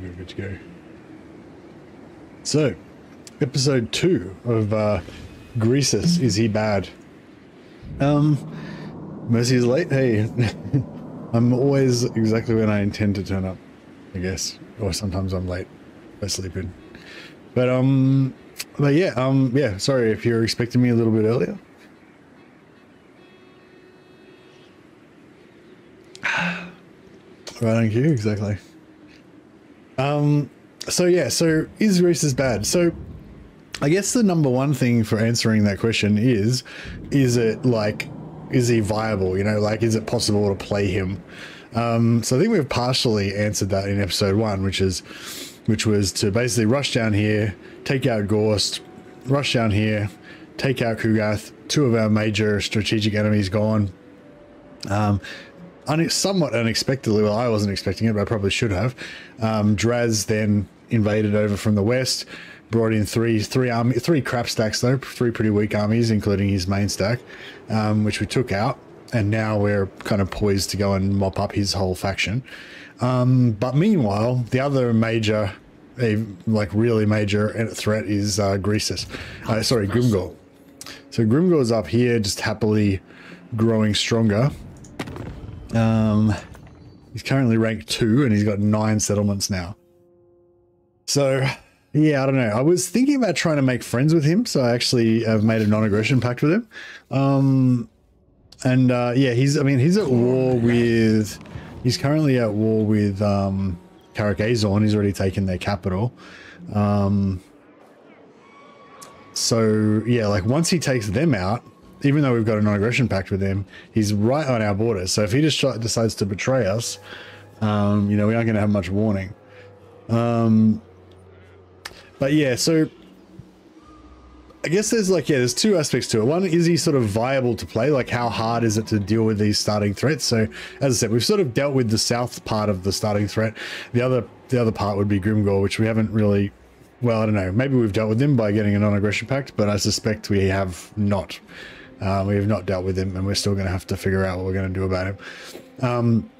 we're good to go. So, episode two of uh. Is he bad? Um, Mercy is late. Hey, I'm always exactly when I intend to turn up, I guess. Or sometimes I'm late by sleeping. But, um, but yeah, um, yeah, sorry if you're expecting me a little bit earlier. right on cue, exactly. Um, so yeah, so is Greasus bad? So I guess the number one thing for answering that question is, is it like, is he viable? You know, like, is it possible to play him? Um, so I think we've partially answered that in episode one, which is, which was to basically rush down here, take out Gorst, rush down here, take out Ku'gath, two of our major strategic enemies gone. Um, un somewhat unexpectedly, well, I wasn't expecting it, but I probably should have. Um, Draz then invaded over from the west, brought in three three army three crap stacks though, three pretty weak armies, including his main stack, um, which we took out, and now we're kind of poised to go and mop up his whole faction. Um, but meanwhile, the other major, a like really major threat is uh, Greasus. Uh, sorry, Grimgor. So Grimgor's up here, just happily growing stronger. Um, he's currently ranked two, and he's got nine settlements now. So yeah, I don't know. I was thinking about trying to make friends with him, so I actually have made a non-aggression pact with him. Um, and uh, yeah, he's. I mean, he's at war with. He's currently at war with um. He's already taken their capital. Um, so yeah, like once he takes them out, even though we've got a non-aggression pact with him, he's right on our border. So if he just decides to betray us, um, you know, we aren't going to have much warning. Um, but yeah, so I guess there's like, yeah, there's two aspects to it. One, is he sort of viable to play? Like how hard is it to deal with these starting threats? So as I said, we've sort of dealt with the south part of the starting threat. The other, the other part would be Grimgor, which we haven't really, well, I don't know. Maybe we've dealt with him by getting a non-aggression pact, but I suspect we have not. Uh, we have not dealt with him and we're still going to have to figure out what we're going to do about him. Um,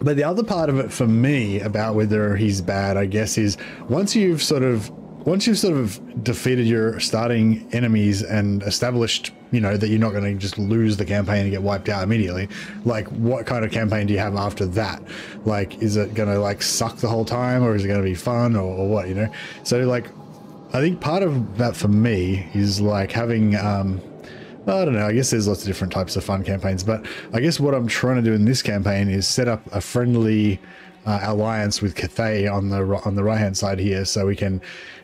but the other part of it for me about whether he's bad, I guess, is once you've sort of once you've sort of defeated your starting enemies and established, you know, that you're not going to just lose the campaign and get wiped out immediately, like what kind of campaign do you have after that? Like, is it going to like suck the whole time or is it going to be fun or, or what, you know? So like, I think part of that for me is like having, um, I don't know. I guess there's lots of different types of fun campaigns, but I guess what I'm trying to do in this campaign is set up a friendly uh, alliance with Cathay on the on the right hand side here, so we can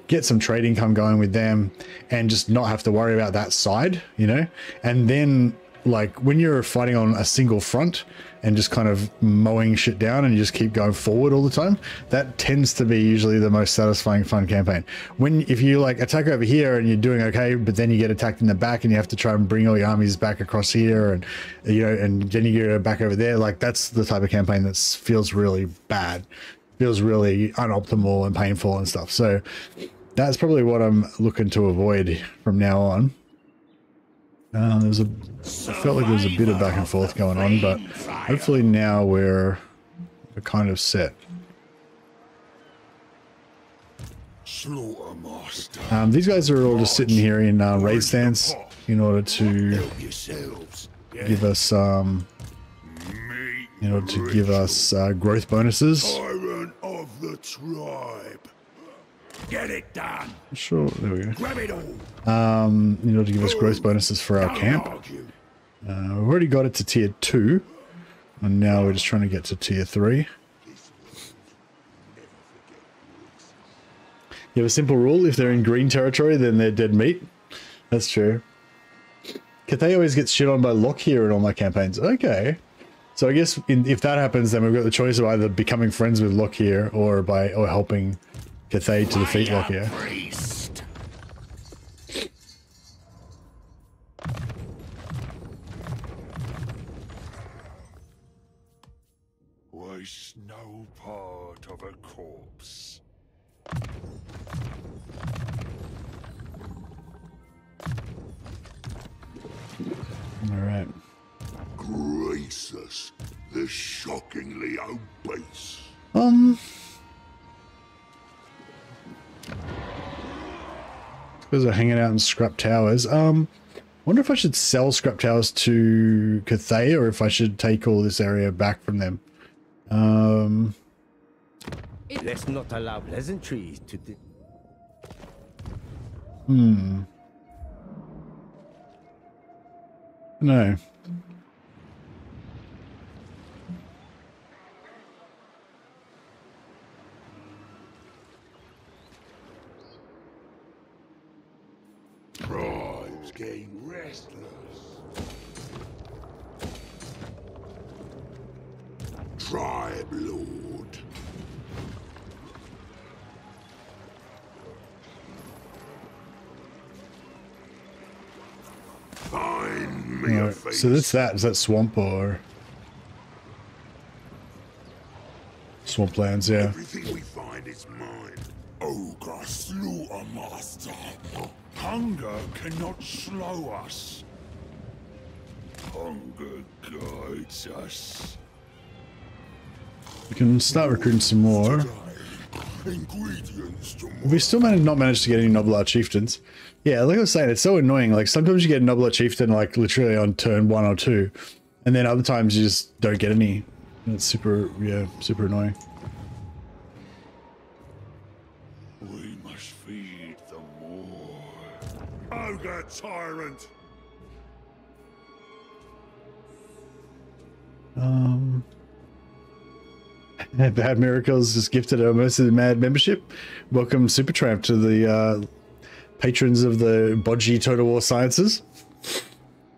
get some trade income going with them and just not have to worry about that side, you know? And then like when you're fighting on a single front and just kind of mowing shit down and you just keep going forward all the time, that tends to be usually the most satisfying fun campaign. When if you like attack over here and you're doing okay, but then you get attacked in the back and you have to try and bring all your armies back across here and you know and then you get back over there, like that's the type of campaign that feels really bad. Feels really unoptimal and painful and stuff. So that's probably what I'm looking to avoid from now on. Uh, there's a, I felt like there was a bit of back and forth going on, but hopefully now we're, we're kind of set. Um, these guys are all just sitting here in uh, raid stance in order to give us um, in order to give us uh, growth bonuses. Get it done. Sure, there we go. Grab it all. Um, in order to give us growth bonuses for our camp. Uh, we've already got it to tier 2. And now we're just trying to get to tier 3. You have a simple rule. If they're in green territory, then they're dead meat. That's true. Cathay always gets shit on by Lokhir in all my campaigns. Okay. So I guess in, if that happens, then we've got the choice of either becoming friends with Lokhir or by or helping Cathay to defeat Lokhir. Waste no part of a corpse. All right. Greasus, the shockingly obese. Um, Guys are hanging out in scrap towers. Um, wonder if I should sell scrap towers to Cathay or if I should take all this area back from them. Um, Let's not allow pleasantries to. Di- no. Tribes getting restless. Tribe Lord. Find me a face. so that's that. Is that swamp or swamplands? Yeah. Everything we find is mine. Ogre slew a master. Hunger cannot slow us. Hunger guides us. We can start recruiting some more. We still managed not managed to get any Gnoblar chieftains. Yeah, like I was saying, it's so annoying. Like sometimes you get a Gnoblar chieftain like literally on turn one or two, and then other times you just don't get any. And It's super, yeah, super annoying. Tyrant! Um, Bad Miracles just gifted a Mercy Mad membership. Welcome Supertramp to the uh, patrons of the Bodgy Total War Sciences.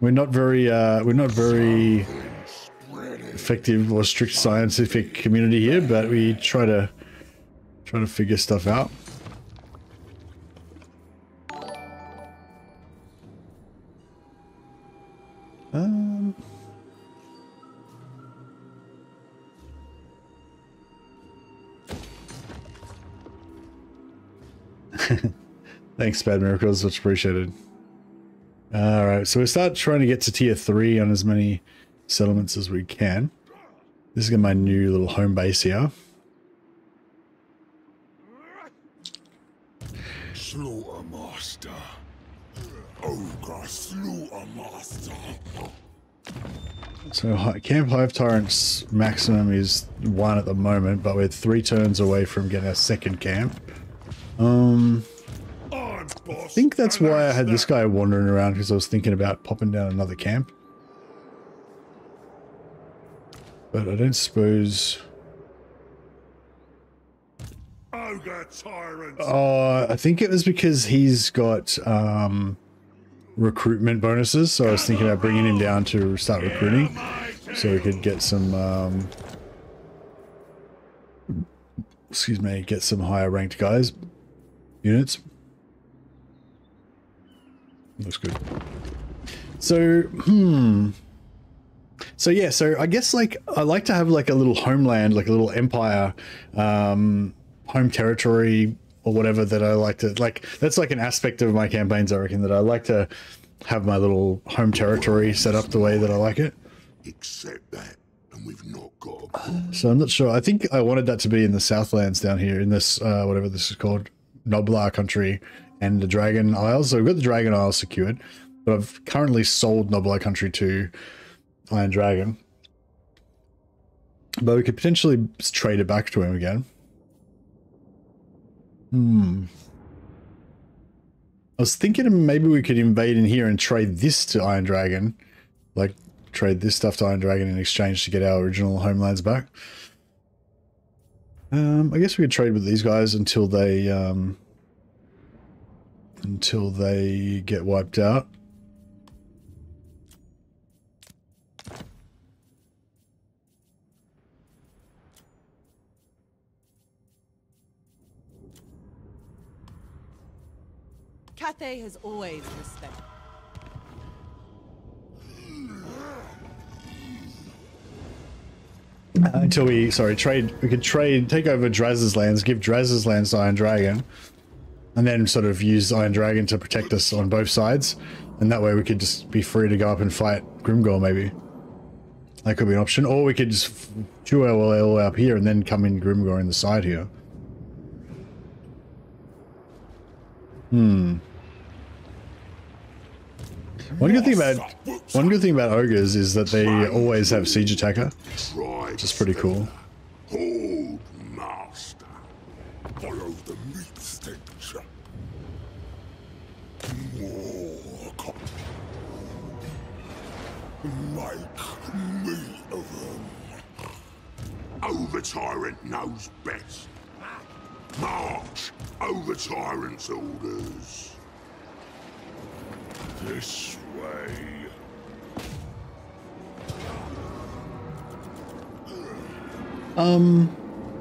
We're not very, uh, we're not very effective or strict scientific community here, but we try to try to figure stuff out. Um. Thanks, Bad Miracles. Much appreciated. All right, so we start trying to get to tier three on as many settlements as we can. This is my new little home base here. So Camp Hive Tyrant's maximum is one at the moment, but we're three turns away from getting a second camp. Um. I think that's why I had this guy wandering around because I was thinking about popping down another camp. But I don't suppose. Ogre tyrant. Oh, I think it was because he's got um, recruitment bonuses. So I was thinking about bringing him down to start recruiting, so we could get some. Um, excuse me, get some higher ranked guys units. Looks good. So, hmm. So yeah, so I guess like I like to have like a little homeland, like a little empire, um, home territory or whatever that I like to like. That's like an aspect of my campaigns, I reckon, that I like to have my little home territory set up the way that I like it. Accept that, and we've not got So I'm not sure. I think I wanted that to be in the Southlands down here in this uh, whatever this is called, Gnoblar country and the Dragon Isles. So we've got the Dragon Isles secured, but I've currently sold Gnoblar country to Iron Dragon. But we could potentially trade it back to him again. Hmm. I was thinking maybe we could invade in here and trade this to Iron Dragon. Like, trade this stuff to Iron Dragon in exchange to get our original homelands back. Um, I guess we could trade with these guys until they, um, until they get wiped out. Cathay has always respected. Uh, until we, sorry, trade, we could trade, take over Draz's lands, give Draz's lands to Iron Dragon, and then sort of use Iron Dragon to protect us on both sides. And that way we could just be free to go up and fight Grimgor, maybe. That could be an option. Or we could just chew our way all up here and then come in Grimgor in the side here. Hmm. One good thing about one good thing about ogres is that they always have siege attacker, which is pretty cool. Hold, master. Follow the meat Make meat of them. The tyrant knows best. March! over tyrant's orders. This way.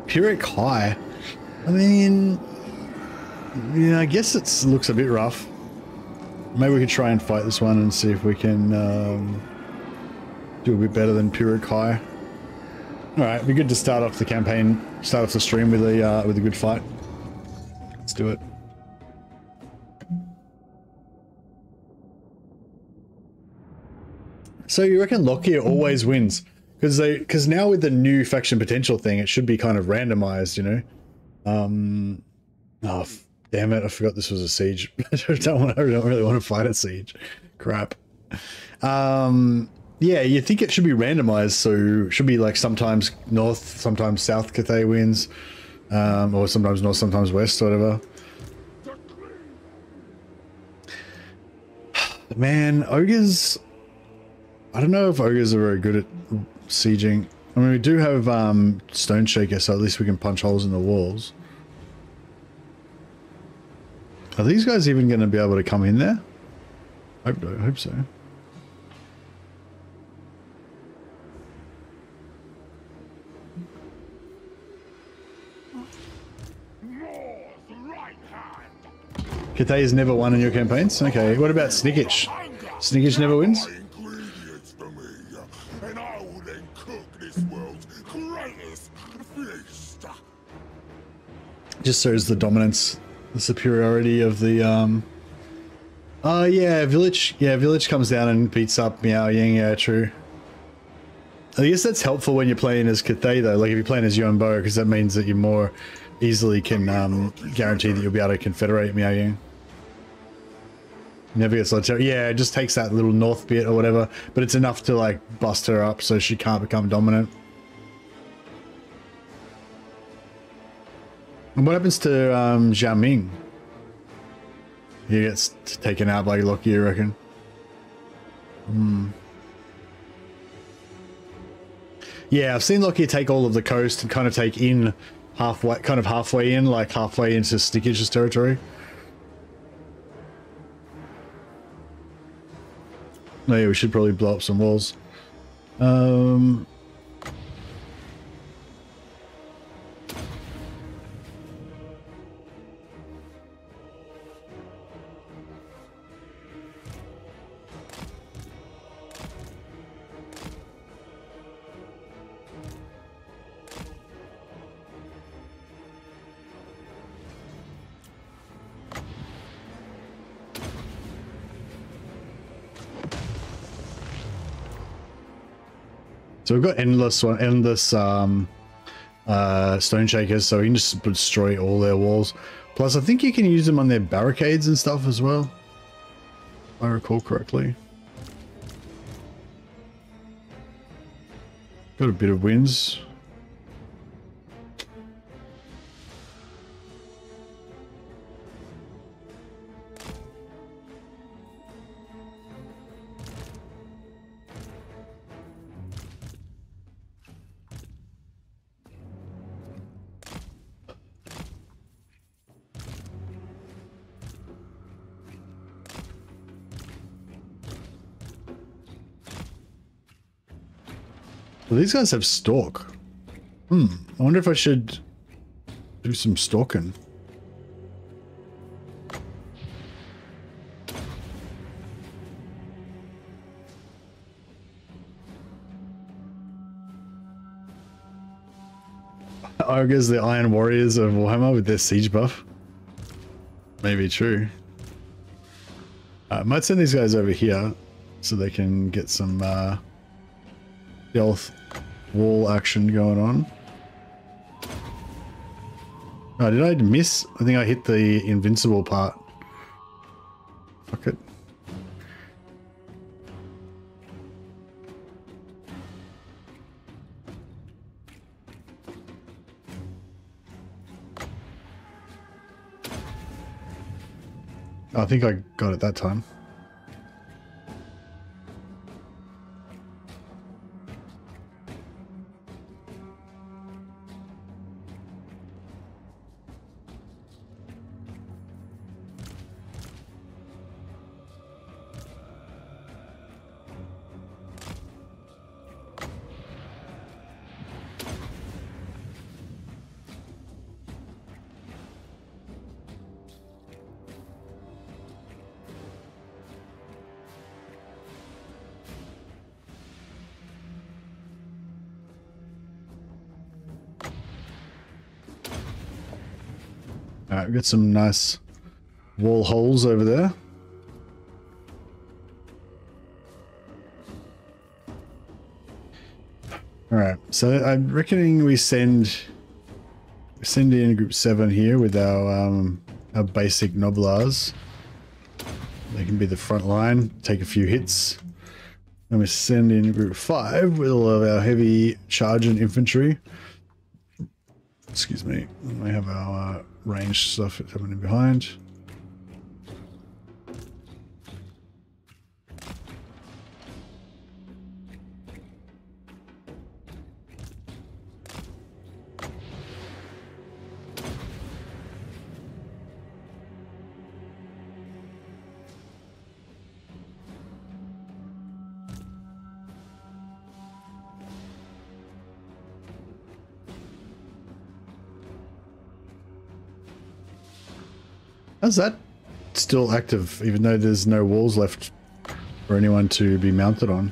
Pyrrhic High. I mean, yeah, I guess it looks a bit rough. Maybe we could try and fight this one and see if we can um, do a bit better than Pyrrhic High. All right, be good to start off the campaign, start off the stream with a uh, with a good fight. Let's do it. So you reckon Lokhir always wins? Because they because now with the new faction potential thing, it should be kind of randomized, you know. Um, oh damn it! I forgot this was a siege. I don't want. I don't really want to fight a siege. Crap. Um, yeah, you think it should be randomized, so it should be like sometimes north, sometimes south Cathay wins, um, or sometimes north, sometimes west, or whatever. Man, ogres. I don't know if ogres are very good at sieging. I mean, we do have um, Stone Shaker, so at least we can punch holes in the walls. Are these guys even going to be able to come in there? Hope, I hope so. Cathay has never won in your campaigns? Okay, what about Snikch? Snikch never wins? And I will then cook this world's greatest feast. Just shows the dominance, the superiority of the, um... Oh, yeah, Vilitch, yeah, Vilitch comes down and beats up Miao Ying, yeah, true. I guess that's helpful when you're playing as Cathay, though, like if you're playing as Yuan Bo, because that means that you more easily can um, guarantee that you'll be able to confederate Miao Ying. Never gets Yeah, it just takes that little north bit or whatever, but it's enough to like bust her up so she can't become dominant. And what happens to um, Ming? He gets taken out by Loki, you reckon? Hmm. Yeah, I've seen Loki take all of the coast and kind of take in halfway, kind of halfway in, like halfway into Stickage's territory. No, yeah, we should probably blow up some walls. Um, So we've got endless one, endless um, uh, stone shakers, so we can just destroy all their walls. Plus, I think you can use them on their barricades and stuff as well. If I recall correctly. Got a bit of wins. Well, these guys have stalk. Hmm. I wonder if I should do some stalking. Ogres, the Iron Warriors of Warhammer with their siege buff. Maybe true. I might send these guys over here so they can get some uh, stealth wall action going on. Oh, did I miss? I think I hit the invincible part. Fuck it. I think I got it that time. Got some nice wall holes over there. Alright, so I'm reckoning we send send in group seven here with our um our basic Gnoblars. They can be the front line, take a few hits. And we send in group five with all of our heavy charge and infantry. Excuse me. We have our uh, range stuff coming in behind. How's that still active, even though there's no walls left for anyone to be mounted on?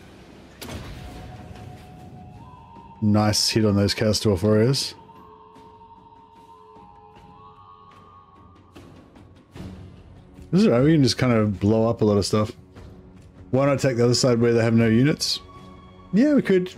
Nice hit on those Dwarf Warriors. This is right, we can just kind of blow up a lot of stuff. Why not take the other side where they have no units? Yeah, we could.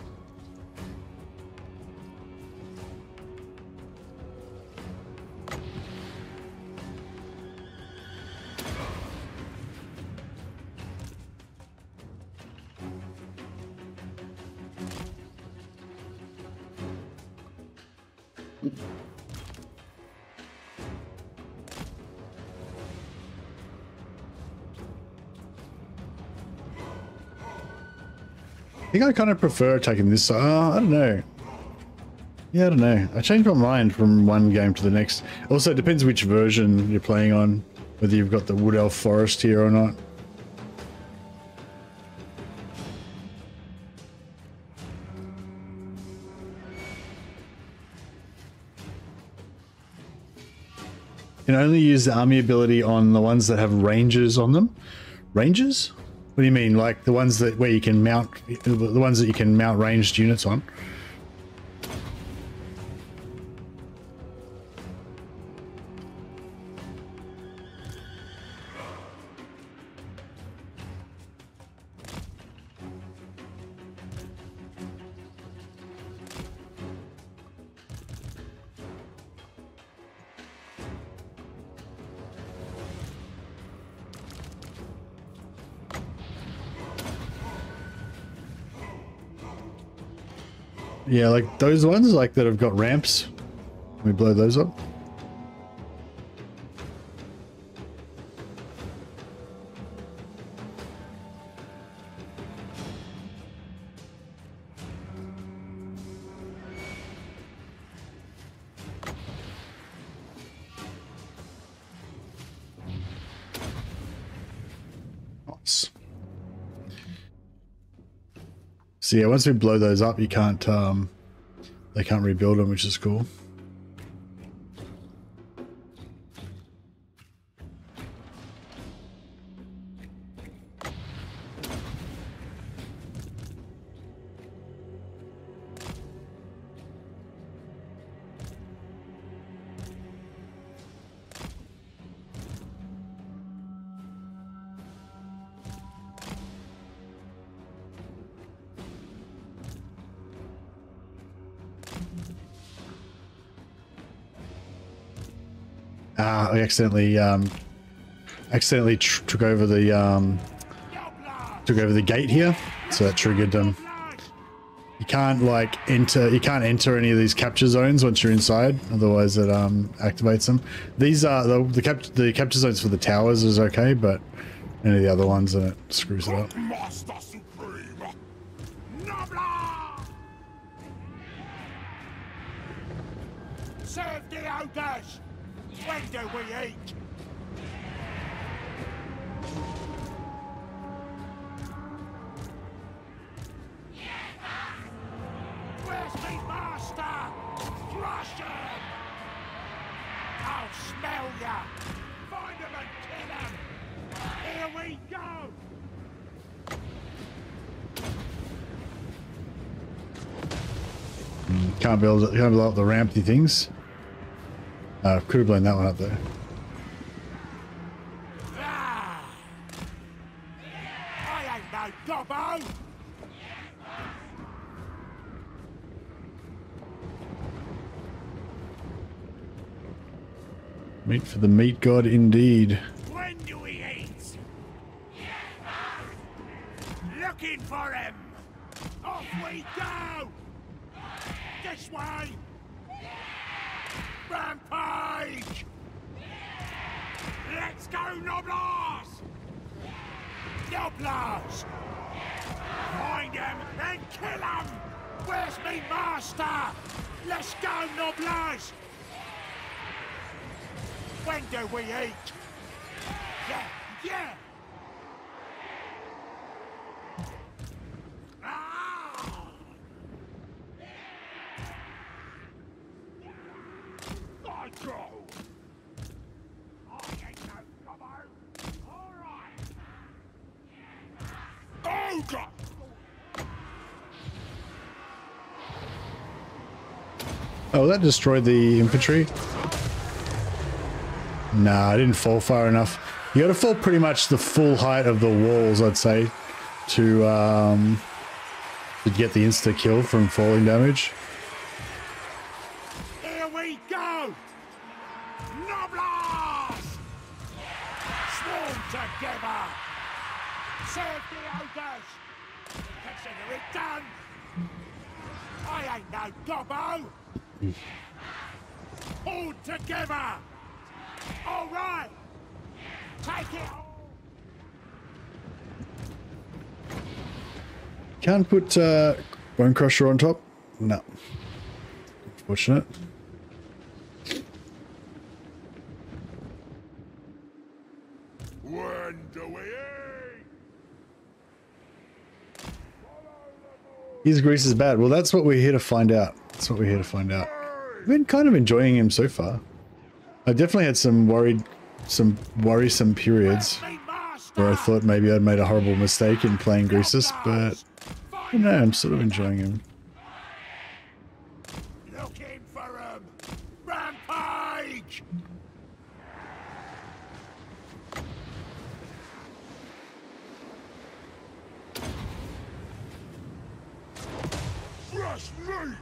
I kind of prefer taking this. Uh, I don't know. Yeah, I don't know. I changed my mind from one game to the next. Also, it depends which version you're playing on, whether you've got the Wood Elf Forest here or not. You can only use the army ability on the ones that have ranges on them. Ranges? What do you mean? Like the ones that where you can mount the ones that you can mount ranged units on? Yeah, like those ones like that have got ramps. We blow those up. So yeah, once we blow those up, you can't, um, they can't rebuild them, which is cool. Accidentally, um, accidentally took over the, um, took over the gate here, so that triggered them. You can't like enter. You can't enter any of these capture zones once you're inside. Otherwise, it um activates them. These are the the, cap, the capture zones for the towers is okay, but any of the other ones, then it screws it up. We eat? I'll smell ya! Find him and kill him! Here we go! Mm, can't build. Can't blow up the rampy things. Uh, could have blown that one up there. Meat for the meat god, indeed. When do we eat? Looking for him! Off we go! This way! Rampage! Let's go, Gnoblars! Gnoblars! Find him and kill him! Where's me master? Let's go, Gnoblars! When do we eat? Yeah, yeah! Ah! I go! I ain't no gobbo! Alright! Ogre! Oh, that destroyed the infantry. Nah, I didn't fall far enough. You got to fall pretty much the full height of the walls, I'd say, to um, to get the insta kill from falling damage. Put uh, Bone Crusher on top. No. Unfortunate. His grease is bad. Well, that's what we're here to find out. That's what we're here to find out. I've been kind of enjoying him so far. I definitely had some worried, some worrisome periods where I thought maybe I'd made a horrible mistake in playing Greasus, but Know, I'm sort of enjoying him. Looking for him! Rampage! Fresh meat!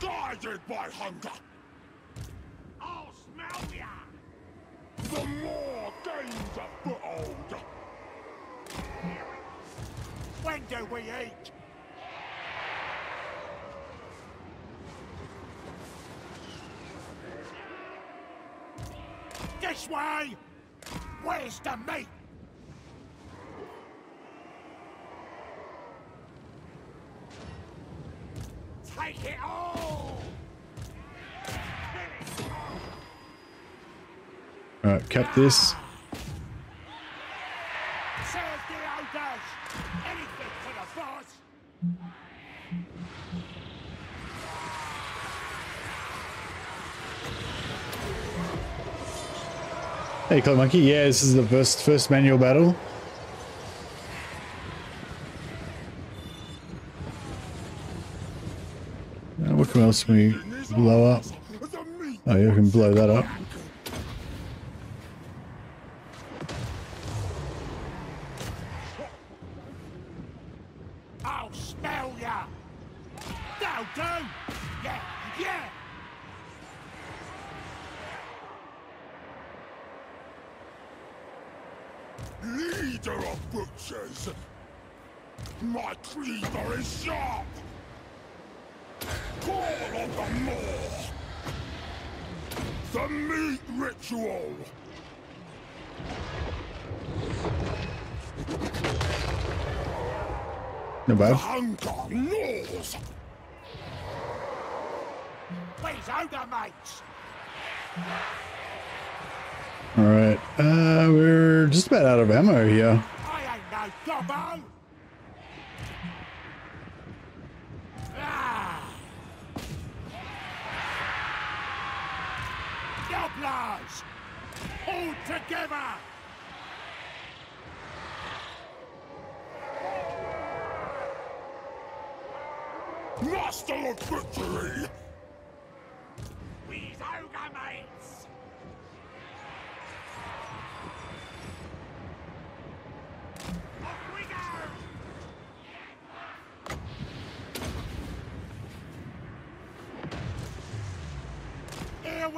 Guided by hunger! I'll smell ya! The more gains a foothold! When do we eat? This way! Where's the meat? Take it all! Alright, cap this. Hey, Cloak Monkey. Yeah, this is the first first manual battle. Uh, what else can we blow up? Oh, you can blow that up.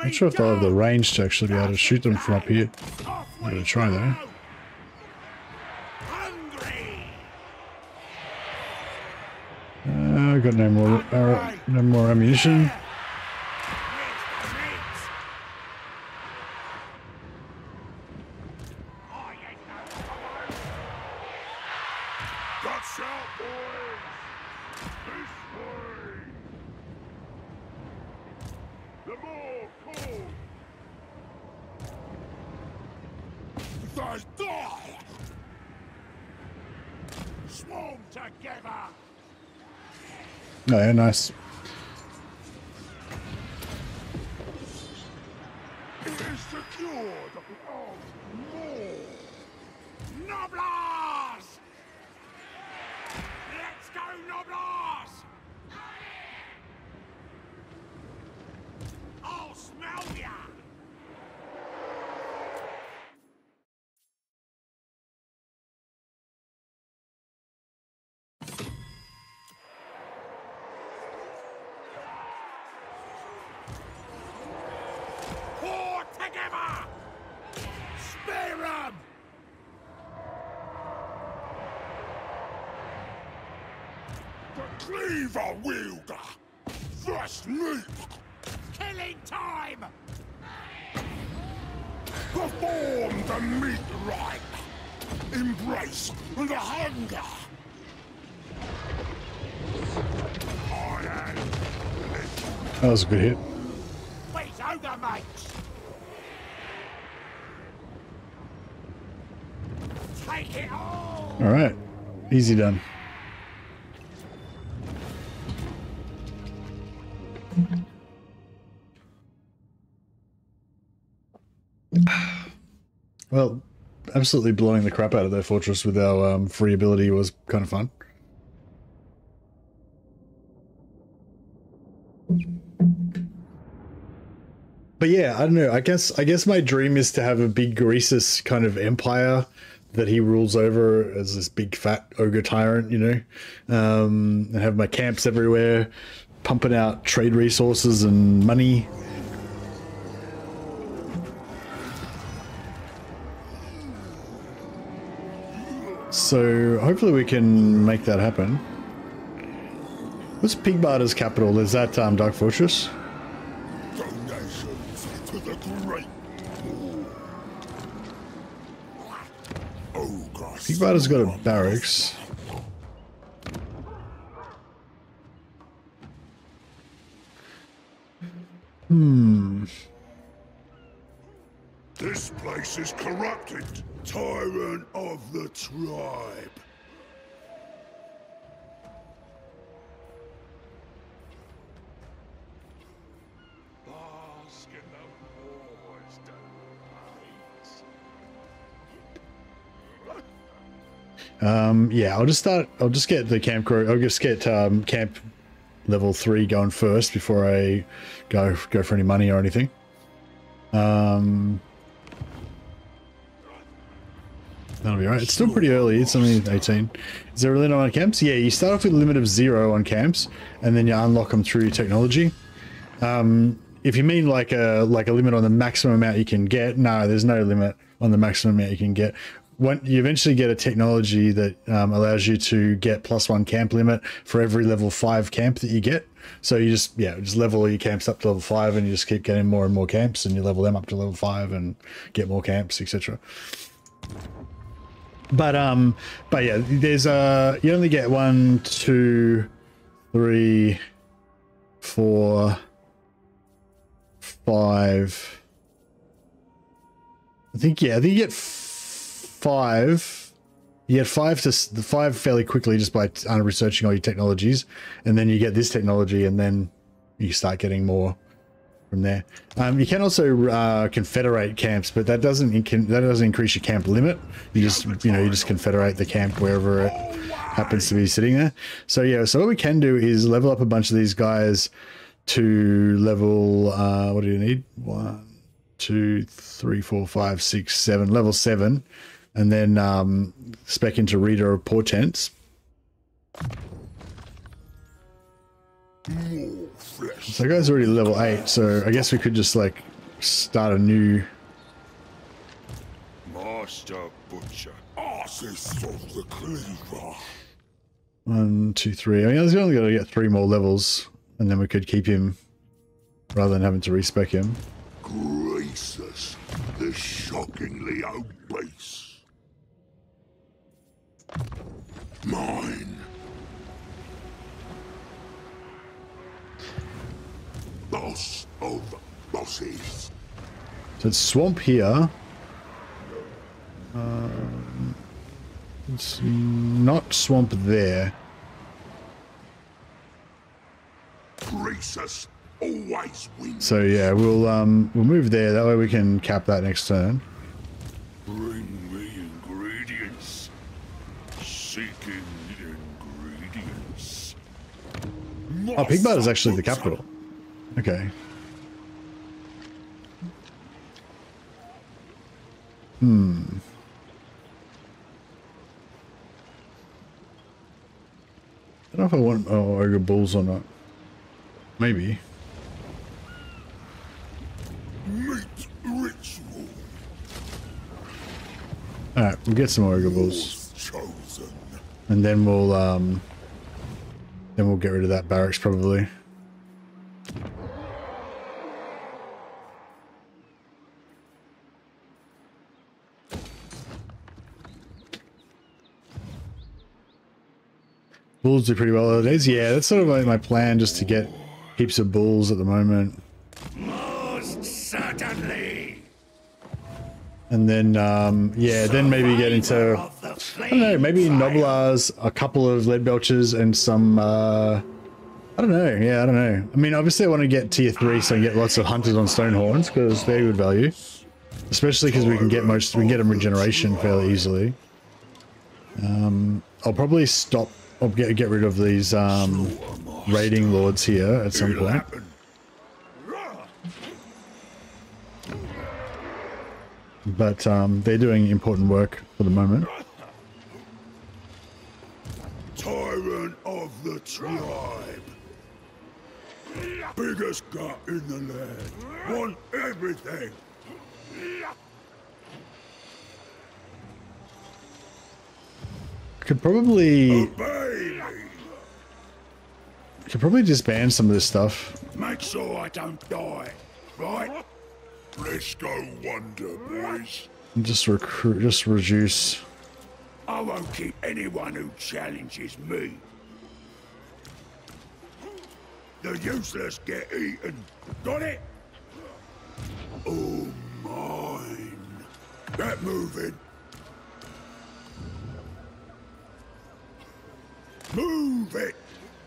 Not sure if they'll have the range to actually be able to shoot them from up here. I'm gonna try though. Uh, got no more, uh, no more ammunition. Was a good hit. Please, ogre mates! Take it all! All right. Easy done. Well, absolutely blowing the crap out of their fortress with our um, free ability was kind of fun. But yeah, I don't know. I guess I guess my dream is to have a big Greasus kind of empire that he rules over as this big fat ogre tyrant, you know, um, and have my camps everywhere, pumping out trade resources and money. So hopefully we can make that happen. What's Pigbarter's capital? Is that um, Dark Fortress? Pigbarter's got a barracks. I'll just start. I'll just get the camp crew. I'll just get um, camp level three going first before I go go for any money or anything. Um, that'll be all right. It's still pretty early. It's only 18. Is there really no on camps? Yeah, you start off with a limit of zero on camps, and then you unlock them through technology. Um, if you mean like a like a limit on the maximum amount you can get, no, there's no limit on the maximum amount you can get. When you eventually get a technology that um, allows you to get plus one camp limit for every level five camp that you get. So you just yeah just level all your camps up to level five, and you just keep getting more and more camps, and you level them up to level five and get more camps, etc. But um, but yeah, there's uh you only get one, two, three, four, five. I think yeah, I think you get five. You get five to five fairly quickly just by uh, researching all your technologies, and then you get this technology, and then you start getting more from there. Um, you can also uh, confederate camps, but that doesn't that doesn't increase your camp limit. You just you know you just confederate the camp wherever it happens to be sitting there. So yeah, so what we can do is level up a bunch of these guys to level. Uh, what do you need? One, two, three, four, five, six, seven. Level seven, and then um, spec into reader of portents. So that guy's already level eight. So I guess we could just like start a new. Master Butcher. Artist of the Cleaver. One, two, three. I mean, he's only got to get three more levels, and then we could keep him rather than having to respec him. Greasus. The shockingly obese. Mine. Boss of bosses. So it's swamp here. Um, it's not swamp there. Greasus. Always wins. So yeah, we'll um we'll move there. That way we can cap that next turn. Bring me ingredients. Seeking ingredients. Oh, Pigbutt is actually the capital. Okay. Hmm. I don't know if I want oh, Ogre Bulls or not. Maybe. Ritual. Alright, we'll get some Ogre Bulls. And then we'll um then we'll get rid of that barracks probably. Bulls do pretty well nowadays. Yeah, that's sort of like my plan just to get heaps of bulls at the moment. Most certainly. And then um yeah, then maybe get into I don't know, maybe Gnoblars, a couple of lead belchers, and some. Uh, I don't know. Yeah, I don't know. I mean, obviously, I want to get tier three so I can get lots of hunters on stone horns because they're good value, especially because we can get most. We can get them regeneration fairly easily. Um, I'll probably stop. I'll get get rid of these um, raiding lords here at some point. but um, they're doing important work for the moment. The tribe. Biggest gut in the land. Want everything. Could probably could probably disband some of this stuff. Make sure I don't die. Right? Let's go, Wonder Boys. and Just recruit, just reduce. I won't keep anyone who challenges me. The useless get eaten. Got it? Oh, mine. Get moving. Move it.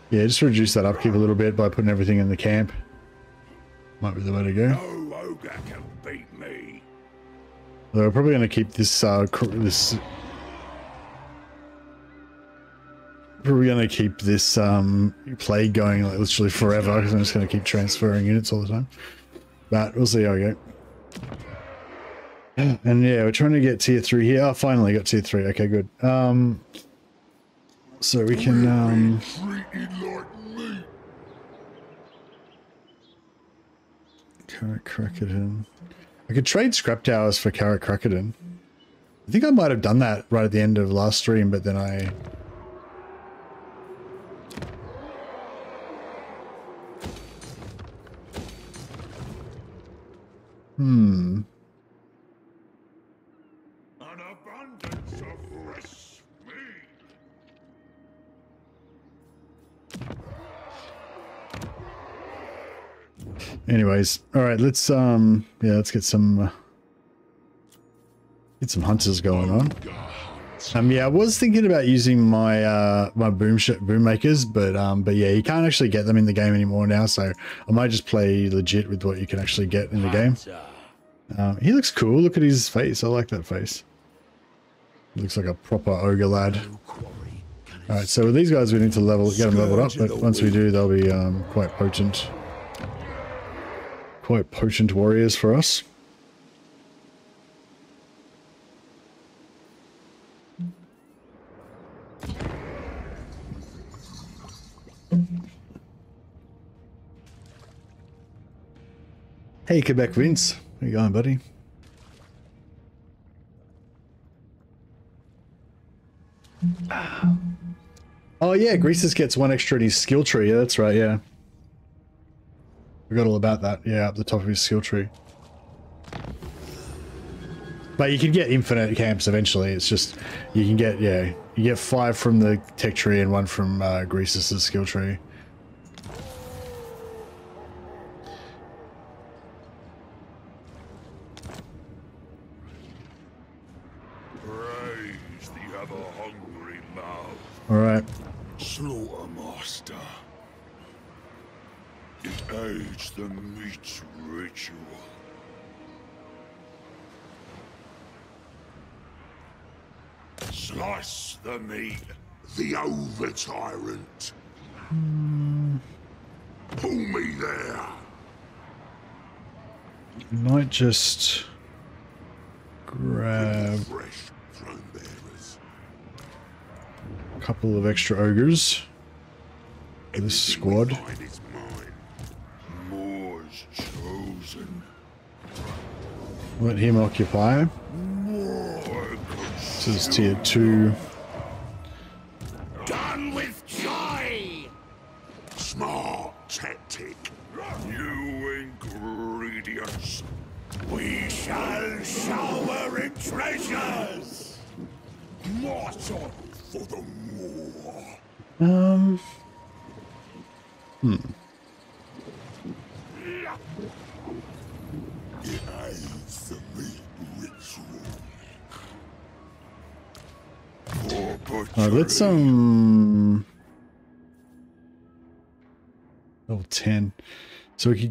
Yeah, just reduce that upkeep a little bit by putting everything in the camp. Might be the way to go. No ogre can beat me. Though we're probably going to keep this uh, this. Probably going to keep this um, plague going like literally forever because I'm just going to keep transferring units all the time. But we'll see how we go. And yeah, we're trying to get tier three here. Oh, finally got tier three. Okay, good. Um, so we can um. Carrot. I could trade scrap towers for Carrot Crackerton. I think I might have done that right at the end of last stream, but then I Hmm. An abundance of fresh meat. Anyways, all right, let's um yeah, let's get some uh, get some hunters going on. Um yeah, I was thinking about using my uh my boom boom makers, but um but yeah, you can't actually get them in the game anymore now, so I might just play legit with what you can actually get in the game. Um, he looks cool. Look at his face. I like that face. Looks like a proper ogre lad. All right, so with these guys, we need to level, get them leveled up. But once we do, they'll be um, quite potent, quite potent warriors for us. Hey, Quebec Vince. How you going, buddy? Oh yeah, Greasus gets one extra in his skill tree. Yeah, that's right. Yeah, forgot all about that. Yeah, up the top of his skill tree. But you can get infinite camps eventually. It's just you can get yeah, you get five from the tech tree and one from uh, Greasus' skill tree. Mouth. All right. Slaughter master. It aids the meat ritual. Slice the meat. The over tyrant. Hmm. Pull me there. Might just grab couple of extra ogres in this squad. Let him occupy. This is tier 2.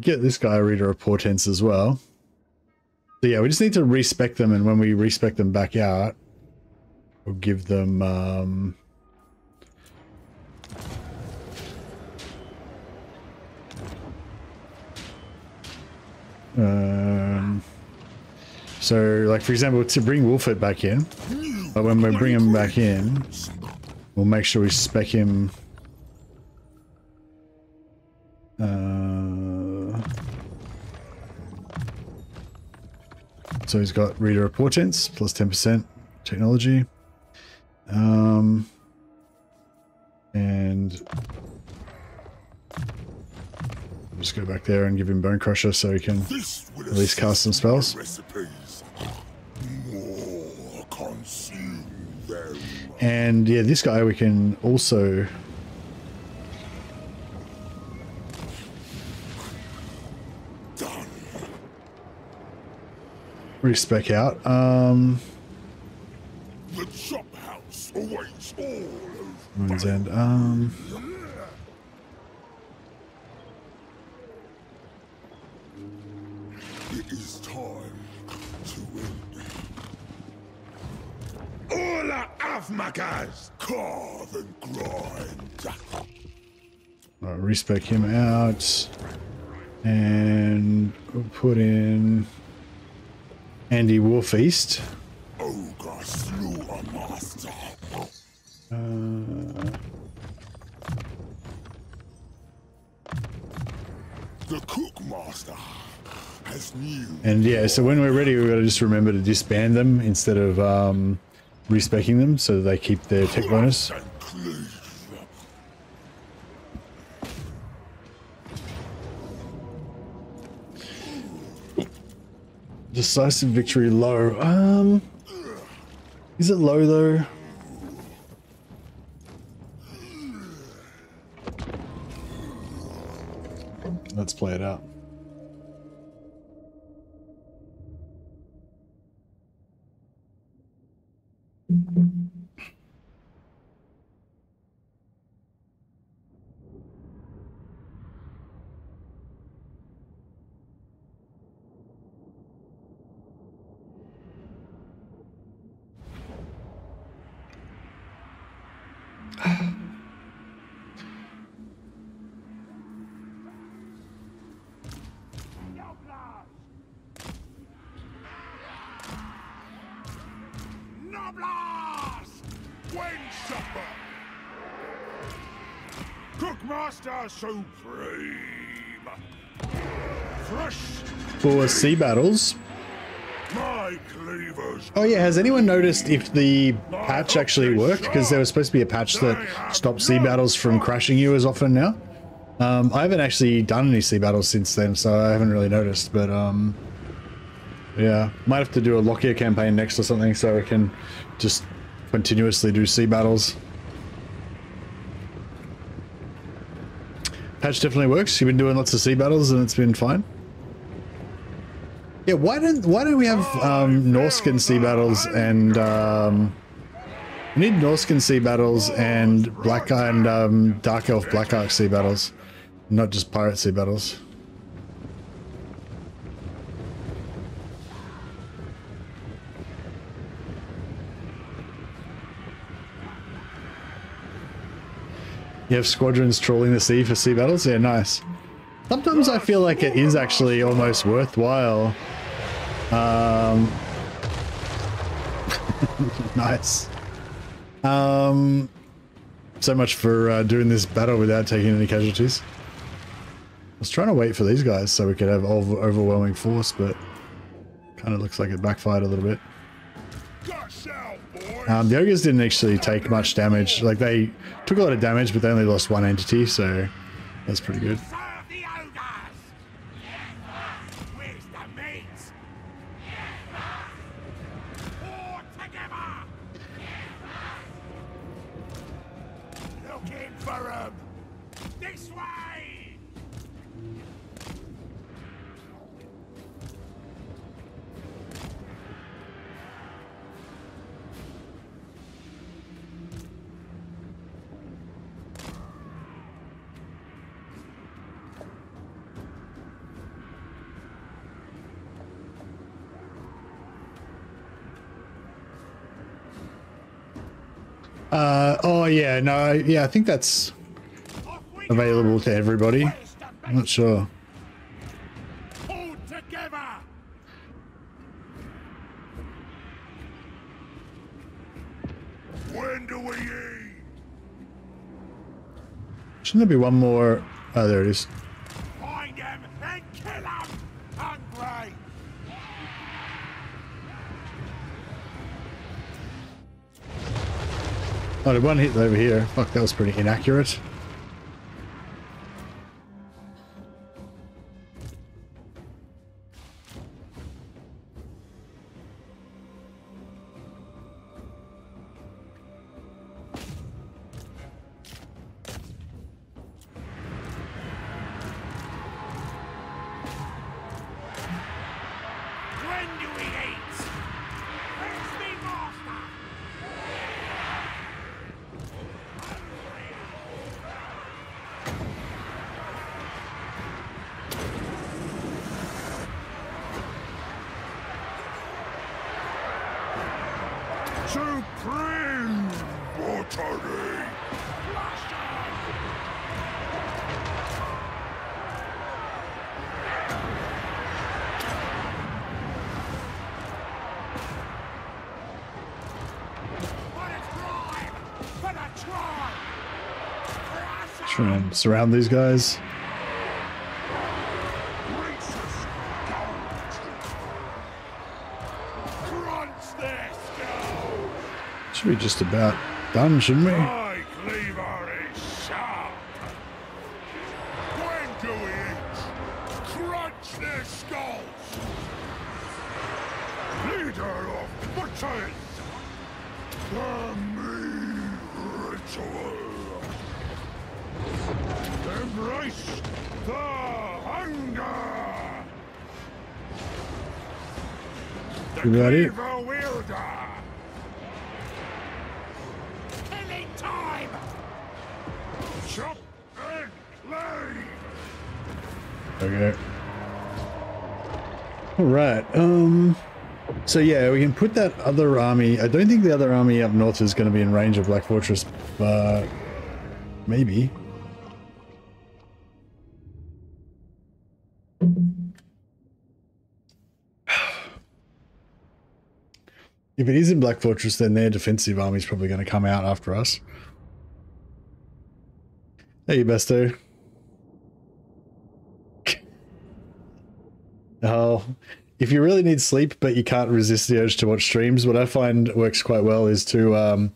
Get this guy a reader of portents as well. So yeah, we just need to respec them, and when we respec them back out, we'll give them um. Um, so, like for example, to bring Wolfert back in, but when we bring him back in, we'll make sure we spec him. So he's got reader of portents plus ten percent technology, um, and I'll just go back there and give him bone crusher so he can at least cast some spells. recipes. More consume very much. And yeah, this guy we can also respec out. Um, The chop house awaits all of Moon's End. Um, It is time to end. All! Carve and grind. I'll respec him out, and put in Andy Warfeast. Ogre slaughter master. Uh, The cook master new. And yeah, so when we're ready, we've got to just remember to disband them instead of um, respecking them so that they keep their tech bonus. Decisive victory low. Um, is it low though? Let's play it out. For sea battles. Oh yeah, has anyone noticed if the patch actually worked? Because there was supposed to be a patch that stopped sea battles from crashing you as often now. Um, I haven't actually done any sea battles since then, so I haven't really noticed. But um, yeah, might have to do a Lokhir campaign next or something, so we can just continuously do sea battles. Patch definitely works. You've been doing lots of sea battles, and it's been fine. Yeah, why don't why don't we have um, Norscan sea battles and um, we need Norscan sea battles and Black and um, Dark Elf Black Ark sea battles, not just pirate sea battles. You have squadrons trawling the sea for sea battles? Yeah, nice. Sometimes I feel like it is actually almost worthwhile. Um, nice. Um, so much for uh, doing this battle without taking any casualties. I was trying to wait for these guys so we could have over overwhelming force, but kind of looks like it backfired a little bit. Um, the ogres didn't actually take much damage. Like they took a lot of damage, but they only lost one entity, so that's pretty good. Uh, oh yeah, no, yeah, I think that's Off we go! available to everybody. I'm not sure. Pull together! When do we eat? Shouldn't there be one more? Oh, there it is. Oh, the one hit over here. Fuck, that was pretty inaccurate. surround these guys. Should be just about done, shouldn't we? That it? cleaver. Killing time! Chop and clay. Okay. All right. Um. So yeah, we can put that other army. I don't think the other army up north is going to be in range of Black Fortress, but maybe. It is in Black Fortress, then their defensive army is probably going to come out after us. Hey, Besto. Oh, if you really need sleep, but you can't resist the urge to watch streams, what I find works quite well is to, um,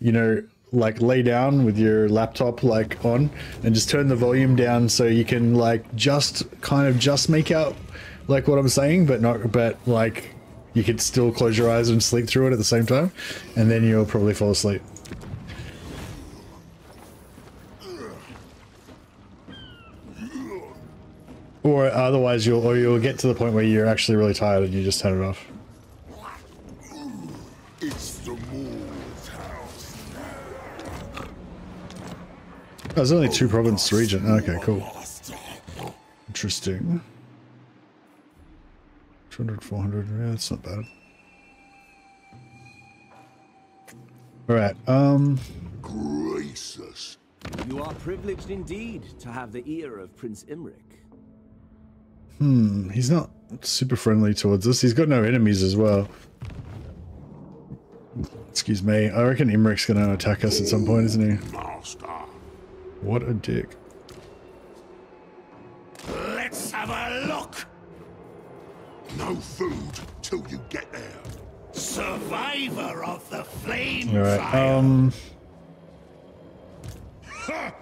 you know, like lay down with your laptop like on and just turn the volume down so you can like just kind of just make out like what I'm saying, but not, but like you could still close your eyes and sleep through it at the same time, and then you'll probably fall asleep. Or otherwise, you'll or you'll get to the point where you're actually really tired and you just turn it off. It's the Moor's house. Oh, there's only two oh, province region. Okay, cool. Interesting. 200, 400. Yeah, that's not bad. All right. Um. Greasus. You are privileged indeed to have the ear of Prince Imric. Hmm, he's not super friendly towards us. He's got no enemies as well. Excuse me. I reckon Imric's going to attack us at some point, isn't he? Master. What a dick. Let's have a look! No food till you get there. Survivor of the flame All right. fire. Um. Ha!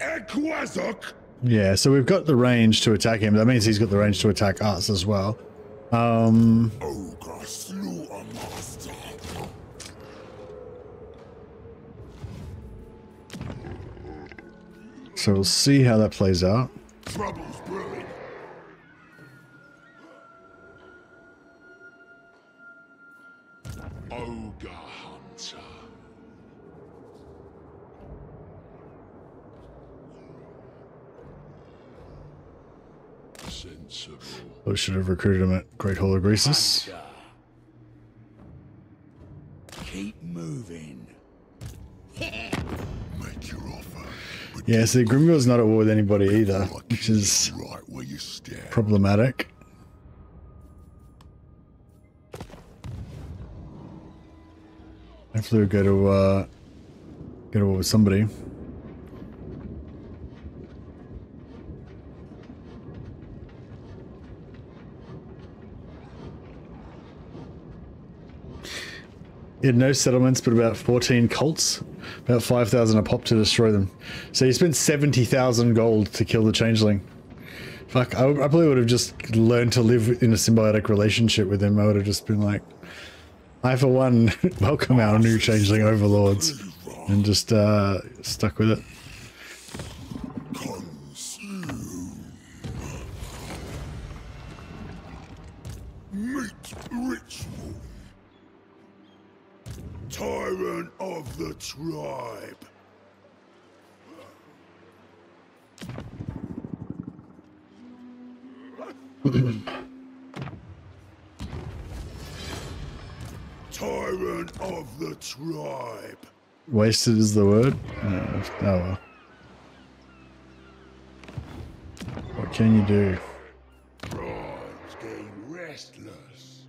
Equazok! Yeah. So we've got the range to attack him. That means he's got the range to attack us as well. Um. Ogre slaughter master. So we'll see how that plays out. Trouble's Sensible. We should have recruited him at Great Hall of Greasus. Keep moving. Make your offer. Yeah, see, Grimgor's not at war with anybody either, which is right where you stand. problematic. Hopefully we'll go to, uh, go to war with somebody. Had no settlements, but about 14 cults, about 5,000 a pop to destroy them. So he spent 70,000 gold to kill the changeling. Fuck, I, I probably would have just learned to live in a symbiotic relationship with him. I would have just been like, I, for one, welcome our new changeling overlords, and just uh, stuck with it. Consume. Meat ritual. Tyrant of the tribe. Tyrant of the tribe. Wasted is the word. Uh, oh. What can you do? Tribes getting restless.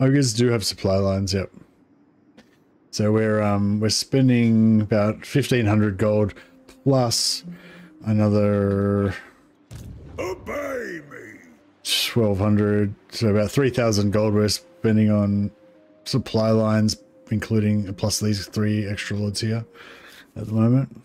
Ogres do have supply lines, yep. So we're um we're spending about fifteen hundred gold plus another Obey me. 1200, so about 3000 gold we're spending on supply lines, including plus these three extra lords here at the moment.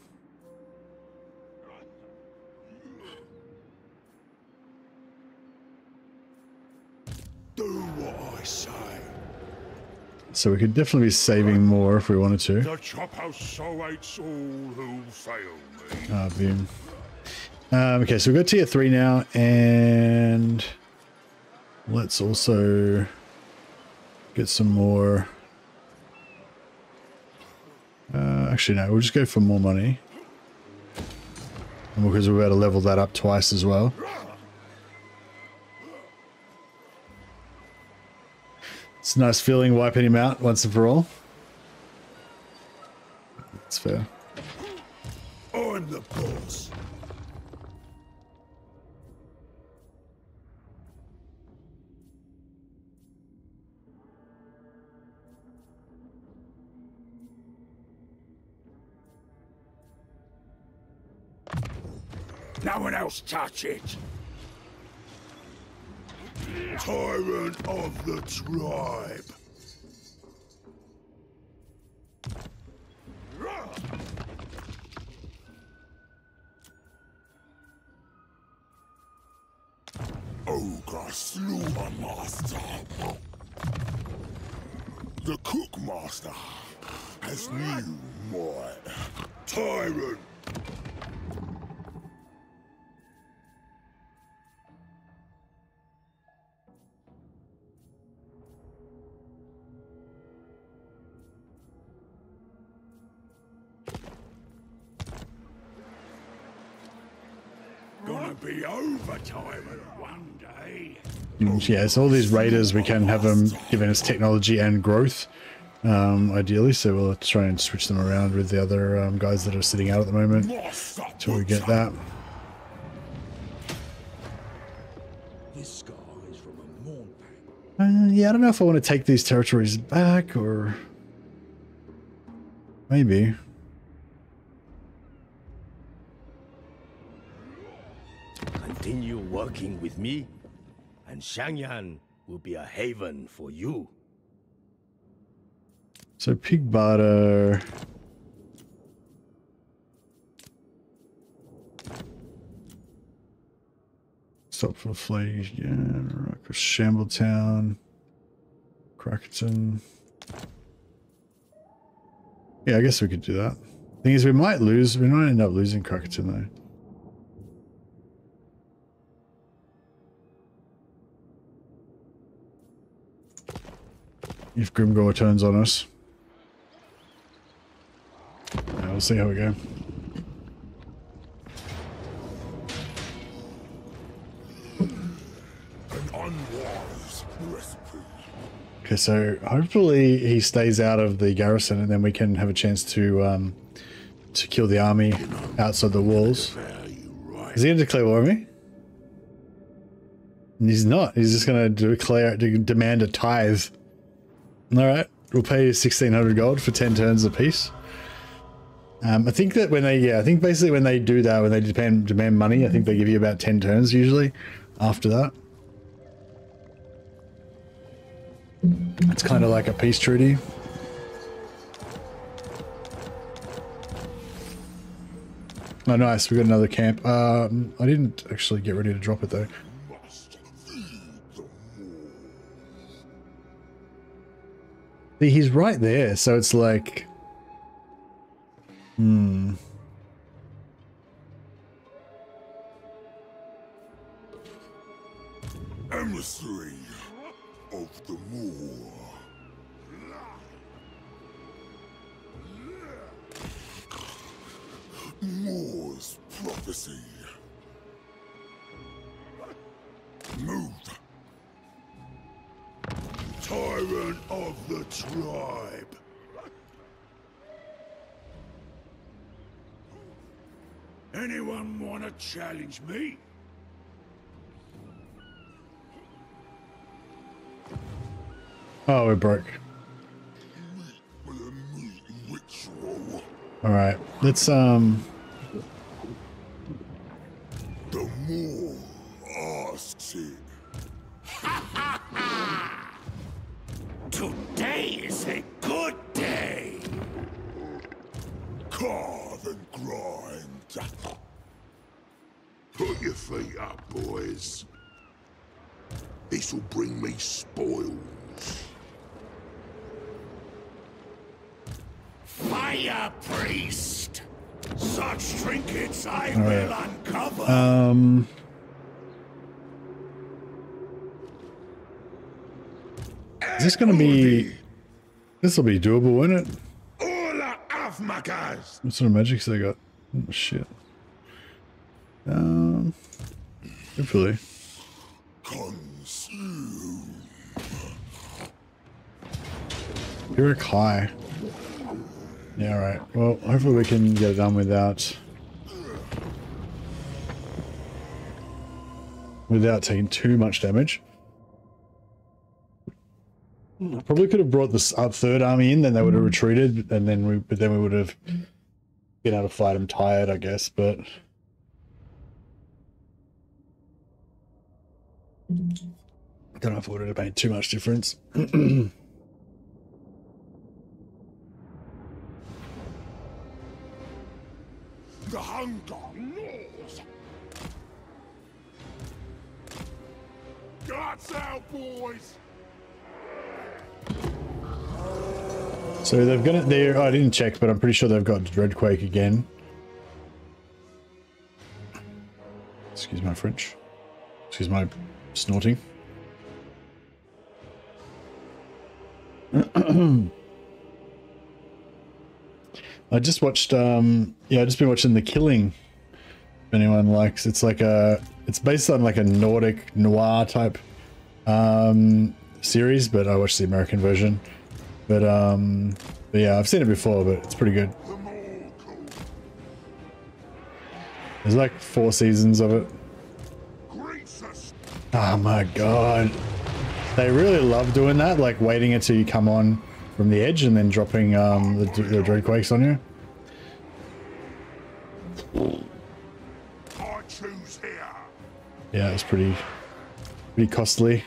So we could definitely be saving more if we wanted to. The chop house so all who fail me. Ah, boom. Um, okay, so we've got tier three now, and let's also get some more. Uh, actually, no, we'll just go for more money. Because we're about to level that up twice as well. It's a nice feeling wiping him out once and for all. That's fair. I'm the boss. No one else touch it. Tyrant of the tribe. Ogre Slaughter Master. The Cook Master has new might. Tyrant. Be over, Tyrant, one day. Mm, Yeah, so all these raiders, we can have them giving us technology and growth, um, ideally. So we'll try and switch them around with the other um, guys that are sitting out at the moment until we get that. This scar is from a mourn pack. Uh, yeah, I don't know if I want to take these territories back or maybe. Continue working with me, and Shangyan will be a haven for you. So pig barter. Stop for fleas, yeah. Rock of Shambletown. Crackerton. Yeah, I guess we could do that. Thing is, we might lose. We might end up losing Crackerton though. If Grimgor turns on us. Yeah, we'll see how we go. Okay, so hopefully he stays out of the garrison, and then we can have a chance to um, to kill the army outside the walls. Is he going to declare war on me? He's not. He's just going to declare to demand a tithe. All right, we'll pay you sixteen hundred gold for ten turns apiece. Um, I think that when they, yeah, I think basically when they do that, when they demand demand money, I think they give you about ten turns usually. After that, it's kind of like a peace treaty. Oh, nice. We got another camp. Um, I didn't actually get ready to drop it though. He's right there, so it's like, hmm. Emissary of the moor. Moor's prophecy. Move. Tyrant of the tribe. Anyone wanna challenge me? Oh, we're broke. With a meat ritual. All right, let's um. The more asks it. Today is a good day! Carve and grind. Put your feet up, boys. This'll bring me spoils. Fire Priest! Such trinkets I All will right. uncover! Um... is this going to be? This will be doable, won't it? What sort of magics they got? Oh, shit. Um, hopefully. Consume. Eric high. Yeah, right. Well, hopefully we can get it done without without taking too much damage. I probably could have brought this up third army in, then they would have mm. retreated, and then we but then we would have been able to fight them tired, I guess. But I don't know if it would have made too much difference. The hunger gnaws. Guts out, boys! So they've got it there. I didn't check, but I'm pretty sure they've got Dreadquake again. Excuse my French. Excuse my snorting. I just watched um yeah, I've just been watching The Killing. If anyone likes it's like a it's based on like a Nordic noir type um series, but I watched the American version. But um but yeah, I've seen it before, but it's pretty good. There's like four seasons of it. Oh my god. They really love doing that, like waiting until you come on from the edge and then dropping um, the, the Dreadquakes on you. Yeah, it's pretty, pretty costly.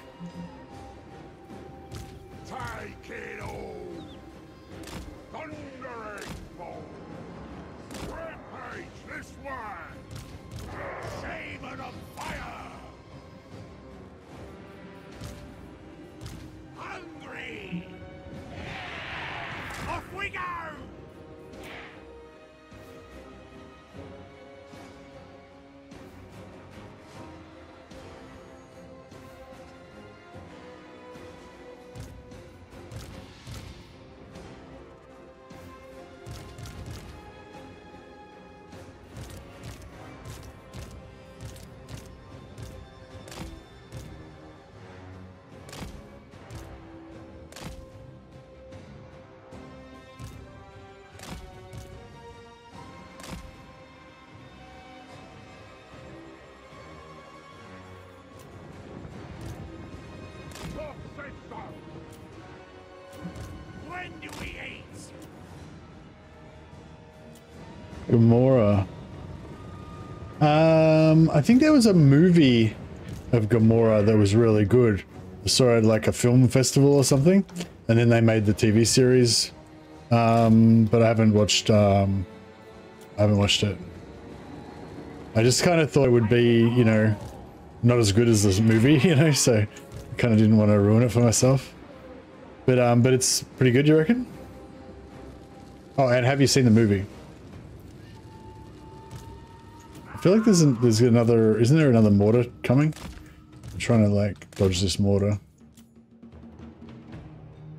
I think there was a movie of Gamora that was really good. I saw it like a film festival or something, and then they made the TV series. Um, but I haven't watched. Um, I haven't watched it. I just kind of thought it would be, you know, not as good as this movie, you know. So I kind of didn't want to ruin it for myself. But um, but it's pretty good, you reckon? Oh, and have you seen the movie? Feel like there's an, there's another. Isn't there another mortar coming? I'm trying to like dodge this mortar.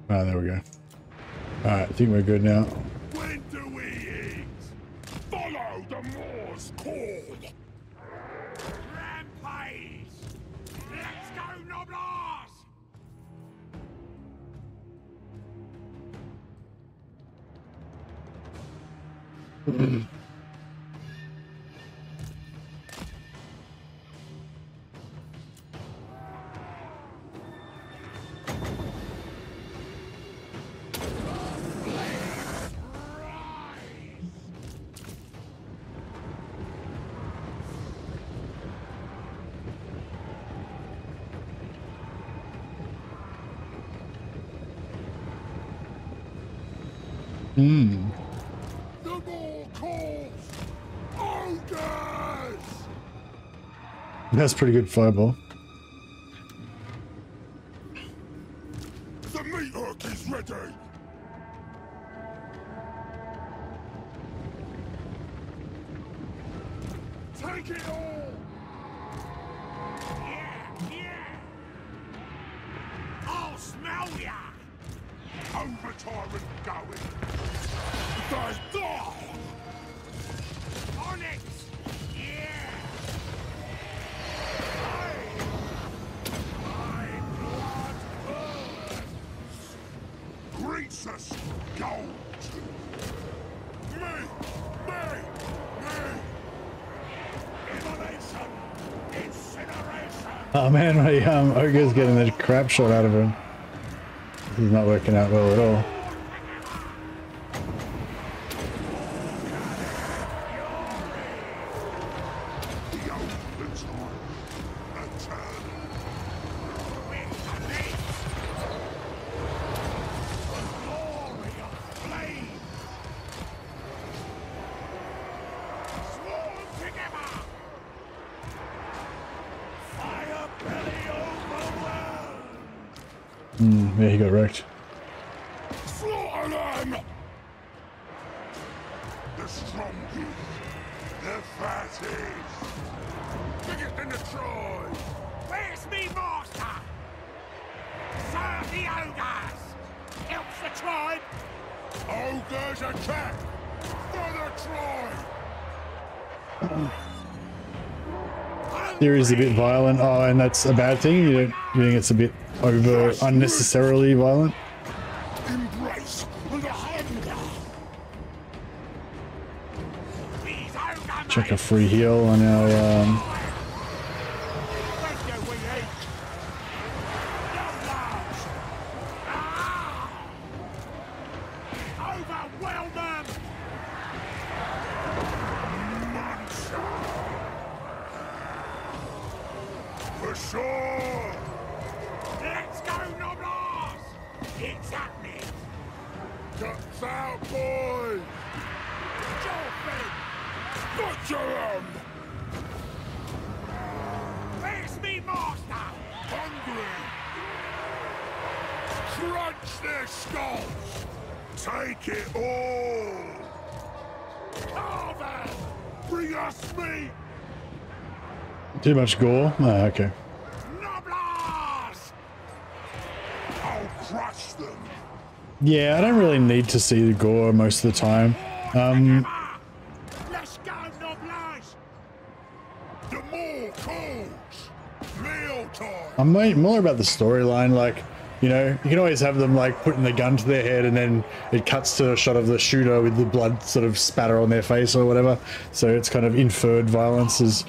Ah, there we go. All right, I think we're good now. That's pretty good fireball. Um, getting the crap shot out of him. This is not working out well at all. Theory's a bit violent. Oh, and that's a bad thing. You don't. You think it's a bit over unnecessarily violent? Check a free heal on our. Um, too much gore. Okay. Yeah, I don't really need to see the gore most of the time. Um! I'm more about the storyline. Like, you know, you can always have them like putting the gun to their head, and then it cuts to a shot of the shooter with the blood sort of spatter on their face or whatever. So it's kind of inferred violence. Is!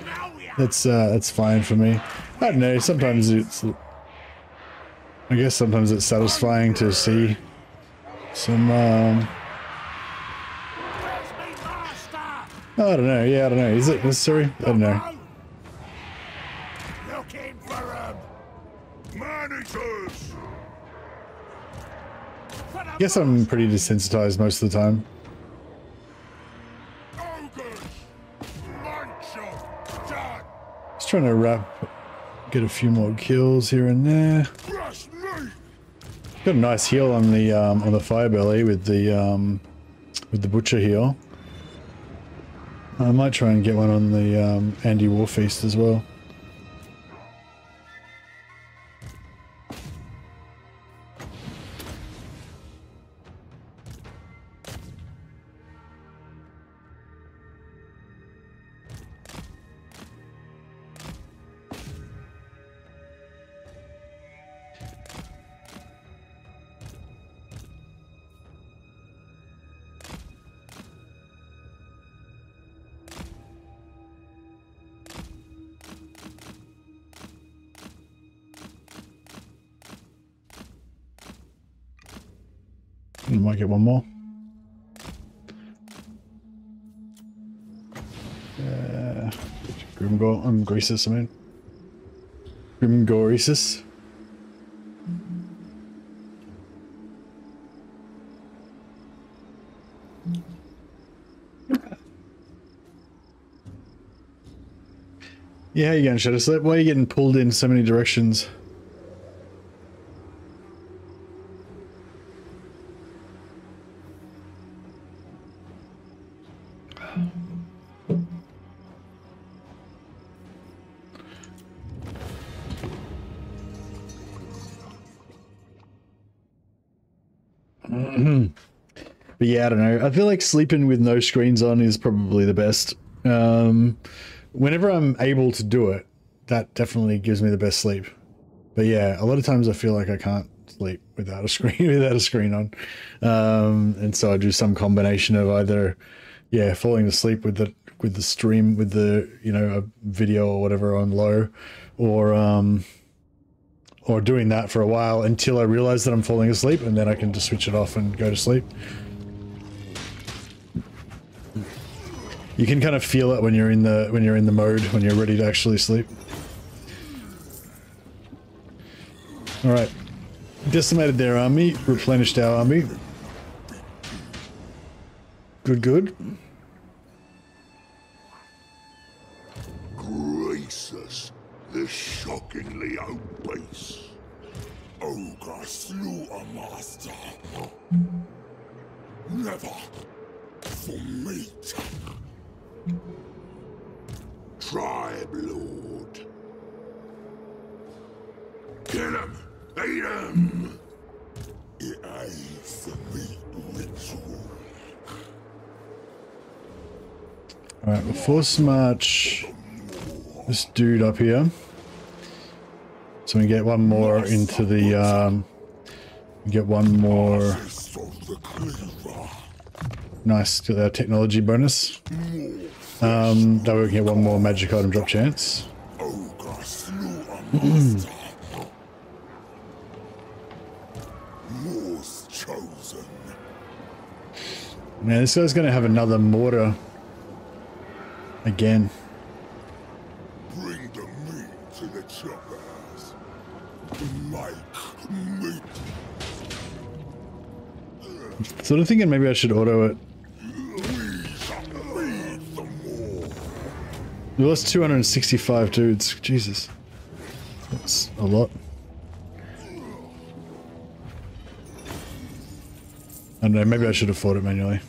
That's uh, that's fine for me. I don't know. Sometimes it's, I guess sometimes it's satisfying to see some. Um? I don't know. Yeah, I don't know. Is it necessary? I don't know. Looking for 'em! Managers! I guess I'm pretty desensitized most of the time. Trying to wrap, get a few more kills here and there. Got a nice heal on the um, on the fire belly with the um, with the butcher heal. I might try and get one on the um, Andy Warfeast as well. Grimgor, um, I mean. Grimgorisus. Yeah, you going, Shadow Slip? Why are you getting pulled in so many directions? I feel like sleeping with no screens on is probably the best. Um, whenever I'm able to do it, that definitely gives me the best sleep. But yeah, a lot of times I feel like I can't sleep without a screen without a screen on, um, and so I do some combination of either, yeah, falling asleep with the with the stream with the you know a video or whatever on low, or um, or doing that for a while until I realize that I'm falling asleep, and then I can just switch it off and go to sleep. You can kind of feel it when you're in the when you're in the mode when you're ready to actually sleep. All right, decimated their army, replenished our army. Good, good. Force march this dude up here, so we get one more into the um, get one more nice to our technology bonus. Um, that way we can get one more magic item drop chance. Man, this guy's gonna have another mortar again. Bring the meat to the choppers. Meat. Sort of thinking maybe I should auto it. We lost 265 dudes. Jesus. That's a lot. I don't know, maybe I should have fought it manually.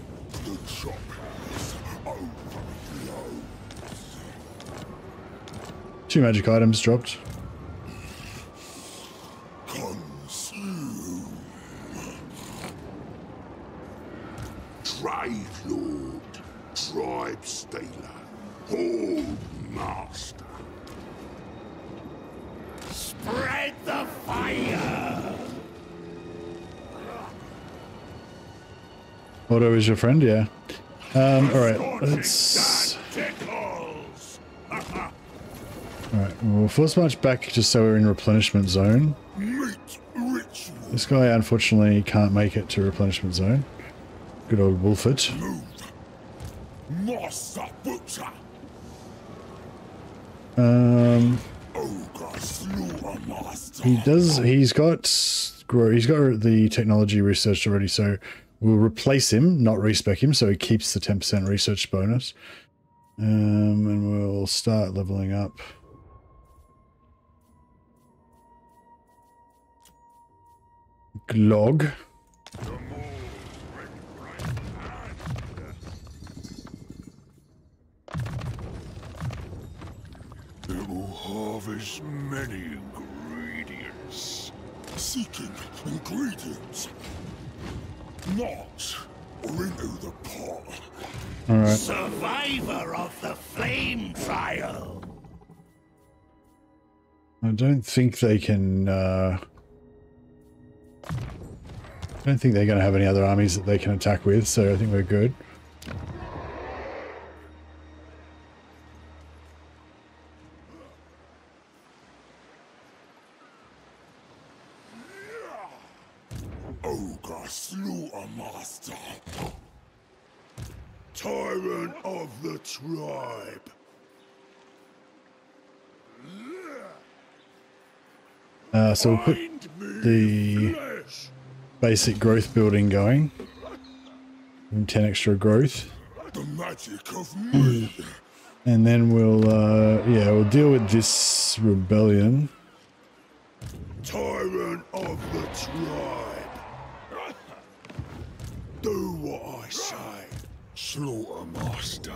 Two magic items dropped. Consume. Lord. Tribe staler. Hold master. Spread the fire! Auto is your friend, yeah. Um, alright, let's... we'll force march back just so we're in replenishment zone. This guy unfortunately can't make it to replenishment zone. Good old Wolfert. Move. Master butcher. Um, he does, he's got, grow- he's got the technology researched already, so we'll replace him, not respec him, so he keeps the 10% research bonus. Um, and we'll start leveling up. Glog. It will harvest many ingredients. Seeking ingredients. Not or into the pot. Alright. Survivor of the flame trial! I don't think they can, uh... I don't think they're going to have any other armies that they can attack with, so I think we're good. Ogre slaughter master. Tyrant of the tribe. Uh, so we'll put the. Basic growth building going. And 10 extra growth. The magic of me. And then we'll, uh, yeah, we'll deal with this rebellion. Tyrant of the tribe. Do what I say, Slaughter Master.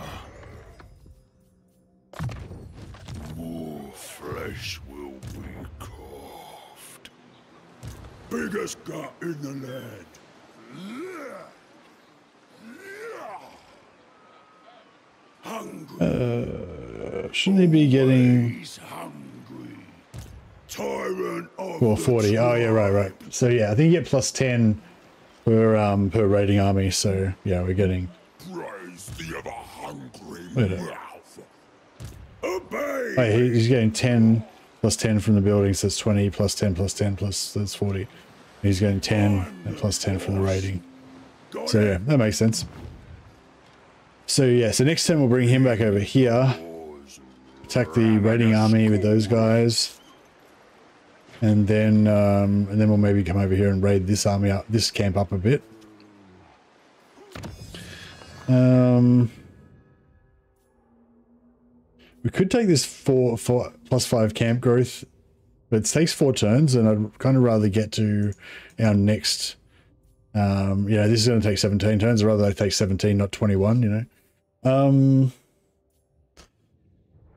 More flesh will be carved. Biggest gut in the land. Shouldn't he be getting He's hungry. Tyrant of well the 40? Oh yeah, right, right. So yeah, I think you get plus 10 per um per raiding army. So yeah, we're getting Praise the ever hungry Wait a- oh, he- he's getting 10 plus 10 from the building, so it's 20 plus 10 plus 10 plus that's 40. He's getting 10 and plus 10 from the raiding. So yeah, that makes sense. So yeah, so next time we'll bring him back over here. Attack the raiding army with those guys. And then um, and then we'll maybe come over here and raid this army up this camp up a bit. Um we could take this four, four plus five camp growth, but it takes four turns, and I'd kind of rather get to our next um, you know, this is going to take 17 turns. I'd rather they take 17, not 21, you know. Um,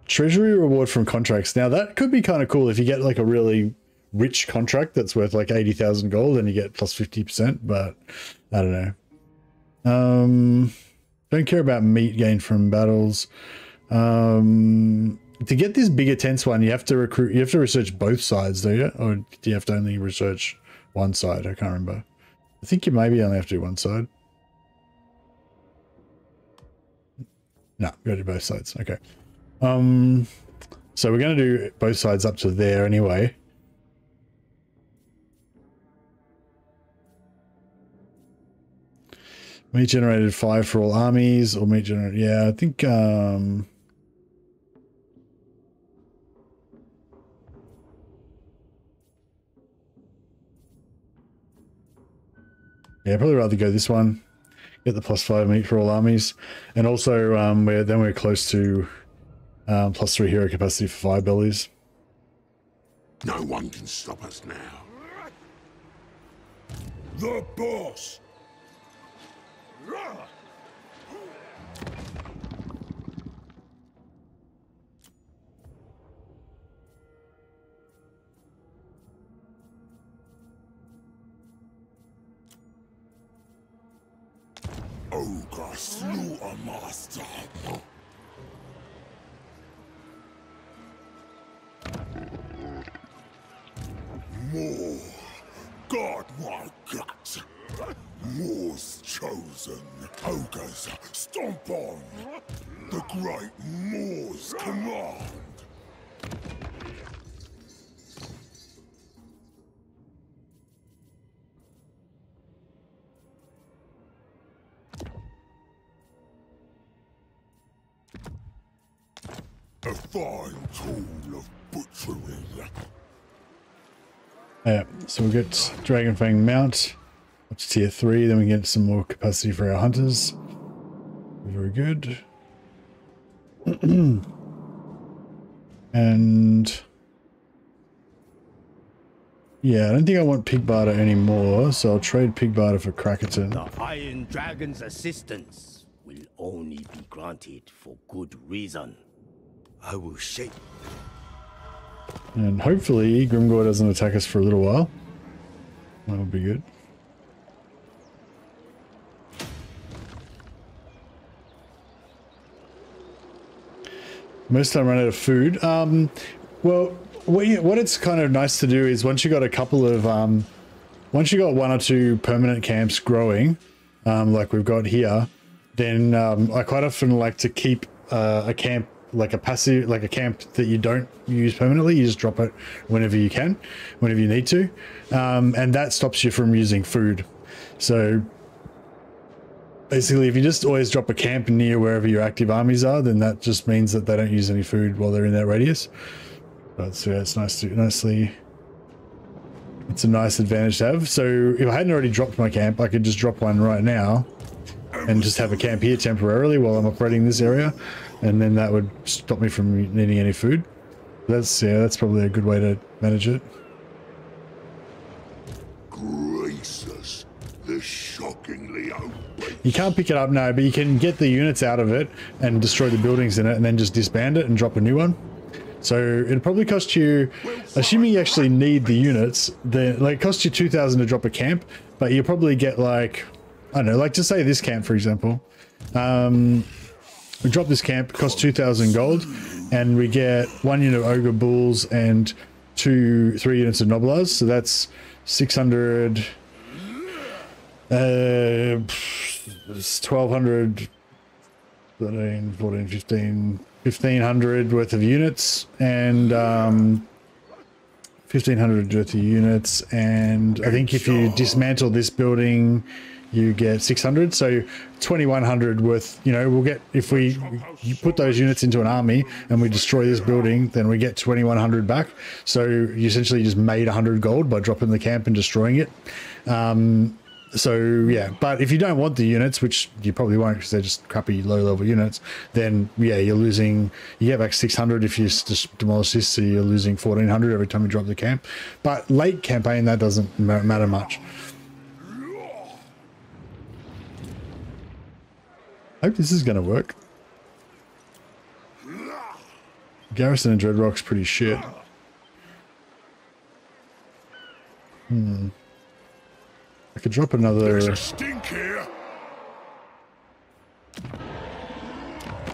treasury reward from contracts. Now, that could be kind of cool if you get like a really rich contract that's worth like 80,000 gold and you get plus 50%, but I don't know. Um, don't care about meat gained from battles. Um, to get this bigger tense one, you have to recruit, you have to research both sides, do you? Or do you have to only research one side? I can't remember. I think you maybe only have to do one side. No, go to do both sides. Okay. Um, so we're going to do both sides up to there anyway. Meat generated five for all armies, or meat generated. Yeah, I think. Um, yeah, I'd probably rather go this one. Get the plus five meat for all armies, and also um, we're then we're close to um, plus three hero capacity for fire bellies. No one can stop us now. The boss. Ogre Slaughter Master. More. God, my gut. Maw's chosen. Ogres, stomp on. The great Maw's command. Fine tool of butchering. Yeah, so we'll get Dragonfang Mount up to tier 3, then we get some more capacity for our hunters. Very good. and... Yeah, I don't think I want Pig Barter anymore, so I'll trade Pig Barter for Crackerton. The Iron Dragon's assistance will only be granted for good reason. I will shape And hopefully Grimgor doesn't attack us for a little while. That would be good. Most time run out of food. Um, well, what it's kind of nice to do is once you got a couple of, um, once you got one or two permanent camps growing, um, like we've got here, then um, I quite often like to keep uh, a camp like a passive, like a camp that you don't use permanently. You just drop it whenever you can, whenever you need to, um, and that stops you from using food. So basically, if you just always drop a camp near wherever your active armies are, then that just means that they don't use any food while they're in that radius. But so yeah, it's nice to nicely. It's a nice advantage to have. So if I hadn't already dropped my camp, I could just drop one right now and just have a camp here temporarily while I'm operating this area, and then that would stop me from needing any food. That's yeah, that's probably a good way to manage it. Greasus, the shockingly outrageous. You can't pick it up now, but you can get the units out of it and destroy the buildings in it, and then just disband it and drop a new one. So it'll probably cost you, assuming you actually need the units, then like it costs you two thousand to drop a camp, but you probably get like, I don't know, like to say this camp, for example. Um, we drop this camp, it costs 2,000 gold, and we get one unit of Ogre Bulls and two, three units of Gnoblars. So that's 600, uh, 1200, 13, 14, 15, 1500 worth of units, and um, 1500 worth of units. And I think if you dismantle this building, you get 600 so 2100 worth you know we'll get if we you put those units into an army and we destroy this building then we get 2100 back. So you essentially just made 100 gold by dropping the camp and destroying it. Um so yeah but if you don't want the units which you probably won't because they're just crappy low level units then yeah you're losing you get back 600 if you just demolish this so you're losing 1400 every time you drop the camp. But late campaign that doesn't matter much hope this is gonna work. Garrison and Dreadrock's pretty shit. Hmm. I could drop another. There's a stink here.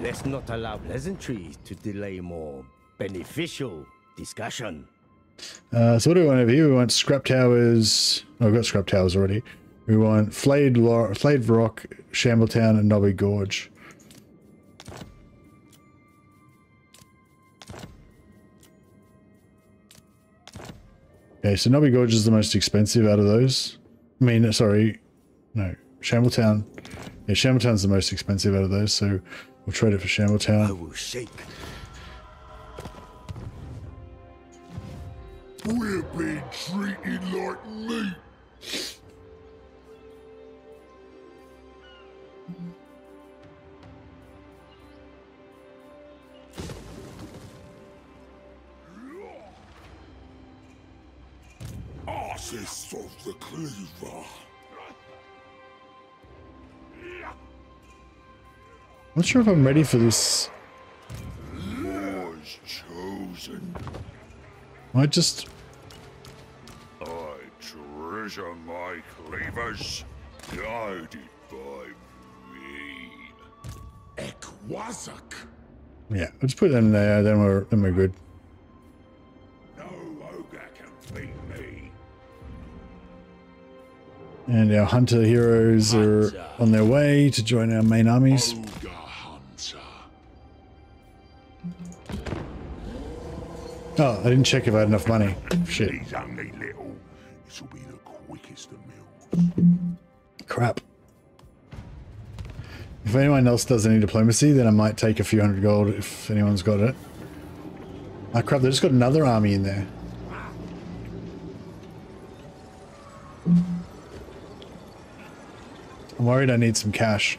Let's not allow pleasantries to delay more beneficial discussion. Uh, so what do we want over here? We want scrap towers. Oh, we've got scrap towers already. We want flayed, flayed rock, Shambletown, and Nobby Gorge. Okay, so Nobby Gorge is the most expensive out of those. I mean, sorry, no, Shambletown. Yeah, Shambletown's the most expensive out of those, so we'll trade it for I Shambletown. will shake. We're being treated like meat. Of the Cleaver. Not sure if I'm ready for this. Chosen. I just I treasure my cleavers, guided by me. Ekwazak. yeah, let's put them there. Then we're then we're good. No ogre can beat And our hunter heroes are on their way to join our main armies. Oh, I didn't check if I had enough money. Shit. He's only little. Be the quickest of. Crap. If anyone else does any diplomacy, then I might take a few hundred gold if anyone's got it. Ah, crap, they just got another army in there. I'm worried I need some cash.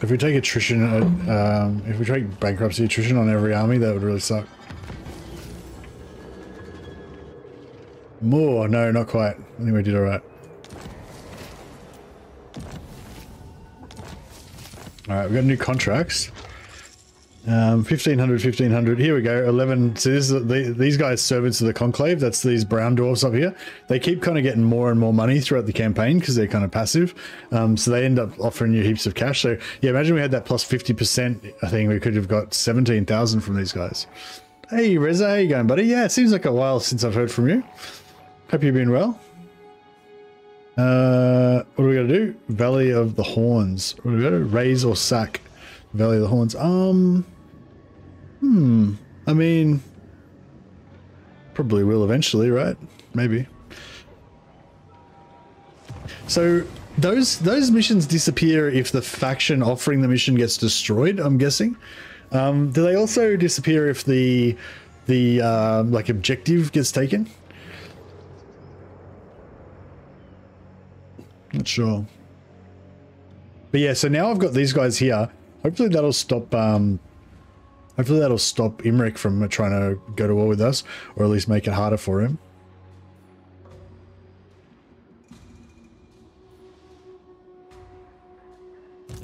If we take attrition, uh, um, if we take bankruptcy attrition on every army, that would really suck. More? No, not quite. I think we did alright. Alright, we've got new contracts. Um, 1500, 1500. Here we go. 11. So this is the, these guys servants of the conclave. That's these brown dwarfs up here. They keep kind of getting more and more money throughout the campaign because they're kind of passive. Um, so they end up offering you heaps of cash. So yeah, imagine we had that plus 50%. I think we could have got 17,000 from these guys. Hey, Reza, how you going, buddy? Yeah, it seems like a while since I've heard from you. Hope you've been well. Uh, what are we gonna do? Valley of the Horns. What do we gotta raise or sack? Valley of the Horns. Um, hmm. I mean, probably will eventually, right? Maybe. So those those missions disappear if the faction offering the mission gets destroyed. I'm guessing. Um, do they also disappear if the the uh, like objective gets taken? Not sure. But yeah, so now I've got these guys here. Hopefully that'll stop um hopefully that'll stop Imric from trying to go to war with us, or at least make it harder for him.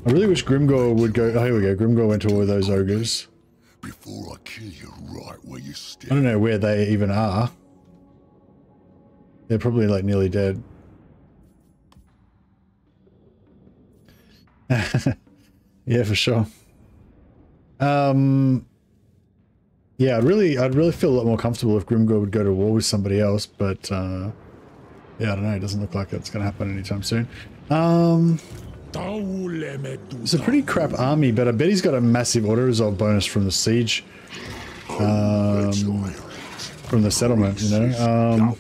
I really wish Grimgor would go. Oh, here we go. Grimgor went to war with those ogres. Before I kill you right where you stand. I don't know where they even are. They're probably like nearly dead. yeah, for sure. Um, yeah, I'd really, I'd really feel a lot more comfortable if Grimgor would go to war with somebody else, but uh, yeah, I don't know. It doesn't look like it's going to happen anytime soon. Um, it's a pretty crap army, but I bet he's got a massive auto resolve bonus from the siege, um, from the settlement. You know. Um,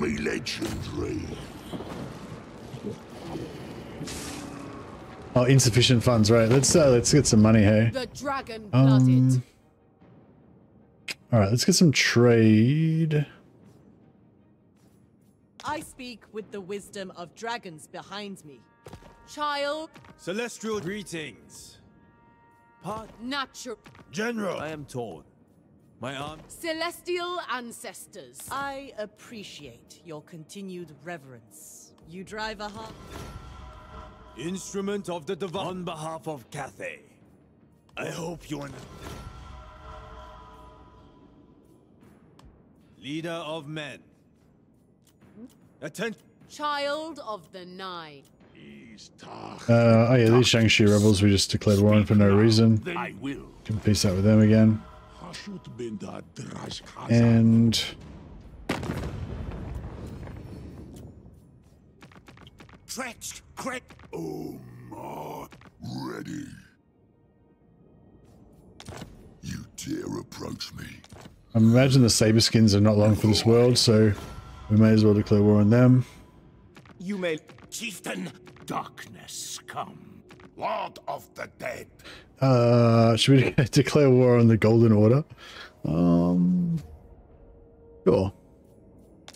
me legendary. oh, insufficient funds, right? Let's uh, let's get some money, hey. The dragon blooded. Um, all right, let's get some trade. I speak with the wisdom of dragons behind me. Child, Celestial greetings. Part natural, General. I am torn. My arm. celestial ancestors. I appreciate your continued reverence. You drive a heart. Instrument of the divine. On behalf of Cathay. I hope you understand. Leader of men. Attention. Child of the Nine. He's tough. Uh, oh yeah, these Shang-Chi rebels we just declared war on for no reason. I will. Can peace out with them again. Hashut bin da Drashkaza. And Stretched. Correct. Oh my. Ready. You dare approach me. I imagine the Saber skins are not long for this world, so we may as well declare war on them. You may. Chieftain, darkness come. Lord of the dead. Uh, should we declare war on the Golden Order? Um, sure.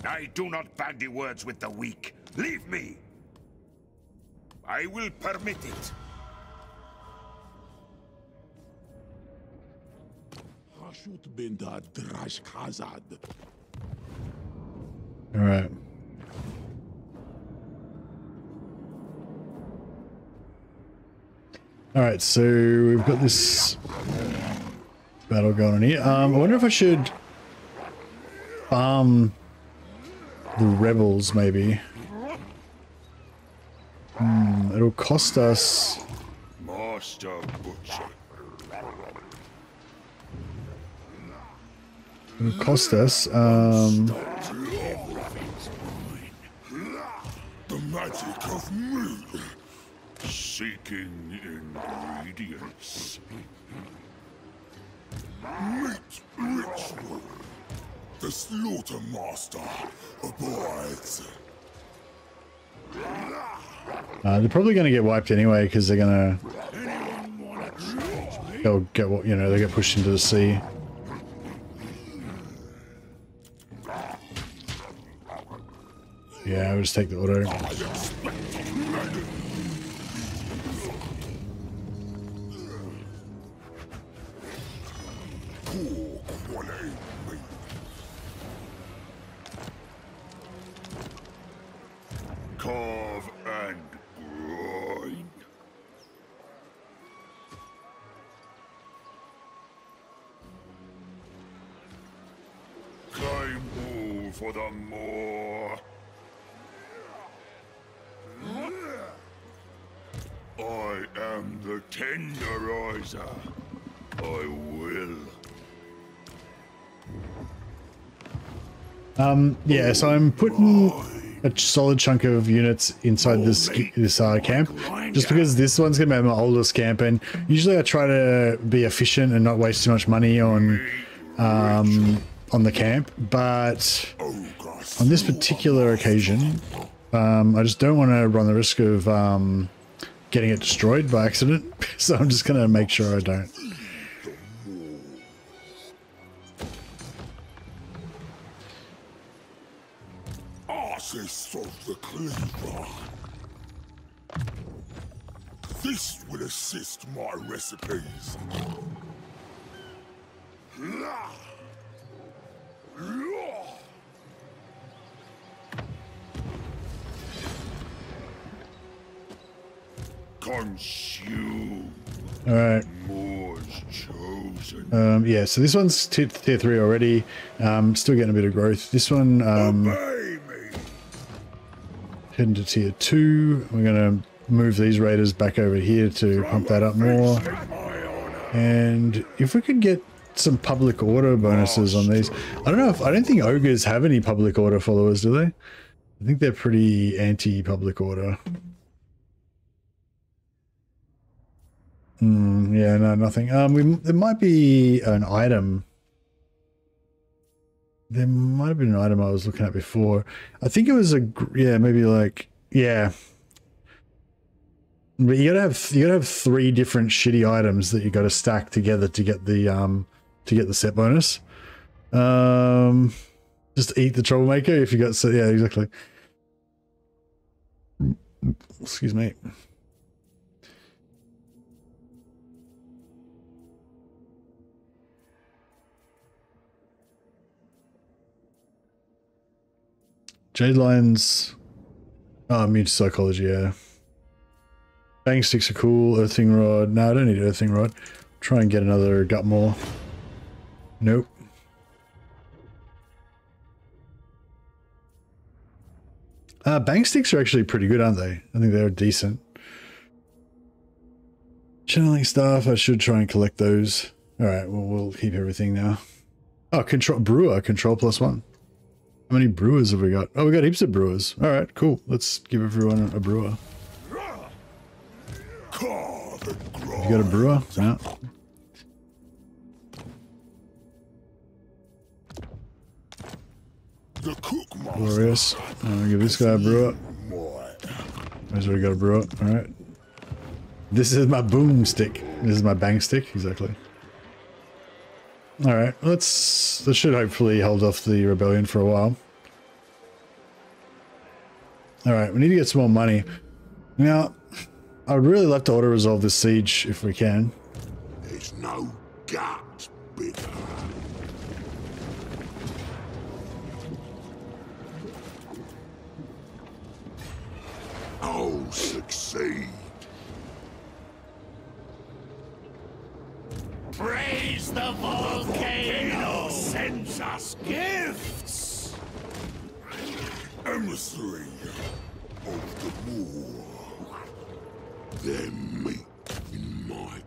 I do not bandy words with the weak. Leave me. I will permit it. Hashut bin da Drashkazad. All right. All right, so we've got this battle going on here. Um, I wonder if I should farm the rebels, maybe. Hmm, it'll cost us. Master Butcher. It'll cost us. Um, The magic of me. Seeking ingredients. Meat ritual. The slaughter master abides. uh, they're probably going to get wiped anyway because they're going to Anyone wanna challenge me? they'll get what you know they get pushed into the sea. Yeah, I'll just take the auto. Carve and grind. For the Maw. I am the tenderizer. I will. Um, yeah, so I'm putting a solid chunk of units inside this this uh, camp, just because this one's gonna be my oldest camp, and usually I try to be efficient and not waste too much money on um, on the camp, but on this particular occasion, um, I just don't want to run the risk of um, getting it destroyed by accident, so I'm just gonna make sure I don't. This will assist my recipes. Consume. All right. Um, yeah, so this one's tier, tier three already. Um, still getting a bit of growth. This one. Um, heading to tier two. We're gonna move these raiders back over here to pump that up more. And if we could get some public order bonuses on these, I don't know if I don't think ogres have any public order followers, do they? I think they're pretty anti-public order. Hmm, yeah, no, nothing. Um, we there might be an item. There might have been an item I was looking at before. I think it was a yeah, maybe like yeah. But you gotta have you gotta have three different shitty items that you gotta stack together to get the um to get the set bonus. Um, just eat the troublemaker if you got so yeah exactly. Excuse me. Jade lines. Oh, immune to psychology, yeah. Bang sticks are cool. Earthing rod. No, I don't need earthing rod. Try and get another gut more. Nope. Uh, bang sticks are actually pretty good, aren't they? I think they're decent. Channeling stuff. I should try and collect those. All right. Well, we'll keep everything now. Oh, control brewer. Control plus one. How many brewers have we got? Oh, we got heaps of brewers. All right, cool. Let's give everyone a brewer. You got a brewer? Yeah. The cook master. Glorious. Uh, give this guy a brewer. He's already got a brewer. All right. This is my boom stick. This is my bang stick. Exactly. All right. Let's. This should hopefully hold off the rebellion for a while. All right. We need to get some more money. Now, I'd really like to auto resolve this siege if we can. There's no gut bigger. I'll succeed. Praise the volcano sends us gifts. Emissary of the Maw. Their meat in my.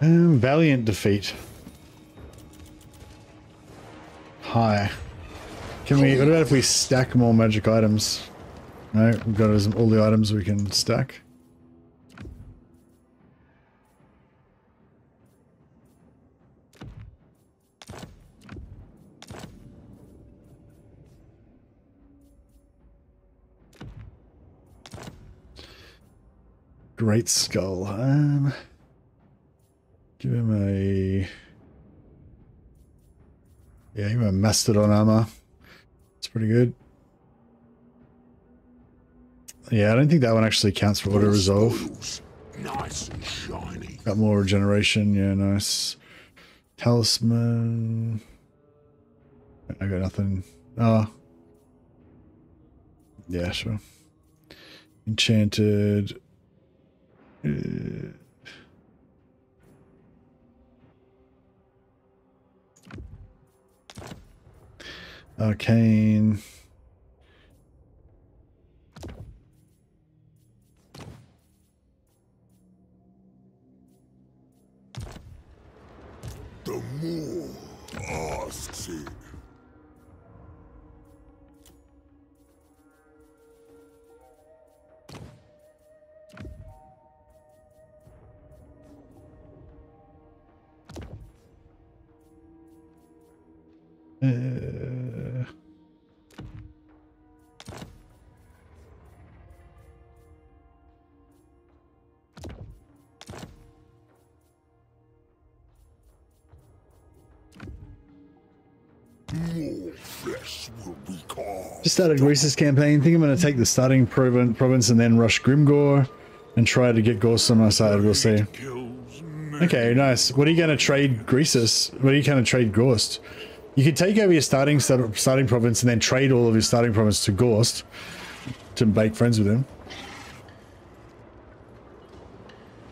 Um, valiant defeat. High. Can we? What about if we stack more magic items? No, we've got all the items we can stack. Great skull. Um, give him a. Yeah, give him a mastodon armor. It's pretty good. Yeah, I don't think that one actually counts for auto resolve. Nice and shiny. Got more regeneration. Yeah, nice. Talisman. I got nothing. Oh. Yeah, sure. Enchanted. Uh, Arcane. The Maw asks it. Uh, Just started Greasus' campaign. Think I'm going to take the starting province, province and then rush Grimgor and try to get Gorst on my side. We'll see. Okay, nice. What are you going to trade Greasus? What are you going to trade Gorst? You could take over your starting starting province and then trade all of your starting province to Gorst to make friends with him.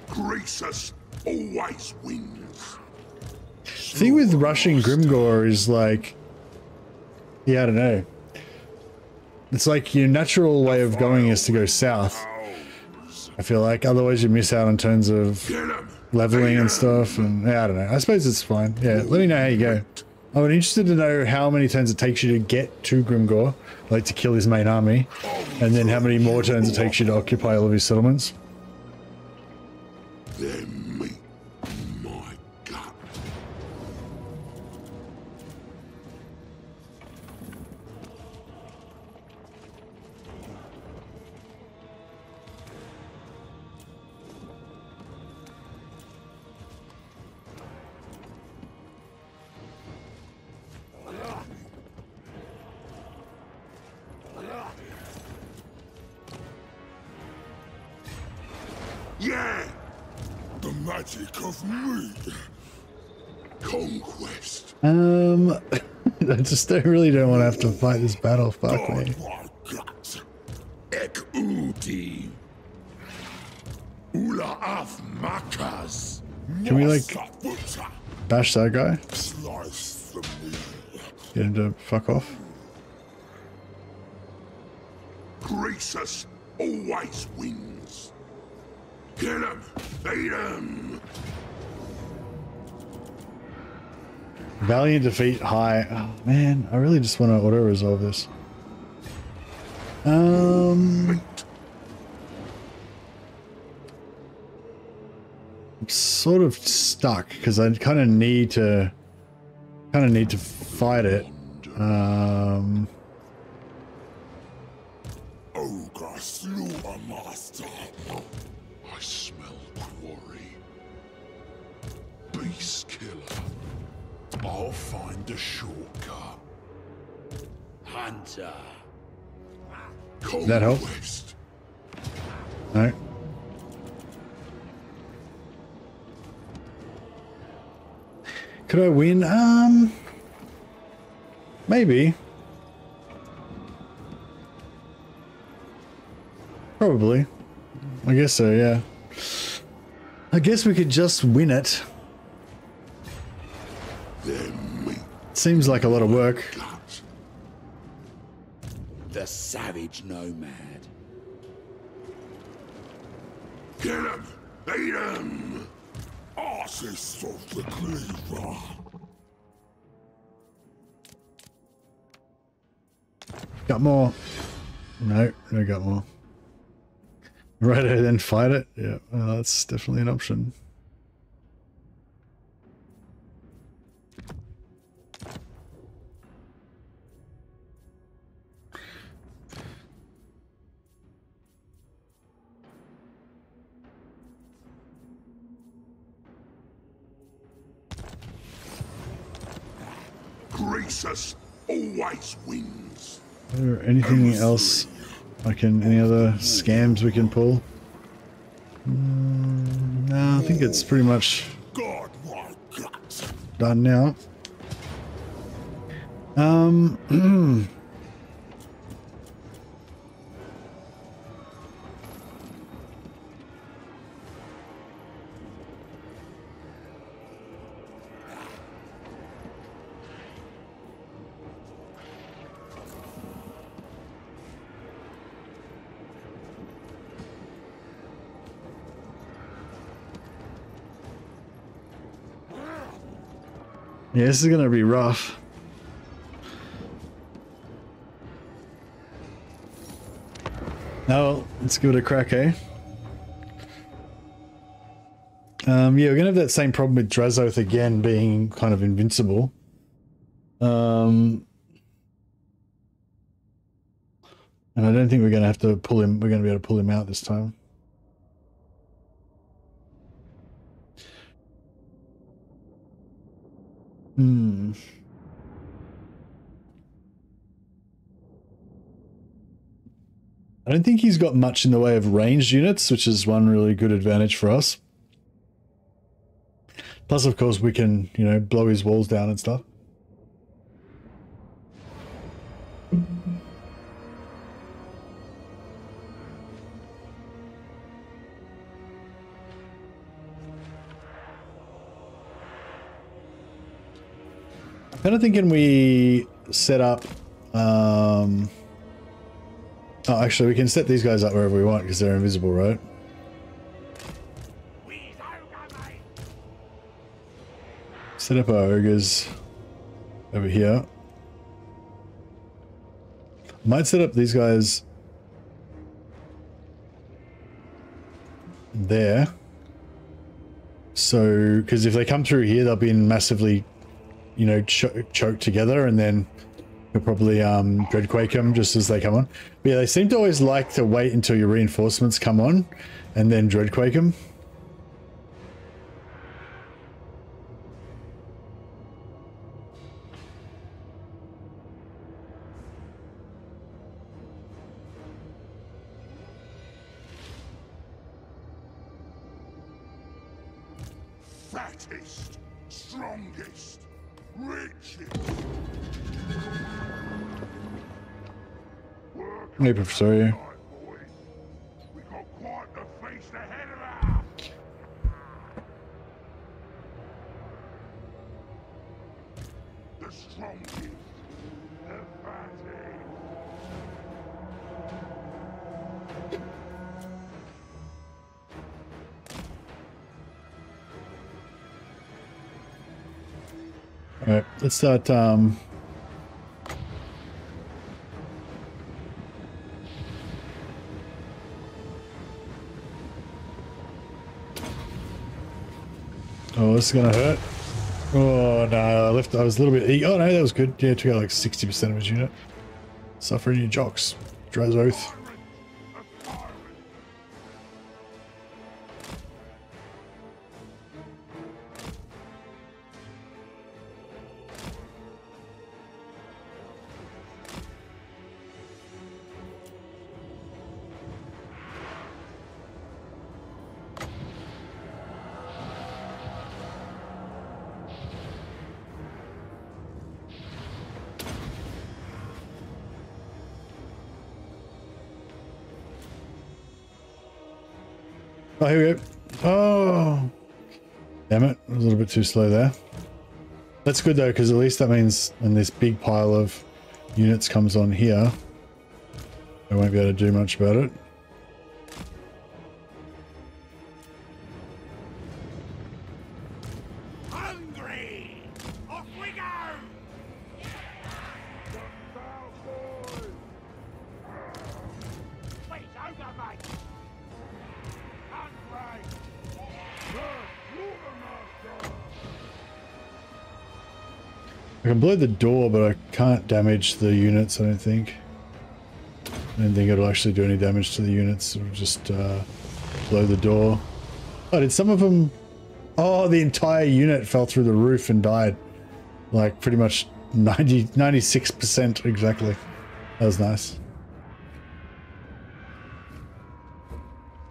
Greasus always wins. The thing with rushing Grimgor is like, yeah, I don't know. It's like your natural way of going is to go south. I feel like otherwise you miss out in terms of leveling and stuff. And yeah, I don't know. I suppose it's fine. Yeah, let me know how you go. I'm interested to know how many turns it takes you to get to Grimgor, like to kill his main army, and then how many more turns it takes you to occupy all of his settlements. Um, I just don't really don't want to have to fight this battle. Fuck me. Ek udi. Ula af makas. Can we, like- Bash that guy. Slice the meat. Get him to fuck off. Greasus always wins. Kill him. Beat him. Valiant defeat high. Oh man, I really just want to auto resolve this. Um, I'm sort of stuck because I kind of need to, kind of need to fight it. Um, Ogre slaughter master. I'll find the shortcut. Hunter. that help? Conquest. no. Could I win? Um, maybe. Probably. I guess so, yeah. I guess we could just win it. Then meet Seems like a lot of work. The savage nomad. Kill him. Eat him. Artist of the cleaver. Got more. No, no got more. Right, then fight it. Yeah, well, that's definitely an option. Always wins. Is there anything else I can, any other scams we can pull? Mm, no, I think it's pretty much done now. Um, yeah, this is gonna be rough. Now, let's give it a crack, eh? Um, yeah, we're gonna have that same problem with Drazhoath again being kind of invincible. Um, and I don't think we're gonna have to pull him. We're gonna be able to pull him out this time. Hmm. I don't think he's got much in the way of ranged units, which is one really good advantage for us. Plus, of course, we can, you know, blow his walls down and stuff. Kind of thinking we set up. Um, oh, actually, we can set these guys up wherever we want because they're invisible, right? Set up our ogres over here. Might set up these guys there. So, because if they come through here, they'll be in massively, you know, ch choked together, and then you'll probably um, dreadquake them just as they come on. But yeah, they seem to always like to wait until your reinforcements come on, and then dreadquake them. Strongest, the fattest. All right, let's start. Um, this is gonna hurt. Oh no, I left. I was a little bit. Oh no, that was good. Yeah, took out like sixty percent of his unit. Suffering your jocks. Drazhoath. Oh, here we go. Oh, damn it! A little bit too slow there. That's good though, because at least that means when this big pile of units comes on here, I won't be able to do much about it. Can blow the door, but I can't damage the units. I don't think. I don't think it'll actually do any damage to the units. It'll just uh, blow the door. Oh, did some of them? Oh, the entire unit fell through the roof and died. Like pretty much 90, 96% exactly. That was nice.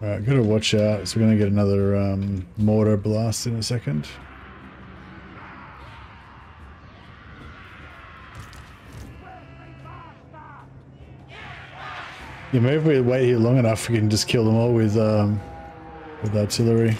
Alright, gotta watch out. So we're gonna get another um, mortar blast in a second. Yeah, maybe if we wait here long enough, we can just kill them all with um, with artillery.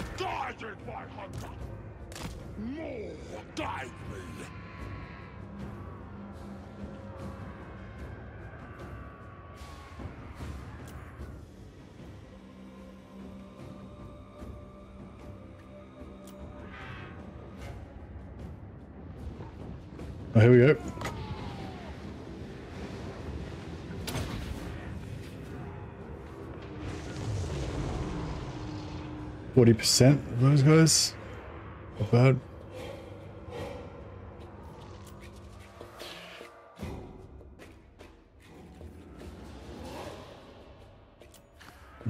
40% of those guys. Not bad.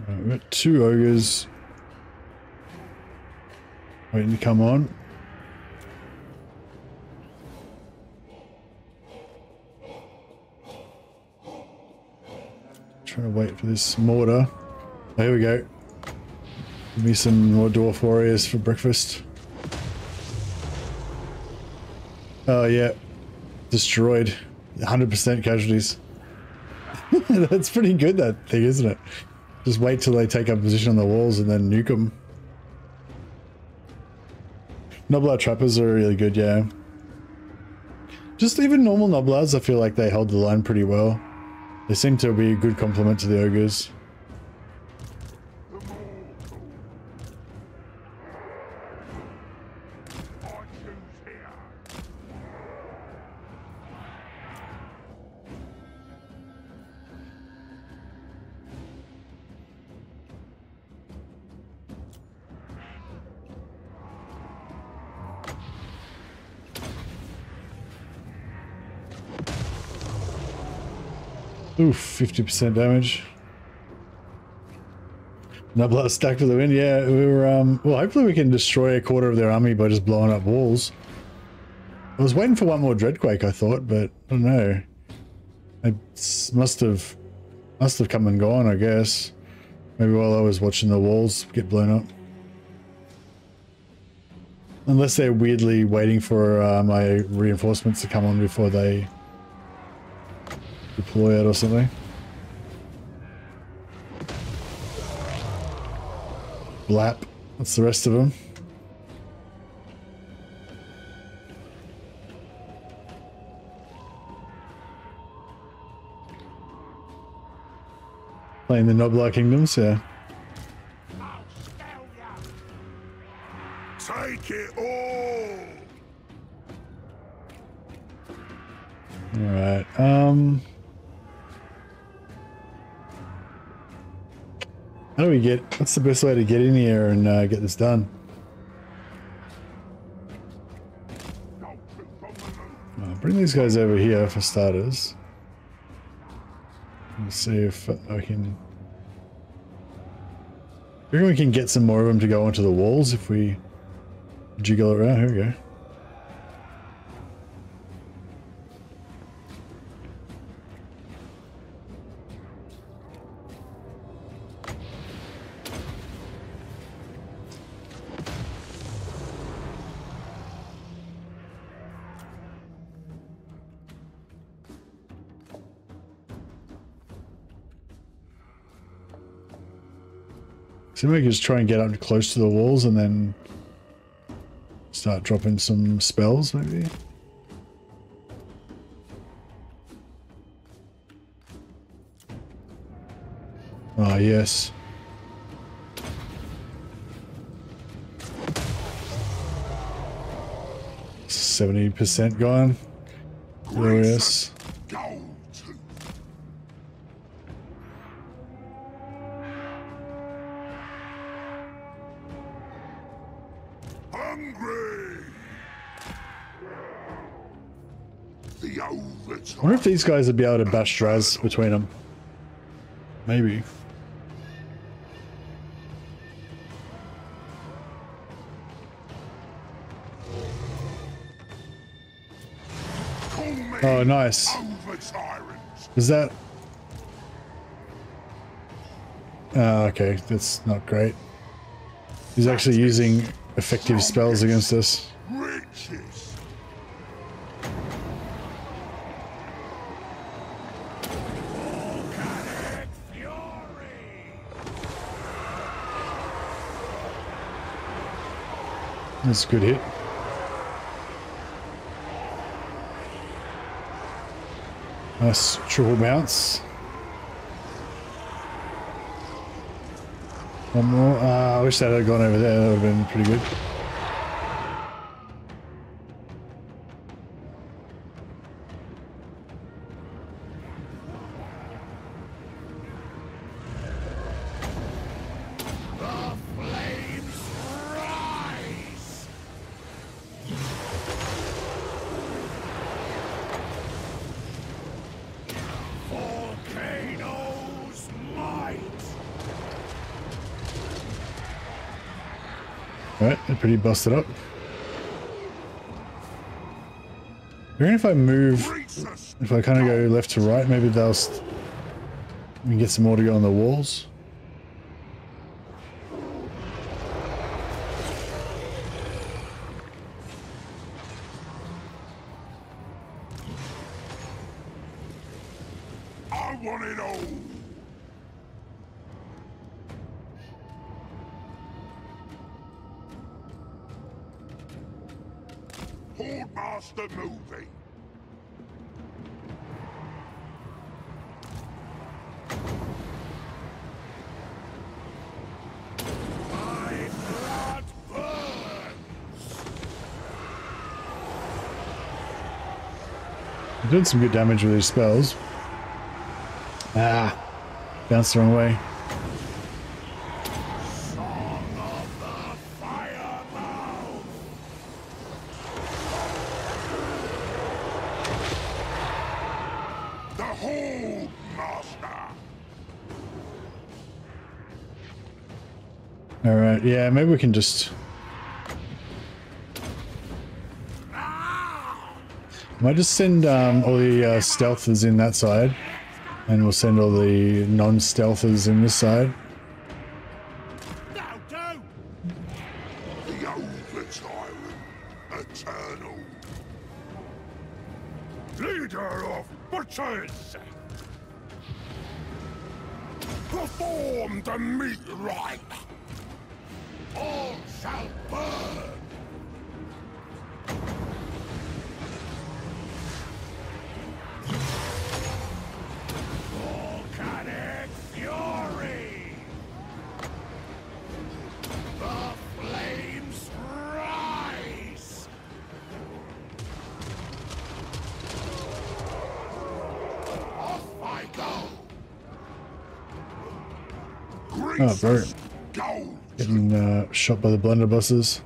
We've got two ogres waiting to come on. Trying to wait for this mortar. There we go. Give me some more dwarf warriors for breakfast. Oh yeah, destroyed. 100% casualties. That's pretty good, that thing, isn't it? Just wait till they take up position on the walls and then nuke them. Gnoblar trappers are really good, yeah. Just even normal Gnoblars, I feel like they hold the line pretty well. They seem to be a good complement to the ogres. 50% damage. Gnoblar stacked for the win. Yeah, we were, um, well, hopefully we can destroy a quarter of their army by just blowing up walls. I was waiting for one more Dreadquake, I thought, but I don't know. It must have, must have come and gone, I guess. Maybe while I was watching the walls get blown up. Unless they're weirdly waiting for uh, my reinforcements to come on before they deploy it or something. Blap. That's the rest of them. Playing the Gnoblar Kingdoms, yeah. Get... What's the best way to get in here and uh, get this done? Move. Uh, bring these guys over here for starters. Let's see if I can... Reckon we can get some more of them to go onto the walls if we jiggle it around. Here we go. So maybe just try and get up close to the walls and then start dropping some spells, maybe. Ah, yes. Seventy percent gone. Glorious. Wonder if these guys would be able to bash Draz between them. Maybe. Oh, nice. Is that... Oh, okay. That's not great. He's actually using effective spells against us. That's a good hit. Nice triple bounce. One more. Uh, I wish that had gone over there. That would have been pretty good. Busted up. I if I move, if I kind of go left to right, maybe they'll. We can get some more to go on the walls. We're some good damage with these spells. Ah, bounced the wrong way. The Hold Master! All right, yeah, maybe we can just. Might just send um, all the uh, stealthers in that side, and we'll send all the non-stealthers in this side. Shot by the blunderbusses.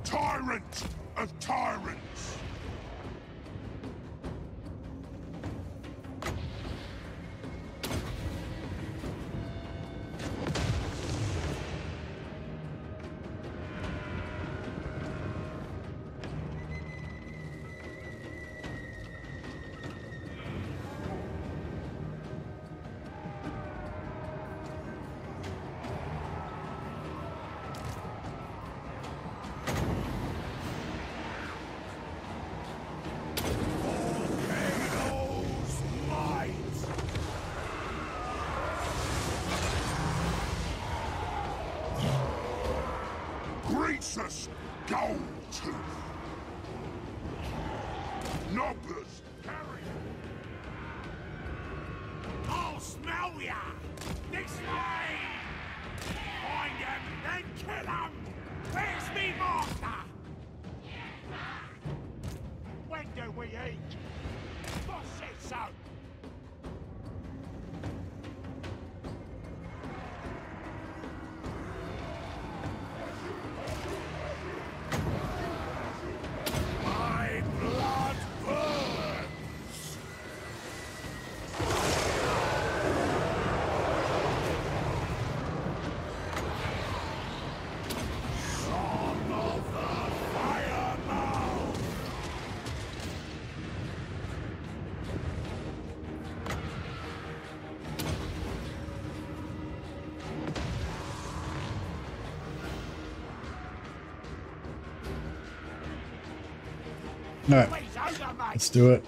Let's do it.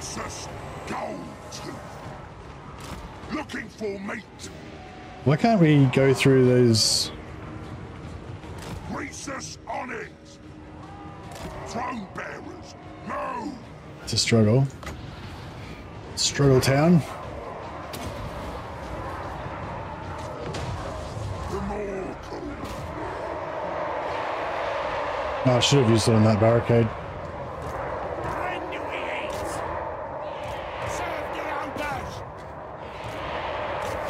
Greasus Gold Tooth! Looking for meat! Why can't we go through those? Greasus on it! Throne bearers, move! It's a struggle. Struggle town. Oh, I should have used it on that barricade. When do we eat? Serve the elders!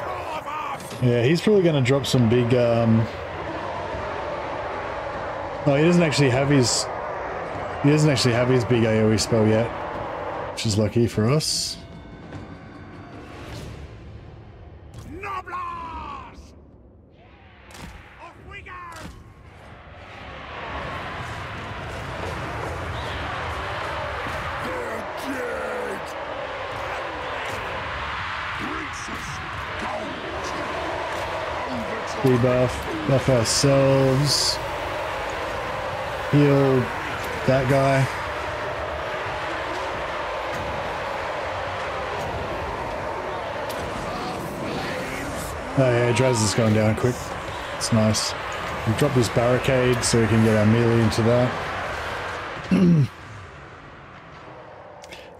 Drive on! Yeah, he's probably going to drop some big. Um... Oh, he doesn't actually have his. He doesn't actually have his big AOE spell yet, which is lucky for us. Buff ourselves. Heal that guy. Oh yeah, Draz is going down quick. It's nice. We drop this barricade so we can get our melee into that.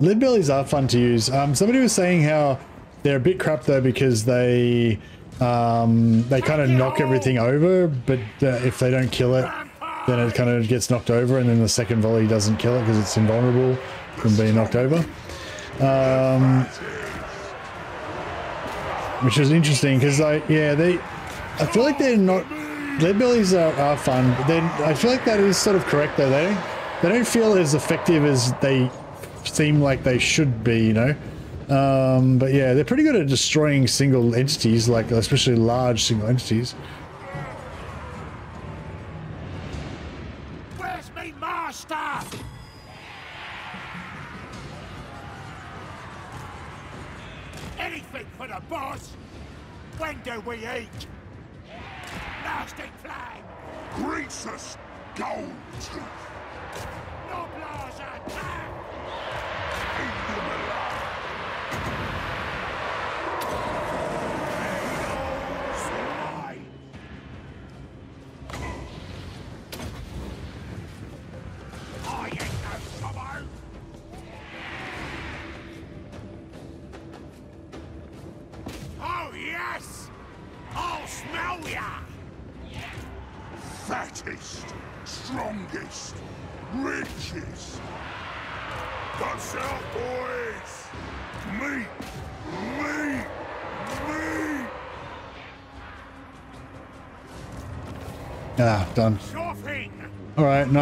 Lead bellies are fun to use. Um, somebody was saying how they're a bit crap though because they um, they kind of knock everything over, but uh, if they don't kill it, then it kind of gets knocked over, and then the second volley doesn't kill it because it's invulnerable from being knocked over. Um, which is interesting because I yeah they I feel like they're not lead bellies are, are fun. But then I feel like that is sort of correct though. They they don't feel as effective as they seem like they should be. You know. Um, but yeah, they're pretty good at destroying single entities, like especially large single entities.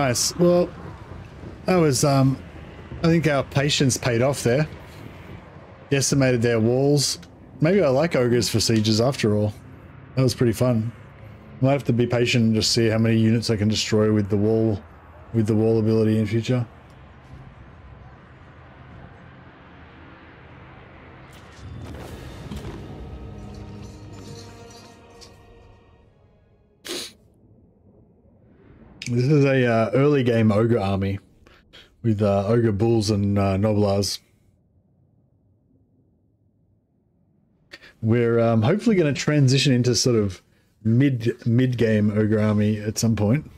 Nice. Well, that was um, I think our patience paid off there. Decimated their walls. Maybe I like ogres for sieges after all. That was pretty fun. Might have to be patient and just see how many units I can destroy with the wall, with the wall ability in future. Uh, early game ogre army with uh, ogre bulls and uh, gnoblars. We're um, hopefully going to transition into sort of mid mid game ogre army at some point.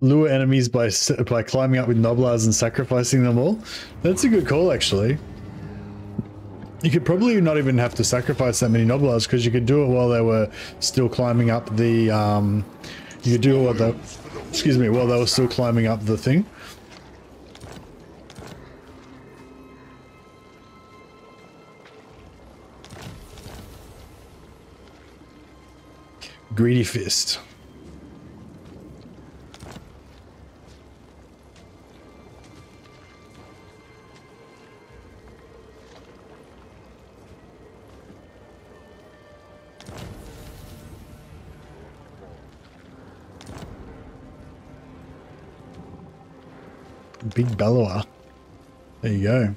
Lure enemies by by climbing up with gnoblars and sacrificing them all. That's a good call, actually. You could probably not even have to sacrifice that many gnoblars because you could do it while they were still climbing up the. Um, you could do it while they, excuse me, while they were still climbing up the thing. Greedy fist. Big bellower. There you go.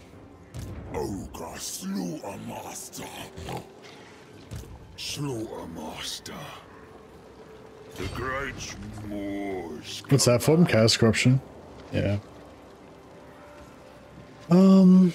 Ogre slaughter master. Slaughter master. The great Maw's. What's that from? Chaos corruption. Yeah. Um.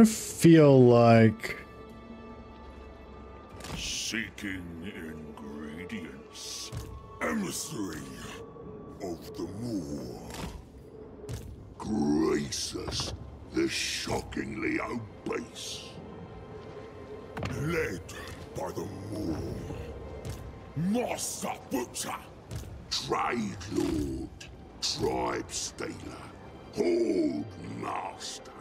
Kind of feel like Seeking ingredients. Emissary of the Maw. Greasus the shockingly obese. Led by the Maw. Master Butcher. Trade Lord. Tribe Stealer. Horde Master.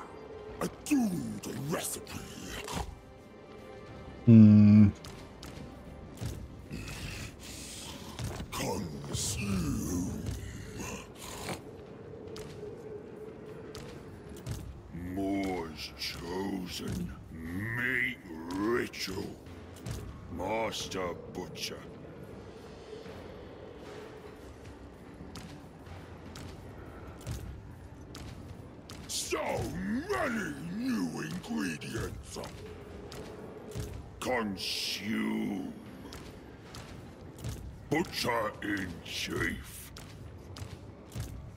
Hmm. A doomed recipe. Hmm. Consume. Maw's chosen. Meat ritual. Master Butcher. Many new ingredients. Consume. Butcher in chief.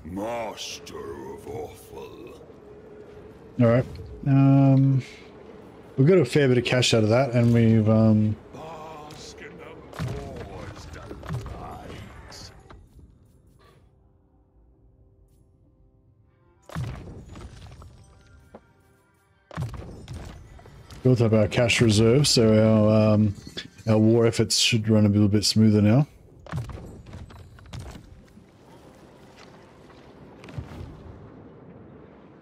Master of Awful. All right. Um, we've got a fair bit of cash out of that, and we've um, built up our cash reserve, so our um, our war efforts should run a little bit smoother now.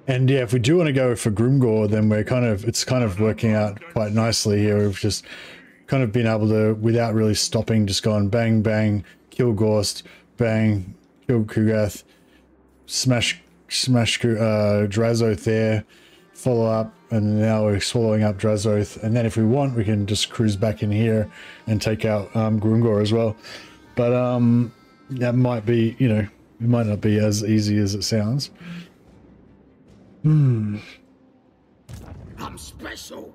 And yeah, if we do want to go for Grimgor, then we're kind of it's kind of working out quite nicely here. We've just kind of been able to, without really stopping, just gone bang bang, kill Gorst, bang, kill Ku'gath, smash smash uh, Drazhoath there, follow up, and now we're swallowing up Drazhoath. And then if we want, we can just cruise back in here and take out um, Grungor as well. But um, that might be, you know, it might not be as easy as it sounds. I'm special.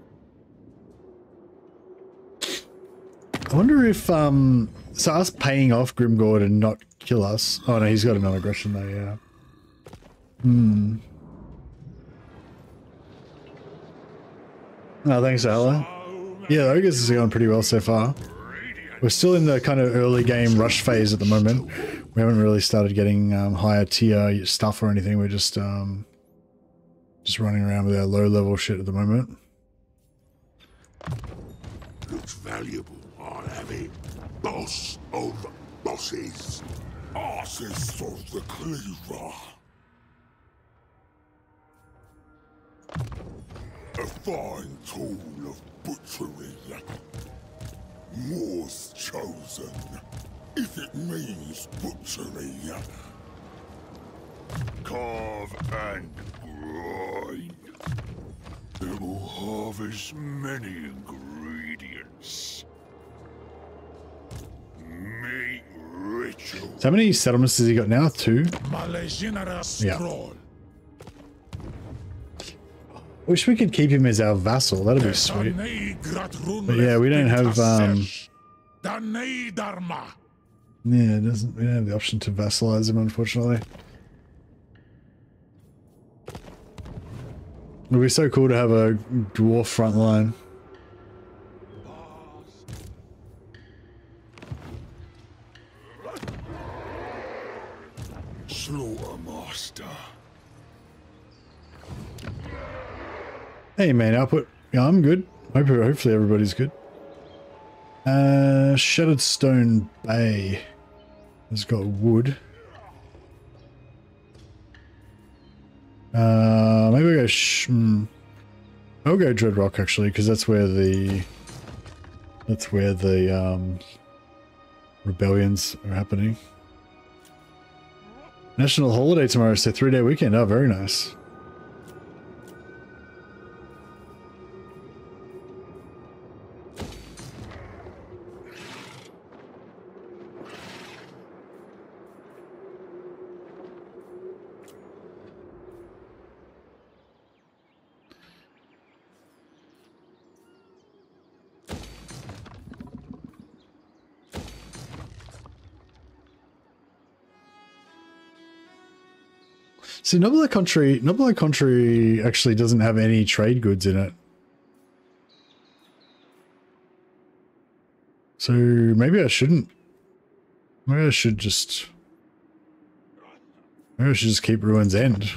I wonder if um, so us paying off Grimgord and not kill us. Oh no, he's got another aggression though. Yeah. Hmm. Oh, thanks, Ella. Yeah, Ogres is going pretty well so far. We're still in the kind of early game rush phase at the moment. We haven't really started getting um, higher tier stuff or anything. We're just um, just running around with our low level shit at the moment. Looks valuable, I'll have it. Boss of bosses. Artist of the cleaver. A fine tool of butchery. Maw's chosen. If it means butchery. Carve and grind. It will harvest many ingredients. Meat ritual. So how many settlements has he got now? Two. Yeah. Wish we could keep him as our vassal. That'd be sweet. But yeah, we don't have, um, Yeah, it doesn't. We don't have the option to vassalize him, unfortunately. It would be so cool to have a dwarf front line. Hey, man, output. Yeah, I'm good. Hopefully everybody's good. Uh, Shattered Stone Bay has got wood. Uh, maybe I go. Sh- hmm. I'll go Dread Rock actually, because that's where the that's where the um, rebellions are happening. National holiday tomorrow, so three day weekend. Oh, very nice. See, Gnoblar Country, Gnoblar Country actually doesn't have any trade goods in it. So maybe I shouldn't. Maybe I should just. Maybe I should just keep Ruin's End.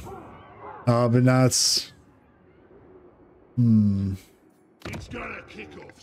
Uh, but now it's. Hmm. It's gonna kick off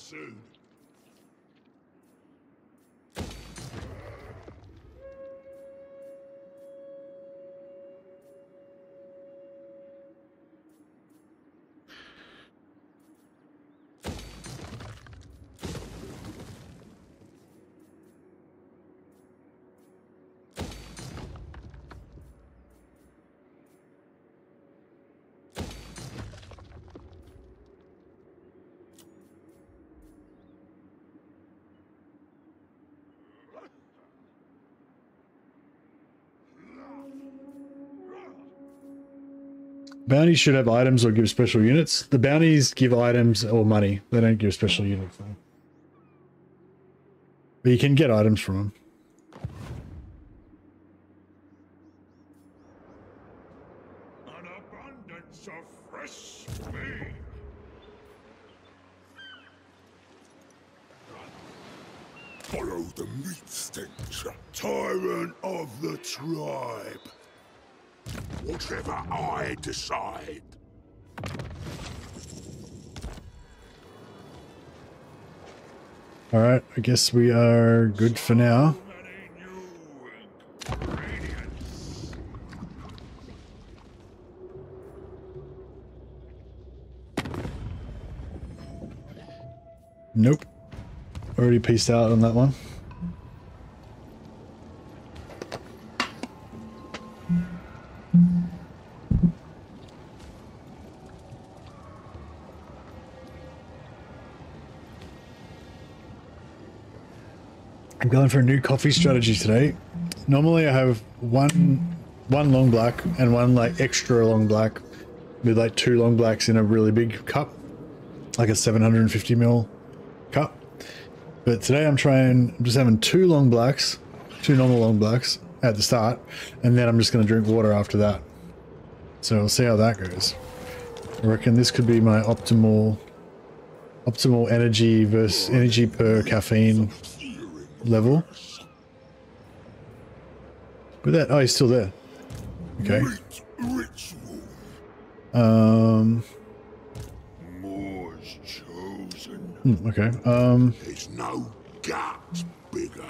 Bounties should have items or give special units. The bounties give items or money. They don't give special units though. But you can get items from them. An abundance of fresh meat. Follow the meat stench. Tyrant of the tribe. Whatever I decide. All right, I guess we are good for now. Nope. Already pieced out on that one. I'm for a new coffee strategy today. Normally I have one one long black and one like extra long black with like two long blacks in a really big cup. Like a 750 ml cup. But today I'm trying, I'm just having two long blacks, two normal long blacks at the start, and then I'm just going to drink water after that. So we'll see how that goes. I reckon this could be my optimal, optimal energy versus energy per caffeine level. With that, oh, he's still there. Okay. Meat ritual. Um. Maw's chosen. hmm, Okay. Um. There's no gut bigger.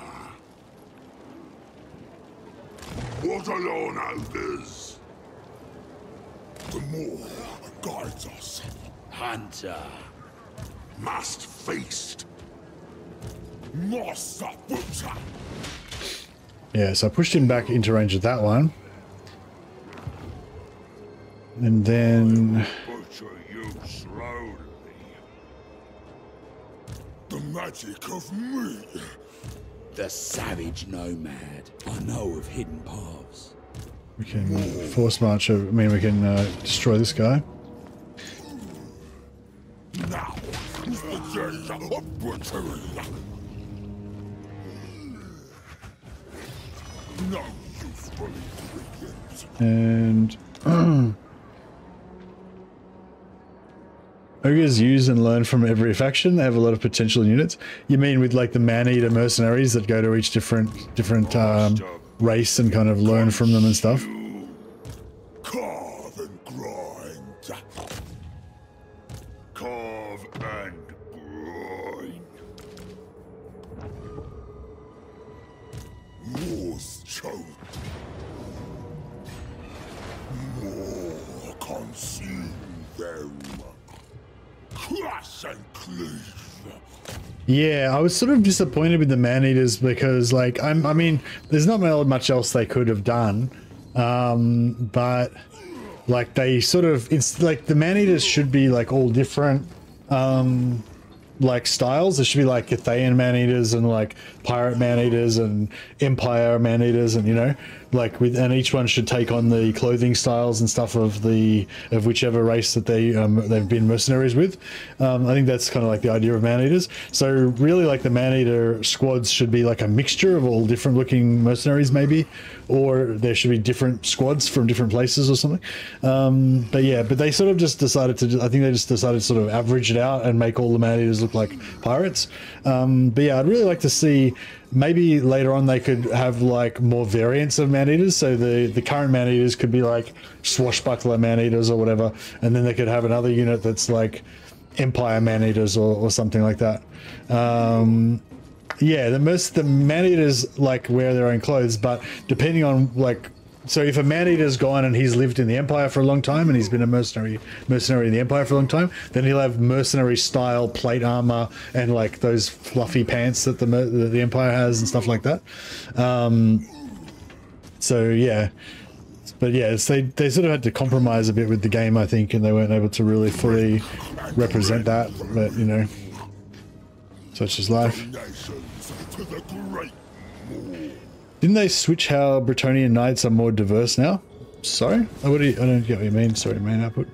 What alone others? The Maw guides us. Hunter. Must feast. Master. Yeah, so I pushed him back into range of that one. And then Butcher you slowly. The magic of meat. The savage nomad. I know of hidden paths. we can force march. over- I mean, we can uh, destroy this guy. Now is the day of butchery. And ogres use and learn from every faction. They have a lot of potential units. You mean with like the man-eater mercenaries that go to each different different um, race and kind of learn from them and stuff? Yeah, I was sort of disappointed with the man eaters because, like, I'm. I mean, there's not much else they could have done, um, but like they sort of. It's like the man eaters should be like all different, um, like styles. There should be like Cathayan man eaters and like pirate man eaters and empire man eaters, and you know, like with and each one should take on the clothing styles and stuff of the of whichever race that they um, they've been mercenaries with. Um, I think that's kind of like the idea of man eaters. So really, like the man eater squads should be like a mixture of all different looking mercenaries, maybe, or there should be different squads from different places or something. Um, but yeah, but they sort of just decided to. I think they just decided to sort of average it out and make all the man eaters look like pirates. Um, but yeah, I'd really like to see maybe later on they could have like more variants of man eaters. So the the current man eaters could be like swashbuckler man eaters or whatever, and then they could have another unit that's like empire man eaters or, or something like that. Um, yeah, the most the man eaters like wear their own clothes, but depending on like. So if a man eater's gone and he's lived in the empire for a long time and he's been a mercenary mercenary in the empire for a long time, then he'll have mercenary style plate armor and like those fluffy pants that the that the empire has and stuff like that. Um, so yeah, but yeah, they they sort of had to compromise a bit with the game, I think, and they weren't able to really fully represent that. But you know, such is life. Nations to the great Didn't they switch how Bretonnian knights are more diverse now? Sorry? Oh, what do you, I don't get what you mean. Sorry, main output.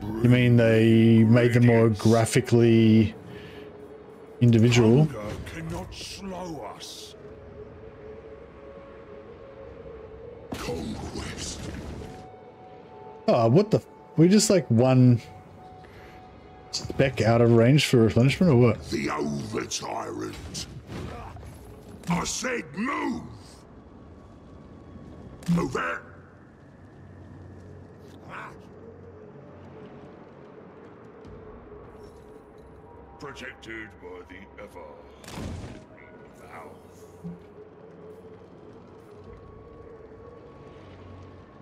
You mean they made them more graphically individual? Oh, what the? We just like one spec out of range for replenishment or what? The over. I said move. Move it. Protected by the ever. Now.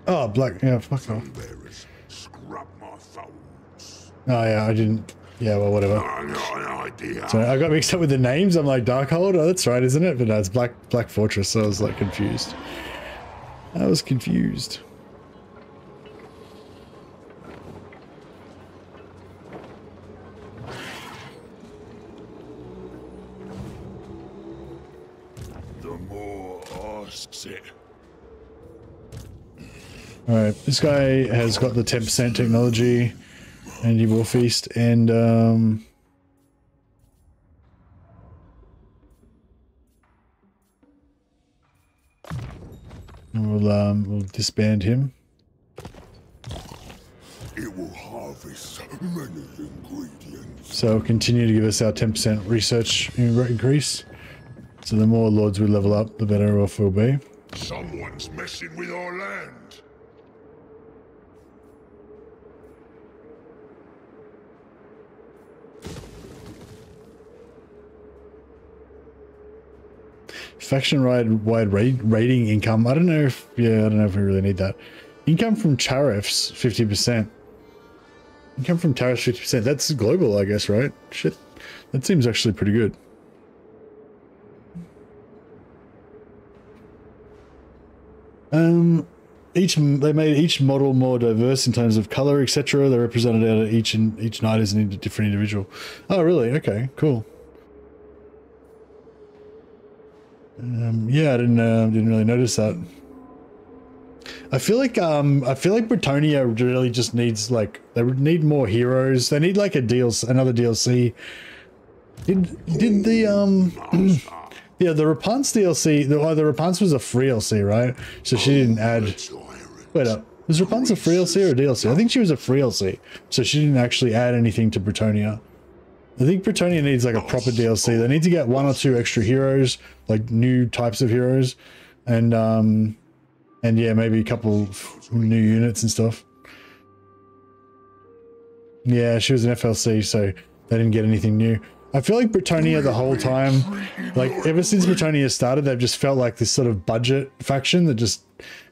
Oh, black. Yeah, fuck off. Bearers, scrub my thumbs. Oh, yeah, I didn't. Yeah, well, whatever. I got an idea. So I got mixed up with the names. I'm like Darkhold. Oh, that's right, isn't it? But no, it's Black Black Fortress. So I was like confused. I was confused. The Maw asks it. All right, this guy has got the 10% technology, and he will feast, and um, and we'll um, we'll disband him. It will harvest many ingredients. So continue to give us our 10% research increase. So the more lords we level up, the better off we'll be. Someone's messing with our land. Faction wide wide rating income. I don't know if yeah, I don't know if we really need that. Income from tariffs, fifty percent. Income from tariffs, fifty percent. That's global, I guess, right? Shit, that seems actually pretty good. Um, each they made each model more diverse in terms of color, etc. They're represented out of each and each knight as a different individual. Oh, really? Okay, cool. Um, yeah, I didn't uh, didn't really notice that. I feel like um I feel like Bretonnia really just needs like they need more heroes. They need like a DLC, another DLC. Did did the um yeah the Repanse DLC the oh, the was a free DLC right? So she didn't add. Wait up, was Repanse a free DLC or a DLC? I think she was a free DLC, so she didn't actually add anything to Bretonnia. I think Bretonnia needs like a proper DLC. They need to get one or two extra heroes, like new types of heroes, and um, and yeah, maybe a couple of new units and stuff. Yeah, she was an FLC, so they didn't get anything new. I feel like Bretonnia the whole time, like ever since Bretonnia started, they've just felt like this sort of budget faction that just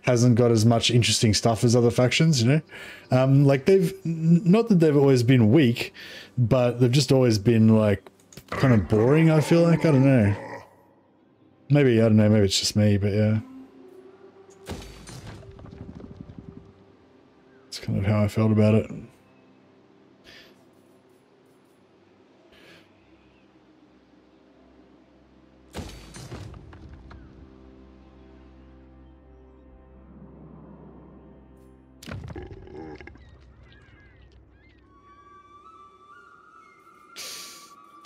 hasn't got as much interesting stuff as other factions, you know? Um, like they've, not that they've always been weak, but they've just always been like kind of boring, I feel like. I don't know. Maybe, I don't know, maybe it's just me, but yeah. It's kind of how I felt about it.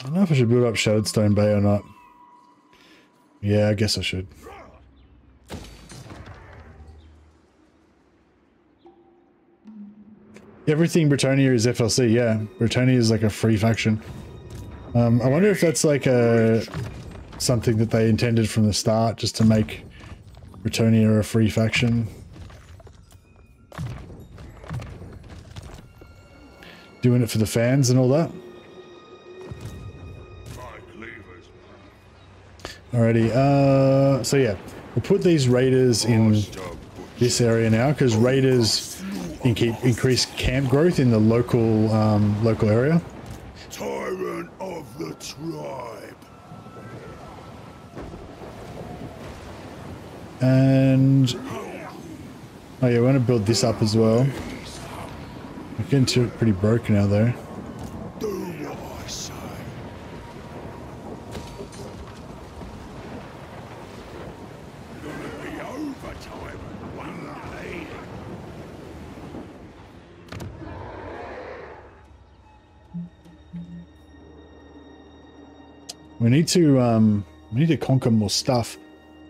I don't know if I should build up Shadowstone Bay or not. Yeah, I guess I should. Everything Bretonnia is FLC, yeah. Bretonnia is like a free faction. Um, I wonder if that's like a something that they intended from the start, just to make Bretonnia a free faction. Doing it for the fans and all that. Alrighty, uh, so yeah, we'll put these raiders in this area now because raiders in keep increase camp growth in the local um, local area. Tyrant of the tribe. And oh yeah, we want to build this up as well. We're getting to it pretty broken out there. We need to um we need to conquer more stuff.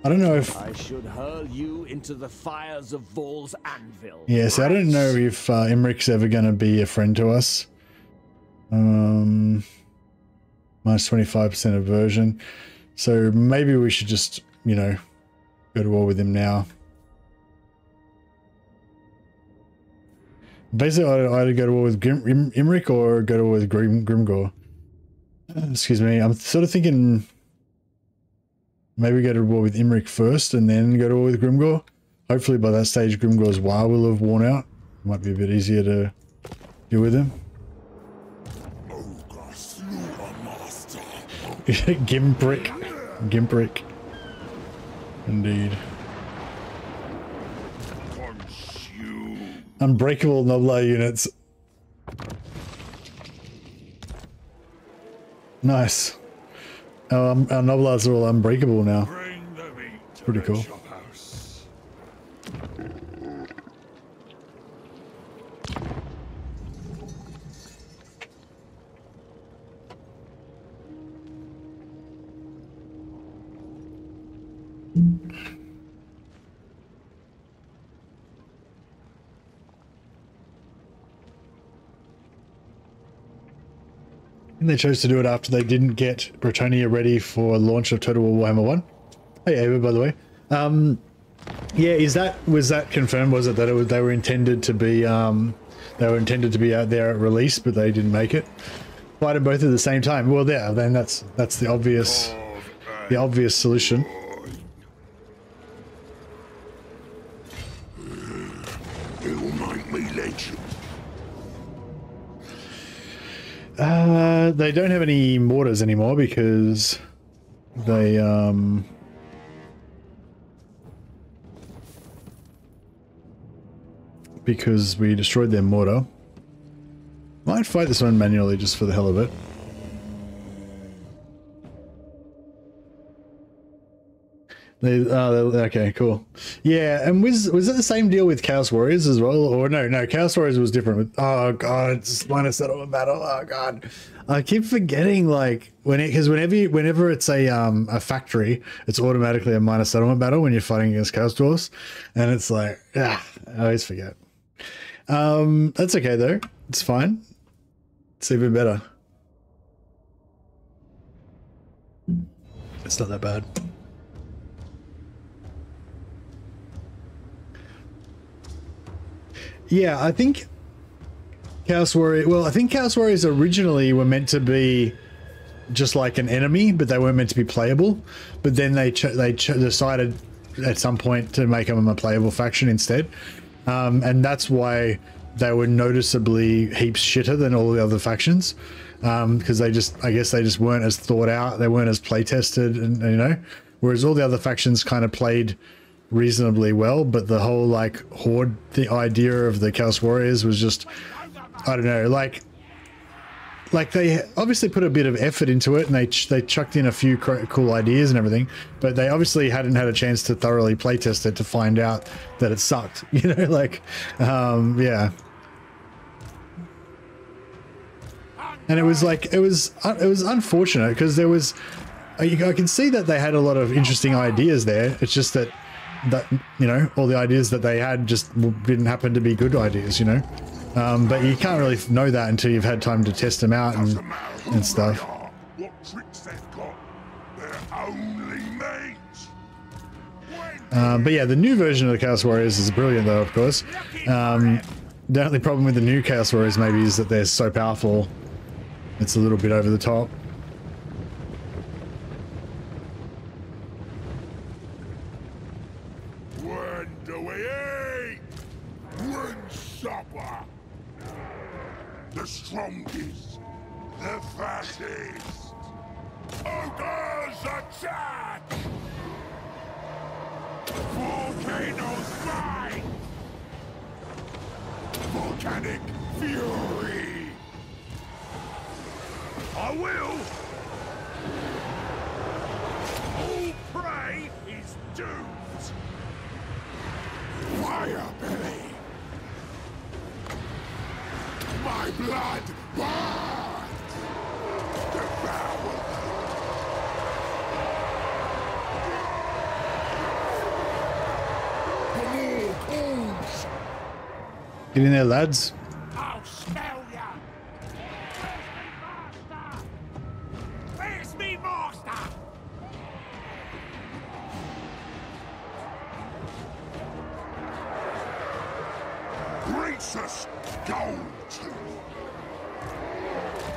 I don't know if I should hurl you into the fires of Vaul's Anvil. Yes, I don't know if uh, Imric's ever going to be a friend to us. Um, minus 25% aversion. So maybe we should just, you know, go to war with him now. Basically, I'd either go to war with Grim, Im, Imric or go to war with Grim, Grimgor. Excuse me. I'm sort of thinking maybe go to war with Imric first and then go to war with Grimgor. Hopefully by that stage Grimgor's War will have worn out. Might be a bit easier to deal with him. Ogre slew a master. Gimbrick. Gimbrick. Indeed. Unbreakable Gnoblar units. Nice. Our, um, our are all unbreakable now. Bring the meat to Pretty cool. chop And they chose to do it after they didn't get Bretonnia ready for launch of Total War Warhammer 1. Hey Ava, by the way. Um, yeah, is that was that confirmed? Was it that it was, they were intended to be um, they were intended to be out there at release, but they didn't make it? Why did both at the same time? Well, yeah, then that's that's the obvious the obvious solution. Uh, they don't have any mortars anymore because they um. Because we destroyed their mortar. Might fight this one manually just for the hell of it. They, oh, okay, cool. Yeah, and was was it the same deal with Chaos Warriors as well? Or no, no, Chaos Warriors was different. With, oh god, it's minus settlement battle. Oh god, I keep forgetting like when it because whenever you, whenever it's a um a factory, it's automatically a minus settlement battle when you're fighting against Chaos Dwarfs, and it's like ah, I always forget. Um, that's okay though. It's fine. It's even better. It's not that bad. Yeah, I think Chaos Warrior. Well, I think Chaos Warriors originally were meant to be just like an enemy, but they weren't meant to be playable. But then they they decided at some point to make them a playable faction instead, um, and that's why they were noticeably heaps shitter than all the other factions because they just I guess they just weren't as thought out. They weren't as play tested, and you know, whereas all the other factions kind of played reasonably well, but the whole like horde, the idea of the Chaos Warriors was just, I don't know, like, like they obviously put a bit of effort into it, and they ch- they chucked in a few cool ideas and everything, but they obviously hadn't had a chance to thoroughly playtest it to find out that it sucked. You know, like, um, yeah. And it was like it was uh, it was unfortunate because there was I can see that they had a lot of interesting ideas there. It's just that that you know all the ideas that they had just didn't happen to be good ideas, you know. Um, but you can't really know that until you've had time to test them out and Doesn't matter who and stuff. they are, what tricks they've got. They're only mates. When Um, but yeah, the new version of the Chaos Warriors is brilliant, though. Of course, um, the only problem with the new Chaos Warriors maybe is that they're so powerful. It's a little bit over the top.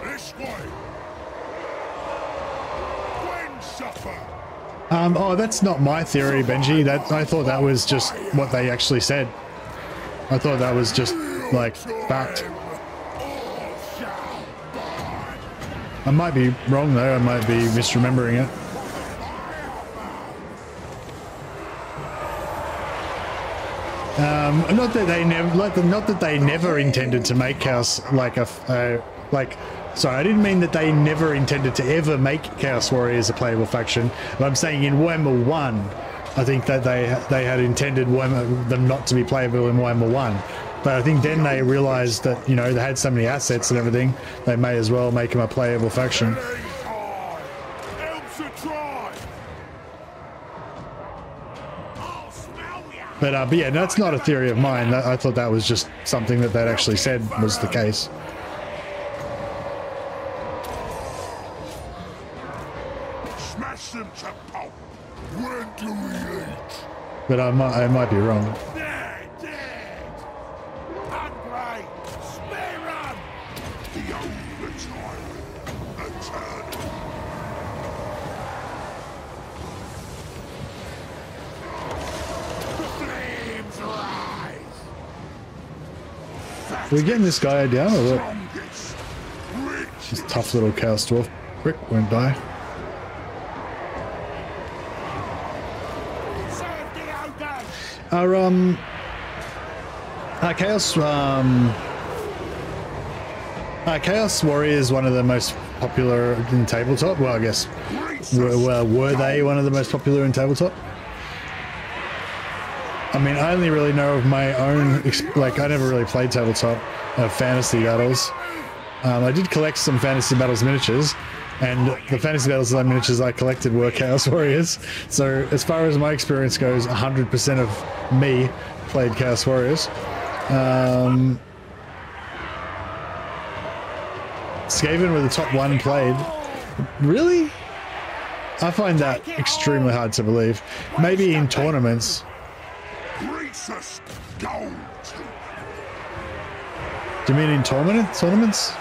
This way. Gwen Supper. Um, oh, that's not my theory, Benji. That I thought that was just what they actually said. I thought that was just like fact. I might be wrong though. I might be misremembering it. Um, not that they never, like, not that they never intended to make Chaos like a, uh, like. Sorry, I didn't mean that they never intended to ever make Chaos Warriors a playable faction. But I'm saying in Warhammer One, I think that they they had intended them not to be playable in Warhammer One. But I think then they realized that you know they had so many assets and everything, they may as well make them a playable faction. But uh, but yeah, that's not a theory of mine. I thought that was just something that they'd actually said was the case. But I might I might be wrong. They're dead! Hungry! Spare 'em! The only tyrant. Eternal. The flames rise! Are we getting this guy down or what? This tough little chaos dwarf. Brick won't die. Our um, our chaos um, our chaos warrior is one of the most popular in tabletop. Well, I guess were, were they one of the most popular in tabletop? I mean, I only really know of my own. Like, I never really played tabletop uh, fantasy battles. Um, I did collect some fantasy battles miniatures, and the fantasy battles I miniatures I collected were Chaos Warriors. So, as far as my experience goes, 100% of me played Chaos Warriors. Um, Skaven were the top one played. Really? I find that extremely hard to believe. Maybe in tournaments. Do you mean in tournament tournaments?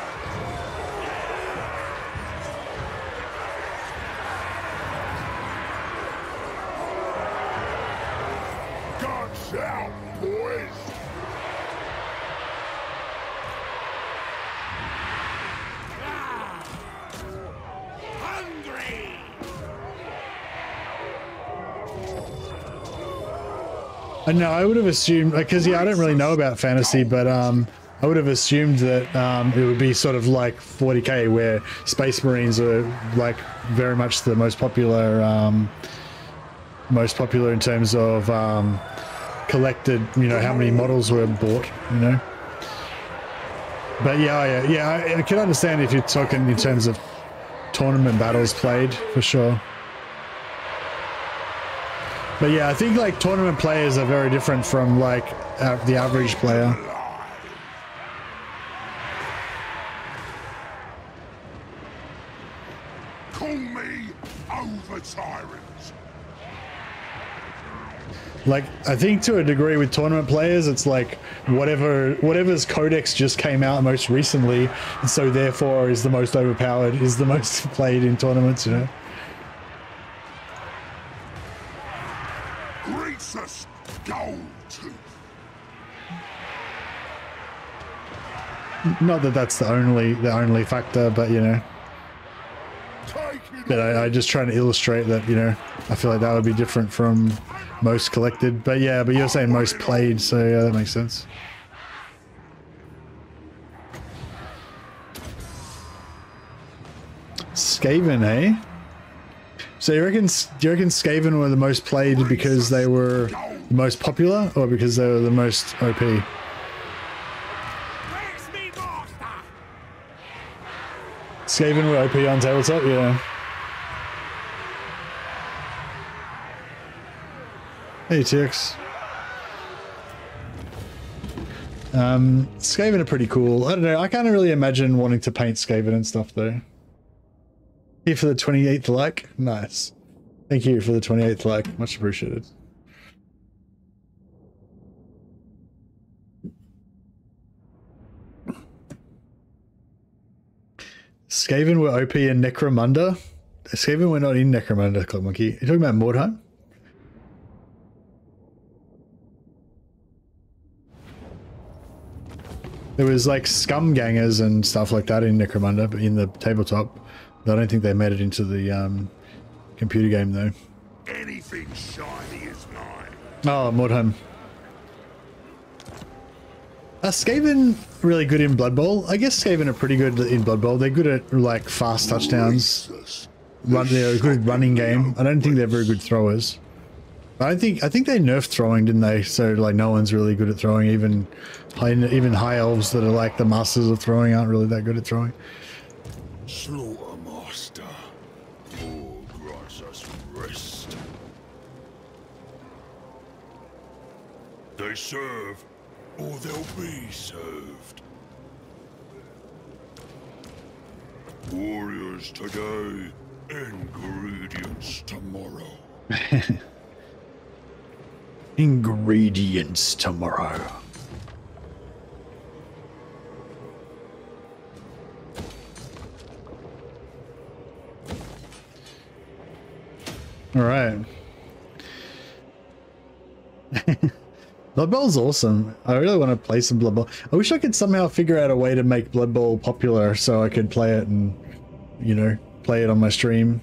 I know. I would have assumed because yeah, I don't really know about fantasy, but um, I would have assumed that um, it would be sort of like 40k, where Space Marines are like very much the most popular, um, most popular in terms of um, collected. You know how many models were bought. You know. But yeah, yeah, yeah. I, I can understand if you're talking in terms of tournament battles played for sure. But yeah, I think like tournament players are very different from like the average player. Call me over. Like I think to a degree with tournament players, it's like whatever whatever's codex just came out most recently, and so therefore is the most overpowered, is the most played in tournaments. You know. Not that that's the only the only factor, but you know. But I, I just trying to illustrate that you know I feel like that would be different from most collected. But yeah, but you're saying most played, so yeah, that makes sense. Skaven, eh? So you reckon you reckon Skaven were the most played because they were the most popular, or because they were the most OP? Skaven were OP on tabletop, yeah. Hey, Tix. Um, Skaven are pretty cool. I don't know. I can't really imagine wanting to paint Skaven and stuff though. Here for the 28th like. Nice. Thank you for the 28th like. Much appreciated. Skaven were OP in Necromunda. Skaven were not in Necromunda, Clock Monkey. You talking about Mordheim? There was like scum gangers and stuff like that in Necromunda, but in the tabletop. I don't think they made it into the um, computer game though. Anything shiny is mine. Oh, Mordheim. Are Skaven really good in Blood Bowl? I guess Skaven are pretty good in Blood Bowl. They're good at like fast touchdowns. Run, they're a good running game. I don't think they're very good throwers. I think I think they nerfed throwing, didn't they? So like no one's really good at throwing. Even high, even high elves that are like the masters of throwing aren't really that good at throwing. Slaughter master. Oh, grants us rest. They serve, or they'll be served. Warriors today, ingredients tomorrow. Ingredients tomorrow. All right. Blood Bowl's awesome. I really want to play some Blood Bowl. I wish I could somehow figure out a way to make Blood Bowl popular so I could play it and, you know, play it on my stream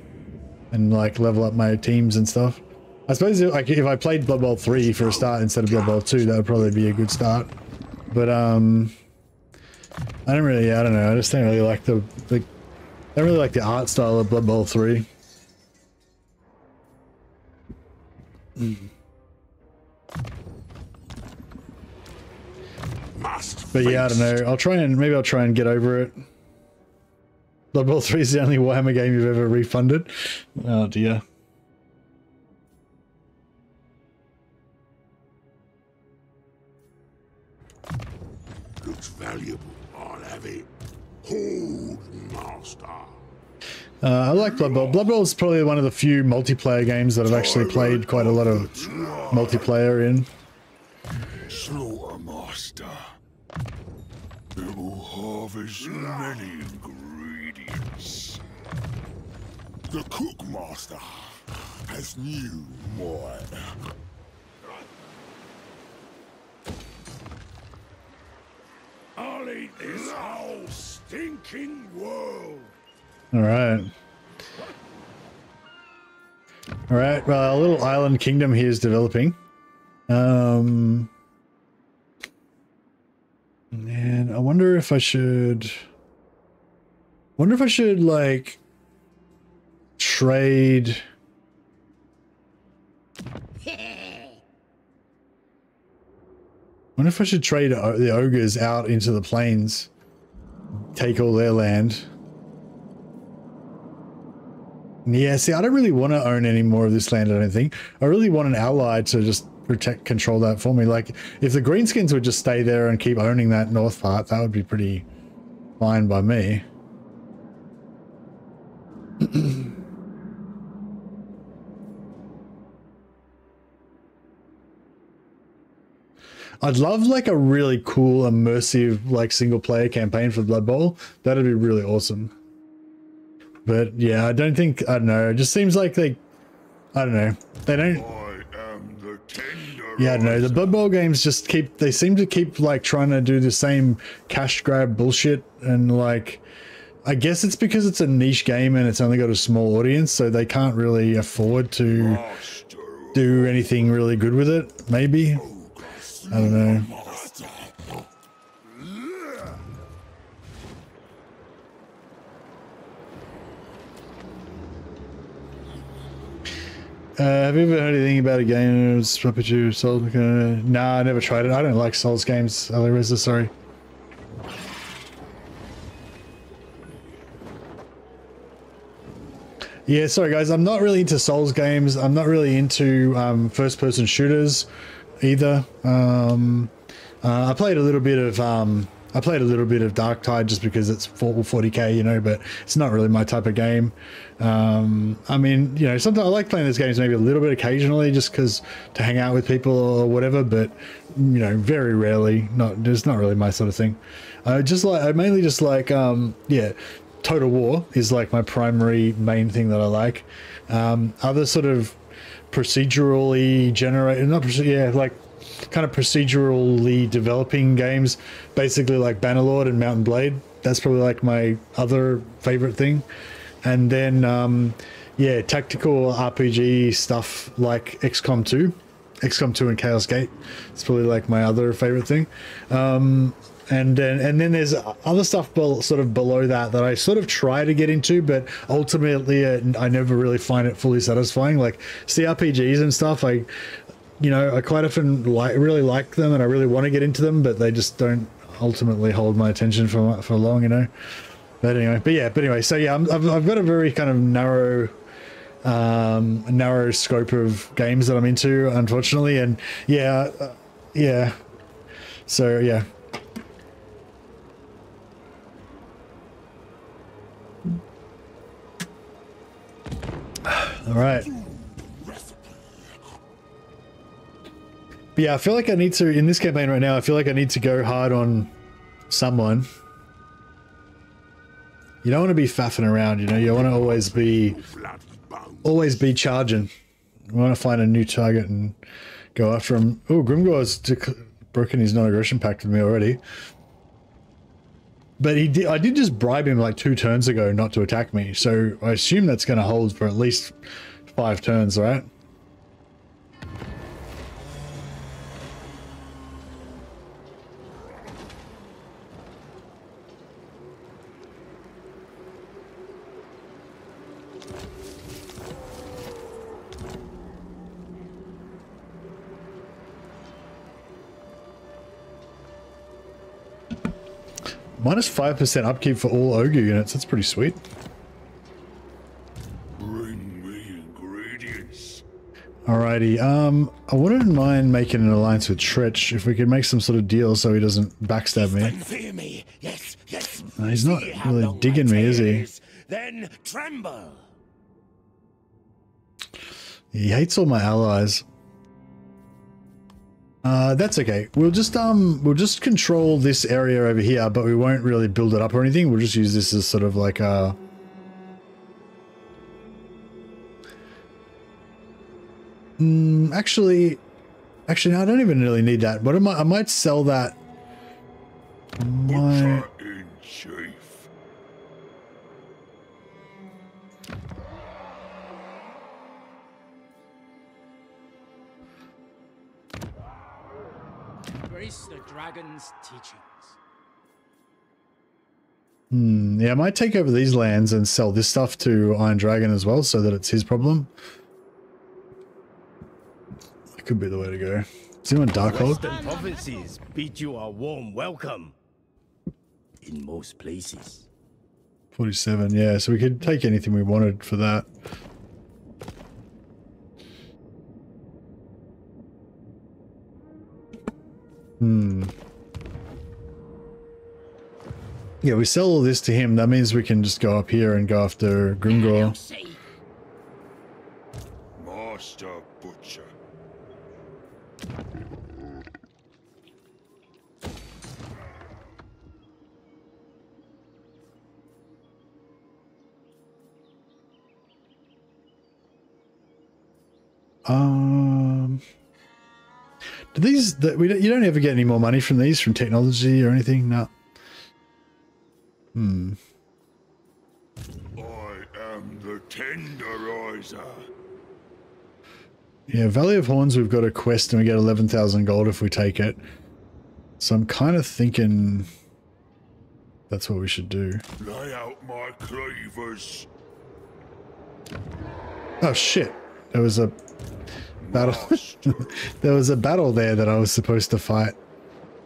and like level up my teams and stuff. I suppose if, like if I played Blood Bowl 3 for a start instead of Blood Bowl 2, that would probably be a good start. But um I don't really I don't know. I just don't really like the the I don't really like the art style of Blood Bowl 3. Must But yeah, I don't know. I'll try and maybe I'll try and get over it. Blood Bowl 3 is the only Warhammer game you've ever refunded. Oh dear. Looks valuable. I'll have it. Hold, master. Uh, I like Blood Bowl. Blood Bowl is probably one of the few multiplayer games that I've actually played quite a lot of multiplayer in. Many ingredients. The cook master has new might. I'll eat this whole stinking world. All right. All right. Well, our little island kingdom here is developing. Um, and I wonder if I should. Wonder if I should like trade. Wonder if I should trade the ogres out into the plains, take all their land. Yeah, see, I don't really want to own any more of this land, I don't think. I really want an ally to just protect, control that for me. Like, if the Greenskins would just stay there and keep owning that north part, that would be pretty fine by me. I'd love like a really cool, immersive, like single player campaign for Blood Bowl. That'd be really awesome. But yeah, I don't think I don't know. It just seems like they, I don't know. They don't. Yeah, I don't know. The Blood Bowl games just keep. They seem to keep like trying to do the same cash grab bullshit and like. I guess it's because it's a niche game and it's only got a small audience, so they can't really afford to do anything really good with it. Maybe. I don't know. Uh, have you ever heard anything about a game that's Puppetry Souls? Nah, I never tried it. I don't like Souls games. Alireza, sorry. Yeah, sorry guys. I'm not really into Souls games. I'm not really into um, first-person shooters either. Um, Uh, I played a little bit of um, I played a little bit of Darktide just because it's 40k, you know, but it's not really my type of game. Um, I mean, you know, sometimes I like playing these games maybe a little bit occasionally just because to hang out with people or whatever, but you know, very rarely. Not it's not really my sort of thing. I just like I mainly just like um, yeah, Total War is like my primary main thing that I like. Um, other sort of procedurally generated, not yeah, like kind of procedurally developing games, basically like Bannerlord and Mount and Blade. That's probably like my other favorite thing. And then, um, yeah, tactical RPG stuff like XCOM 2, XCOM 2 and Chaos Gate. It's probably like my other favorite thing. Um, and then and then there's other stuff sort of below that that I sort of try to get into, but ultimately uh, I never really find it fully satisfying. Like CRPGs and stuff, I you know I quite often like really like them and I really want to get into them, but they just don't ultimately hold my attention for for long, you know. But anyway, but yeah, but anyway, so yeah, I'm, I've I've got a very kind of narrow um narrow scope of games that I'm into unfortunately and yeah uh, yeah so yeah All right. But yeah, I feel like I need to, in this campaign right now, I feel like I need to go hard on someone. You don't want to be faffing around, you know, you want to always be, always be charging. You want to find a new target and go after him. Oh, Grimgor's dec- broken his non-aggression pact with me already. But he did, I did just bribe him like two turns ago not to attack me, so I assume that's going to hold for at least five turns, right? Minus 5% upkeep for all ogre units. That's pretty sweet. Bring me ingredients. Alrighty. Um, I wouldn't mind making an alliance with Tretch if we could make some sort of deal so he doesn't backstab me. Me. Yes, yes. No, he's not See really digging me, is he? Then tremble. He hates all my allies. Uh, that's okay. We'll just um, we'll just control this area over here, but we won't really build it up or anything. We'll just use this as sort of like a. Mm, actually, actually, no, I don't even really need that. But I might, I might sell that. Might- dragon's teachings. Hmm, yeah, I might take over these lands and sell this stuff to Iron Dragon as well, so that it's his problem. That could be the way to go. Is he on Darkhold? Western provinces bid you a warm welcome. In most places. 47, yeah, so we could take anything we wanted for that. Hmm. Yeah, we sell all this to him. That means we can just go up here and go after Grimgor. Master Butcher. Um, do these? The, we don't, you don't ever get any more money from these from technology or anything? No. Hmm. I am the tenderizer. Yeah, Valley of Horns. We've got a quest and we get eleven thousand gold if we take it. So I'm kind of thinking that's what we should do. Lay out my cleavers. Oh shit! There was a battle. There was a battle there that I was supposed to fight.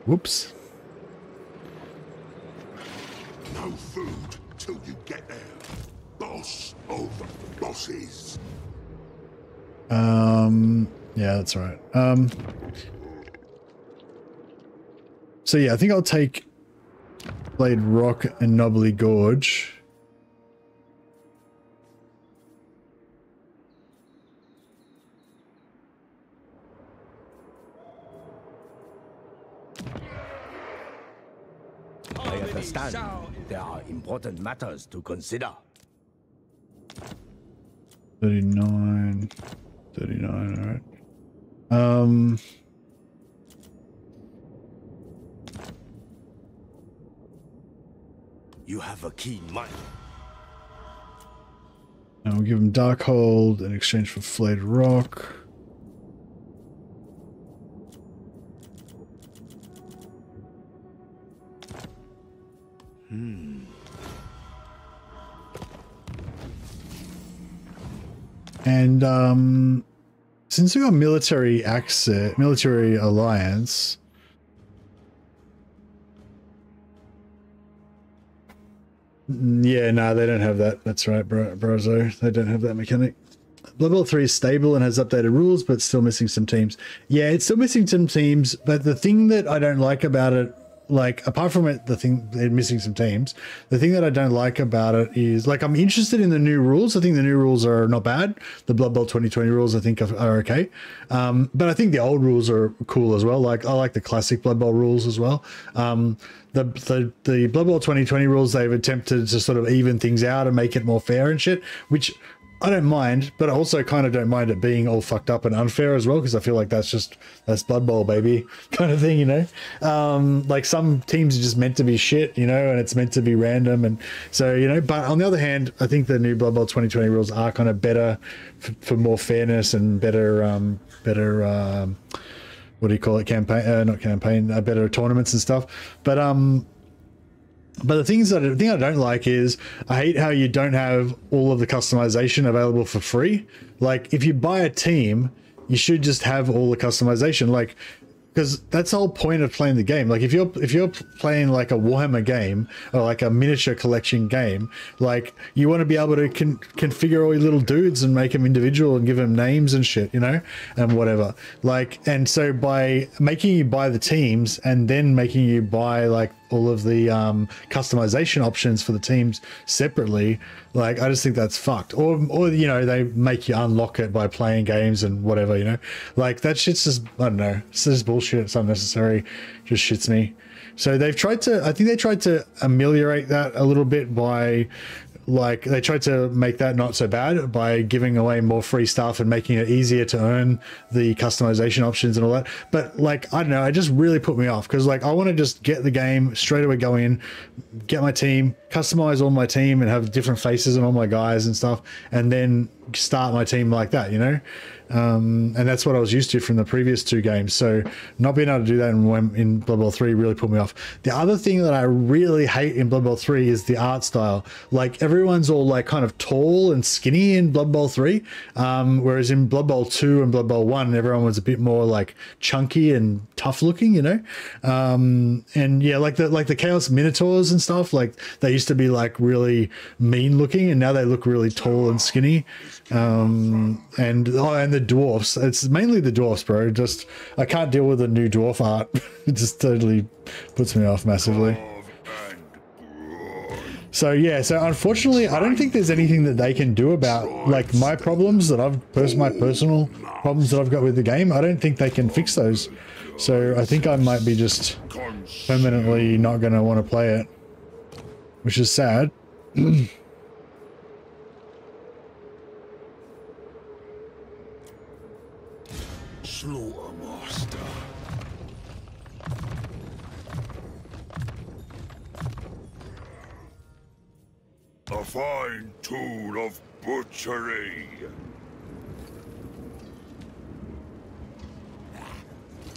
Whoops. no food till you get there. Boss over bosses. Um. Yeah, that's right. Um. So yeah, I think I'll take Blade Rock and Knobbly Gorge. I understand there are important matters to consider. 39, 39, all right. Um, You have a keen mind. and we'll give him Darkhold in exchange for Flayed Rock. And um, since we got military access, military alliance, Mm, yeah, no, they don't have that. That's right, bro, Brozo. They don't have that mechanic. Blood Bowl 3 is stable and has updated rules, but still missing some teams. Yeah, it's still missing some teams, but the thing that I don't like about it, like, apart from it, the thing they're missing some teams, the thing that I don't like about it is, like, I'm interested in the new rules. I think the new rules are not bad. The Blood Bowl 2020 rules, I think, are, are okay. Um, but I think the old rules are cool as well. Like, I like the classic Blood Bowl rules as well. Um, the, the the Blood Bowl 2020 rules they've attempted to sort of even things out and make it more fair and shit, which I don't mind, but I also kind of don't mind it being all fucked up and unfair as well because I feel like that's just that's Blood Bowl baby kind of thing, you know. Um, like some teams are just meant to be shit, you know, and it's meant to be random, and so you know. But on the other hand, I think the new Blood Bowl 2020 rules are kind of better for, for more fairness and better um, better. Um, what do you call it? Campaign, uh, not campaign, uh, better tournaments and stuff. But um, but the things that the thing I don't like is I hate how you don't have all of the customization available for free. Like if you buy a team, you should just have all the customization. Like because that's the whole point of playing the game. Like if you're if you're playing like a Warhammer game or like a miniature collection game, like you want to be able to con- configure all your little dudes and make them individual and give them names and shit, you know, and whatever. Like and so by making you buy the teams and then making you buy like all of the um, customization options for the teams separately, like I just think that's fucked. Or or you know they make you unlock it by playing games and whatever, you know, like that shit's just I don't know, it's just bullshit. It's unnecessary, just shits me. So they've tried to, I think they tried to ameliorate that a little bit by like they tried to make that not so bad by giving away more free stuff and making it easier to earn the customization options and all that. But like i don't know it just really put me off because like i want to just get the game straight away go in get my team customize all my team and have different faces and all my guys and stuff and then start my team like that you know um, and that's what I was used to from the previous two games. So not being able to do that in, in Blood Bowl 3 really put me off. The other thing that I really hate in Blood Bowl 3 is the art style. Like everyone's all like kind of tall and skinny in Blood Bowl 3, um, whereas in Blood Bowl 2 and Blood Bowl 1, everyone was a bit more like chunky and tough looking, you know? Um, and yeah, like the like the Chaos Minotaurs and stuff, like they used to be like really mean looking and now they look really tall and skinny um and oh and the dwarfs. It's mainly the dwarfs bro. Just i can't deal with the new dwarf art. It just totally puts me off massively. So yeah so unfortunately i don't think there's anything that they can do about like my problems that i've pers- my personal problems that i've got with the game. I don't think they can fix those. So i think i might be just permanently not going to want to play it which is sad A fine tool of butchery.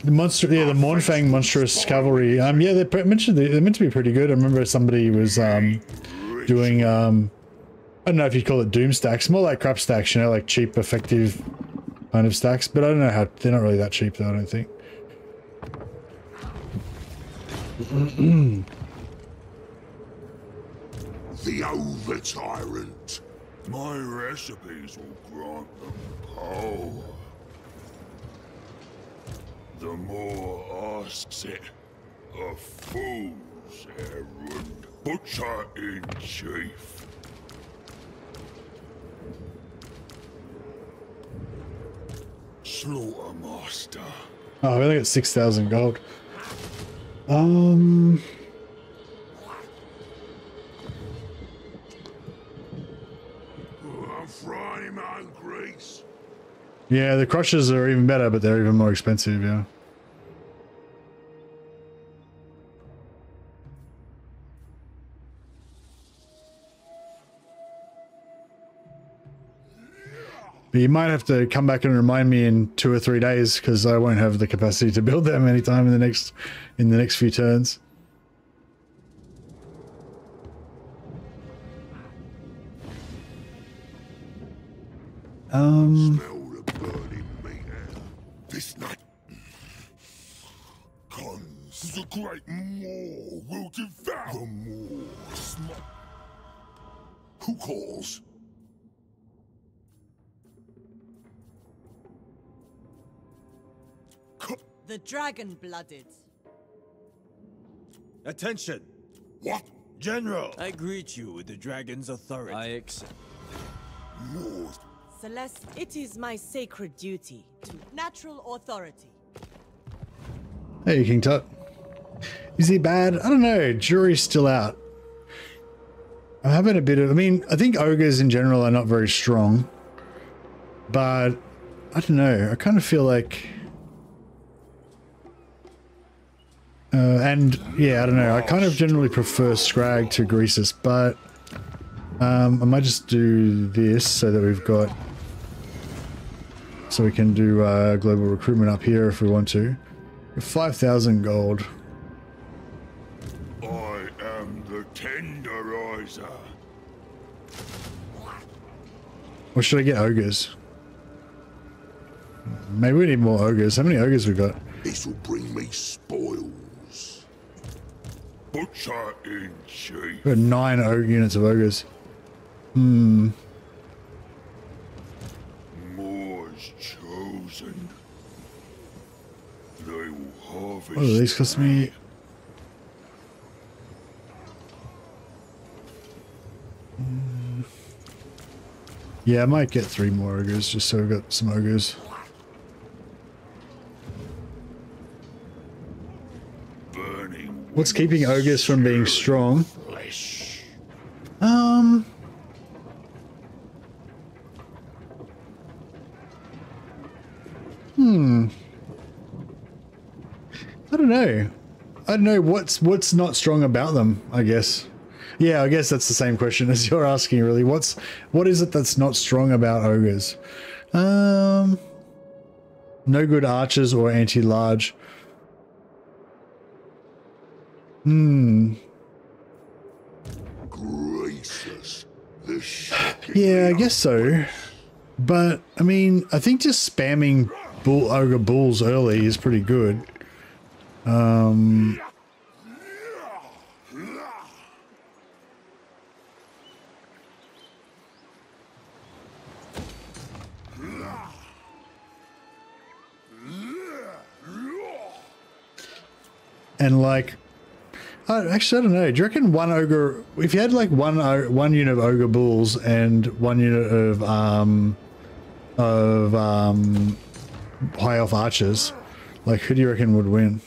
The monster, yeah, the Mournfang monstrous cavalry. Um, yeah, they're mentioned they're meant to be pretty good. I remember somebody was um doing um, I don't know if you'd call it doom stacks, more like crap stacks, you know, like cheap, effective kind of stacks. But I don't know how they're not really that cheap though. I don't think. The over tyrant. My recipes will grant them power. The more asks it, A fool's errand. Butcher in chief. Slaughtermaster. Oh, we only got 6,000 gold. Um, yeah, the crushers are even better, but they're even more expensive, yeah. But you might have to come back and remind me in two or three days because I won't have the capacity to build them anytime in the next in the next few turns. Um, Smell the burning meat out. This night. Cons, the great Maw will devour the more Who calls? The dragon blooded. Attention! What? General! I greet you with the dragon's authority. I accept. Maw Celeste, it is my sacred duty to natural authority. hey, King Tut. Is he bad? I don't know. Jury's still out. I'm having a bit of. I mean, I think ogres in general are not very strong, but I don't know. I kind of feel like. Uh, and yeah, I don't know. I kind of generally prefer Scrag to Greasus, but um, I might just do this so that we've got. So we can do uh, global recruitment up here if we want to. 5,000 gold. Or should I get ogres? Maybe we need more ogres. How many ogres we got? This'll bring me spoils. Butcher in chief. We got nine ogre units of ogres. Hmm. Maw's chosen. They will harvest. What do these cost me? Yeah, I might get three more ogres just so I've got some ogres. burning What's keeping ogres from being strong? Um. Hmm. I don't know. I don't know what's what's not strong about them. I guess. Yeah, I guess that's the same question as you're asking. Really, what's what is it that's not strong about ogres? Um. No good archers or anti-large. Hmm. Gracious. Yeah, I guess so. But I mean, I think just spamming bull ogre bulls early is pretty good. Um, and like, I, actually, I don't know. Do you reckon one ogre? If you had like one one unit of ogre bulls and one unit of um of um high elf archers, like who do you reckon would win?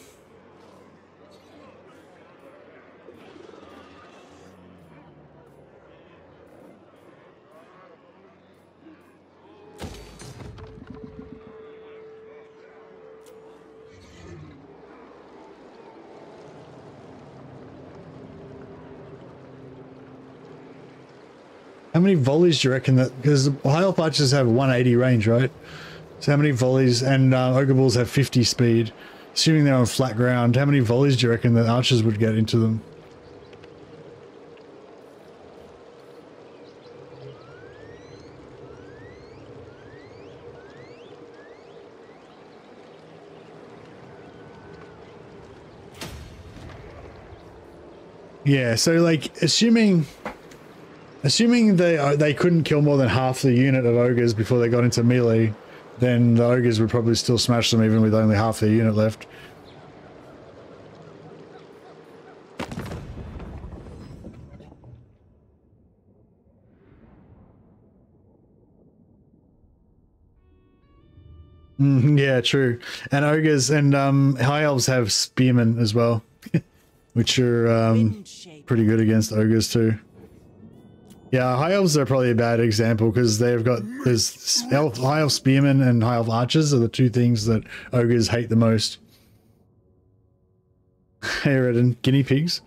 Many volleys do you reckon that? Because high archers have 180 range, right? So how many volleys and uh, ogre bulls have 50 speed? Assuming they're on flat ground, how many volleys do you reckon that archers would get into them? Yeah, so like assuming Assuming they uh, they couldn't kill more than half the unit of ogres before they got into melee, then the ogres would probably still smash them even with only half their unit left. Mm-hmm, yeah, true. And ogres and um, high elves have spearmen as well, which are um, pretty good against ogres too. Yeah, high elves are probably a bad example because they've got there's elf, high elf spearmen and high elf archers are the two things that ogres hate the most. Hey, Redden, guinea pigs.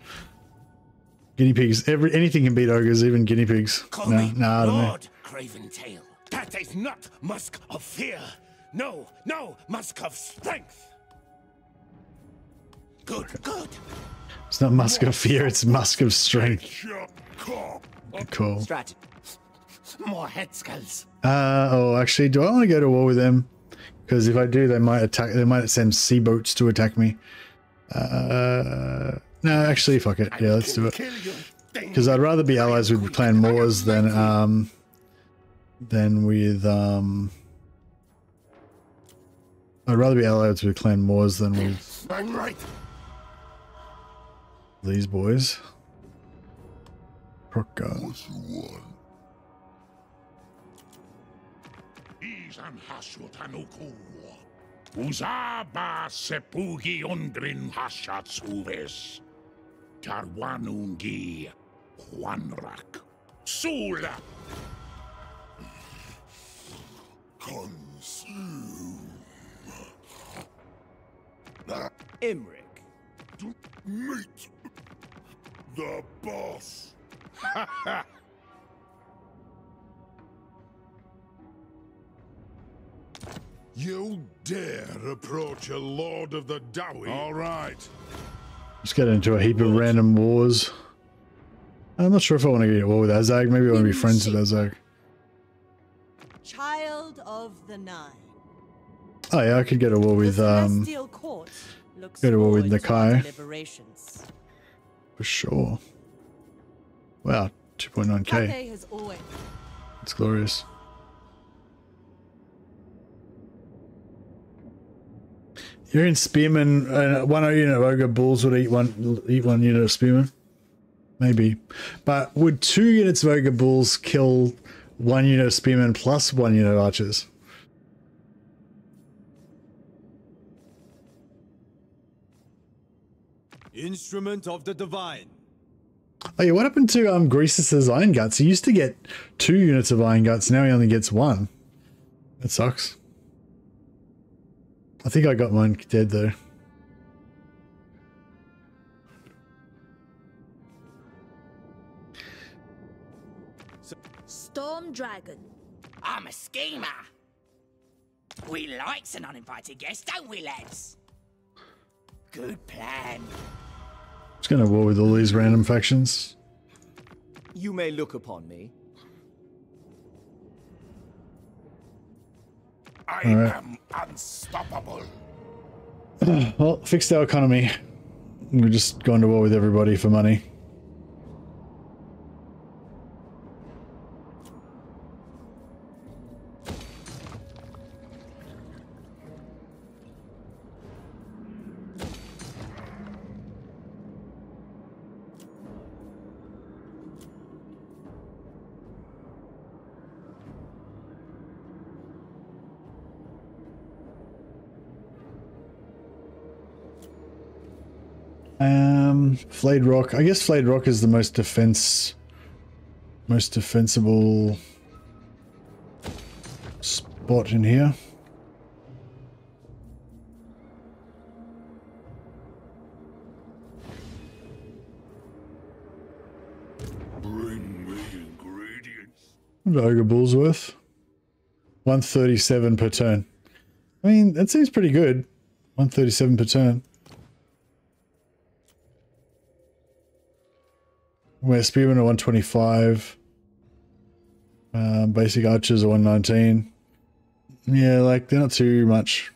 Guinea pigs. Every anything can beat ogres, even guinea pigs. Call No, me no, I don't know. Lord Craventail. That is not musk of fear. No, no, musk of strength. Good, good. It's not musk of fear, it's musk of strength. Cool. Strategy. More head skulls. Uh oh, actually, do I want to go to war with them? Because if I do, they might attack. They might send sea boats to attack me. Uh, no, actually, fuck it. Yeah, let's do it. Kill you. Thing. Because I'd rather be allies with Clan Mors than um than with um. I'd rather be allies with Clan Mors than with I'm right. these boys. Rock guard. Isan hasutanukua. Usaba sepugi undrin hashatsuves. Tarwanungi Juanrak. Sula. Consume. Imric. Meet the boss. you dare approach a lord of the Dowie? All right. Let's get into a heap of random wars. I'm not sure if I want to get at war with Azhag. Maybe I want to be friends with Azhag. Child of the Nine. Oh yeah, I could get a war with the um Celestial Court go to war with forward to Nakai. for sure. Wow, 2.9k. Kate has always It's glorious. You're in spearman. Uh, one unit of ogre bulls would eat one eat one unit of spearman. Maybe, but would two units of ogre bulls kill one unit of spearmen plus one unit of archers? Instrument of the Divine. Oh yeah, what happened to um Greasus's iron guts? He used to get two units of iron guts. Now he only gets one. That sucks. I think I got mine dead though. Storm Dragon. I'm a schemer. We likes an uninvited guest, don't we, lads? Good plan. Just gonna war with all these random factions. You may look upon me. I Alright. am unstoppable. Well, fixed our economy. We're just going to war with everybody for money. Um, Flayed Rock. I guess Flayed Rock is the most defense, most defensible spot in here. Bring me ingredients. Ogre Bull's worth? 137 per turn. I mean, that seems pretty good. 137 per turn. Where Spearmen are 125. Um, basic Archers are 119. Yeah, like, they're not too much.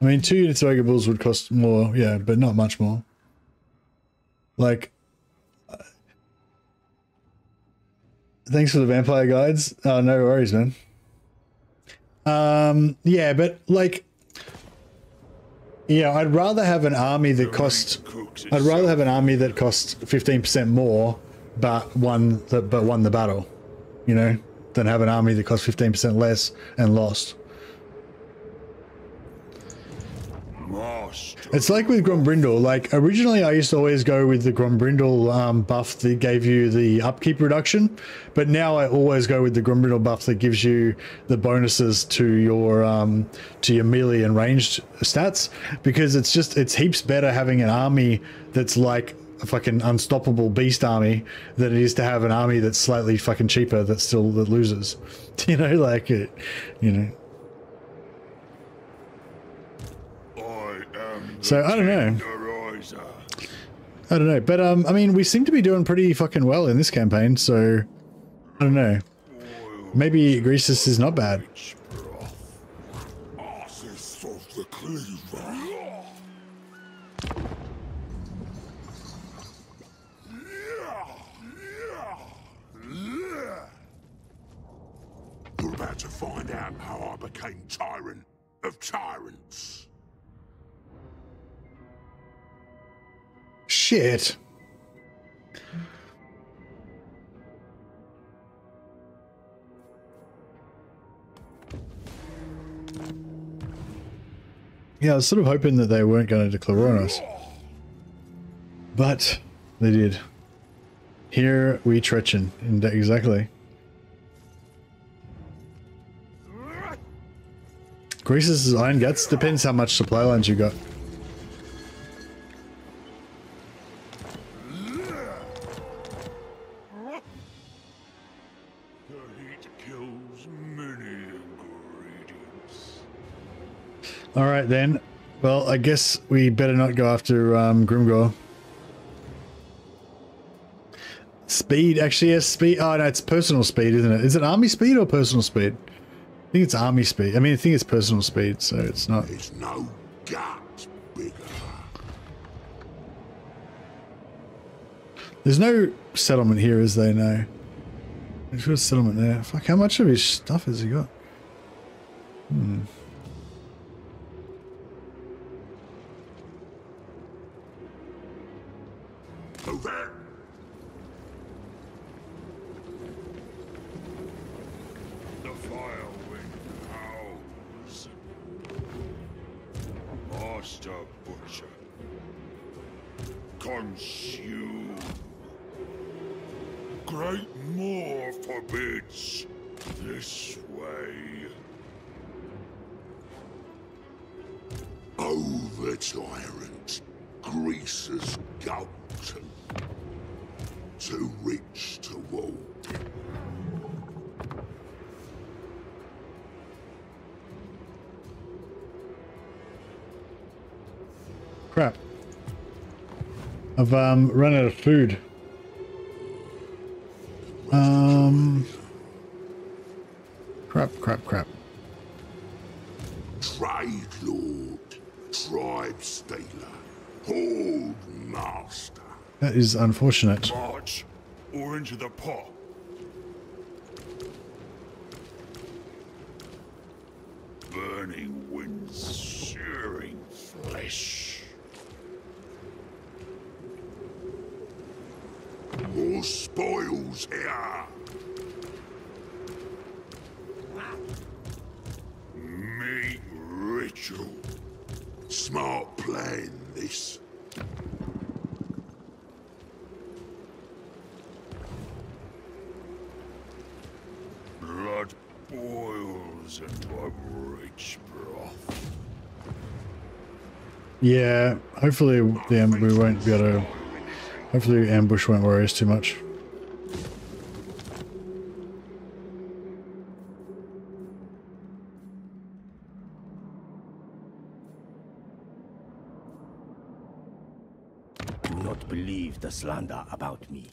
I mean, two units of Ogre Bulls would cost more, yeah, but not much more. Like, Thanks for the vampire guides. Oh, no worries, man. Um, yeah, but like, yeah, I'd rather have an army that costs. I'd rather have an army that costs fifteen percent more, but won the but won the battle. You know, than have an army that costs fifteen percent less and lost. It's like with Grombrindle. Like originally, I used to always go with the Grombrindle um, buff that gave you the upkeep reduction, but now I always go with the Grombrindle buff that gives you the bonuses to your um, to your melee and ranged stats because it's just it's heaps better having an army that's like a fucking unstoppable beast army than it is to have an army that's slightly fucking cheaper that still that loses. You know, like it, you know. I So I don't know. I don't know, but um, I mean, we seem to be doing pretty fucking well in this campaign, so I don't know. Maybe Greasus is not bad. Artist of the cleaver. You're about to find out how I became tyrant of tyrants. Shit. Yeah, I was sort of hoping that they weren't going to declare on us. But they did. Here we treachen. And exactly. Greasus' Iron Guts depends how much supply lines you got. The heat kills many ingredients. All right then. Well, I guess we better not go after um, Grimgor. Speed, actually, yes, speed. Oh no, it's personal speed, isn't it? Is it army speed or personal speed? I think it's army speed. I mean, I think it's personal speed, so it's not. There's no gut bigger. There's no settlement here, is there? No. There's a settlement there. Fuck, how much of his stuff has he got? Hmm. Over. Great Maw forbids. This way. Over tyrant. Greaser's gout. Too rich to walk. Crap. I've um, run out of food. Um. Crap, crap, crap. Trade Lord, Tribe Stealer, Horde Master. That is unfortunate. March or into the pot. Burning winds, searing flesh. More spoils here. Meat ritual. Smart plan, this. Blood boils into a rich broth. Yeah, hopefully then we won't be able to. Hopefully ambush won't worry us too much. Do not believe the slander about me.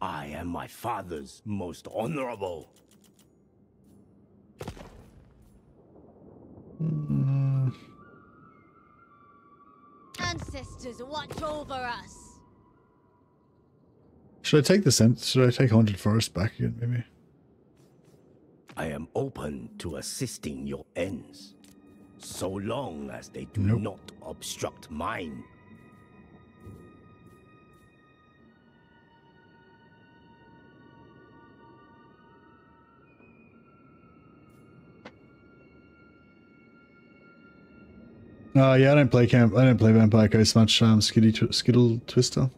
I am my father's most honorable. Ancestors watch over us. Should I take the scent? Should I take Haunted Forest back again, maybe? I am open to assisting your ends, so long as they do Nope. not obstruct mine. Oh yeah, I don't play camp. I don't play Vampire Coast much. Um, Skitty tw Skittle Twister.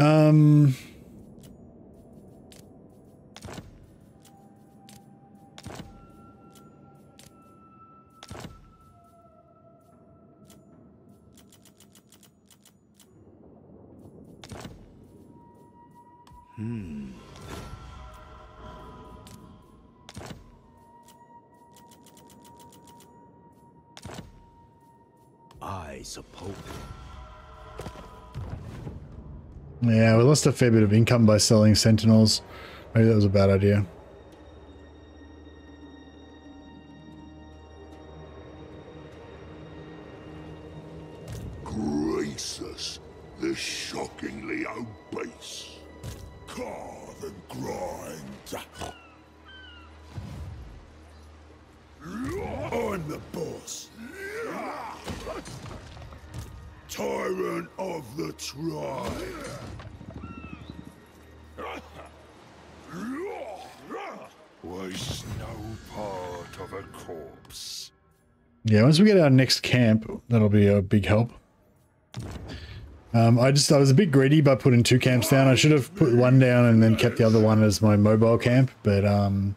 Um. Hmm. I suppose. Yeah, we lost a fair bit of income by selling Sentinels. Maybe that was a bad idea. Once we get our next camp, that'll be a big help. Um, I just I was a bit greedy by putting two camps down. I should have put one down and then kept the other one as my mobile camp. But um,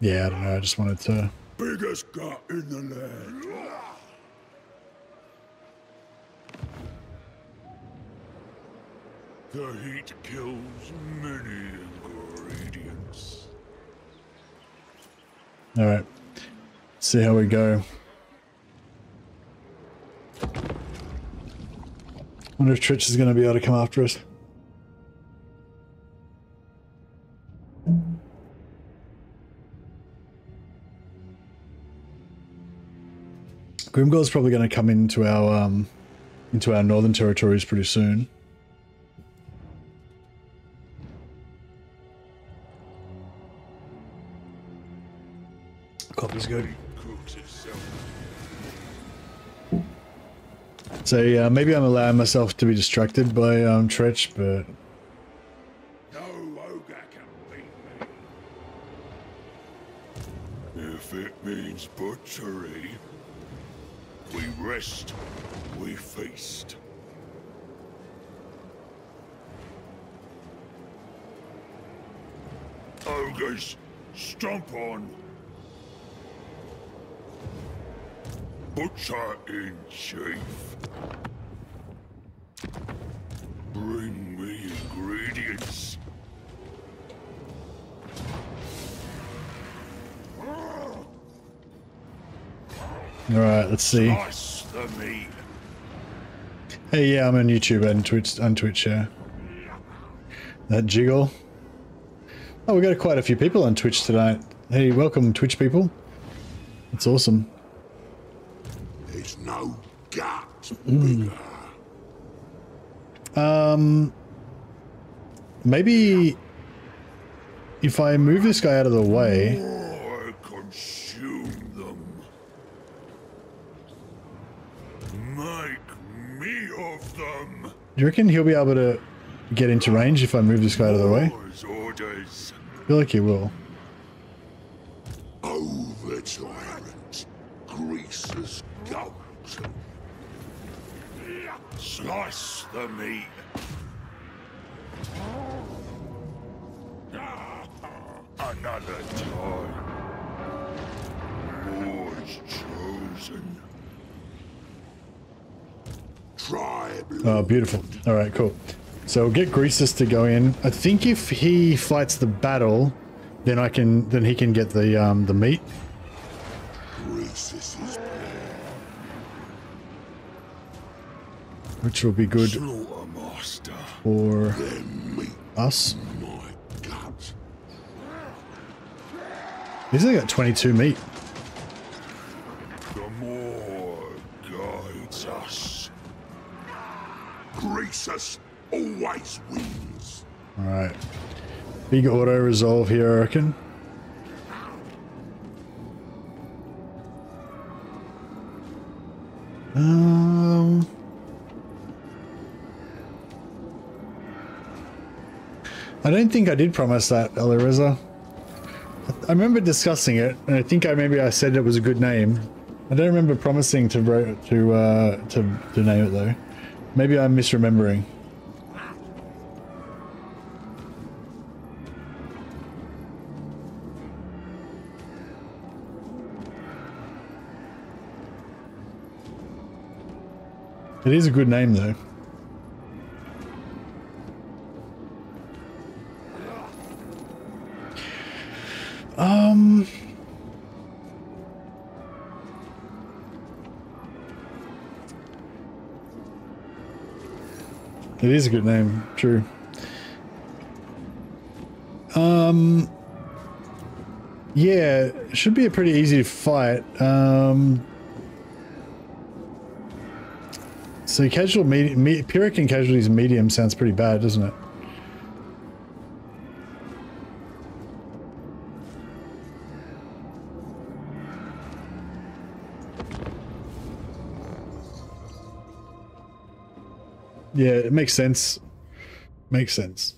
yeah, I don't know. I just wanted to. Biggest gut in the land. The heat kills many ingredients. All right, see how we go. Wonder if Tretch is going to be able to come after us. Grimgor's probably going to come into our um, into our northern territories pretty soon. So yeah, maybe I'm allowing myself to be distracted by um, Tretch, but see. The meat. Hey, yeah, I'm on YouTube and Twitch, on Twitch, yeah. That jiggle. Oh, we got quite a few people on Twitch tonight. Hey, welcome, Twitch people. That's awesome. There's no gut Mm. Um, maybe if I move this guy out of the way. or consume them. Make me of them. Do you reckon he'll be able to get into range if I move this guy out of the way? I feel like he will. Beautiful. All right, cool. So we'll get Greasus to go in. I think if he fights the battle, then I can then he can get the um the meat. Which will be good for us. He's only got 22 meat. Big auto resolve here, I reckon. Um. I don't think I did promise that, Elireza. I remember discussing it, and I think I maybe I said it was a good name. I don't remember promising to to uh, to to name it though. Maybe I'm misremembering. It is a good name though. Um. It is a good name, true. Um. Yeah, should be a pretty easy fight. Um. So casual medium, me, Pyrrhic and casualties medium sounds pretty bad, doesn't it? Yeah, it makes sense. Makes sense.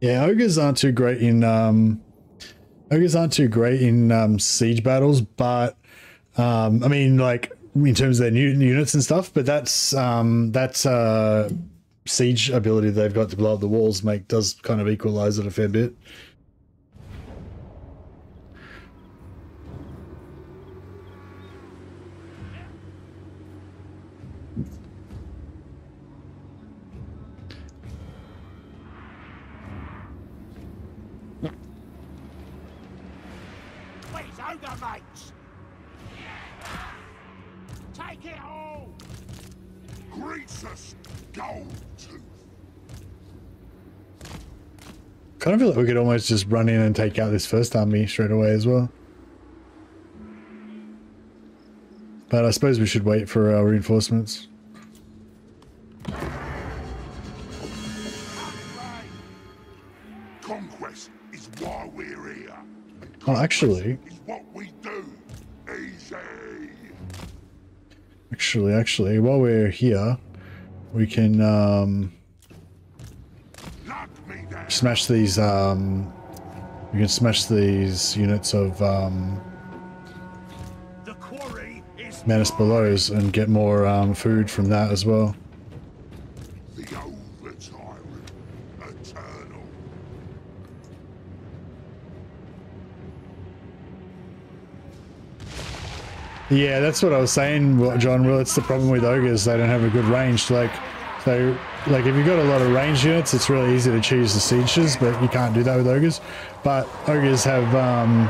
Yeah, ogres aren't too great in um ogres aren't too great in um siege battles, but um I mean like in terms of their new units and stuff, but that's um that's uh siege ability they've got to blow up the walls make does kind of equalize it a fair bit. We could almost just run in and take out this first army straight away as well. But I suppose we should wait for our reinforcements. Conquest is why we're here. Oh, actually, Is what we actually, actually, while we're here, we can um, Knock me down. Smash these. Um, we can smash these units of um, Manus Belows and get more um, food from that as well. Yeah, that's what I was saying, John. Well, it's the problem with ogres; they don't have a good range. Like, so, like if you've got a lot of range units, it's really easy to choose the sieges, but you can't do that with ogres. But ogres have, um,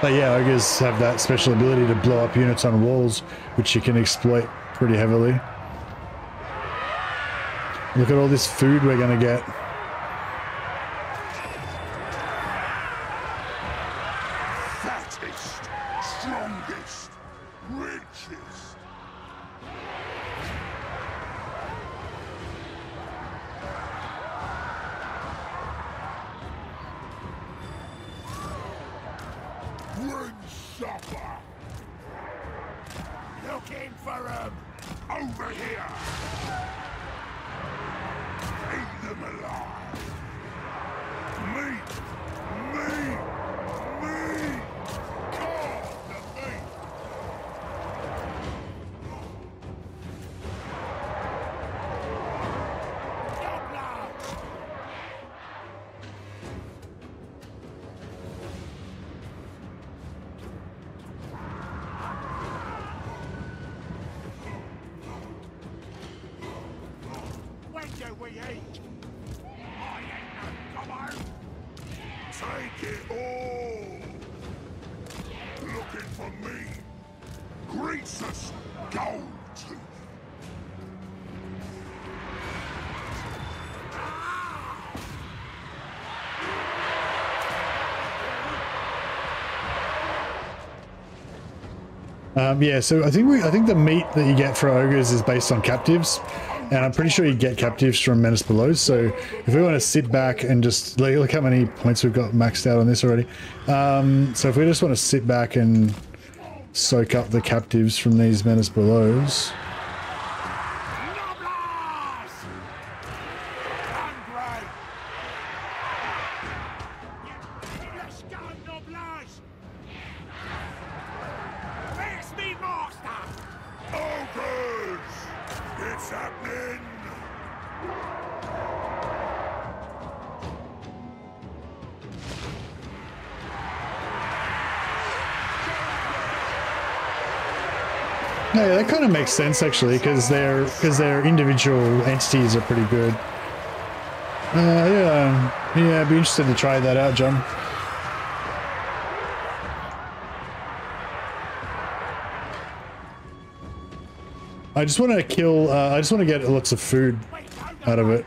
but yeah, ogres have that special ability to blow up units on walls, which you can exploit pretty heavily. Look at all this food we're gonna get. Yeah, so I think we, I think the meat that you get for ogres is based on captives, and I'm pretty sure you get captives from Menace Below. So if we want to sit back and just look, look how many points we've got maxed out on this already. Um, so if we just want to sit back and soak up the captives from these Menace Belows, kind of makes sense actually, because their because their individual entities are pretty good. Uh, yeah, yeah, I'd be interested to try that out, John. I just want to kill. Uh, I just want to get lots of food out of it.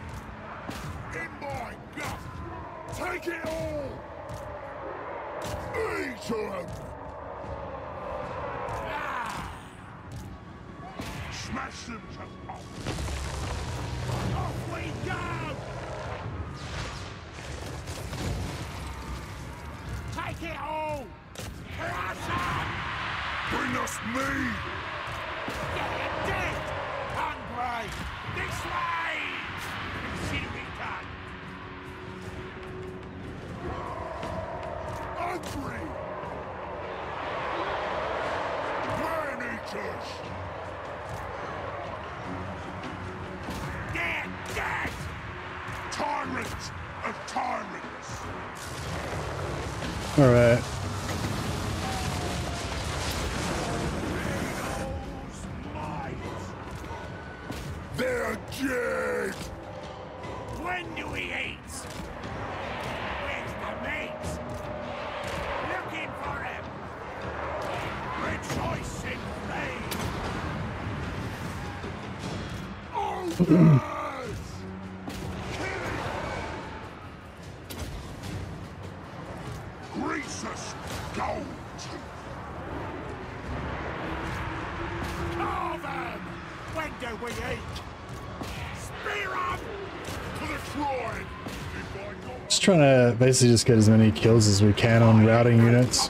in my gut! Take it all! Eat ah. him! Smash them to off! Off we go! Take it all! Bring us me. Alright. basically just get as many kills as we can on routing units.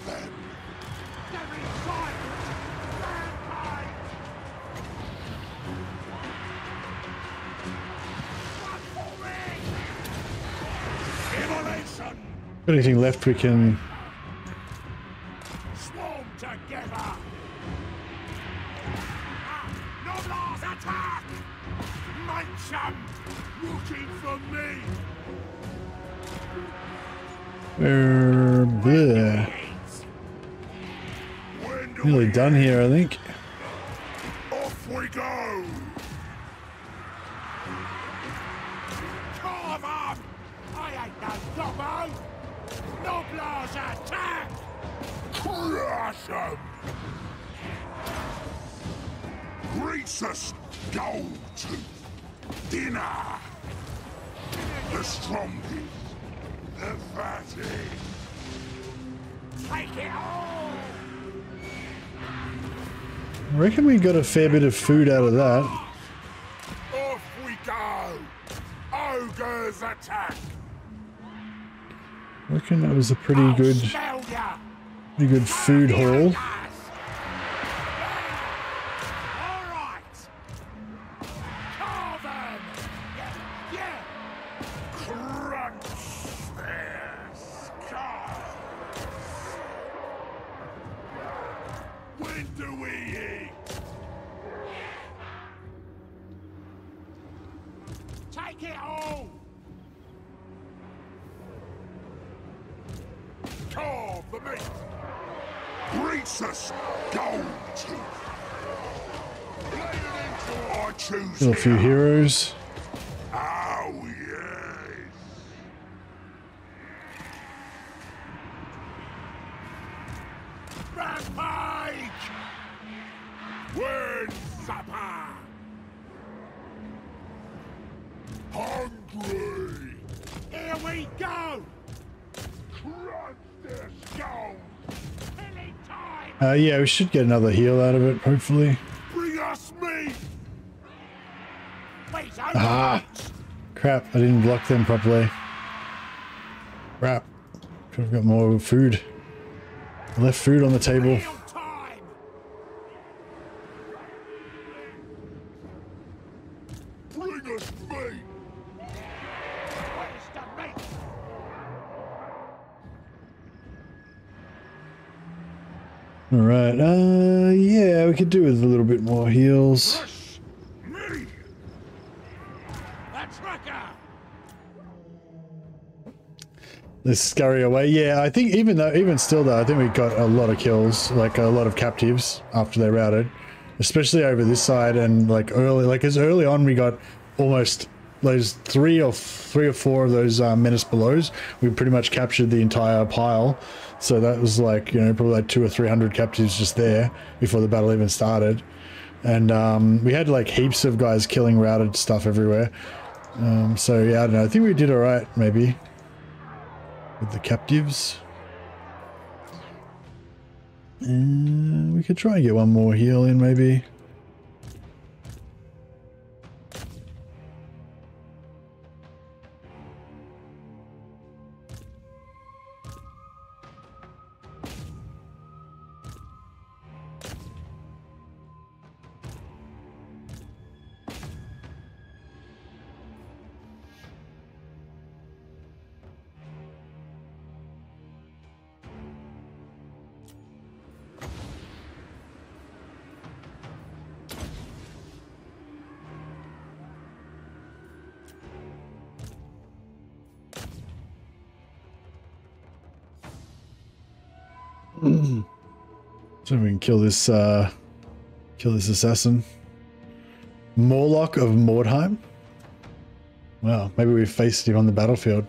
Anything left we can got a fair bit of food out of that. Off we go! Ogres attack! I reckon that was a pretty good, pretty good food haul. Uh, yeah, we should get another heal out of it, hopefully. Bring us meat! Wait, Ah. Crap, I didn't block them properly. Crap. Could have got more food. I left food on the table. Meal time! Bring us meat! Where's the meat? Uh, yeah, we could do with a little bit more heals. Let's scurry away. Yeah, I think even though, even still though, I think we got a lot of kills, like a lot of captives after they routed, especially over this side and like early, like as early on we got almost those three or three or four of those uh, menace belows. We pretty much captured the entire pile, so that was like you know probably like two or three hundred captives just there before the battle even started, and um, we had like heaps of guys killing routed stuff everywhere. Um, so yeah, I don't know. I think we did all right, maybe with the captives. And we could try and get one more heal in, maybe. Kill this, uh, kill this assassin. Morlock of Mordheim? Wow, maybe we faced him on the battlefield.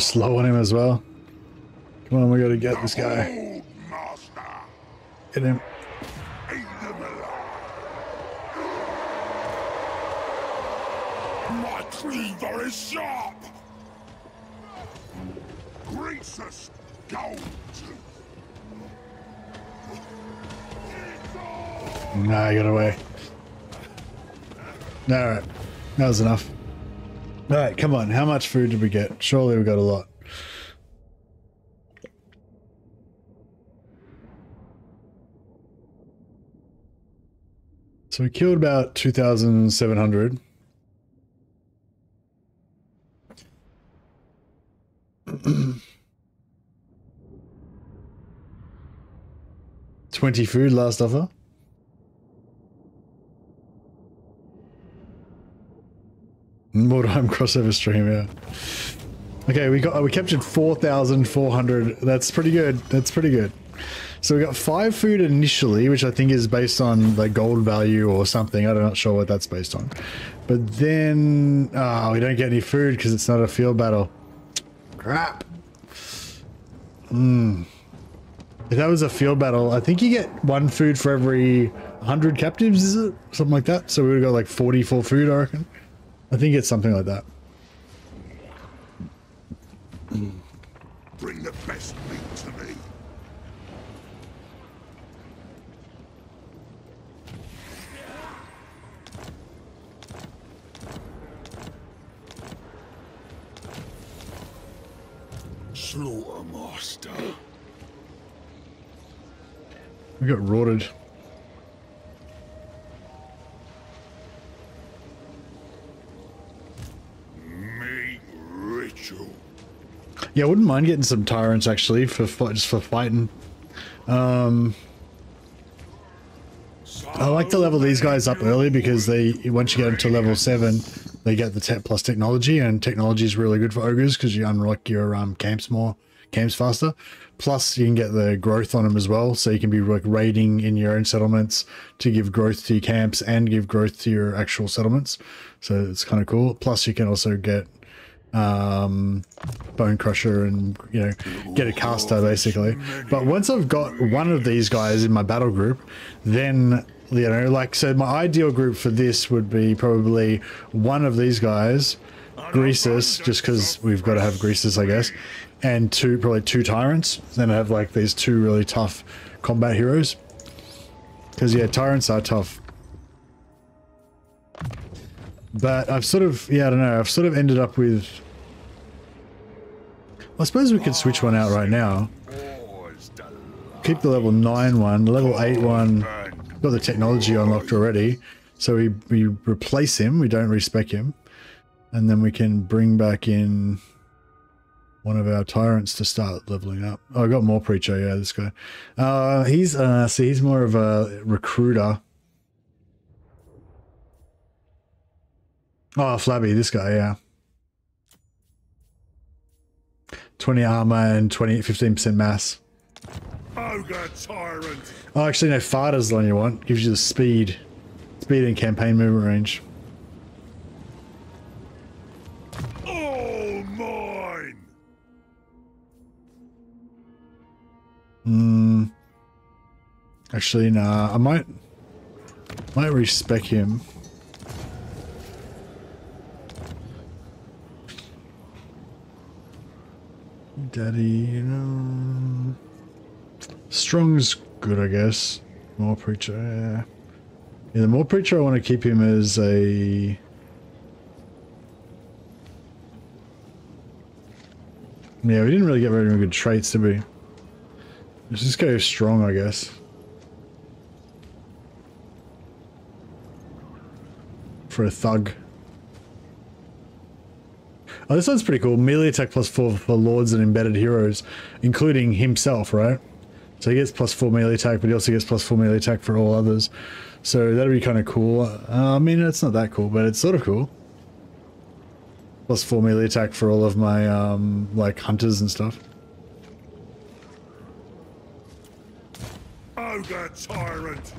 Put a slow on him as well. Come on, we gotta get this guy. Get him. Eat them alive! My cleaver is sharp! Gold! Nah, I got away. Alright. That was enough. Come on. How much food did we get? Surely we got a lot. So we killed about 2,700. Twenty food last offer. More time crossover stream, yeah. Okay, we got we captured four thousand four hundred. That's pretty good. That's pretty good. So we got five food initially, which I think is based on the gold value or something. I'm not sure what that's based on. But then, oh, we don't get any food because it's not a field battle. Crap. Hmm. If that was a field battle, I think you get one food for every 100 captives, is it? Something like that. So we would have got like 44 food, I reckon. I think it's something like that. Bring the best meat to me. Slaughtermaster. We got rotted. Yeah, I wouldn't mind getting some tyrants actually for just for fighting. Um, I like to level these guys up early because they once you get them to level seven, they get the tech plus technology, and technology is really good for ogres because you unlock your um, camps more, camps faster. Plus, you can get the growth on them as well, so you can be like raiding in your own settlements to give growth to your camps and give growth to your actual settlements. So it's kind of cool. Plus, you can also get um, bone crusher and you know get a caster basically. But once I've got one of these guys in my battle group, then you know like so my ideal group for this would be probably one of these guys, Greasus, just because we've got to have Greasus, I guess, and two probably two tyrants. Then I have like these two really tough combat heroes. Because yeah, tyrants are tough. But I've sort of, yeah, I don't know, I've sort of ended up with... I suppose we could switch one out right now. Keep the level 9 one, level 8 one, got the technology unlocked already. So we, we replace him, we don't respec him. And then we can bring back in one of our tyrants to start leveling up. Oh, I got more preacher, yeah, this guy. Uh, he's, uh, see, he's more of a recruiter. Oh, Flabby, this guy, yeah. 20 armor and 20, 15% mass. Ogre tyrant. Oh, actually, no, Farda's the one you want. Gives you the speed. Speed and campaign movement range. All mine. Hmm. Actually, nah. I might... Might respec him. Daddy, you know... Strong's good, I guess. More preacher, yeah. Yeah, the more preacher I want to keep him as a... Yeah, we didn't really get very good traits, did we? Let's just go strong, I guess. For a thug. Oh, this one's pretty cool. Melee attack plus four for lords and embedded heroes, including himself, right? So he gets plus four melee attack, but he also gets plus four melee attack for all others. So that'd be kind of cool. Uh, I mean, it's not that cool, but it's sort of cool. Plus four melee attack for all of my, um, like, hunters and stuff. Ogre tyrant.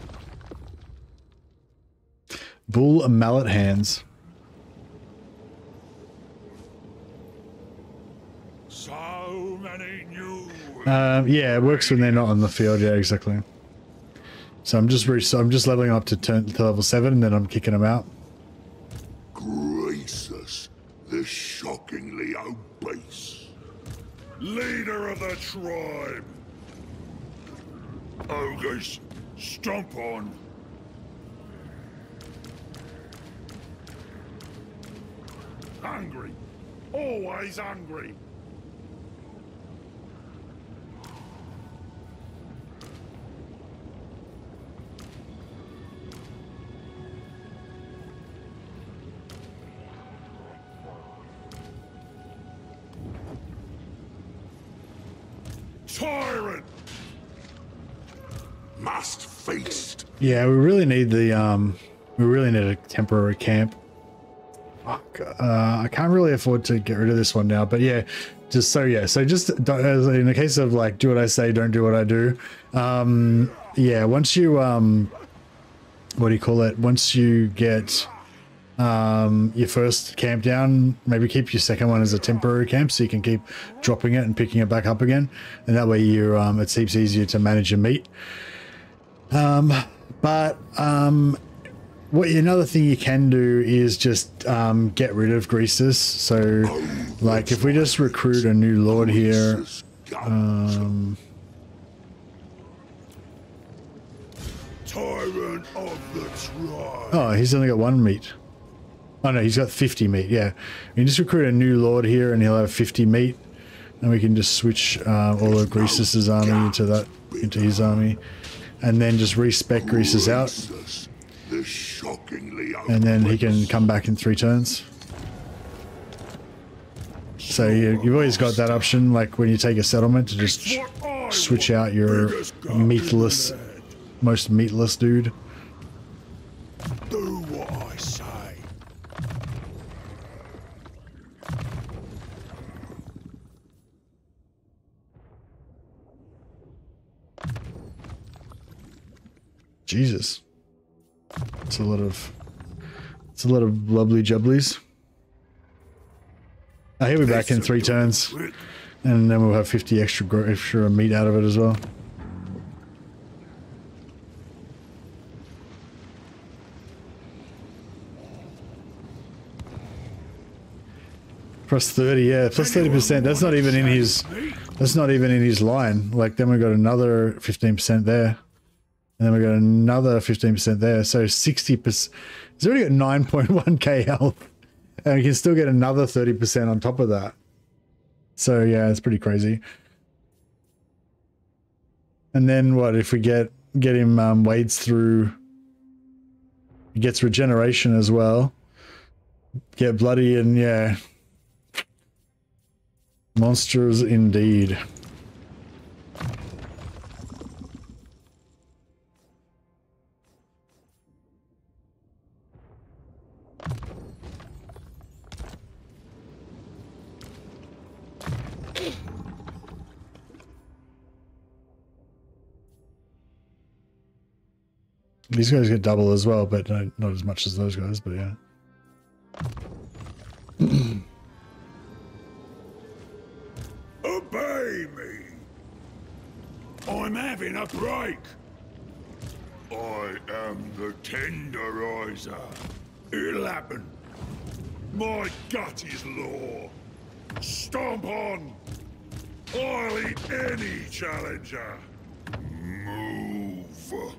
Bull mallet hands. Um, yeah, it works when they're not on the field. Yeah, exactly. So I'm just re- so I'm just leveling up to turn to level seven, and then I'm kicking them out. Greasus, this the shockingly obese leader of the tribe. Ogres, stomp on. Hungry, always hungry. Yeah, we really need the um, we really need a temporary camp. Fuck, uh, I can't really afford to get rid of this one now, but yeah, just so yeah, so just in the case of like, do what I say, don't do what I do. Um, yeah, once you um, what do you call it? Once you get um your first camp down, maybe keep your second one as a temporary camp so you can keep dropping it and picking it back up again, and that way you um, it seems easier to manage your meat. Um, but um, what another thing you can do is just um, get rid of Greasus. So, like if we just recruit a new lord here, um, Tyrant of the tribe. oh, he's only got one meat. Oh no, he's got 50 meat. Yeah, we can just recruit a new lord here, and he'll have 50 meat, and we can just switch uh, all of Greasus's army into that into his army, and then just respec Greasus out, and then he can come back in three turns. So you, you've always got that option, like when you take a settlement, to just switch out your meatless, most meatless dude. Do what I say. Jesus, it's a lot of, it's a lot of lovely jubblies. Oh, he'll be back in three turns, and then we'll have 50 extra extra meat out of it as well. Plus 30, yeah, plus 30%. That's not even in his, that's not even in his line. Like then we got another 15% there. And then we got another 15% there. So 60%. He's already got 9.1k health. And we can still get another 30% on top of that. So yeah, it's pretty crazy. And then what if we get get him um, wades through he gets regeneration as well. Get bloody and yeah. Monsters indeed. These guys get double as well, but no, not as much as those guys, but yeah. Obey me. I'm having a break. I am the tenderizer. It'll happen. My gut is law. Stomp on. I'll eat any challenger. Move.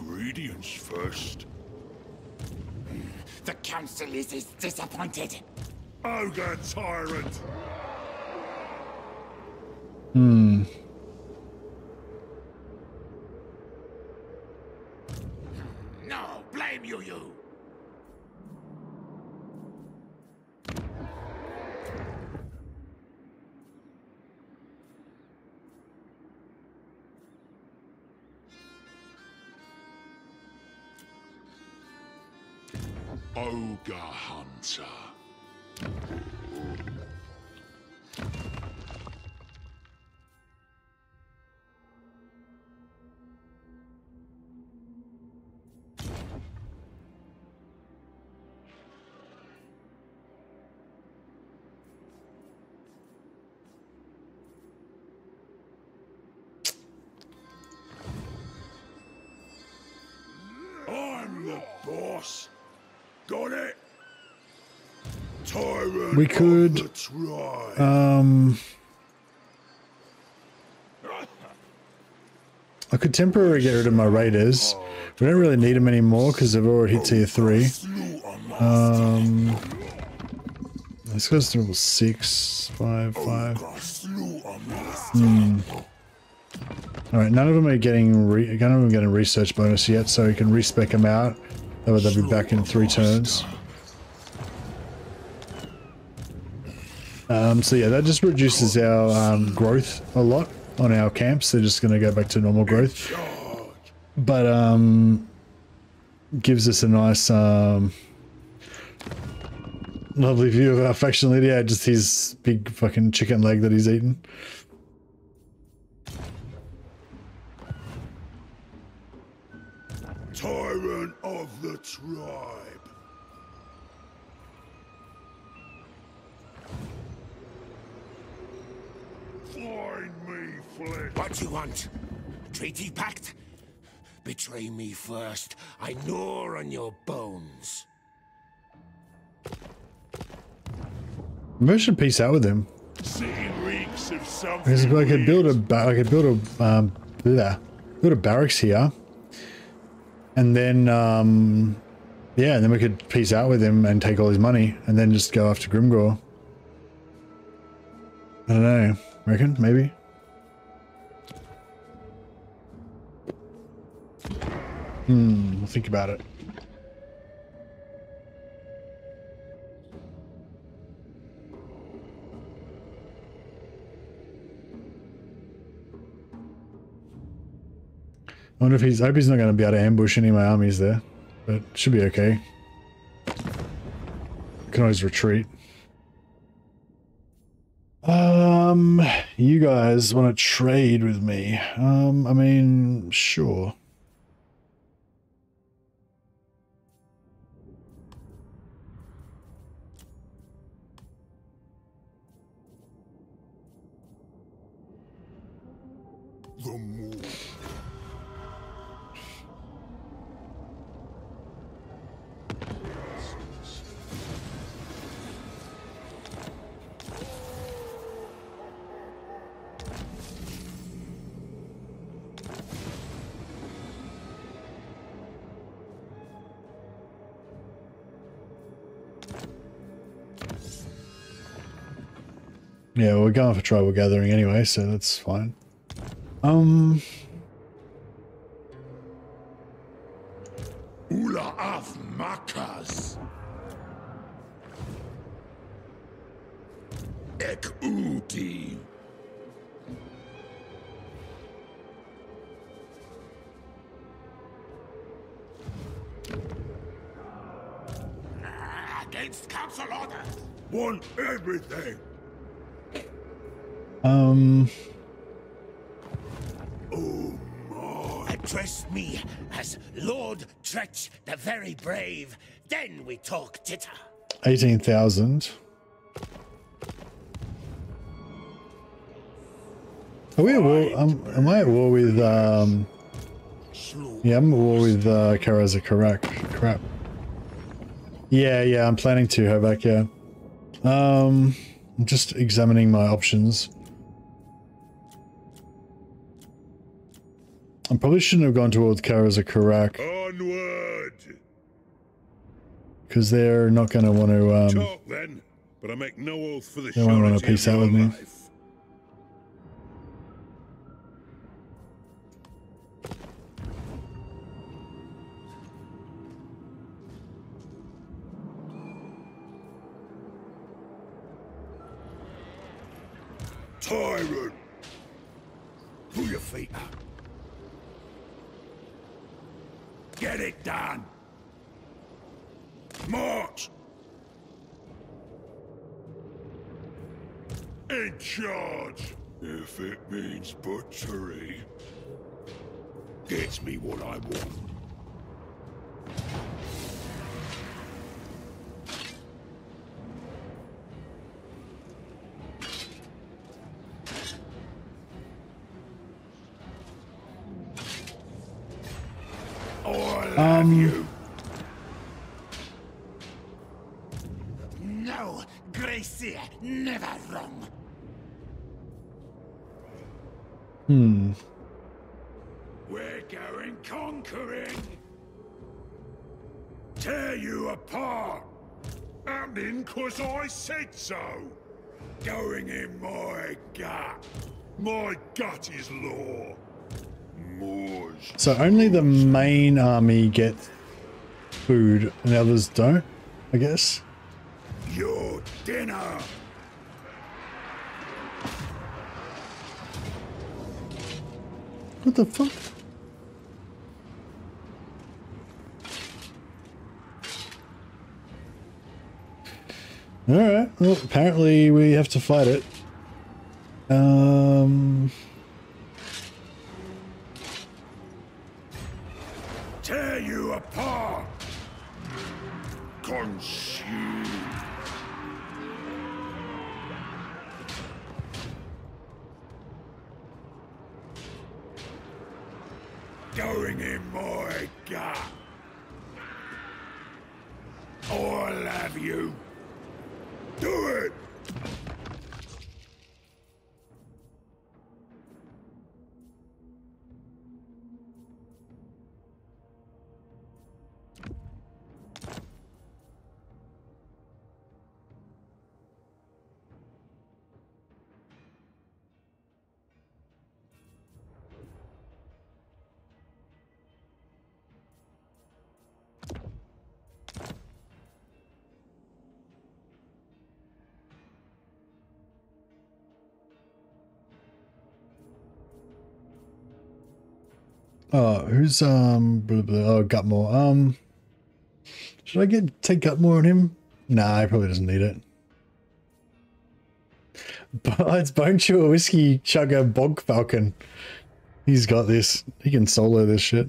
Need ingredients first. The council is, is disappointed. Ogre tyrant. Hmm. No, blame you, you. Ogre hunter. We could, of the tribe. um, I could temporarily get rid of my raiders. We don't really need them anymore because they've already hit tier three. Um, this goes to level six, five, five. Hmm. All right, none of them are getting re none of them getting research bonus yet, so we can respec them out. That way they'll be back in three turns. Um, so yeah, that just reduces our um, growth a lot on our camps. They're just going to go back to normal growth, but um, gives us a nice, um, lovely view of our faction leader. Yeah, just his big fucking chicken leg that he's eaten. Tyrant of the tribe. Find Flint. What do you want? Treaty pact? Betray me first. I gnaw on your bones. Maybe I should peace out with him. Reeks of something. Because I could build a, ba- could build a, um, bleh, build a barracks here, and then, um, yeah, and then we could peace out with him and take all his money, and then just go after Grimgor. I don't know. Reckon maybe. Hmm. We'll think about it. I wonder if he's. I hope he's not going to be able to ambush any of my armies there, but should be okay. Can always retreat. Um, you guys want to trade with me? Um, I mean, sure. Yeah, well, we're going for tribal gathering anyway, so that's fine. Um, Ula of Makas. Ek Uti. Against council orders. Want everything. Um, Oh my. Address me as Lord Tretch the Very Brave. Then we talk titter. eighteen thousand. Are we at war? Um, am I at war with um? Yeah, I'm at war with uh, Karaz-a-Karak. Crap. Yeah, yeah, I'm planning to have back. Yeah. Um, I'm just examining my options. I probably shouldn't have gone towards Karaz-a-Karak Onward. because they're not going to want to. Um, Talk then, but I make no oath for the They won't surety of peace out with me. Tyrant! Pull your feet up. Get it done! March! In charge! If it means butchery. Gets me what I want. Hmm. We're going conquering. Tear you apart. Happening 'cause I said so. Going in my gut. My gut is law. Moors. So only the main army get food and the others don't, I guess. Your dinner. What the fuck? Alright, well apparently we have to fight it. Um Who's um blah, blah, oh Gutmore. Um should I get take Gutmore on him? Nah, he probably doesn't need it. But it's Bone Chewer Whiskey Chugger Bog Falcon. He's got this. He can solo this shit.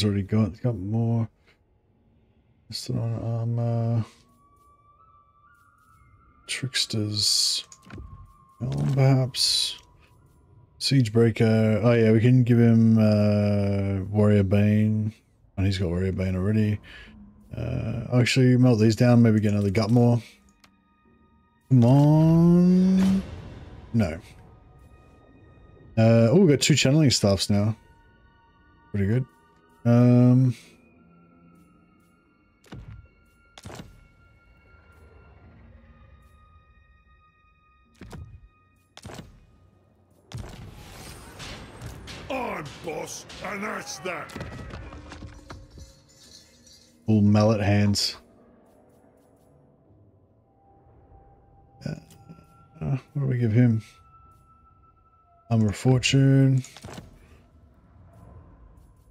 Has already got got more. Still on armor. Tricksters. Um, perhaps. Siege Breaker. Oh yeah, we can give him uh, Warrior Bane. And he's got Warrior Bane already. Uh, actually, melt these down. Maybe get another Gutmore. Come on. No. Uh, oh, we've got two channeling staffs now. Pretty good. Um, I'm boss, and that's that. full mallet hands. Uh, uh, what do we give him? Armor of Fortune.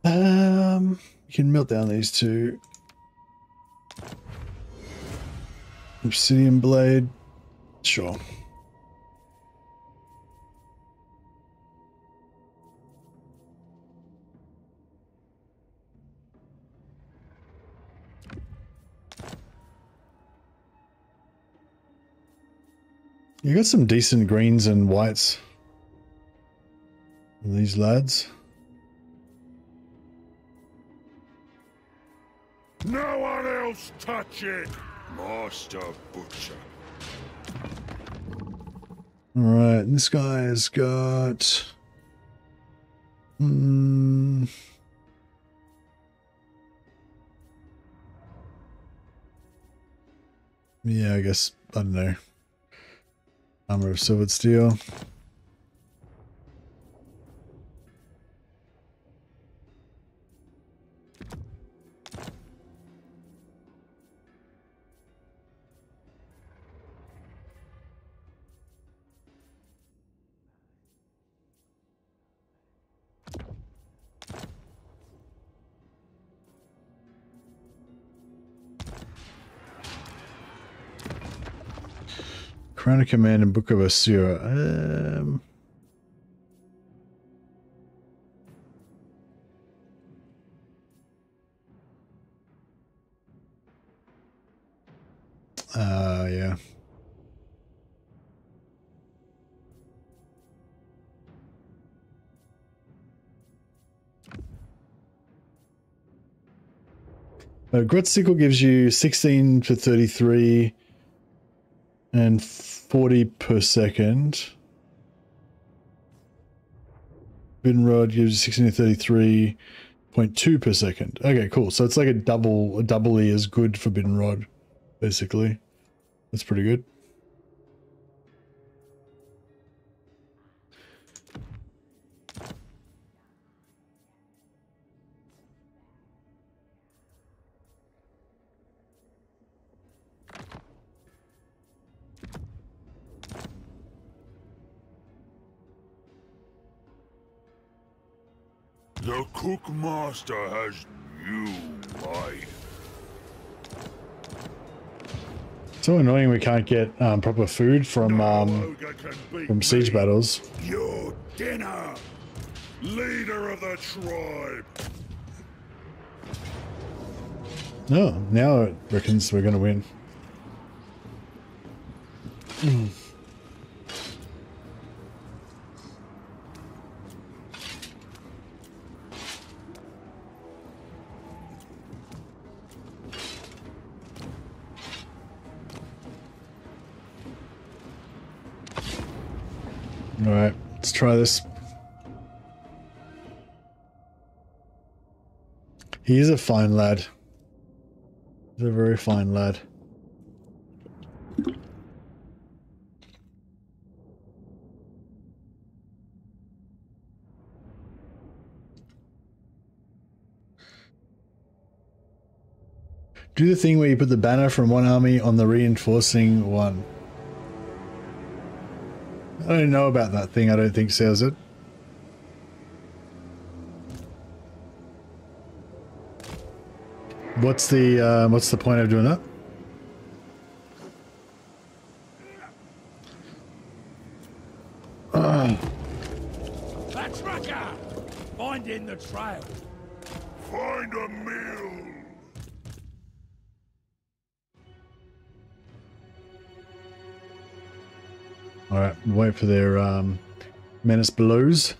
Um, you can melt down these two. Obsidian Blade. Sure. You got some decent greens and whites. These lads. No one else touch it! Master Butcher. Alright, this guy has got. Hmm. yeah, I guess. I don't know. Armor of silvered steel. Of Command and Book of Ashur. Um, uh, yeah. Uh, Grotzickle gives you 16 to 33 and 40 per second. Binrod gives you 16 to 33.2 per second. Okay, cool. So it's like a double, a doubly as good for Binrod, basically. That's pretty good. The Cookmaster has you, life. So annoying we can't get um, proper food from um, Ogre from siege me. battles. Your dinner, leader of the tribe. No, now it reckons we're gonna win. All right, let's try this. He is a fine lad. He's a very fine lad. Do the thing where you put the banner from one army on the reinforcing one. I don't know about that thing, I don't think says it. What's the uh, what's the point of doing that? That tracker! Finding the trail. All right, wait for their um, menace belows.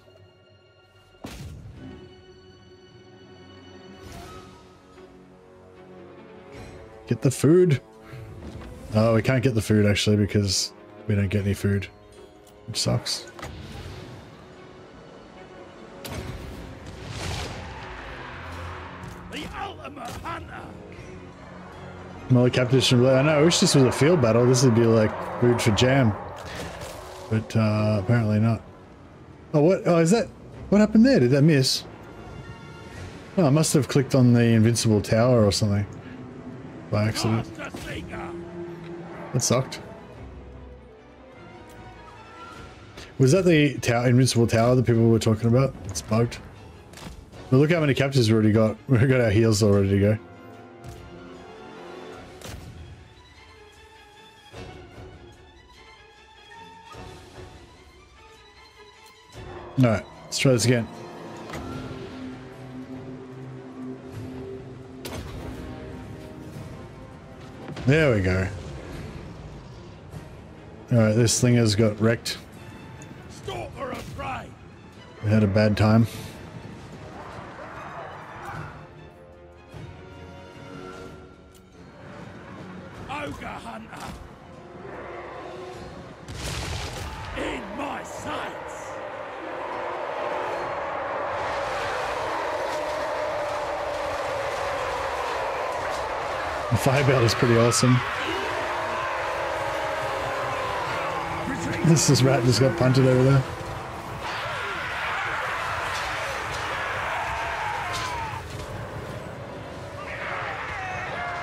Get the food. Oh, we can't get the food actually because we don't get any food, which sucks. The ultimate hunter. Well, Captain should I know. I wish this was a field battle. This would be like food for jam, but uh, apparently not. Oh, what? Oh, is that? What happened there? Did that miss? Oh, I must have clicked on the invincible tower or something by accident. That sucked. Was that the tower, invincible tower that people were talking about? It's bugged. But look how many captures we already got. We've got our heals all ready to go. Alright, let's try this again. There we go. Alright, this thing has got wrecked. Stalker of prey. We had a bad time. Belt is pretty awesome. This is rat just got punted over there.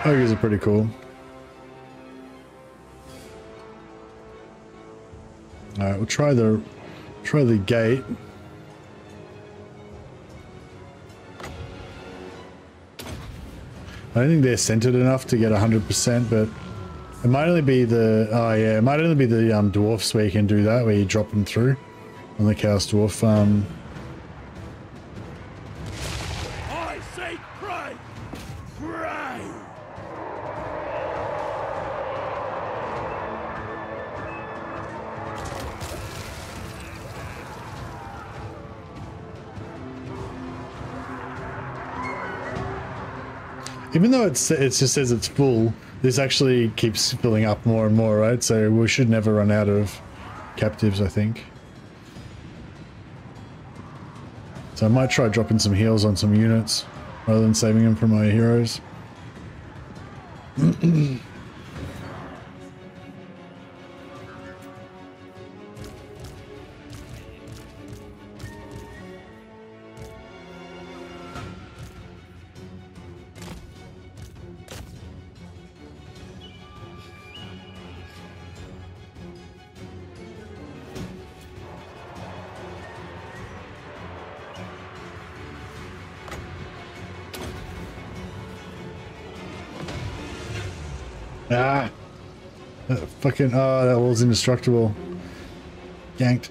Oh, Ogres are pretty cool. Alright, we'll try the try the gate. I don't think they're centered enough to get 100%, but It might only be the oh yeah, it might only be the um, dwarfs where you can do that, where you drop them through on the chaos dwarf. Um, even though it's it just says it's full, this actually keeps filling up more and more, right? So we should never run out of captives, I think. So I might try dropping some heals on some units rather than saving them for my heroes. oh, that wall's indestructible. Yanked.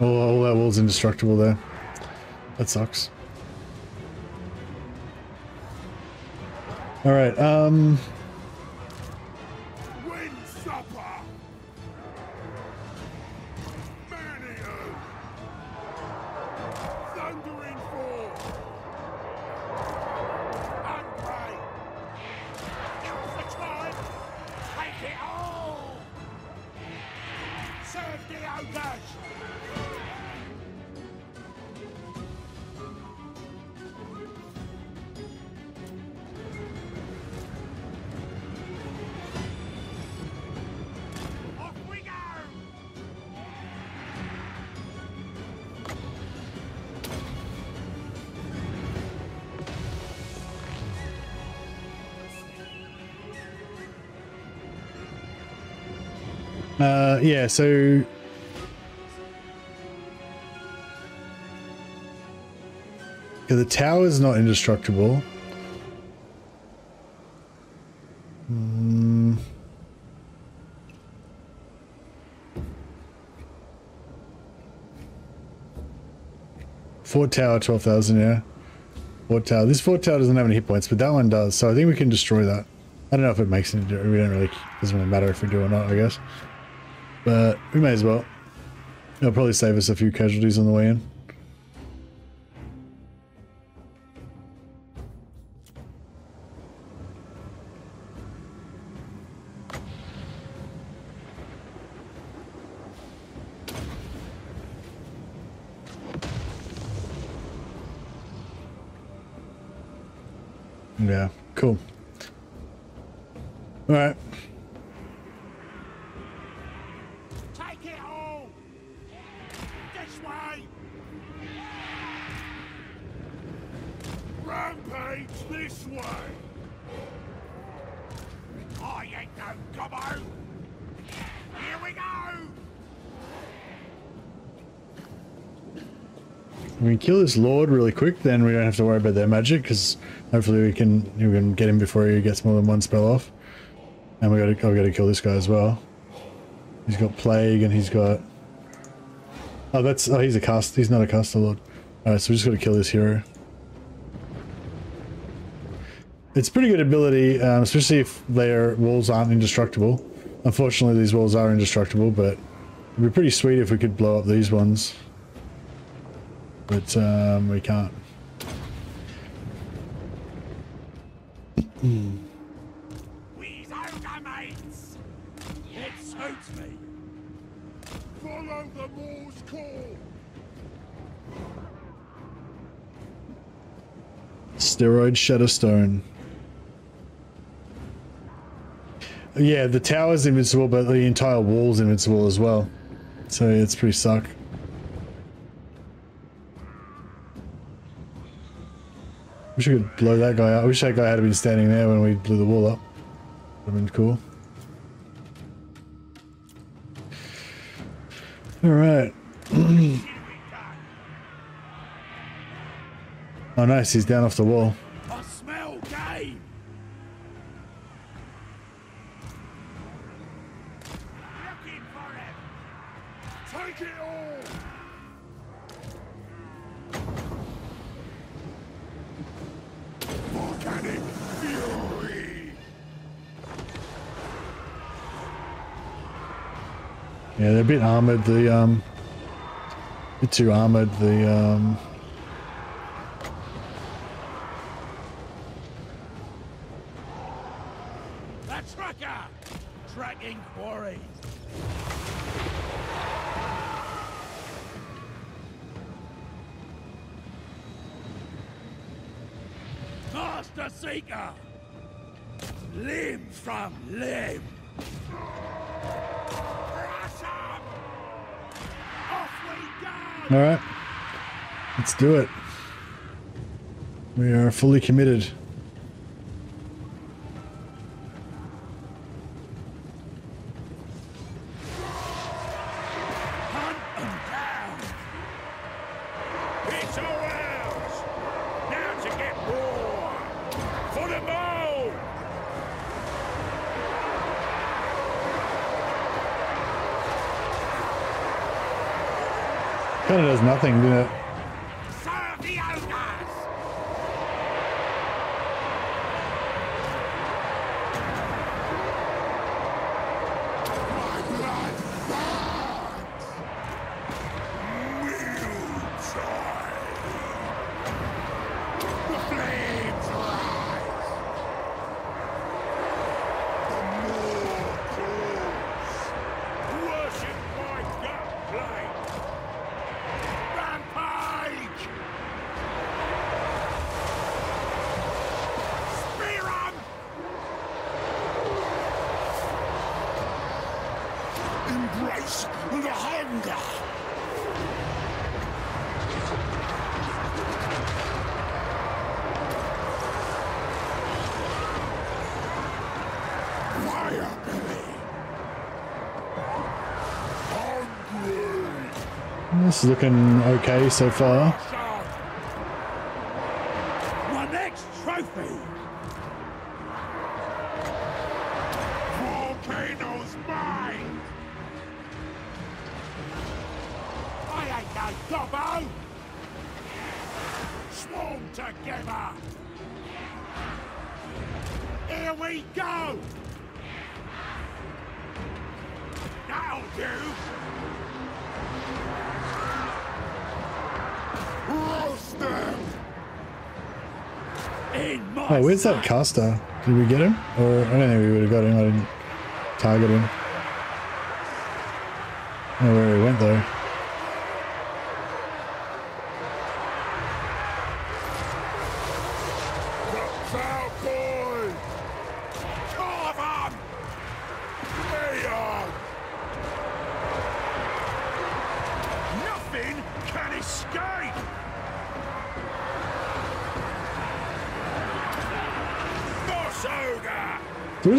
Oh, oh, that wall's indestructible there. That sucks. Alright, um... yeah, so... The is not indestructible. Hmm. Fort Tower, 12,000, yeah. Fort Tower. This Fort Tower doesn't have any hit points, but that one does, so I think we can destroy that. I don't know if it makes any difference. We don't really... doesn't really matter if we do or not, I guess. But we may as well. It'll probably save us a few casualties on the way in. Lord really quick, then we don't have to worry about their magic, because hopefully we can we can get him before he gets more than one spell off. And we got to I've got to kill this guy as well. He's got plague and he's got. Oh, that's oh he's a cast. He's not a caster lord. All right, so we just got to kill this hero. It's pretty good ability, um, especially if their walls aren't indestructible. Unfortunately, these walls are indestructible, but it'd be pretty sweet if we could blow up these ones but um, we can't. We's ogre mates! It suits me! Follow the Maw's call! Steroid Shadowstone. Yeah, the tower's invincible, but the entire wall's invincible as well. So it's pretty suck. Wish we could blow that guy up. I wish that guy had been standing there when we blew the wall up. Would have been cool. Alright. oh nice, he's down off the wall. Armored. The um, too armored. The um, do it. We are fully committed. Looking okay so far. Where's that caster? Did we get him? Or I don't think we would have got him. I didn't target him.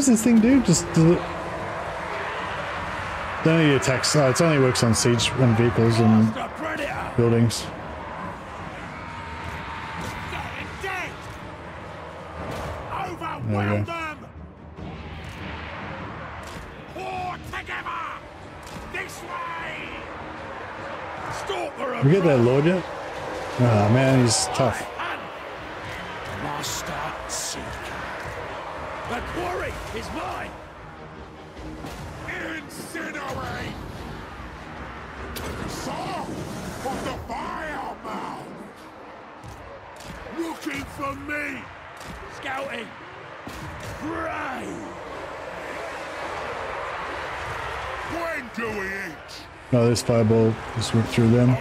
Does this thing do? Just does it? It only attacks. Oh, it only works on siege on vehicles and buildings. Getting! There Overwhelm we go. them! Pour together! This way! Stalker We get that lord yet? Ah man, he's tough. Oh, this fireball just went through them.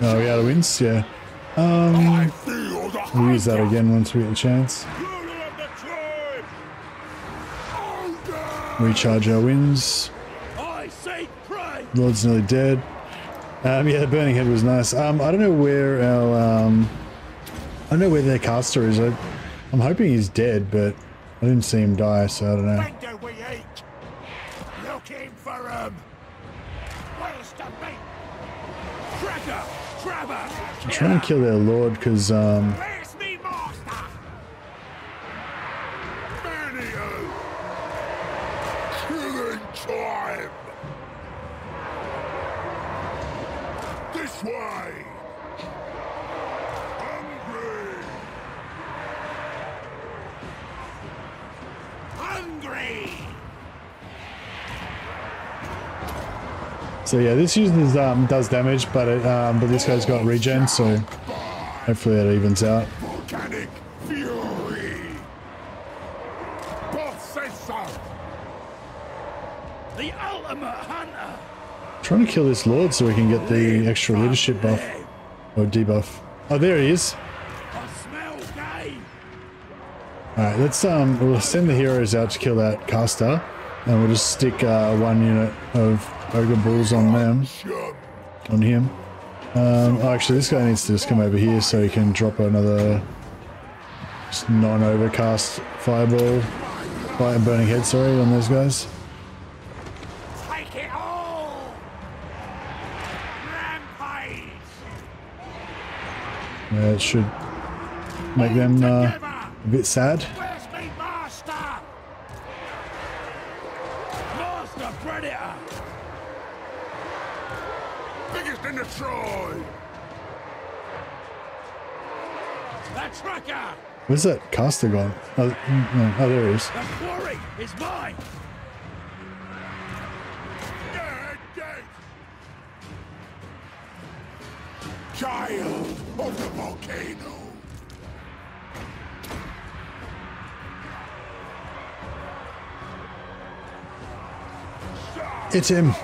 Oh, we out of wins? Yeah. Um, we'll use that again once we get a chance. Recharge our wins. Lord's nearly dead. Um, yeah, the burning head was nice. Um, I don't know where our um, I don't know where their caster is. I, I'm hoping he's dead, but I didn't see him die, so I don't know. Grabber! Try and kill their lord, because um, this uses um, does damage, but it, um, but this guy's got regen, so hopefully that evens out. Volcanic fury. Boss says so. The ultimate hunter. Trying to kill this lord so we can get the extra leadership buff or debuff. Oh, there he is. I smell game. All right, let's um, we'll send the heroes out to kill that caster, and we'll just stick uh, one unit of ogre bulls on them, on him. Um, oh, actually, this guy needs to just come over here so he can drop another non-overcast fireball, fire burning head. Sorry, on those guys. Take it all. Rampage. Yeah, it should make them uh, a bit sad. Where's me master? Master Predator. Biggest in the Troy. The tracker. Where's that caster gone? Oh, no. oh there he is. The quarry is mine. Child of the volcano. It's him.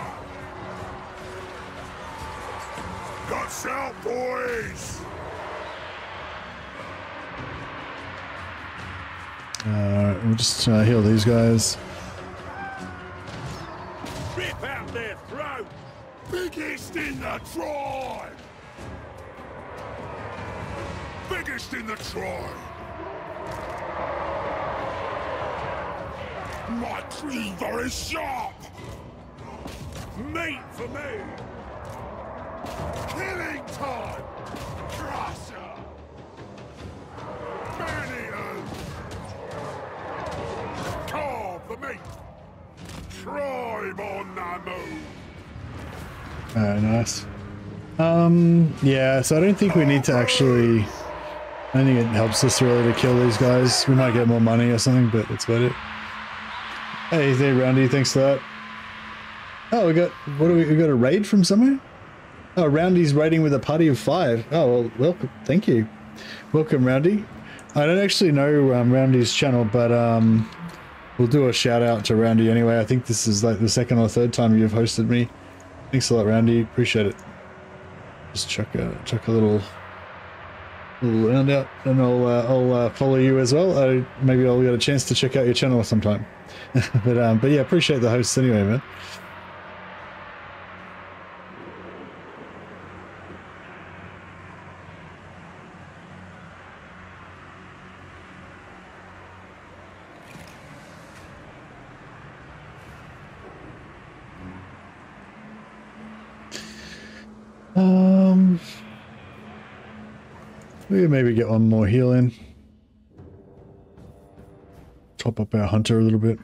Guys. Rip out their throat. Biggest in the tribe. Biggest in the tribe. My cleaver is sharp. Yeah, so I don't think we need to actually... I don't think it helps us really to kill these guys. We might get more money or something, but that's about it. Hey, there, Roundy, thanks for that. Oh, we got... What do we... We got a raid from somewhere? Oh, Roundy's raiding with a party of five. Oh, well, welcome. Thank you. Welcome, Roundy. I don't actually know um, Roundy's channel, but um, we'll do a shout out to Roundy anyway. I think this is like the second or third time you've hosted me. Thanks a lot, Randy. Appreciate it. Just chuck a chuck a little little round out, and I'll uh, I'll uh, follow you as well. Uh, maybe I'll get a chance to check out your channel sometime. but um, but yeah, appreciate the hosts anyway, man. Could maybe get one more heal in. Top up our hunter a little bit.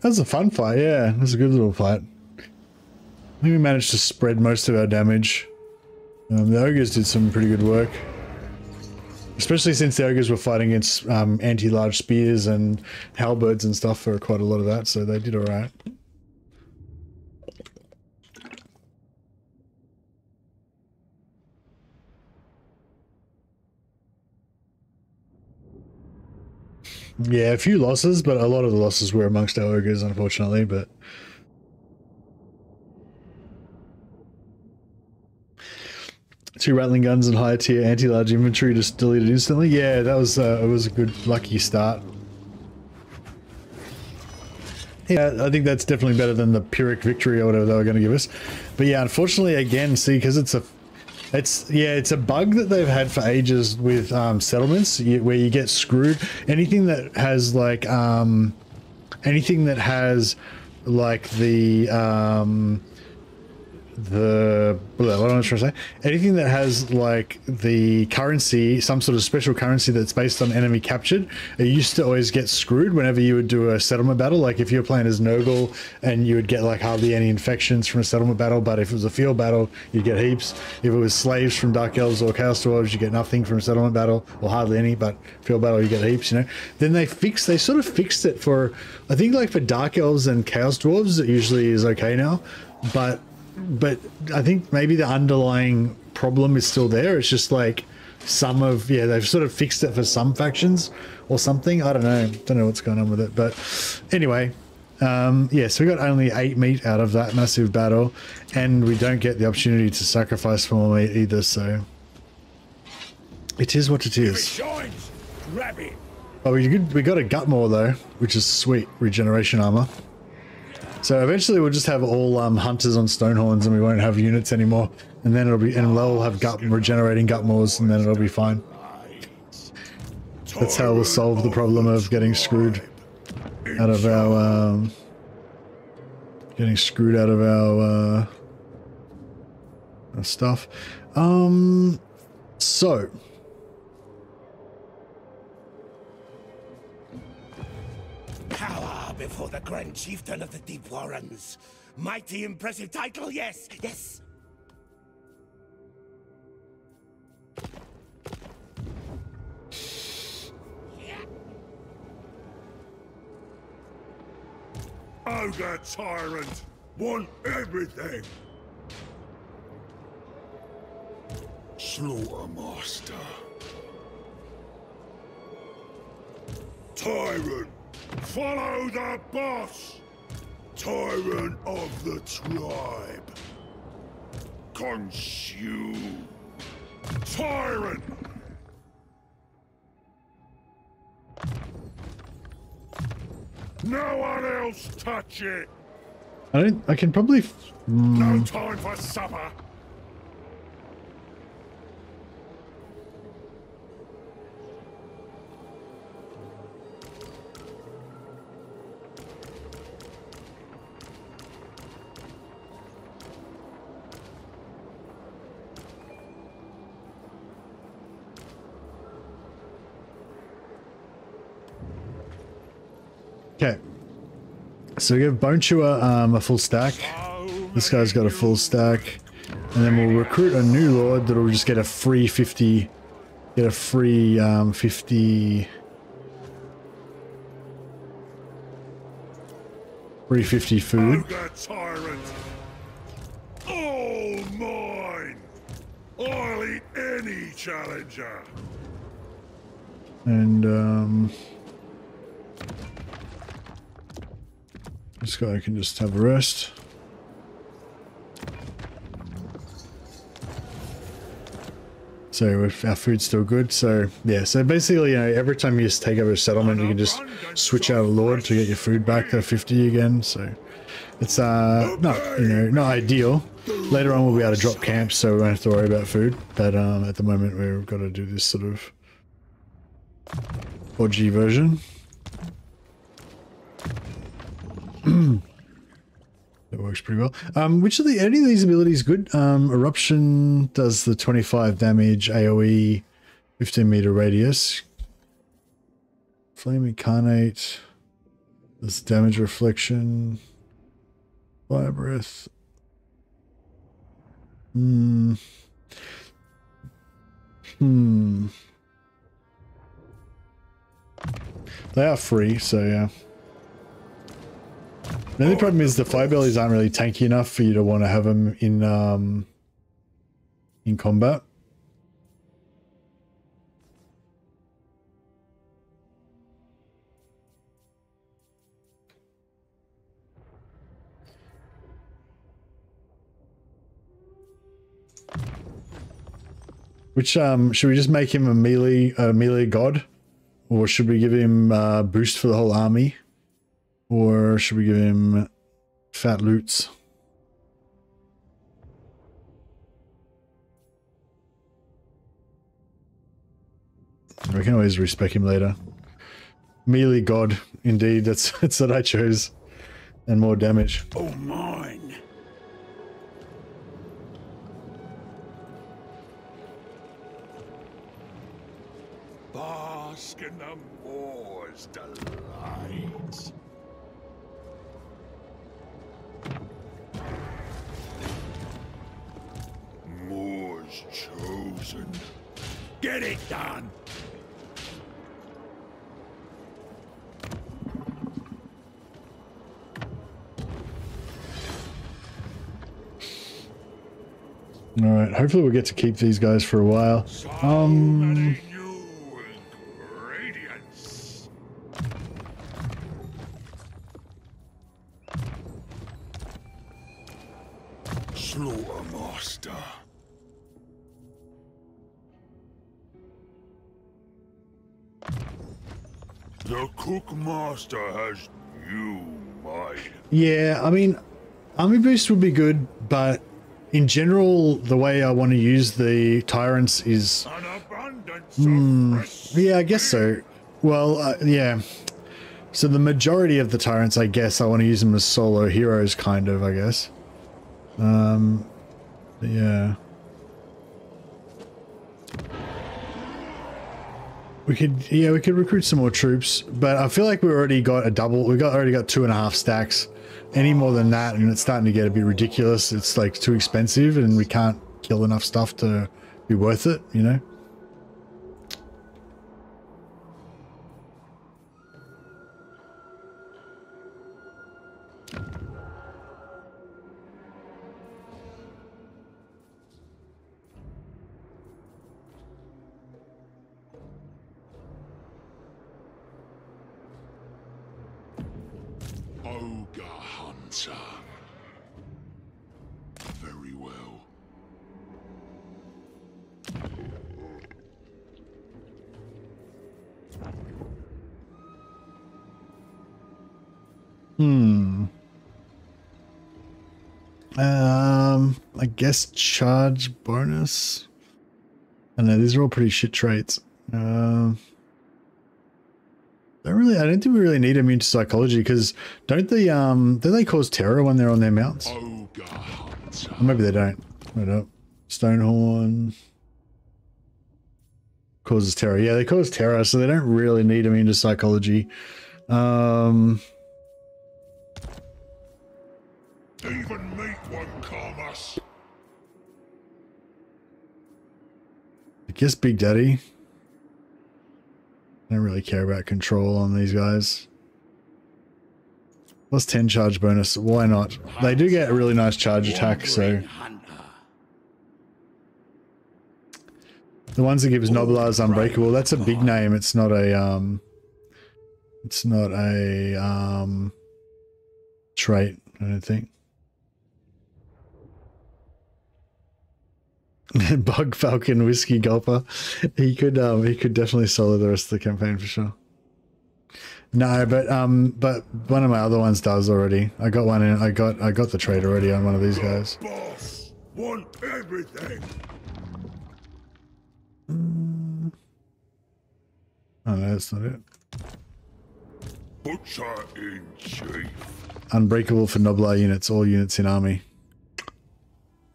That was a fun fight, yeah. That was a good little fight. I think we managed to spread most of our damage. Um, the ogres did some pretty good work. Especially since the ogres were fighting against um, anti-large spears and halberds and stuff for quite a lot of that, so they did alright. Yeah, a few losses, but a lot of the losses were amongst our ogres, unfortunately, but... Two rattling guns and higher tier anti-large infantry just deleted instantly. Yeah, that was uh, it was a good lucky start. Yeah, I think that's definitely better than the Pyrrhic victory or whatever they were going to give us. But yeah, unfortunately, again, see, because it's a, it's yeah, it's a bug that they've had for ages with um, settlements where you get screwed. Anything that has like um, anything that has like the um, the what am I trying to say? Anything that has like the currency, some sort of special currency that's based on enemy captured, it used to always get screwed whenever you would do a settlement battle. Like if you were playing as Nurgle and you would get like hardly any infections from a settlement battle, but if it was a field battle, you'd get heaps. If it was slaves from Dark Elves or Chaos Dwarves, you get nothing from a settlement battle, or hardly any, but field battle you get heaps, you know. Then they fixed they sort of fixed it for I think like for Dark Elves and Chaos Dwarves it usually is okay now. But but I think maybe the underlying problem is still there. It's just like some of yeah they've sort of fixed it for some factions or something. I don't know. Don't know what's going on with it. But anyway, um, yeah. So we got only eight meat out of that massive battle, and we don't get the opportunity to sacrifice more meat either. So it is what it is. shines, grab it. Oh, we. We got a gut more though, which is sweet regeneration armor. So eventually we'll just have all um, hunters on Stonehorns and we won't have units anymore. And then it'll be, and they'll have gut regenerating gut mores and then it'll be fine. That's how we'll solve the problem of getting screwed out of our, um, getting screwed out of our, uh, our stuff. Um, so, the Grand Chieftain of the Deep Warrens. Mighty impressive title, yes, yes. Ogre tyrant. Want everything. Slaughtermaster. Tyrant. Follow the boss. Tyrant of the tribe. Consume. Tyrant. No one else touch it. I don't, I can probably, f- No hmm. time for supper. Okay. So we give Bone Chewer um, a full stack. This guy's got a full stack. And then we'll recruit a new lord that'll just get a free 50, get a free um, 50, free 50 food. All mine. I'll eat any challenger. And um, this guy can just have a rest. So our food's still good, so yeah. So basically, you know, every time you just take over a settlement, you can just switch out a lord to get your food back to 50 again. So it's uh not you know not ideal. Later on, we'll be able to drop camps, so we won't have to worry about food. But um, at the moment, we've got to do this sort of 4G version. That works pretty well. Um, which of the any of these abilities good? Um, eruption does the 25 damage AOE, 15 meter radius. Flame incarnate does damage reflection. Fire breath. Hmm. Hmm. They are free, so yeah. The only problem is the fire bellies aren't really tanky enough for you to want to have them in um in combat. Which um should we just make him a melee a melee god? Or should we give him uh, boost for the whole army? Or should we give him fat loots? We can always respec him later. Melee god, indeed. That's that's what I chose. And more damage. Oh, mine. Maw's chosen. Get it done! All right. Hopefully, we'll get to keep these guys for a while. Um, The cookmaster has new might. yeah. I mean, army boost would be good, but in general, the way I want to use the tyrants is Hmm. of Yeah, I guess so. Well, uh, yeah. So the majority of the tyrants, I guess, I want to use them as solo heroes, kind of. I guess. Um, yeah. We could, yeah, we could recruit some more troops, but I feel like we already got a double. We got already got two and a half stacks. Any more than that, and it's starting to get a bit ridiculous. It's like too expensive, and we can't kill enough stuff to be worth it. You know. Hmm. Um, I guess charge bonus. I know these are all pretty shit traits. Um, don't really. I don't think we really need immune to psychology because don't they? Um, don't they cause terror when they're on their mounts? Ogre Hunter. Or maybe they don't. Wait up. Stonehorn causes terror. Yeah, they cause terror, so they don't really need immune to psychology. Um, Even meet one calm us. I guess Big Daddy. I don't really care about control on these guys. Plus 10 charge bonus. Why not? They do get a really nice charge attack, so the ones that gives Gnoblars Unbreakable, that's a big name. It's not a um it's not a um trait, I don't think. Bug Falcon Whiskey Gulper. He could um he could definitely solo the rest of the campaign for sure. No, but um but one of my other ones does already. I got one in I got I got the trade already on one of these guys. Boss, want everything. Oh no, that's not it. Butcher in chief. Unbreakable for Gnoblar units, all units in army.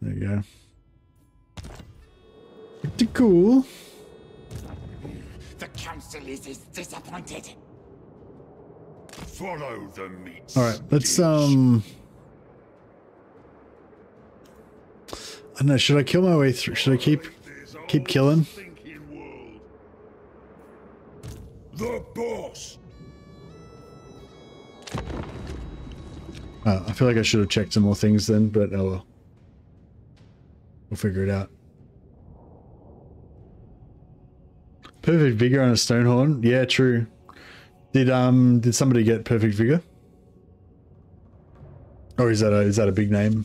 There you go. Pretty cool. The council is, is disappointed. Follow the meat. Alright, let's um I don't know, should I kill my way through should I keep keep killing? The boss. Oh, I feel like I should have checked some more things then, but oh well. We'll figure it out. Perfect vigor on a stonehorn. Yeah, true. Did um did somebody get perfect vigor? Or is that a is that a big name?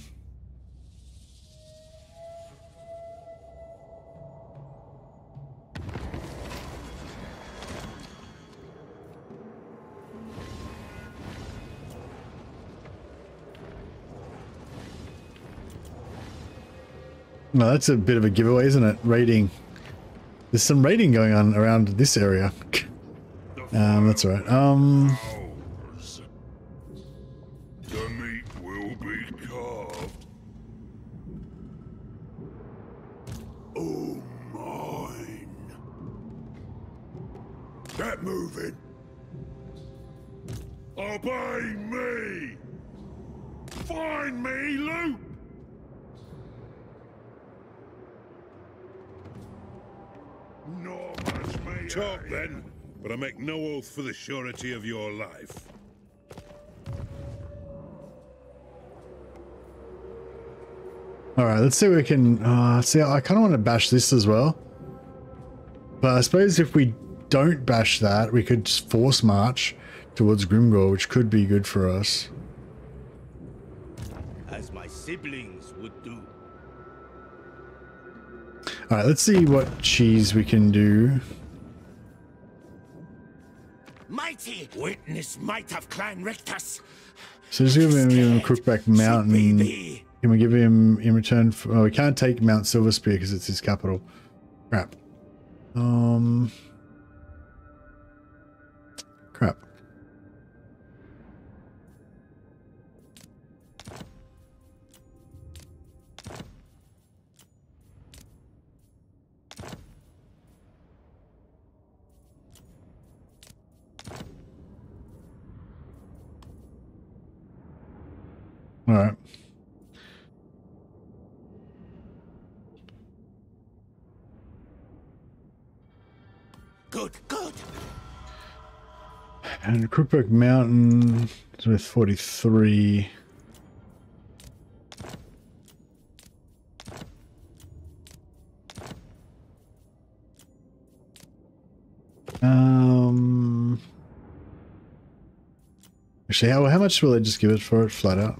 Well, that's a bit of a giveaway, isn't it? Raiding. There's some raiding going on around this area. Um, that's right. Um. Obey me. Find me, loot. Not much me. Talk then, but I make no oath for the surety of your life. All right, let's see if we can. Uh, see, I kind of want to bash this as well. But I suppose if we don't bash that, we could just force march towards Grimgor, which could be good for us. As my siblings would do. All right, let's see what cheese we can do. Mighty! Witness might of Clan Rictus. So just give him, give him Crookback Mountain. Can we give him in return? For, oh, we can't take Mount Silver Spear because it's his capital. Crap. Um. Crap. All right. Good, good. And Crookback Mountain is with 43. Um. Actually, how, how much will they just give it for it flat out?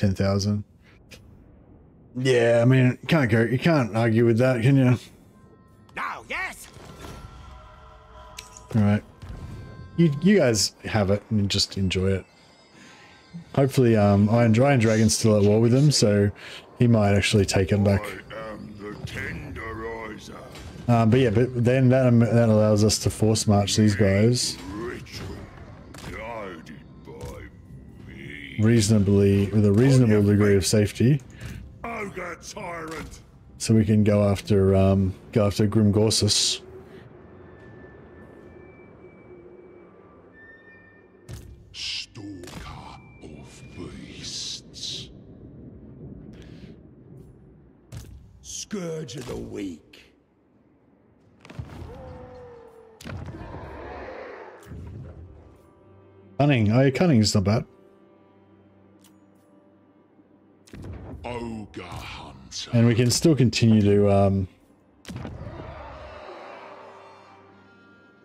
10,000. Yeah, I mean, you can't go, you can't argue with that, can you? Now, yes. All right. You you guys have it and just enjoy it. Hopefully, um, Iron, Iron Dragon's still at war with him, so he might actually take him back. am the tenderizer. Um, but yeah, but then that um, that allows us to force march these guys reasonably with a reasonable degree of safety, Ogre tyrant. so we can go after um, go after Grimgorsus. Stalker of beasts. Scourge of the weak. Cunning, oh, yeah, cunning is not bad. Ogre hunter. And we can still continue to um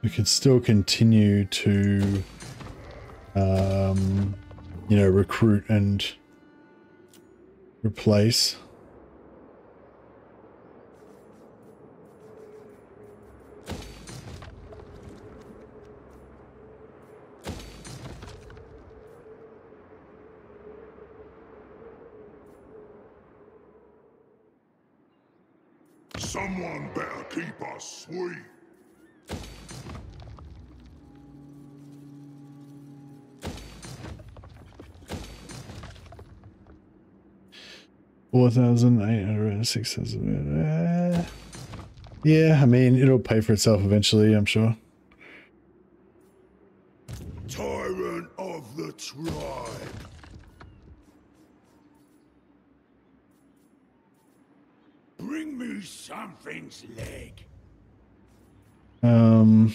we can still continue to um you know recruit and replace sweet. Four thousand eight hundred, six thousand. Uh, yeah, I mean it'll pay for itself eventually. I'm sure. Tyrant of the tribe. Bring me something's leg. Um.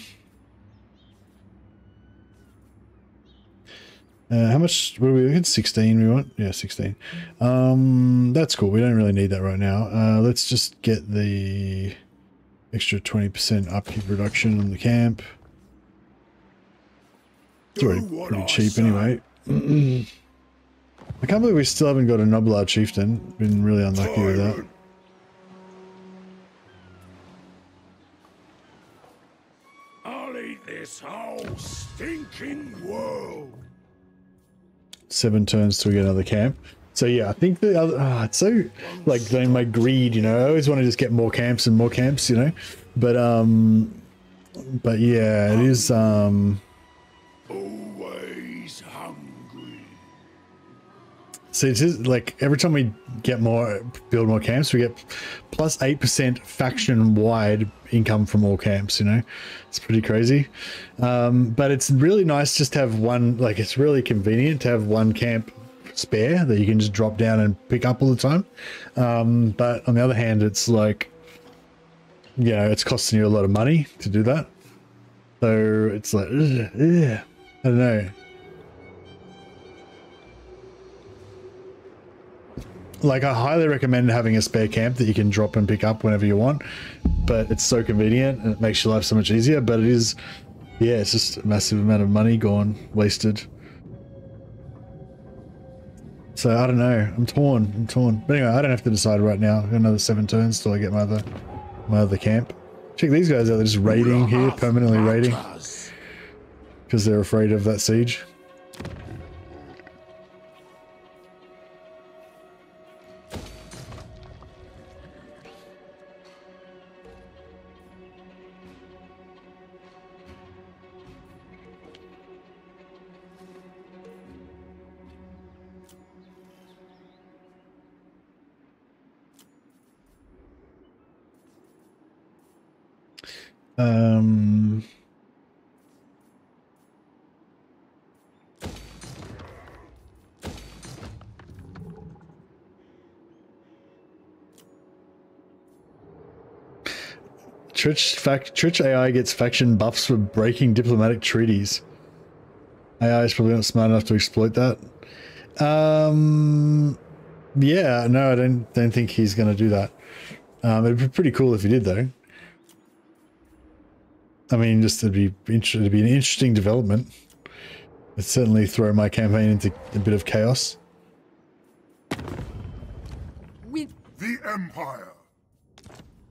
Uh, how much? were we looking? Sixteen. We want? Yeah, sixteen. Um, that's cool. We don't really need that right now. Uh, let's just get the extra twenty percent upkeep reduction on the camp. It's already pretty cheap anyway. I can't believe we still haven't got a Gnoblar chieftain. Been really unlucky with that. This whole stinking world. seven turns till we get another camp. So yeah, I think the other ah, it's so like then my greed, you know. I always want to just get more camps and more camps, you know. But um, but yeah, it is um. So it's just like every time we get more, build more camps, we get plus 8% faction wide income from all camps, you know? It's pretty crazy. Um, but it's really nice just to have one, like, it's really convenient to have one camp spare that you can just drop down and pick up all the time. Um, but on the other hand, it's like, you know, it's costing you a lot of money to do that. So it's like, ugh, I don't know. Like, I highly recommend having a spare camp that you can drop and pick up whenever you want. But it's so convenient and it makes your life so much easier. But it is, yeah, it's just a massive amount of money gone, wasted. So I don't know. I'm torn. I'm torn. But anyway, I don't have to decide right now. Another seven turns till I get my other my other camp. Check these guys out. They're just raiding here, permanently raiding. Because they're afraid of that siege. Um, Church fact Church AI gets faction buffs for breaking diplomatic treaties. AI is probably not smart enough to exploit that. Um, yeah, no, I don't don't think he's going to do that. Um, it'd be pretty cool if he did, though. I mean, just it'd be interesting. It'd be an interesting development. It'd certainly throw my campaign into a bit of chaos. With The Empire.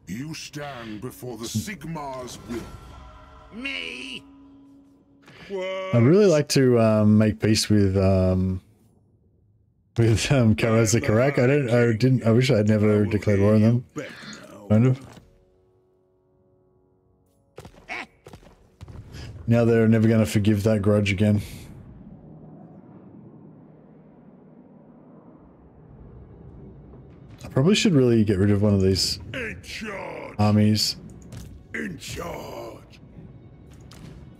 You stand before the Sigmar's will. Me? I'd really like to um, make peace with um, with um, Karaz-a-Karak. I don't. I didn't. I wish I had never declared war on them. Kind of. Now they're never going to forgive that grudge again. I probably should really get rid of one of these In charge. armies. In charge.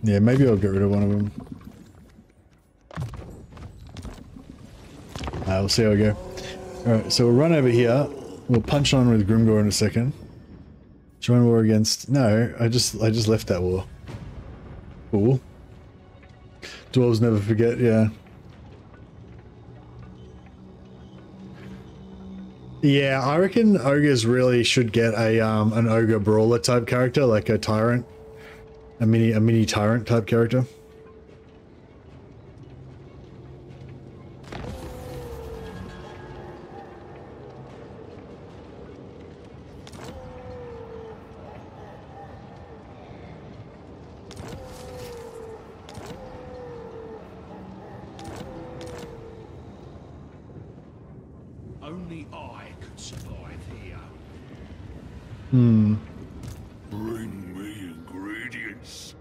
Yeah, maybe I'll get rid of one of them. Uh, we'll see how we go. Alright, so we'll run over here. We'll punch on with Grimgor in a second. Join war against... No, I just I just left that war. Cool. Dwarves never forget, yeah. Yeah, I reckon ogres really should get a um an ogre brawler type character, like a tyrant, a mini a mini tyrant type character. Hmm. Bring me ingredients.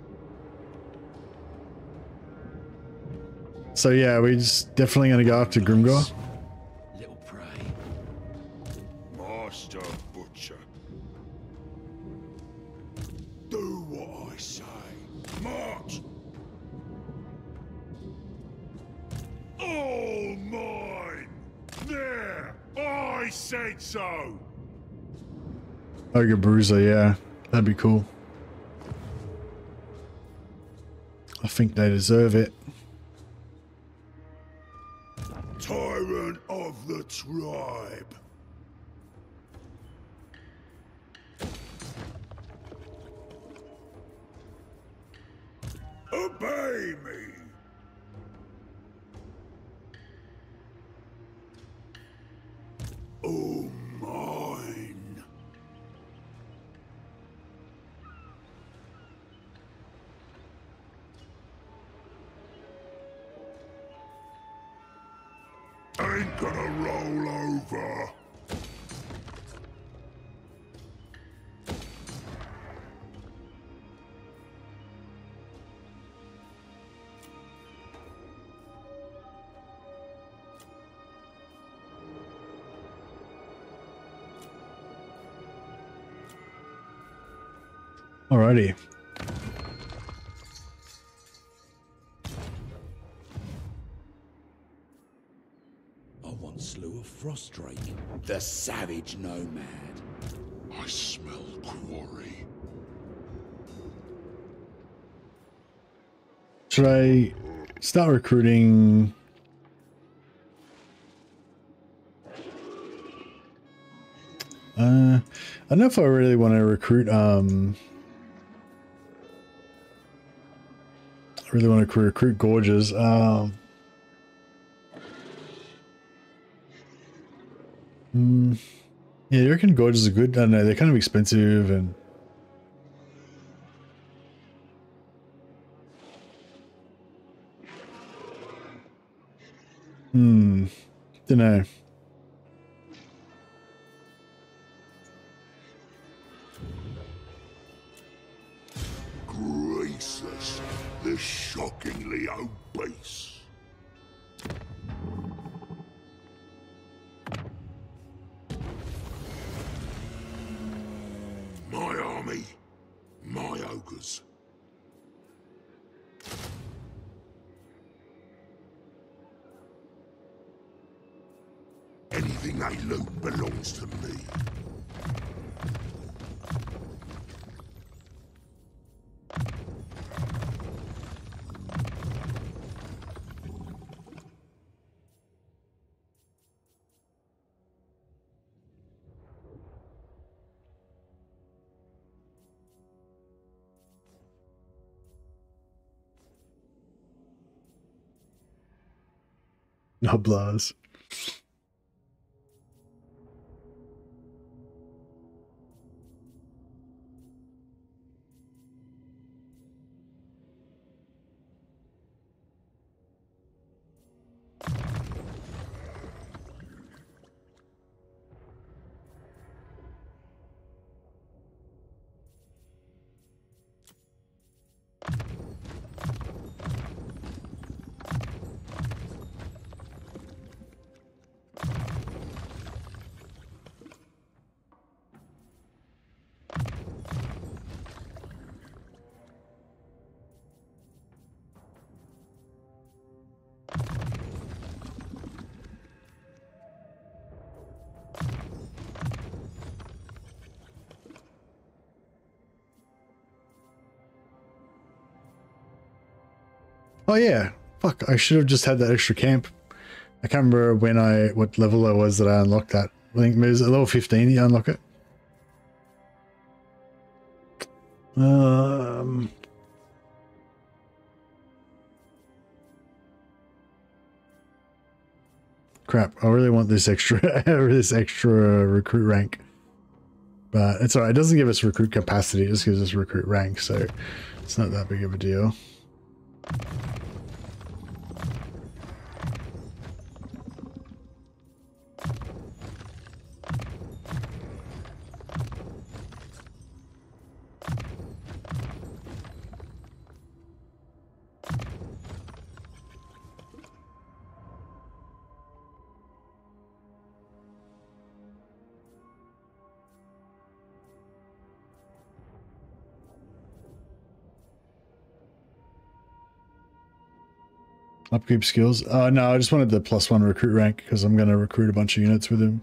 So yeah, we're just definitely gonna go after Grimgor. Little prey. Master Butcher. Do what I say. March! All mine! There! I said so! Ogre Bruiser, yeah. That'd be cool. I think they deserve it. Tyrant of the tribe. Obey me. Oh, mine. Ain't gonna roll over. Alrighty. Slew a frost drake. The savage nomad. I smell quarry. Should I start recruiting? Uh, I don't know if I really want to recruit. Um, I really want to recruit Gorgers. Um, mm, yeah, you reckon Gorgers are good? I don't know. They're kind of expensive and. Hmm. Don't know. Gracious, they're shockingly obese. Anything I loot belongs to me. Gnoblars. Oh yeah. Fuck, I should have just had that extra camp. I can't remember when I what level I was that I unlocked that. I think it was at level 15 you unlock it. Um Crap, I really want this extra this extra recruit rank. But it's alright, it doesn't give us recruit capacity, it just gives us recruit rank, so it's not that big of a deal. Upkeep skills. Uh, no, I just wanted the plus one recruit rank because I'm going to recruit a bunch of units with him.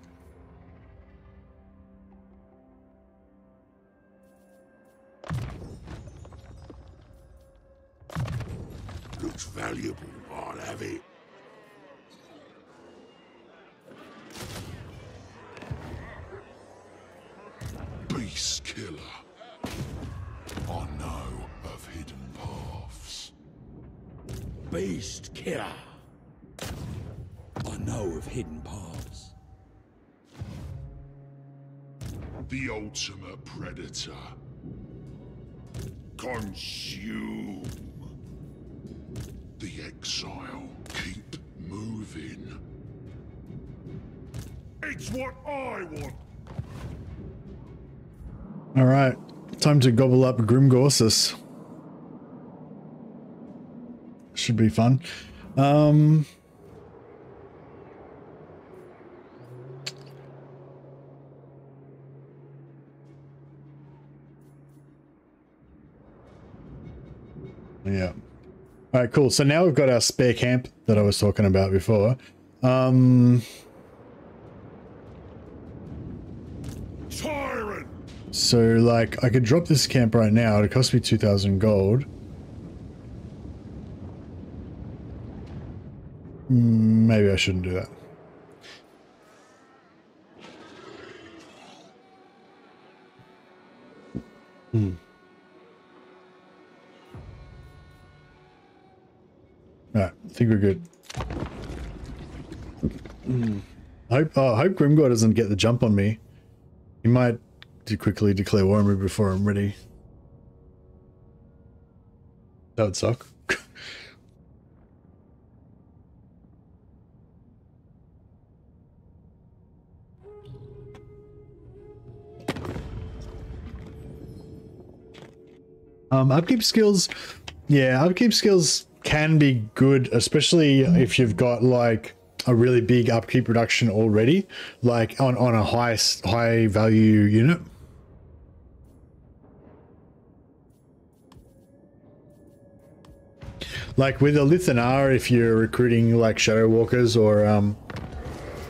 Beast killer. I know of hidden paths. The ultimate predator. Consume. The exile. Keep moving. It's what I want. All right, time to gobble up Grimgorsus. Should be fun. Um, Yeah. All right, cool. So now we've got our spare camp that I was talking about before. Um, Tyrant! so like I could drop this camp right now. It cost me 2000 gold. Maybe I shouldn't do that. Hmm. Alright, I think we're good. I hope, oh, hope Grimgor doesn't get the jump on me. He might quickly declare war on me before I'm ready. That would suck. Um, upkeep skills, yeah, upkeep skills can be good, especially if you've got like a really big upkeep reduction already, like on on a high high value unit. Like with a Alith Anar, if you're recruiting like Shadow Walkers or um,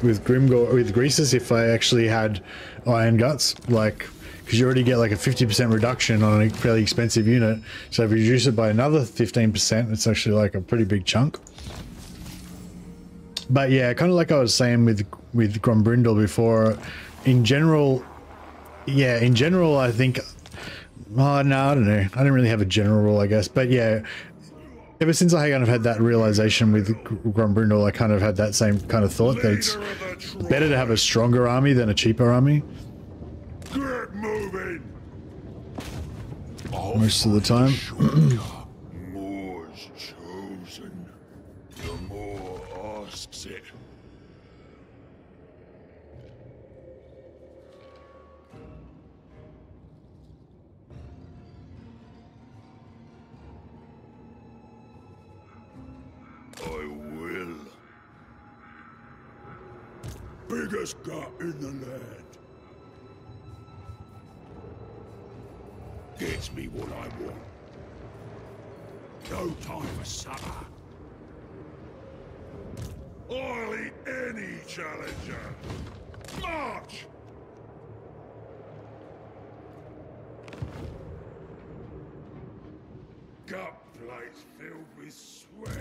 with Grimgor with Greasus, if I actually had Iron Guts, like because you already get like a 50% reduction on a fairly expensive unit. So if you reduce it by another 15%, it's actually like a pretty big chunk. But yeah, kind of like I was saying with with Grombrindle before, in general, yeah, in general, I think. Oh no, I don't know. I don't really have a general rule, I guess. But yeah, ever since I kind of had that realization with Grombrindle, I kind of had that same kind of thought that it's better to have a stronger army than a cheaper army most of the time. Maw's chosen. The Maw asks it. I will. Biggest gut in the land. Gets me what I want. No time for supper. I'll eat any challenger. March!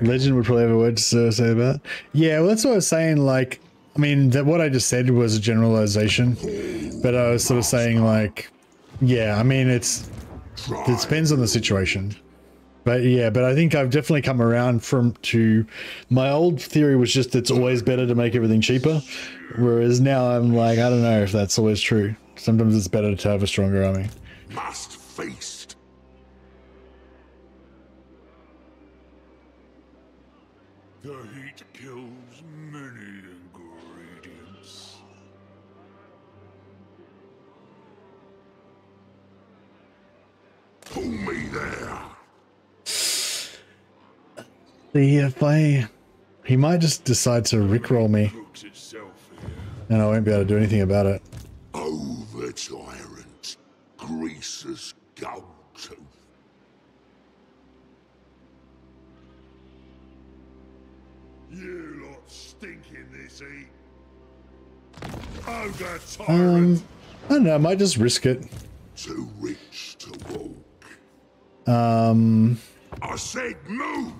Legend would probably have a word to say about. Yeah, well, that's what I was saying. Like, I mean, that what I just said was a generalization, but I was sort of saying like, yeah, I mean, it's it depends on the situation. But yeah, but I think I've definitely come around from to my old theory was just it's always better to make everything cheaper, whereas now I'm like I don't know if that's always true. Sometimes it's better to have a stronger army. Must. The me there. See if I, he might just decide to rickroll me, Cooks itself here. and I won't be able to do anything about it. Over tyrant, Greasus gold tooth. You lot stink in this heat. Ogre tyrant, Um, I don't know. I might just risk it. too rich to walk. Um, I said move.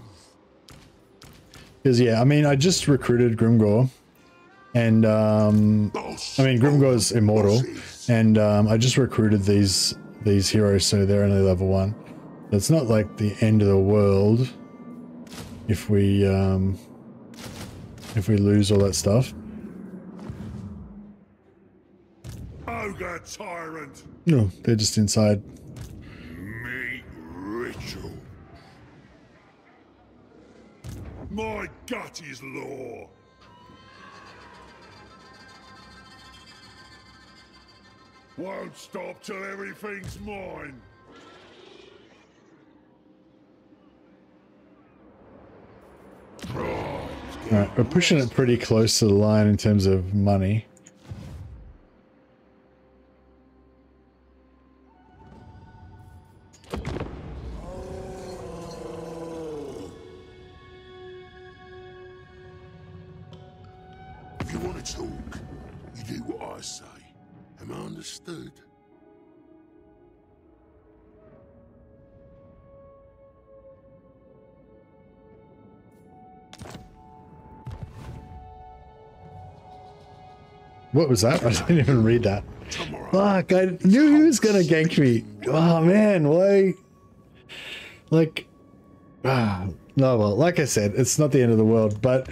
because yeah, I mean, I just recruited Grimgor, and um, I mean, Grimgor's immortal, and um, I just recruited these these heroes, so they're only level one. It's not like the end of the world if we um, if we lose all that stuff. Ogre tyrant, No, they're just inside. meat ritual. My gut is law. Won't stop till everything's mine. Right, we're pushing it pretty close to the line in terms of money. Talk, you do what I say. Am I understood? What was that? I didn't even read that. Fuck, I knew he was gonna gank me. Oh man, why? Like, ah, no, well, like I said, it's not the end of the world, but.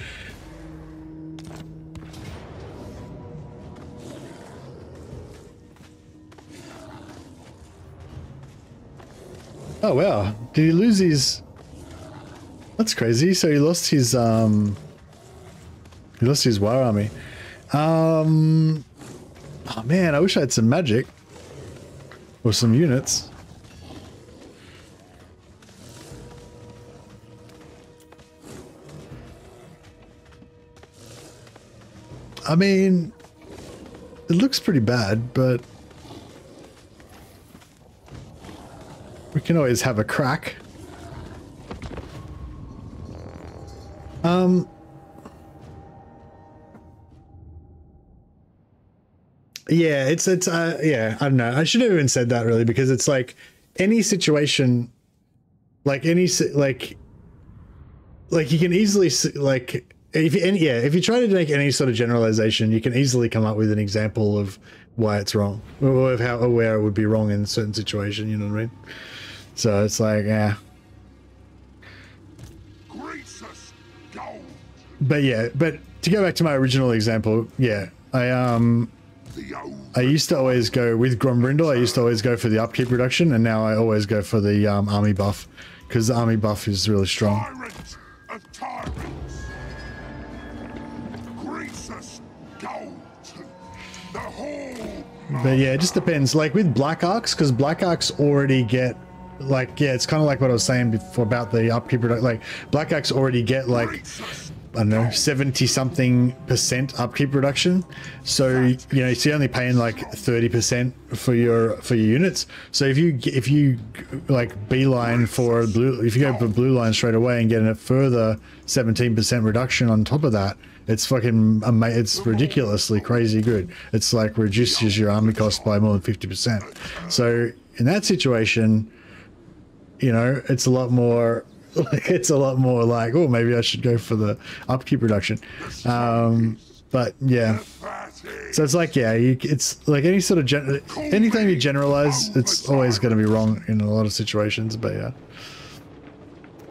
Oh wow, did he lose his... That's crazy, so he lost his, um... He lost his war army. Um... Oh man, I wish I had some magic. Or some units. I mean, it looks pretty bad, but we can always have a crack. Um, Yeah, it's it's uh yeah, I don't know. I should have even said that really because it's like any situation like any like like you can easily like if any, yeah, if you try to make any sort of generalization, you can easily come up with an example of why it's wrong or of how where it would be wrong in a certain situation, you know what I mean? So it's like, yeah. But yeah, but to go back to my original example, yeah, I um I used to always go with Grombrindle. I used to always go for the upkeep reduction, and now I always go for the um, army buff because the army buff is really strong. But yeah, it just depends. Like with Black Arks, because Black Arks already get like yeah, it's kind of like what I was saying before about the upkeep. Like Black Arks already get like I don't know, 70 something percent upkeep reduction. So, you know, you're only paying like 30% for your, for your units. So if you, if you like beeline for blue, if you go for blue line straight away and get a further 17% reduction on top of that, it's fucking, it's ridiculously crazy good. It's like reduces your army cost by more than 50%. So in that situation, you know, it's a lot more like it's a lot more like, oh, maybe I should go for the upkeep reduction. Um, but yeah, so it's like, yeah, you, it's like any sort of gen- anything you generalize, it's always going to be wrong in a lot of situations. But yeah,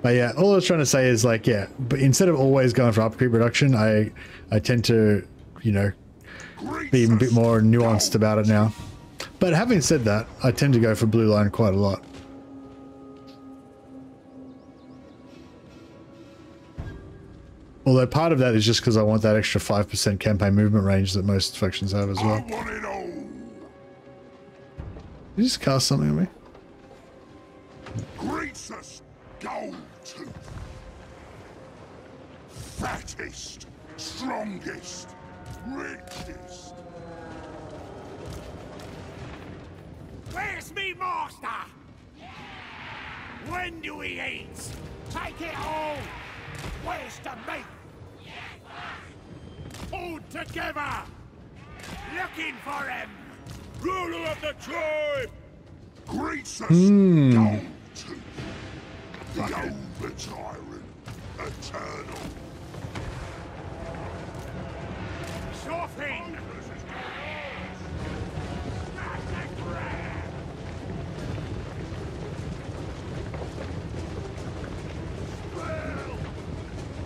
but yeah, all I was trying to say is like, yeah, but instead of always going for upkeep reduction, I I tend to, you know, be a bit more nuanced about it now. But having said that, I tend to go for blue line quite a lot. Although part of that is just because I want that extra 5% campaign movement range that most factions have as well. you just cast something at me? Greasus, gold tooth. Fattest, strongest, richest. Where's me master? When do we eat? Take it all! Where's the meat? All together! Looking for him! Ruler of the tribe! Greasus, hmm. gold tooth. The over tyrant, eternal. Sure thing!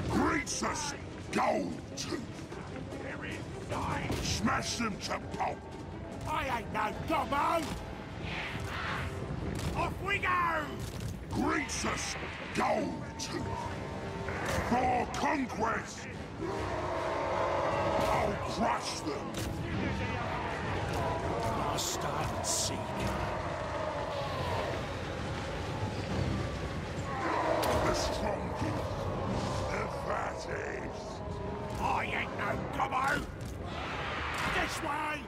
Greasus, gold tooth. Smash them to pulp. I ain't no gobbo! Off we go! Greasus, gold tooth. For conquest. I'll crush them. Master and seek. The strongest. The fattest. I ain't no gobbo! Way!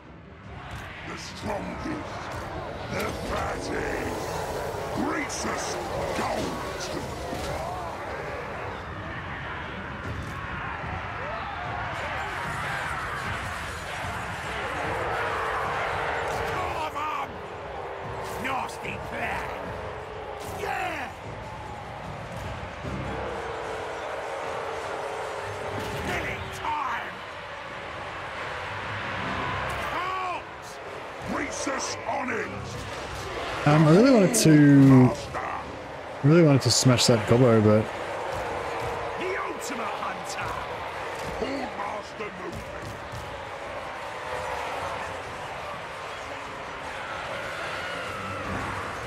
The strongest. The fattest. greatest gold wanted to, really wanted to smash that gobbo, but The ultimate hunter! falling Master movement!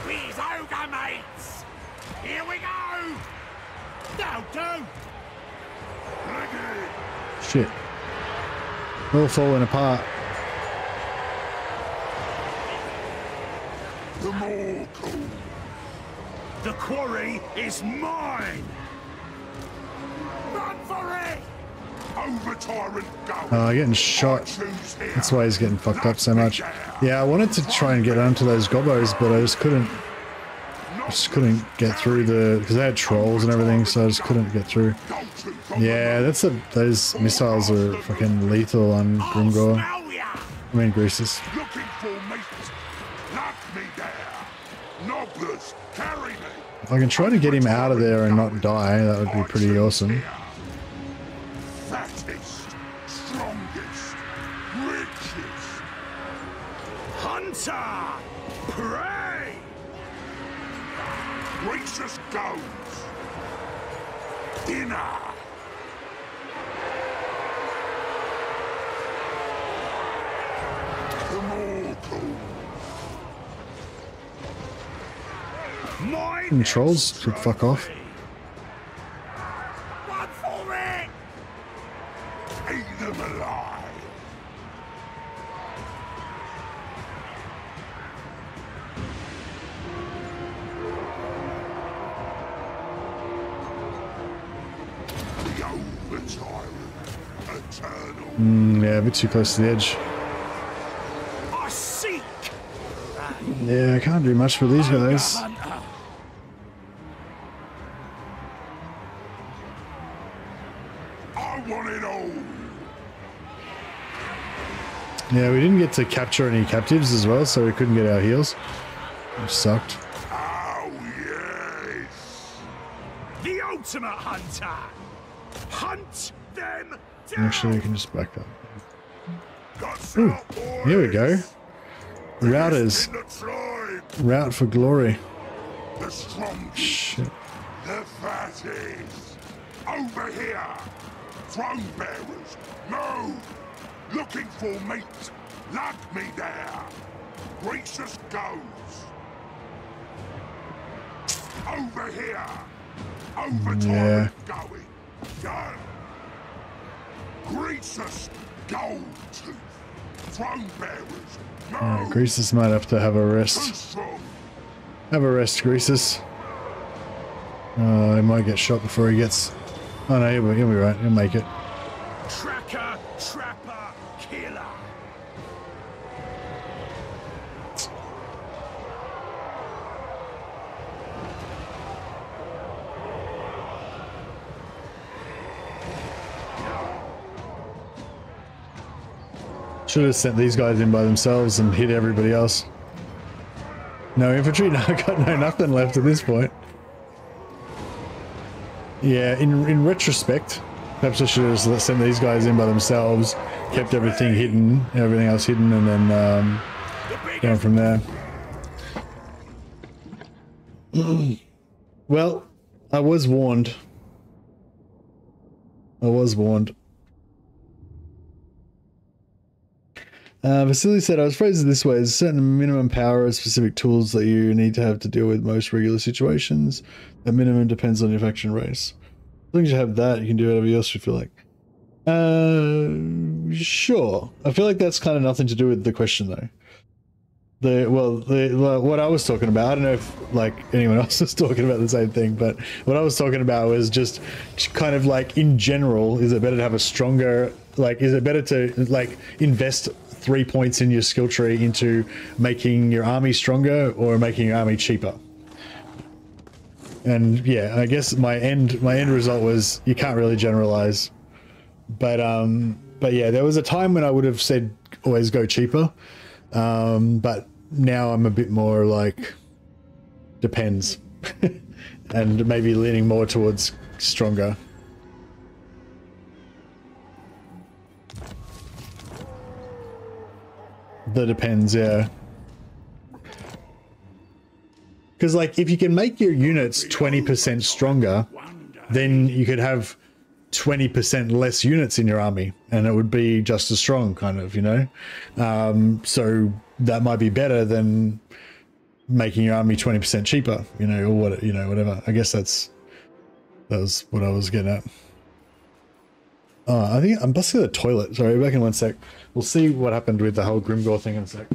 We's ogre mates! Here we go! Now do! Ready! shit, all falling apart. The Mortal! The quarry is mine! Run for it! Over Tyrant go! Oh, getting shot. That's why he's getting fucked up so much. Yeah, I wanted to try and get onto those gobos, but I just couldn't. I just couldn't get through the because they had trolls and everything, so I just couldn't get through. Go to from Yeah, that's a those missiles are fucking lethal on Grimgor. Smell! I mean, Greasus. I can try to get him out of there and not die, that would be pretty awesome. Dinner. The mortal. Mine And trolls should fuck off. Mm, yeah, a bit too close to the edge. Yeah, I can't do much for these guys. I want it all. Yeah, we didn't get to capture any captives as well, so we couldn't get our heals. Which sucked. Oh, yes. The ultimate hunter! Hunt them down! Actually, we can just back up. Ooh, here we go. Routers. Route for glory. The strongest. Shit. The fatties! Over here! Throne bearers! Move! Looking for meat! Lock me there! Greasus goes! Over here! Over Yeah. going! Done! Gracious gold tooth! Throne bearers! Move! Greasus might have to have a rest. Have a rest, Greasus. Uh, he might get shot before he gets. Oh no, he'll be, he'll be right. He'll make it. Should have sent these guys in by themselves and hit everybody else. No infantry? No, I got no nothing left at this point. Yeah, in in retrospect, perhaps I should have sent these guys in by themselves, kept everything hidden, everything else hidden, and then um, going from there. well, I was warned. I was warned. Uh, Vasily said, I was phrased this way. There's a certain minimum power of specific tools that you need to have to deal with most regular situations. The minimum depends on your faction race. As long as you have that, you can do whatever else you feel like. Uh, sure. I feel like that's kind of nothing to do with the question, though. The well, the well, what I was talking about. I don't know if like anyone else was talking about the same thing, but what I was talking about was just kind of like in general. Is it better to have a stronger? Like, is it better to like invest three points in your skill tree into making your army stronger or making your army cheaper? And yeah, I guess my end my end result was you can't really generalize, but um, but yeah, there was a time when I would have said always go cheaper, um, but now I'm a bit more like depends, and maybe leaning more towards stronger. The depends, yeah. Because like if you can make your units 20% stronger, then you could have 20% less units in your army and it would be just as strong kind of, you know? Um, so that might be better than making your army 20% cheaper, you know, or what, you know, whatever. I guess that's, that was what I was getting at. Oh, I think I'm busting the toilet. Sorry, back in one sec. We'll see what happened with the whole Grimgor thing in a sec.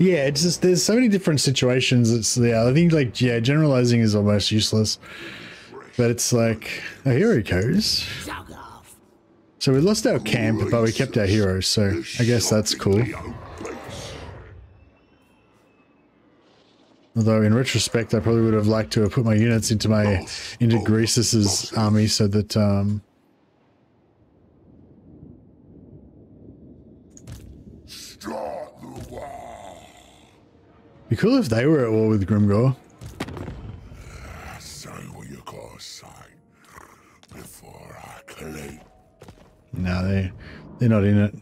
Yeah, it's just there's so many different situations. It's yeah, I think like yeah, generalizing is almost useless. But it's like oh, here he goes. So we lost our camp, but we kept our heroes. So I guess that's cool. Although in retrospect, I probably would have liked to have put my units into my into Greasus's army so that um, Start the war. Be cool if they were at war with Grimgor. You before I collect. No, they they're not in it.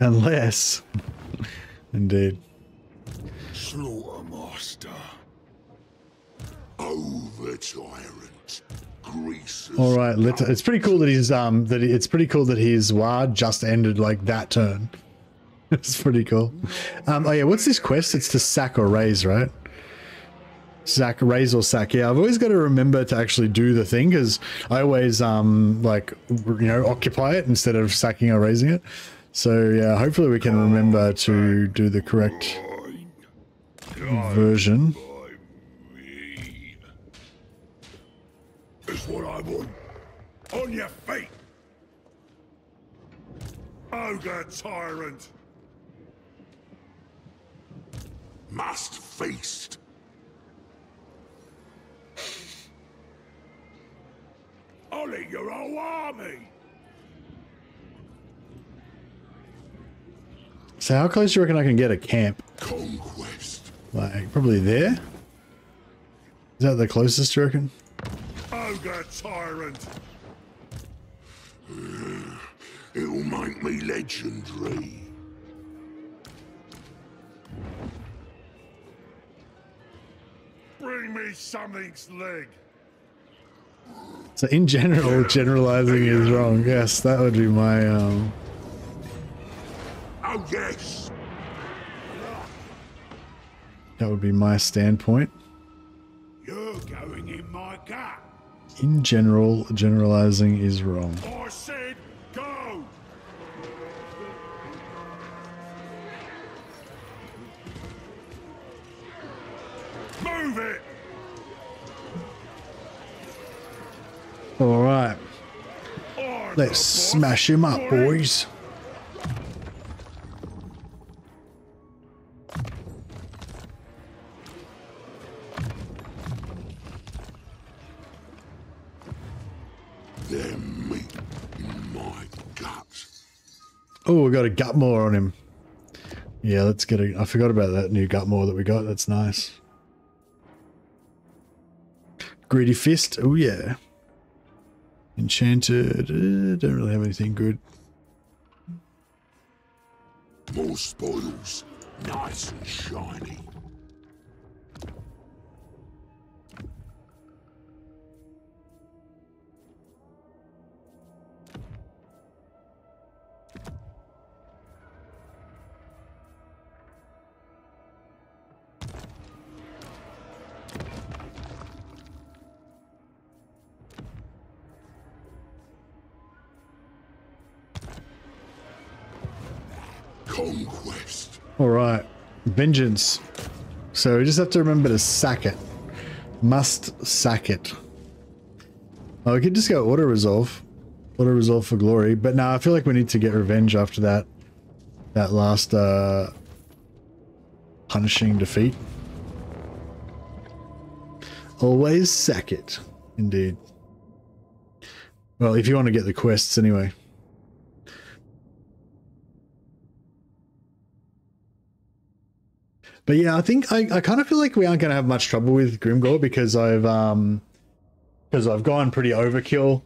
Unless, indeed. Slaughtermaster. Over tyrant. All right, let it's pretty cool that he's um that he- it's pretty cool that his war just ended like that turn. it's pretty cool. Um, oh yeah, what's this quest? It's to sack or raise, right? Sack, raise or sack. Yeah, I've always got to remember to actually do the thing because I always um like you know occupy it instead of sacking or raising it. So yeah, hopefully we can remember to do the correct version. Is what I want. On your feet. Ogre tyrant. Must feast. Ollie, your whole army. So how close do you reckon I can get a camp? Conquest. Like probably there. Is that the closest you reckon? Ogre tyrant. It'll make me legendary. Bring me something's leg. So in general, generalizing is wrong. Yes, that would be my um Oh yes. that would be my standpoint. You're going in my gut. In general, generalizing is wrong. I said go. Move it. All right, let's smash him up, boy. boys. Oh, we got a Gutmore on him. Yeah, let's get a. I forgot about that new Gutmore that we got. That's nice. Greedy Fist. Oh yeah. Enchanted. Uh, don't really have anything good. More spoils. Nice and shiny. Conquest. All right, vengeance. So we just have to remember to sack it. Must sack it. Oh, we could just go auto resolve, auto resolve for glory. But now I feel like we need to get revenge after that, that last uh, punishing defeat. Always sack it, indeed. Well, if you want to get the quests anyway. But yeah, I think I, I kind of feel like we aren't going to have much trouble with Grimgor because I've um because I've gone pretty overkill.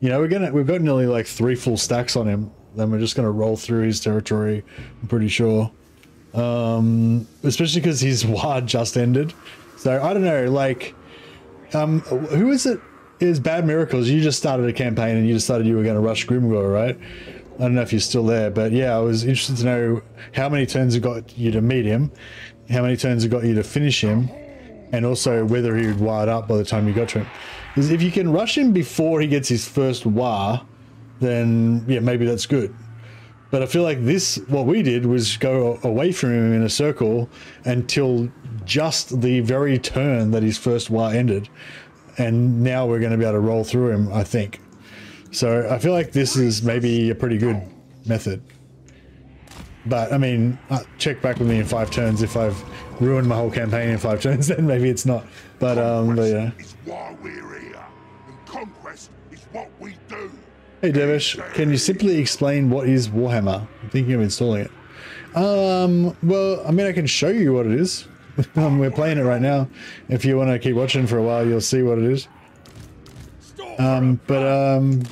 You know, we're gonna we've got nearly like three full stacks on him. Then we're just gonna roll through his territory. I'm pretty sure, um, especially because his war just ended. So I don't know, like, um, who is it? Is Bad Miracles? You just started a campaign and you decided you were going to rush Grimgor, right? I don't know if you're still there, but yeah, I was interested to know how many turns it got you to meet him, how many turns it got you to finish him, and also whether he would wired up by the time you got to him. Because if you can rush him before he gets his first war, then yeah, maybe that's good. But I feel like this, what we did was go away from him in a circle until just the very turn that his first war ended. And now we're going to be able to roll through him, I think. So I feel like this is maybe a pretty good method. But I mean, uh, check back with me in five turns if I've ruined my whole campaign in five turns. Then maybe it's not. But um, but yeah. Is why we're here. And conquest is what we do. Hey Devish, can you simply explain what is Warhammer? I'm thinking of installing it. Um, well, I mean, I can show you what it is. um, we're playing it right now. If you want to keep watching for a while, you'll see what it is. Um, but um,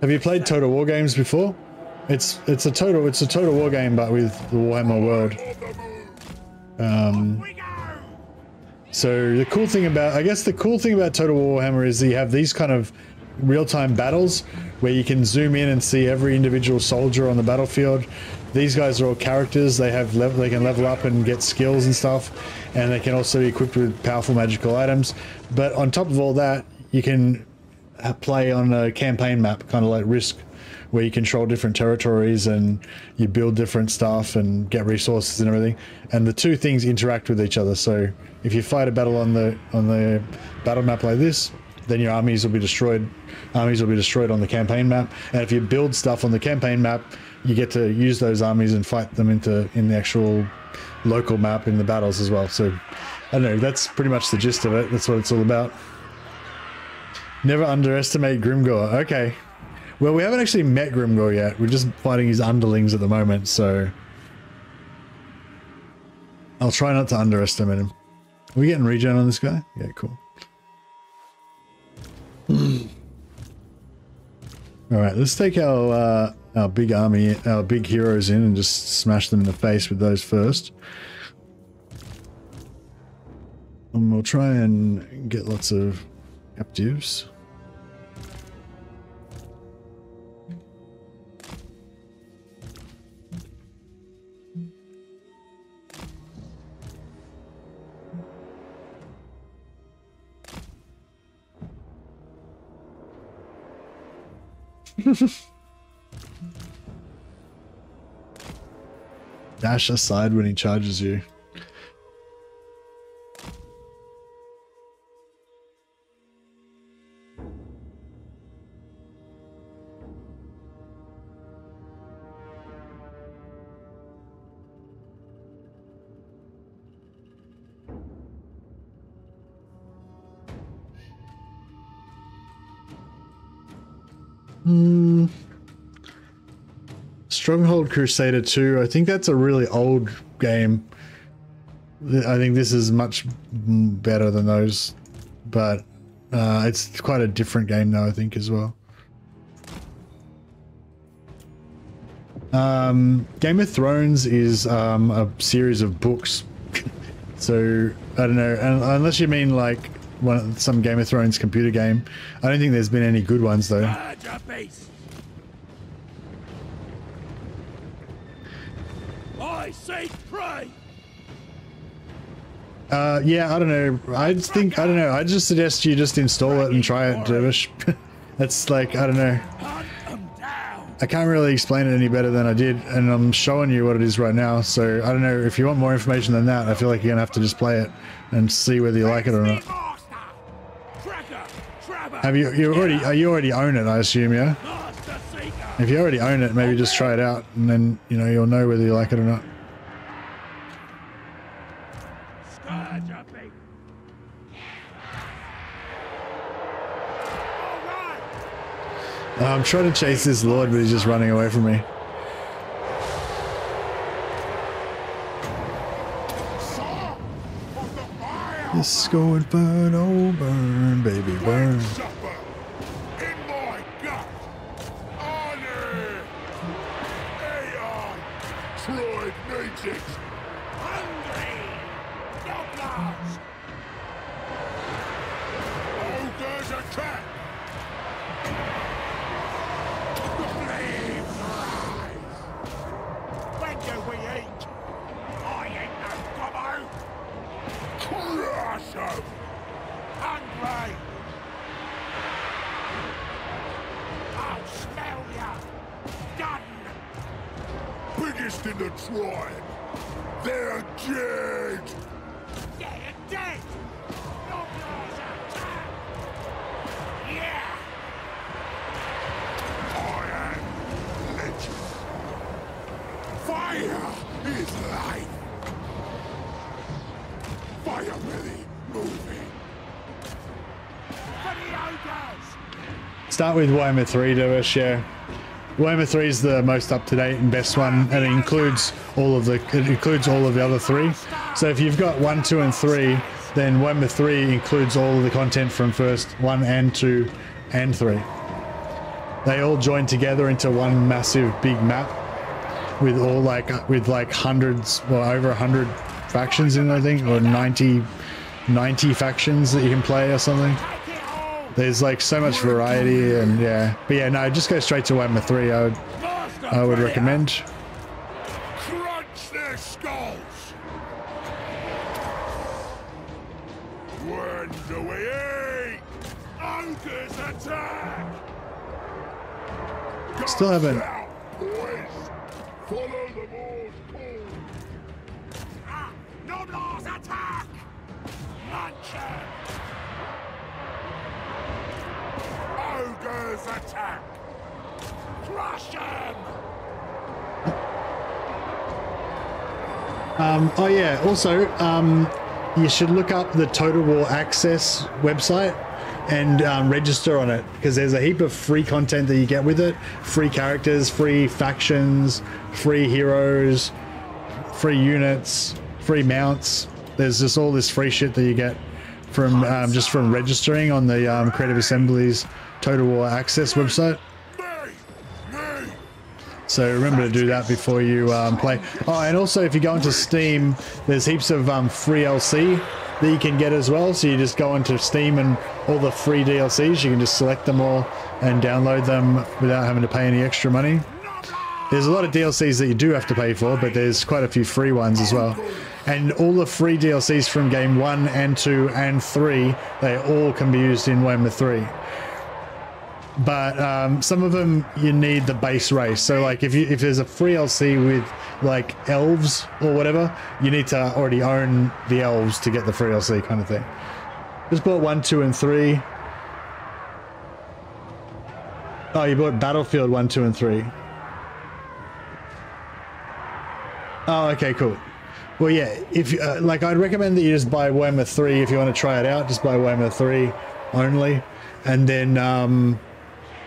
have you played Total War games before? It's it's a total it's a Total War game, but with the Warhammer world. Um, so the cool thing about I guess the cool thing about Total Warhammer is that you have these kind of real-time battles where you can zoom in and see every individual soldier on the battlefield. These guys are all characters. They have level, they can level up and get skills and stuff, and they can also be equipped with powerful magical items. But on top of all that, you can uh, play on a campaign map, kind of like Risk, where you control different territories and you build different stuff and get resources and everything. And the two things interact with each other. So if you fight a battle on the on the battle map like this, then your armies will be destroyed. Armies will be destroyed on the campaign map. And if you build stuff on the campaign map, you get to use those armies and fight them into in the actual local map in the battles as well. So I don't know. That's pretty much the gist of it. That's what it's all about. Never underestimate Grimgor. Okay. Well, we haven't actually met Grimgor yet. We're just fighting his underlings at the moment, so... I'll try not to underestimate him. Are we getting regen on this guy? Yeah, cool. Alright, let's take our, uh, our big army, our big heroes in and just smash them in the face with those first. And we'll try and get lots of captives. Dash aside when he charges you. Hmm. Stronghold Crusader 2. I think that's a really old game. I think this is much better than those, but uh, it's quite a different game though, I think, as well. Um, Game of Thrones is um, a series of books. so, I don't know, unless you mean like one some Game of Thrones computer game. I don't think there's been any good ones though. I say pray. Uh, yeah, I don't know. I just think I don't know. I just suggest you just install it and try it, Dervish. That's like I don't know. I can't really explain it any better than I did, and I'm showing you what it is right now. So I don't know if you want more information than that. I feel like you're gonna have to just play it and see whether you like it or not. Master! Tracker! Trapper! Have you you already uh, you already own it? I assume, yeah. If you already own it, maybe just try it out, and then you know you'll know whether you like it or not. Scourge of me! Alright! I'm trying to chase this lord, but he's just running away from me. Saw of the is going burn, oh burn, baby burn. Start with Warhammer 3 to us, yeah. Warhammer 3 is the most up to date and best one, and it includes all of the it includes all of the other three. So if you've got one, two, and three, then Warhammer 3 includes all of the content from first one and two and three. They all join together into one massive big map with all like with like hundreds, well over a hundred factions in, I think, or 90, 90 factions that you can play or something. Take it all! There's like so much variety and yeah, but yeah, no, just go straight to Warhammer 3. I would, I would recommend. Crunch their skulls. When do we eat? Ogres attack! Still haven't. Um, oh yeah, also, um, you should look up the Total War Access website and um, register on it because there's a heap of free content that you get with it free characters, free factions, free heroes, free units, free mounts. There's just all this free shit that you get from um, just from registering on the um, Creative Assembly's Total War Access website. So remember to do that before you um, play. Oh, and also if you go into Steam, there's heaps of um, free LC that you can get as well. So you just go into Steam and all the free DLCs, you can just select them all and download them without having to pay any extra money. There's a lot of DLCs that you do have to pay for, but there's quite a few free ones as well. And all the free DLCs from game one and two and three, they all can be used in Warhammer 3 but um, some of them you need the base race. So like if you if there's a free LC with like elves or whatever, you need to already own the elves to get the free LC kind of thing. Just bought one, two, and three. Oh, you bought Battlefield one, two, and three. Oh, okay, cool. Well, yeah, if uh, like, I'd recommend that you just buy Warhammer 3 if you want to try it out. Just buy Warhammer 3 only, and then, um,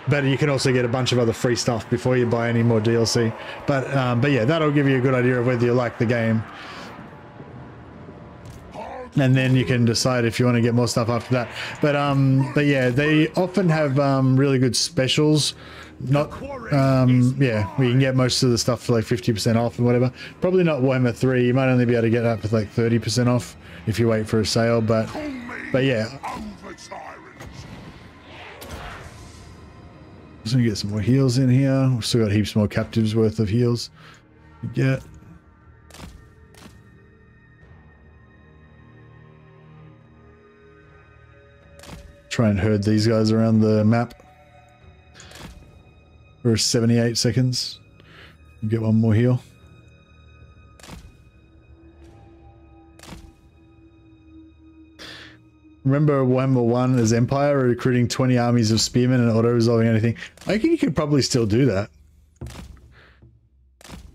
but you can also get a bunch of other free stuff before you buy any more DLC. But, um, but yeah, that'll give you a good idea of whether you like the game, and then you can decide if you want to get more stuff after that. But, um, but yeah, they often have um, really good specials. Not, um, yeah, we can get most of the stuff for like 50% off and whatever. Probably not Warhammer 3. You might only be able to get that with like 30% off if you wait for a sale. But, but yeah, Just gonna get some more heals in here. We've still got heaps more captives worth of heals to get. Try and herd these guys around the map. for 78 seconds. Get one more heal. Remember Warhammer 1 as Empire recruiting 20 armies of spearmen and auto-resolving anything? I think you could probably still do that.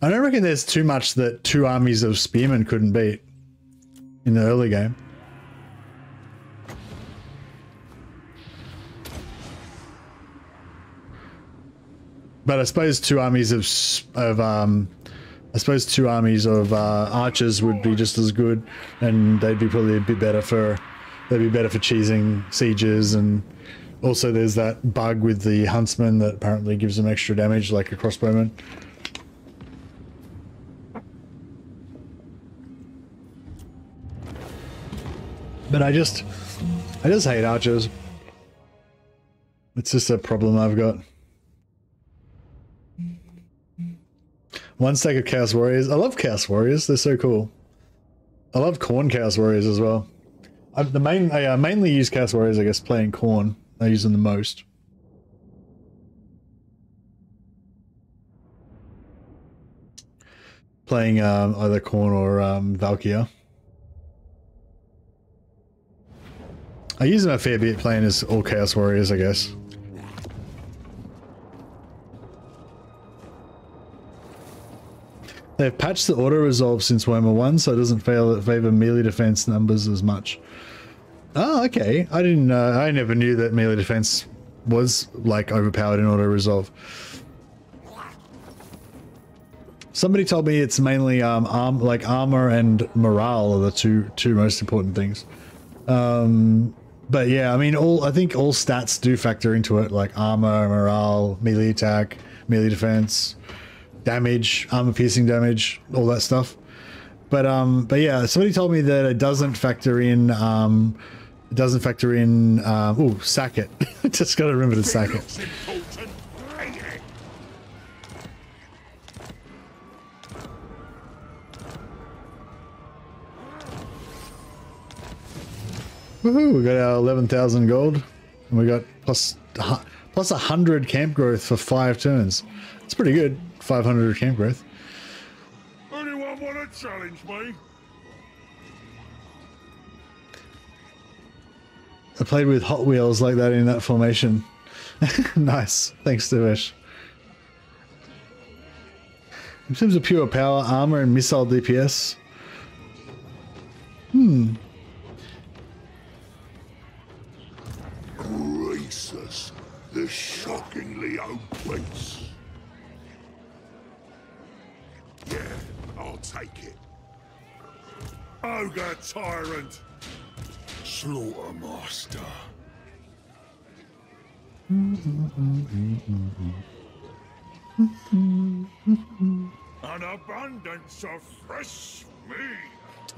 I don't reckon there's too much that two armies of spearmen couldn't beat in the early game. But I suppose two armies of of um, I suppose two armies of uh, archers would be just as good, and they'd be probably a bit better for they'd be better for cheesing sieges, and also there's that bug with the huntsman that apparently gives them extra damage, like a crossbowman. But I just, I just hate archers. It's just a problem I've got. One stack of Chaos Warriors. I love Chaos Warriors. They're so cool. I love Khorne Chaos Warriors as well. I, the main, I uh, mainly use Chaos Warriors, I guess, playing Khorne. I use them the most. Playing um, either Khorne or um, Valkia. I use them a fair bit playing as all Chaos Warriors, I guess. They've patched the auto resolve since Warhammer 1, so it doesn't fail favor melee defense numbers as much. Oh, okay. I didn't. Uh, I never knew that melee defense was like overpowered in auto resolve. Somebody told me it's mainly um, arm, like armor and morale are the two two most important things. Um, but yeah, I mean, all I think all stats do factor into it, like armor, morale, melee attack, melee defense, damage, armor piercing damage, all that stuff. But um, but yeah, somebody told me that it doesn't factor in um, it doesn't factor in um, oh, sack it. Just gotta remember to sack it. Woohoo! We got our eleven thousand gold, and we got plus a hundred camp growth for five turns. It's pretty good. Five hundred camp growth. Anyone want to challenge me? I played with Hot Wheels like that in that formation. nice. Thanks, Devesh. In terms of pure power, armor, and missile DPS. Hmm. Rhesus, the shockingly old. Yeah, I'll take it. Ogre tyrant. Slaughtermaster. An abundance of fresh meat.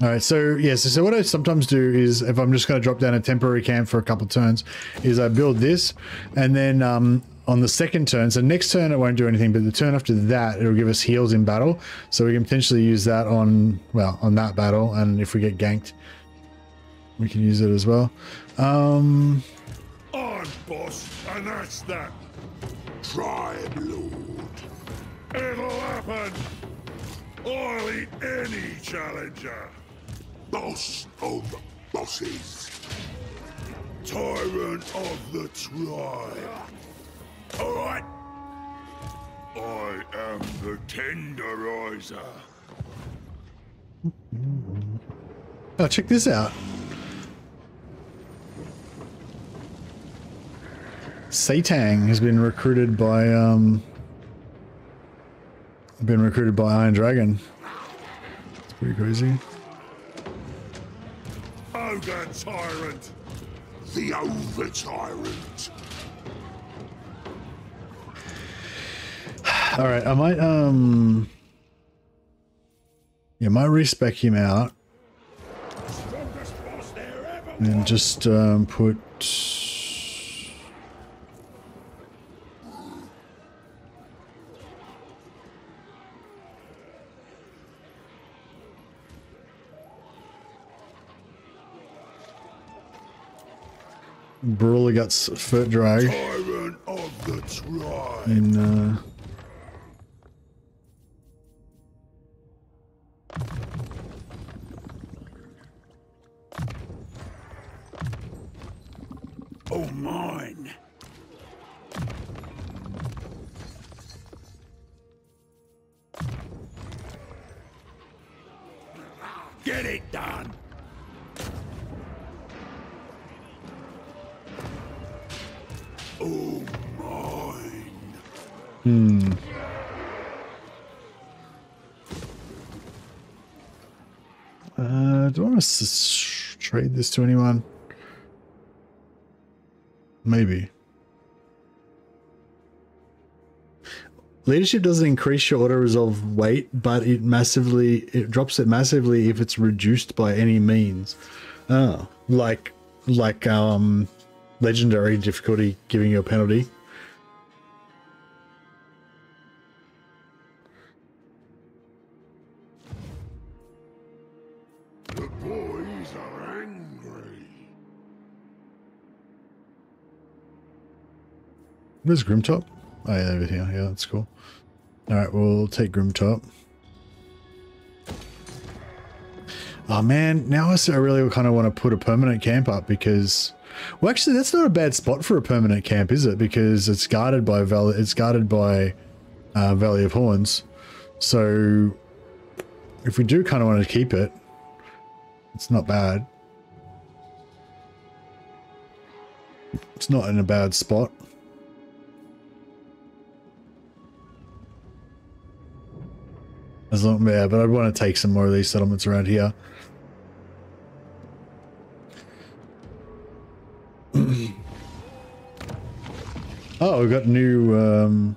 All right, so yes, so what I sometimes do is if I'm just going to drop down a temporary camp for a couple turns, is I build this, and then um, on the second turn, so next turn it won't do anything, but the turn after that it'll give us heals in battle, so we can potentially use that on well on that battle, and if we get ganked, we can use it as well. Um, I'm boss, and that's that. Tribe Lord. It'll happen. I'll eat any challenger. Boss of bosses. Tyrant of the tribe. All right. I am the tenderizer. oh, check this out. Satang has been recruited by um been recruited by Iron Dragon. It's pretty crazy. Ogre tyrant. The over tyrant. All right, I might um yeah, I might respec him out Strongest boss there ever and just um put Brawler gets Foot Drag. Tyrant of the tribe. in uh, Oh, mine. Get it done. Hmm. Uh, do I want to trade this to anyone? Maybe. Leadership doesn't increase your auto resolve weight, but it massively it drops it massively if it's reduced by any means. Oh, like like um legendary difficulty giving you a penalty. Where's Grimtop? Oh yeah, over here. Yeah, that's cool. Alright, we'll take Grimtop. Oh man, now I really kind of want to put a permanent camp up because, well, actually, that's not a bad spot for a permanent camp, is it? Because it's guarded by Val, it's guarded by uh, Valley of Horns. So, if we do kind of want to keep it, it's not bad. It's not in a bad spot. As long, yeah, but I'd want to take some more of these settlements around here. oh, we've got new um,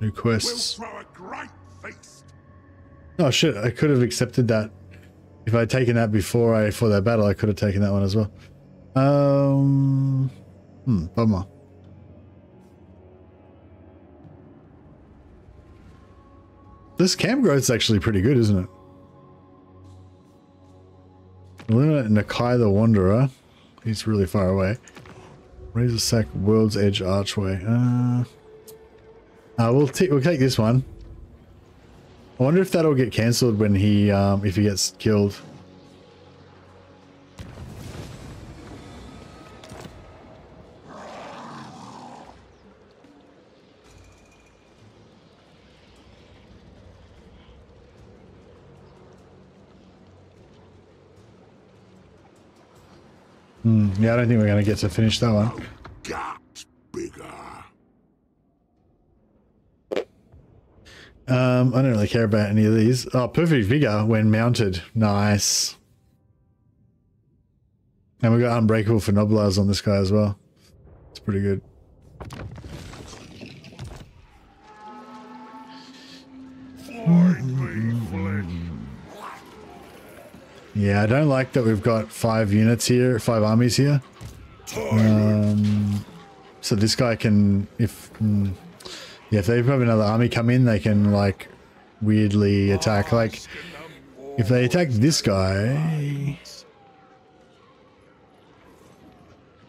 new quests. throw a great feast. Oh shit! I could have accepted that if I'd taken that before I for that battle. I could have taken that one as well. Um, hmm, bummer. This camp growth's actually pretty good, isn't it? Eliminate Nakai the Wanderer. He's really far away. Razor sack World's Edge Archway. Uh, uh we'll take we'll take this one. I wonder if that'll get cancelled when he um if he gets killed. Hmm, yeah, I don't think we're gonna get to finish that one. Gut bigger. Um, I don't really care about any of these. Oh, perfect vigor when mounted. Nice. And we got unbreakable for Gnoblars on this guy as well. It's pretty good. Find me flesh. Yeah, I don't like that we've got five units here, five armies here. Um, so this guy can, if mm, yeah, if they have another army come in, they can like weirdly attack. Like if they attack this guy,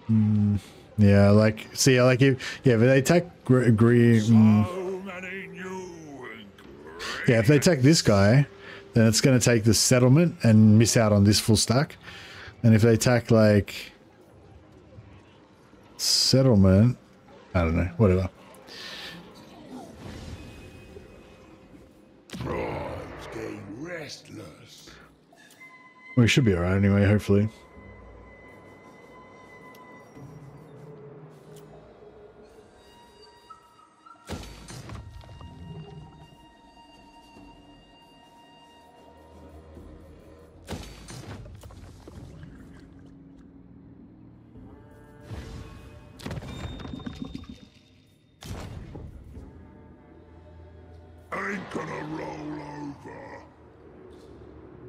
mm, yeah, like see, like if yeah, if they attack Gre- Gre- mm, yeah, if they attack this guy, then it's going to take the settlement and miss out on this full stack. And if they attack like settlement, I don't know, whatever. restless. We should be alright anyway, hopefully.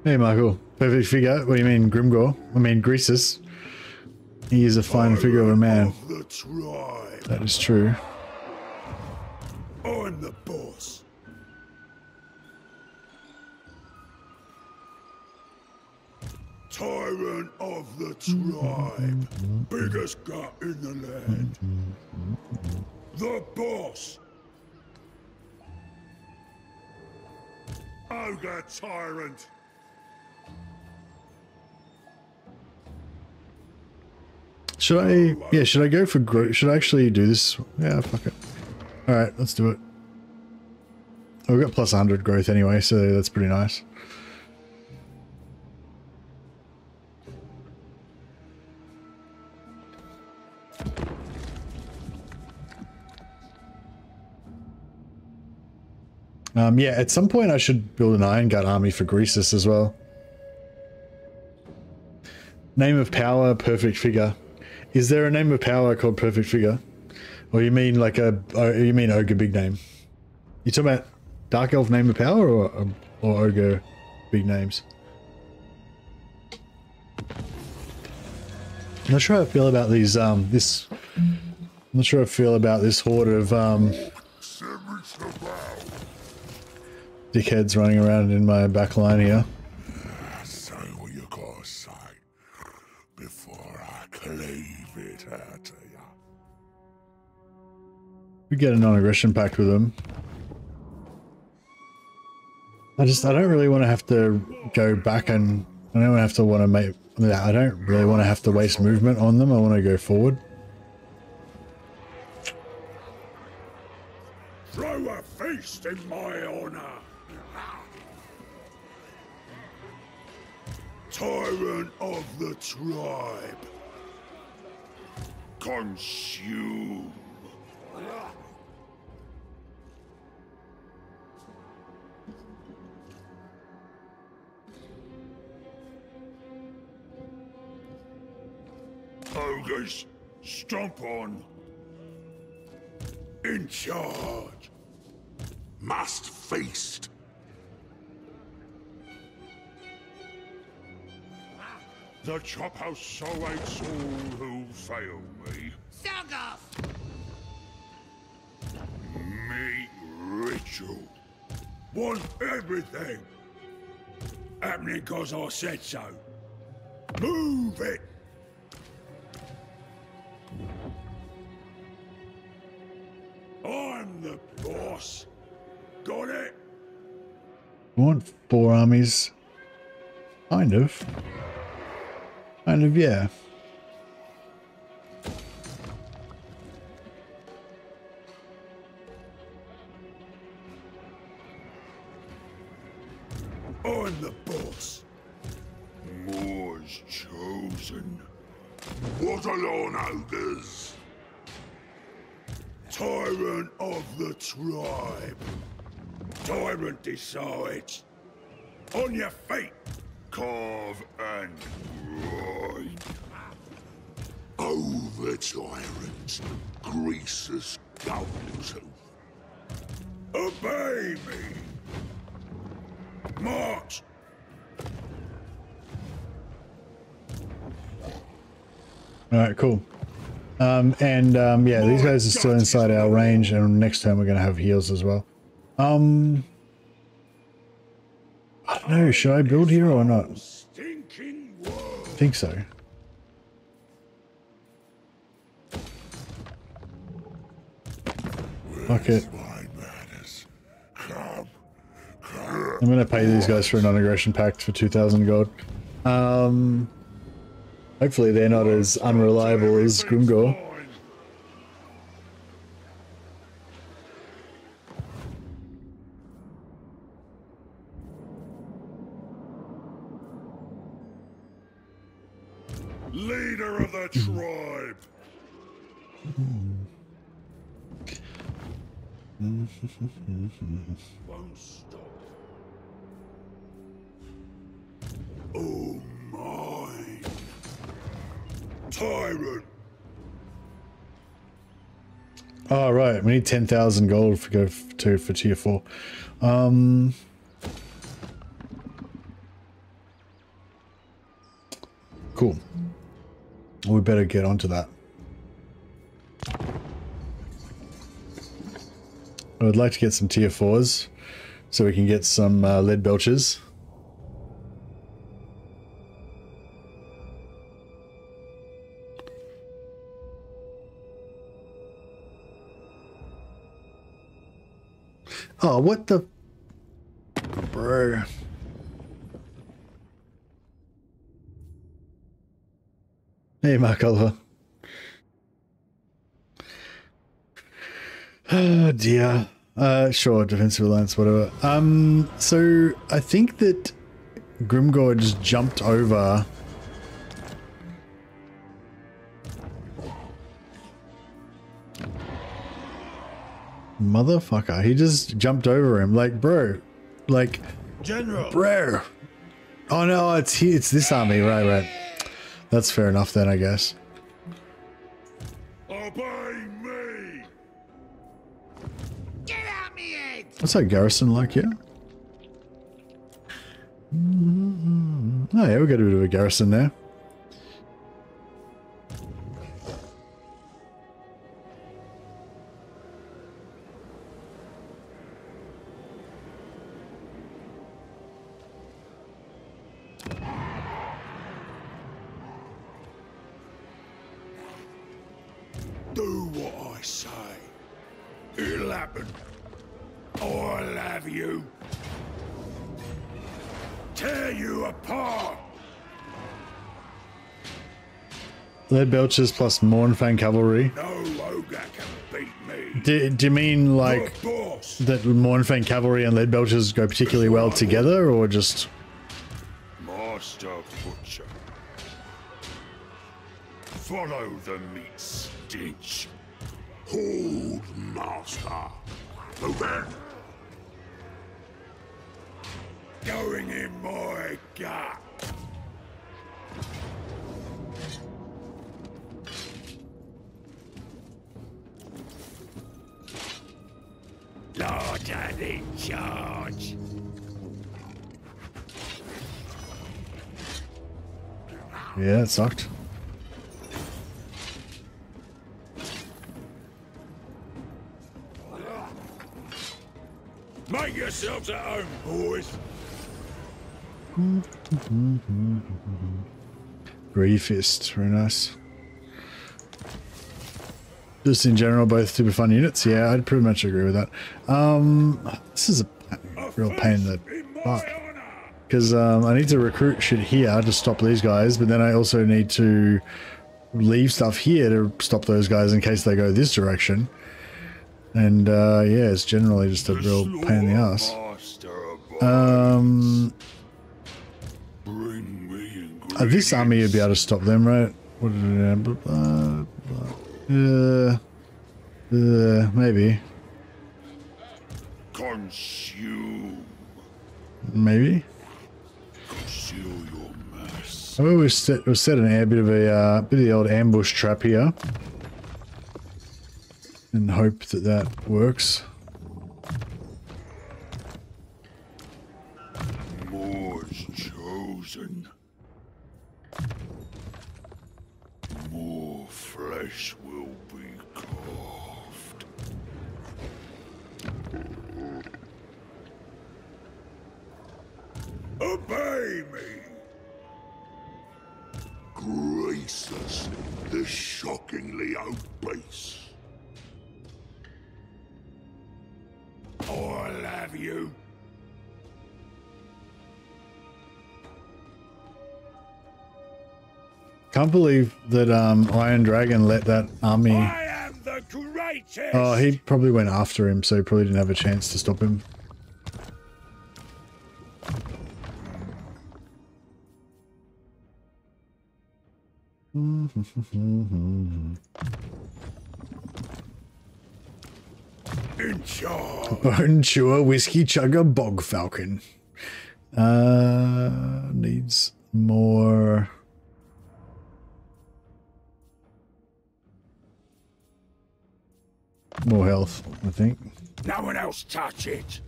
Hey, Michael. Perfect figure. What do you mean, Grimgor? I mean, Greasus. He is a fine figure of a man. Of. That is true. I'm the boss. Tyrant of the tribe. Biggest gut in the land. The boss. Ogre tyrant. Should I? Yeah, should I go for growth? Should I actually do this? Yeah, fuck it. All right, let's do it. Oh, we've got plus 100 growth anyway, so that's pretty nice. Um, yeah, at some point I should build an Iron Gut army for Greasus as well. Name of power, perfect figure. Is there a name of power called perfect figure? Or you mean like a, oh, you mean ogre big name? You talking about dark elf name of power or, or ogre big names? I'm not sure how I feel about these, um, this, I'm not sure how I feel about this horde of, um, dickheads running around in my back line here. We get a non-aggression pact with them. I just, I don't really want to have to go back and, I don't have to want to make, I don't really want to have to waste movement on them. I want to go forward. Throw a feast in my honor. Tyrant of the tribe. Consume. Ogres, stomp on. In charge. Must feast. The chop house so awaits all who fail me. Sog off! Meat ritual. Want everything. Happening cause I said so. Move it! I'm the boss. Got it? Want four armies. Kind of. Kind of, yeah. I'm the boss. Maw's chosen. What alone, ogres? Tyrant of the tribe. Tyrant decides. On your feet. Carve and grind. Over tyrant. Greasus goes. Obey me. March! Alright, cool. Um, and um, yeah, these guys are still inside our range, and next turn we're going to have heals as well. Um, I don't know, should I build here or not? I think so. Fuck it. I'm gonna pay these guys for a non-aggression pact for 2,000 gold. Um, hopefully they're not as unreliable as Grimgor. Leader of the tribe! Won't stop. Oh! Tyrant! All right, we need 10,000 gold for go to for tier 4. Um Cool. We better get onto that. I would like to get some tier 4s so we can get some uh, lead belchers. Oh, what the? Bro. Hey, Mark Oliver. Oh dear. Uh, sure, defensive alliance, whatever. Um, so I think that Grimgor just jumped over. Motherfucker, he just jumped over him. Like, bro, like, General. bro. Oh no, it's he, it's this army, right, right. That's fair enough then, I guess. Obey me! Get out me head! What's that garrison like here? Mm-hmm. Oh yeah, we got a bit of a garrison there. Lead Belchers plus Mournfang Cavalry. No ogre can beat me. Do, do you mean like that Mournfang Cavalry and Lead Belchers go particularly well together, or just Master Butcher. Follow the meat stench. Hold, Master. Going in my gut. Lord and in charge. yeah, it sucked. Make yourselves at home, boys. Greedy Fist, very nice. Just in general, both super fun units. Yeah, I'd pretty much agree with that. Um, this is a real pain in the butt because um, I need to recruit shit here to stop these guys, but then I also need to leave stuff here to stop those guys in case they go this direction. And uh, yeah, it's generally just a real pain in the ass. Um, uh, this army would be able to stop them, right? What did it, uh, blah, blah, blah. Uh, uh, maybe, Consume. maybe. Conceal your mess. I mean, we set we set an air bit of a uh, bit of the old ambush trap here, and hope that that works. Maw's chosen. More flesh will be carved. Obey me! Greasus, the shockingly obese. I'll have you. Can't believe that um, Iron Dragon let that army. I am the greatest! Oh, he probably went after him, so he probably didn't have a chance to stop him. In charge! Bone chewer, whiskey chugger, bog falcon. Uh, needs more. More health, I think. No one else touch it!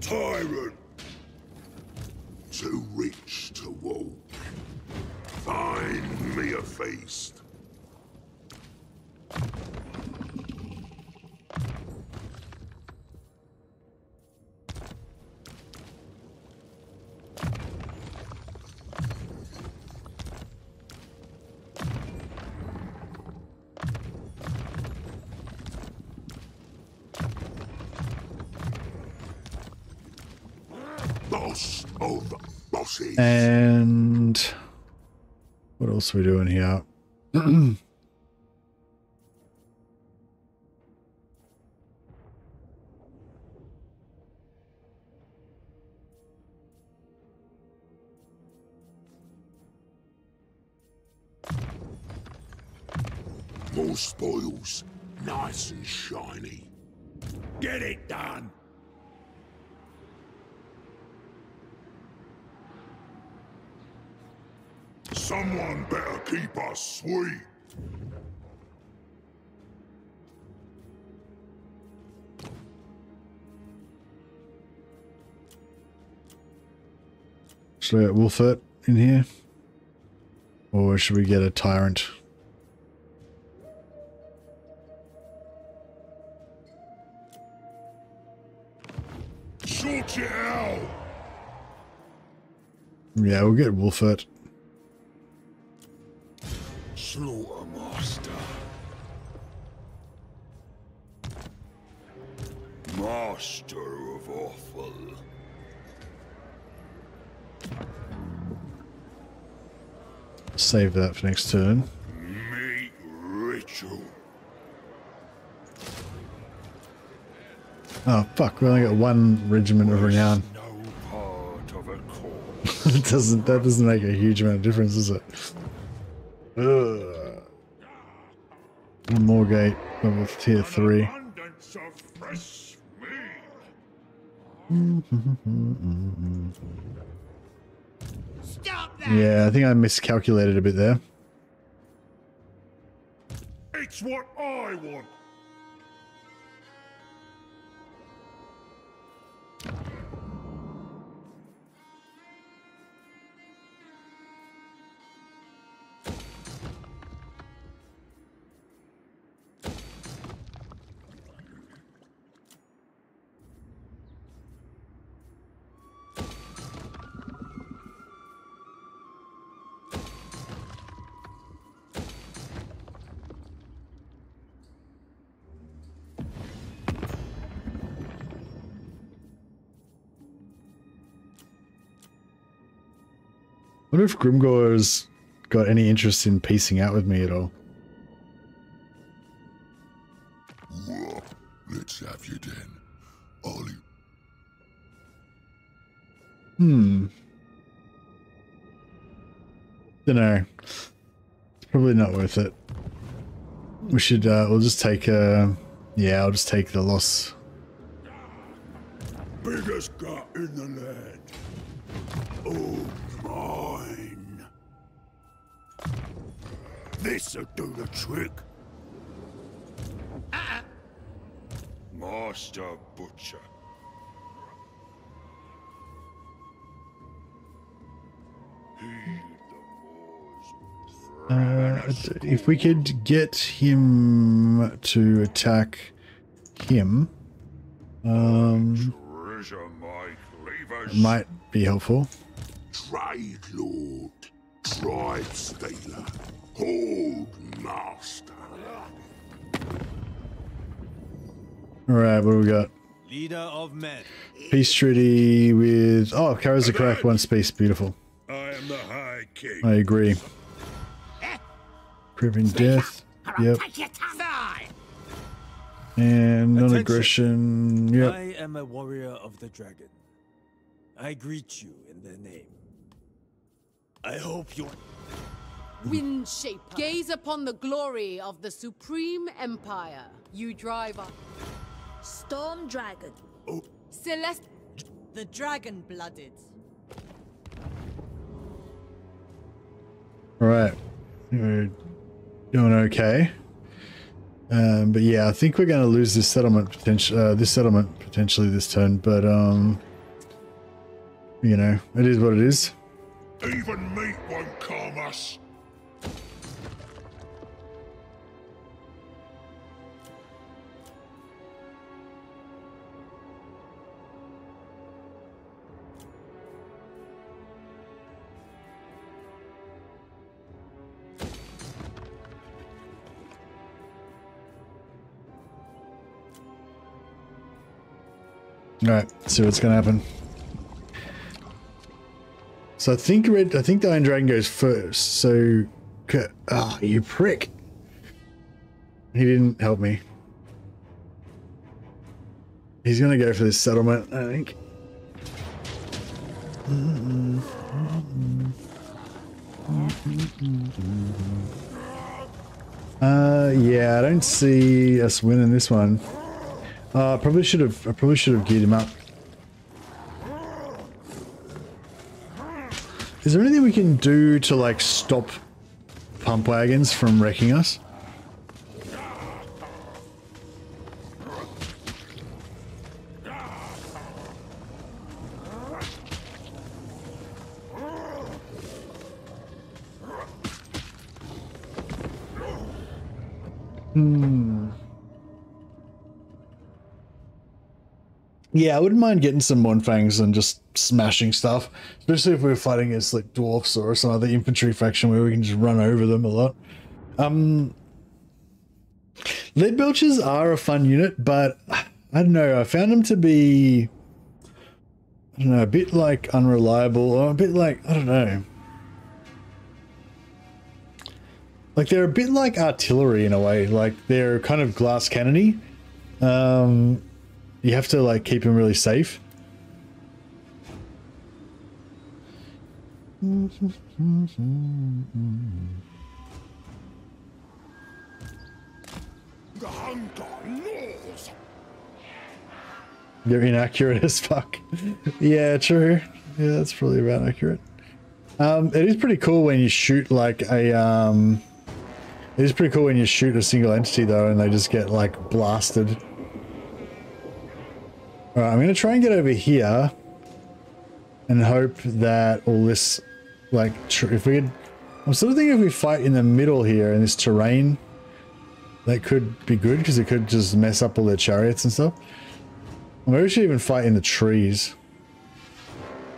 Tyrant! Too rich to walk. Find me a feast. Else we doing here? More spoils, nice and shiny. Get it done. Someone better keep us sweet. Should we get Wolfert in here? Or should we get a Tyrant? Sort it out. Yeah, we'll get Wolfert. Slaughter master. Master of awful. Save that for next turn. Ritual. Oh fuck, we only got one regiment of renown. No part of a it doesn't that doesn't make a huge amount of difference, does it? Ugh. Moorgate level tier three. Of fresh. Stop that! Yeah, I think I miscalculated a bit there. It's what I want. Wonder if Grimgor's got any interest in piecing out with me at all. Well, let's have you then. Ollie. Hmm. Dunno. It's probably not worth it. We should, uh, we'll just take, uh, yeah, I'll just take the loss. Biggest gut in the land. This'll do the trick. Master Butcher. Heed the Moors. Uh, if we could get him to attack him, um, Treasure my cleavers. might be helpful. Trade Lord, Tribe Stealer, Hold Master. Alright, what do we got? Leader of men. Peace treaty with... Oh, Karaz-a-Karak one space. Beautiful. I am the High King. I agree. Proving death. Yep. Take your time! And non-aggression. Yep. I am a warrior of the dragon. I greet you in their name. I hope you. Windshaper. Gaze upon the glory of the supreme empire. You drive up. Storm Dragon. Oh. Celeste. The dragon blooded. Alright. We're doing okay. Um, but yeah, I think we're going to lose this settlement potential. Uh, this settlement potentially this turn. But um, you know, it is what it is. Even meat won't calm us. All right, see what's to happen. So I think red. I think the Iron Dragon goes first. So, ah, you prick. He didn't help me. He's gonna go for this settlement, I think. Uh, yeah, I don't see us winning this one. Uh, probably should have. I probably should have geared him up. Is there anything we can do to like stop pump wagons from wrecking us? Hmm. Yeah, I wouldn't mind getting some Mournfangs and just smashing stuff. Especially if we are fighting against like dwarfs or some other infantry faction where we can just run over them a lot. Um Lead Belchers are a fun unit, but I don't know, I found them to be I don't know, a bit like unreliable or a bit like I don't know. Like they're a bit like artillery in a way. Like they're kind of glass cannony. Um, you have to like keep them really safe. You're inaccurate as fuck. yeah, true. Yeah, that's probably about accurate. Um, it is pretty cool when you shoot like a um, it is pretty cool when you shoot a single entity though and they just get like blasted. Alright, I'm going to try and get over here and hope that all this like if we could I'm sort of thinking if we fight in the middle here in this terrain that could be good because it could just mess up all their chariots and stuff. Or maybe we should even fight in the trees.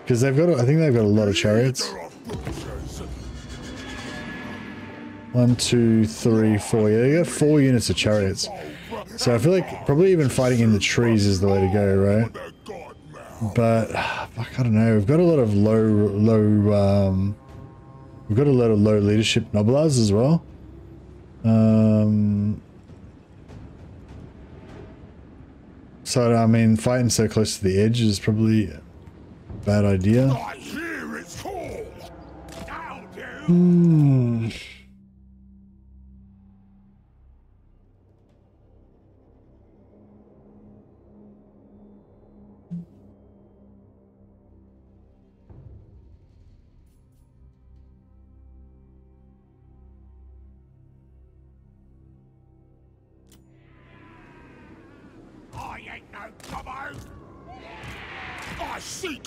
Because they've got, I think they've got a lot of chariots. One, two, three, four. Yeah, they got four units of chariots. So I feel like probably even fighting in the trees is the way to go, right? But fuck, I don't know. We've got a lot of low, low. Um, we've got a lot of low leadership gnoblars as well. Um. So I mean, fighting so close to the edge is probably a bad idea. I hear its call. Now, do. Hmm.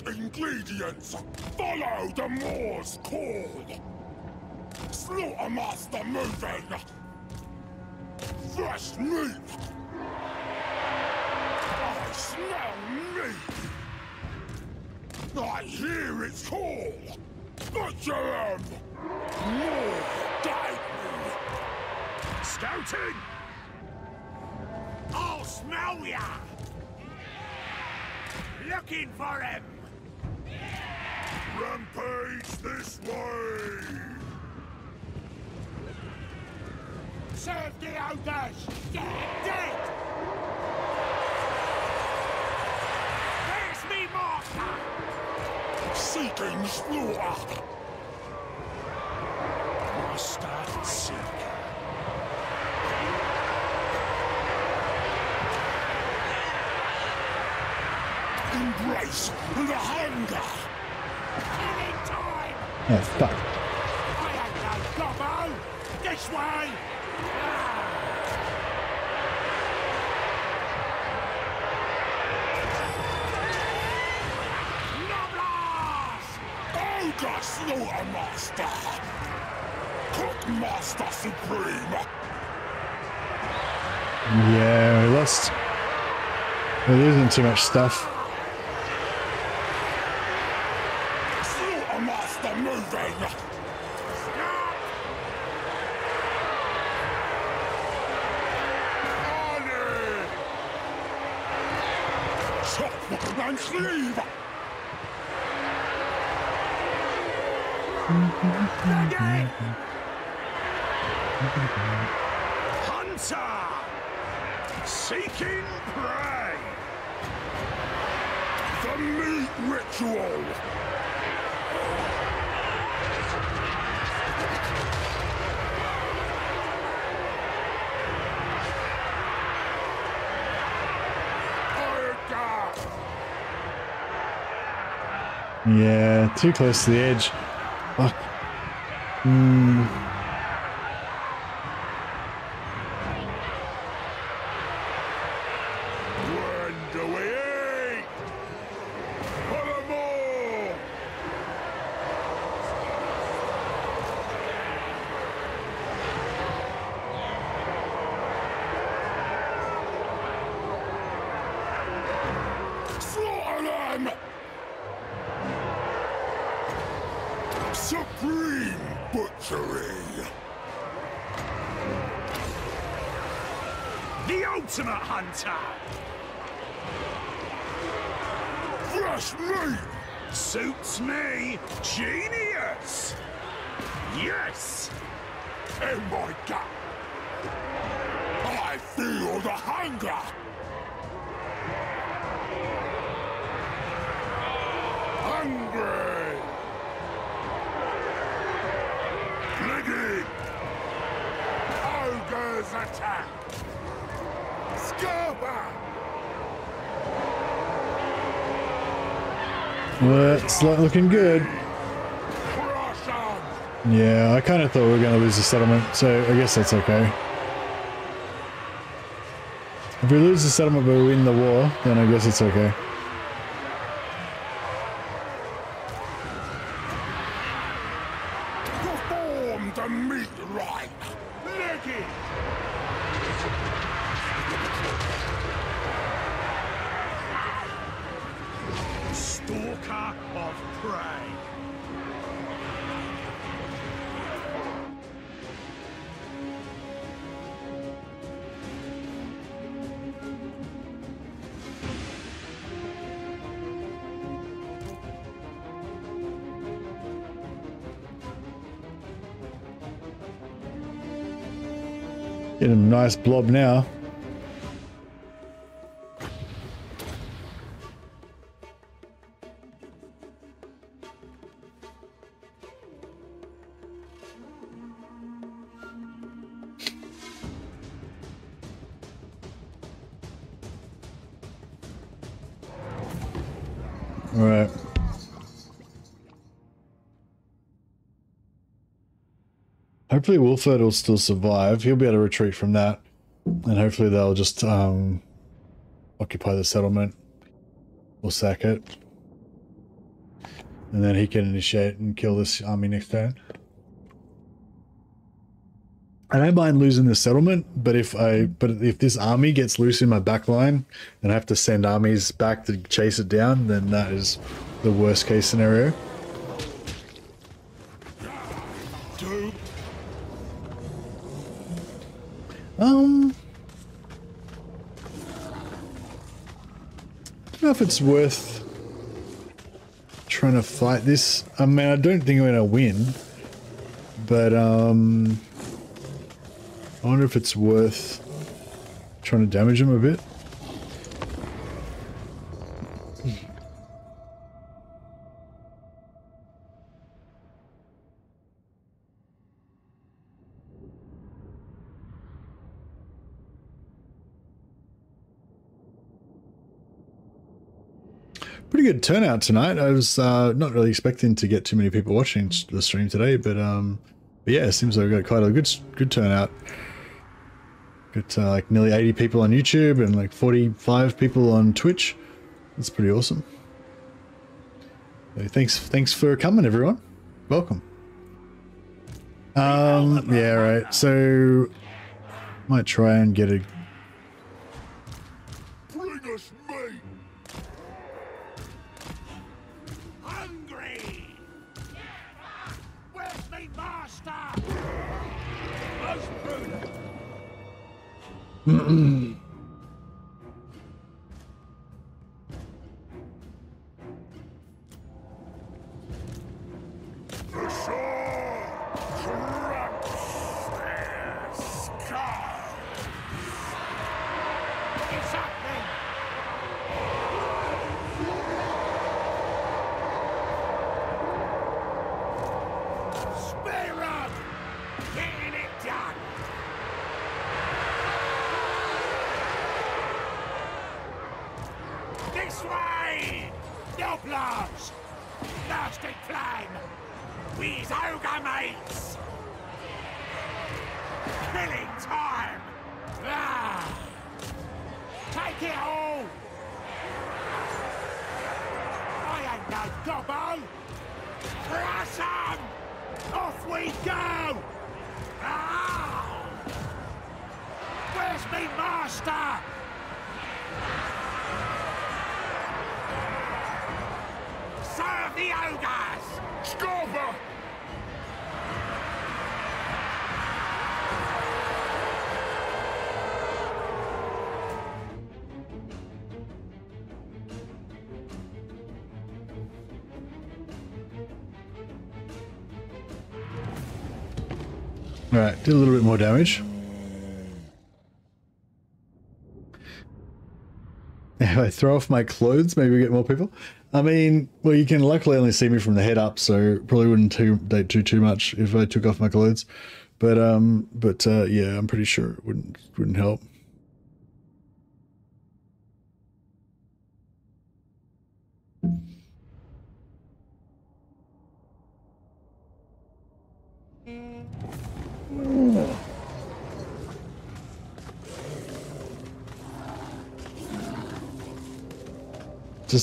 Ingredients. Follow the Maw's call. Slaughtermaster moving. Fresh meat. I smell meat. I hear its call. Butcher him. Maw guide me. Scouting! I'll smell ya! Looking for him! Rampage this way. Serve the ogres! Get dead! Where's me master? Seeking slaughter. Master Seeker. Embrace the hunger. Oh fuck. I ain't no gobbo! This way! Ogre Slaughtermaster. Cookmaster Supreme. Yeah, we lost. We're losing too much stuff. Sleeve. Hunter! Seeking prey! The meat ritual! Iron Guard! Yeah, too close to the edge. Fuck. Hmm. When do we eat? Put 'em all! Slaughter them! Supreme butchery! The ultimate hunter! Fresh meat! Suits me! Genius! Yes! In my gut! I feel the hunger! Hungry! Liggy! Ogre's attack! Scarpa! Well, it's looking good. Yeah, I kind of thought we were going to lose the settlement, so I guess that's okay. If we lose the settlement but we win the war, then I guess it's okay. Nice blob now. Wolford will still survive. He'll be able to retreat from that. And hopefully they'll just um, occupy the settlement or sack it. And then he can initiate and kill this army next turn. I don't mind losing the settlement, but if I but if this army gets loose in my back line and I have to send armies back to chase it down, then that is the worst case scenario. If it's worth trying to fight this. I mean, I don't think I'm going to win, but um, I wonder if it's worth trying to damage him a bit. Turnout tonight. I was uh, not really expecting to get too many people watching the stream today, but um, but yeah, it seems like we got quite a good good turnout. Got uh, like nearly 80 people on YouTube and like 45 people on Twitch. That's pretty awesome. So thanks, thanks for coming, everyone. Welcome. Um, yeah, right. So might try and get a more damage. If I throw off my clothes, maybe we get more people. I mean, well, you can luckily only see me from the head up, so probably wouldn't too, too much if I took off my clothes. But um, but uh, yeah, I'm pretty sure it wouldn't wouldn't help.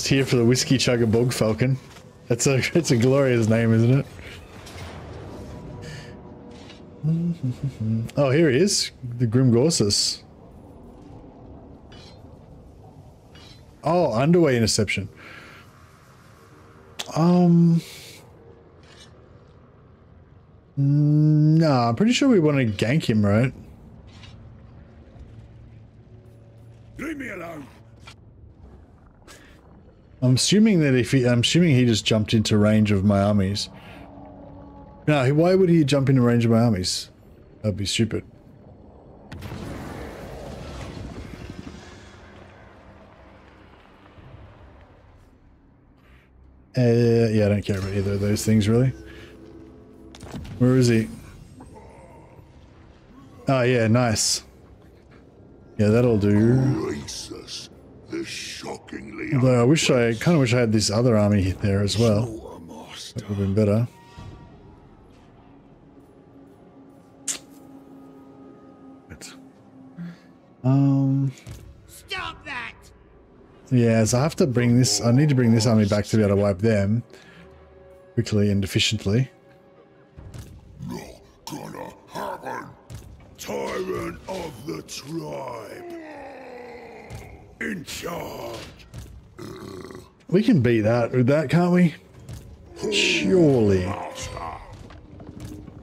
Just here for the whiskey chugger bog falcon. That's a it's a glorious name, isn't it? Oh, here he is, the Grim Gorsus. Oh, underway interception. Um. Nah, I'm pretty sure we want to gank him, right? Leave me alone. I'm assuming that if he, I'm assuming he just jumped into range of my armies. Now, why would he jump into range of my armies? That'd be stupid. Uh, yeah, I don't care about either of those things really. Where is he? Oh yeah, nice. Yeah, that'll do. Greasus. The shockingly Although I wish I kind of wish I had this other army there as well. master. That would have been better. Um, Stop that! yeah, so I have to bring this. I need to bring this army back to be able to wipe them quickly and efficiently. We can beat that with that, can't we? Surely.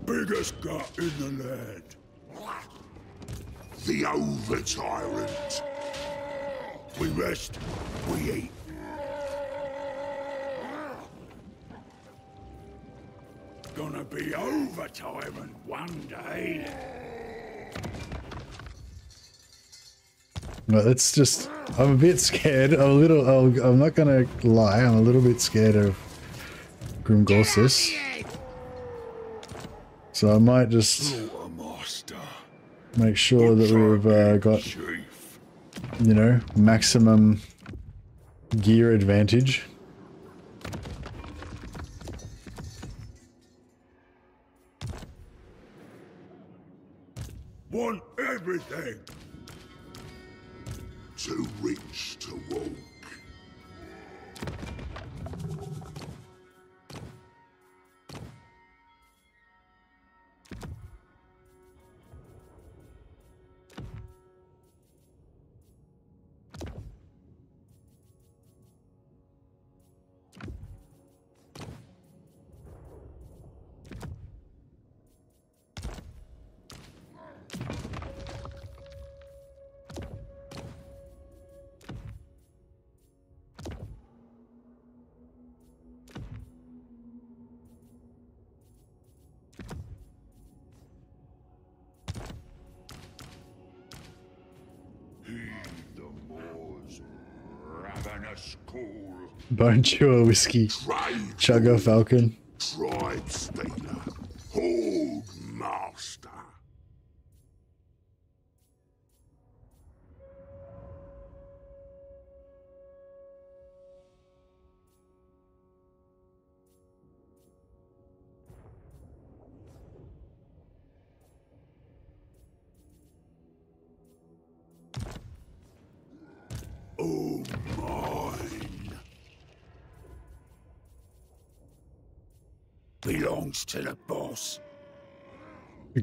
Biggest gut in the land. The over tyrant. We rest, we eat. Gonna be over tyrant one day. But it's just. I'm a bit scared. I'm a little. I'll, I'm not gonna lie. I'm a little bit scared of Grim Gorsus. So I might just make sure that we've uh, got you know, maximum gear advantage. Bone chewer whiskey, chugger falcon. Tribe stealer.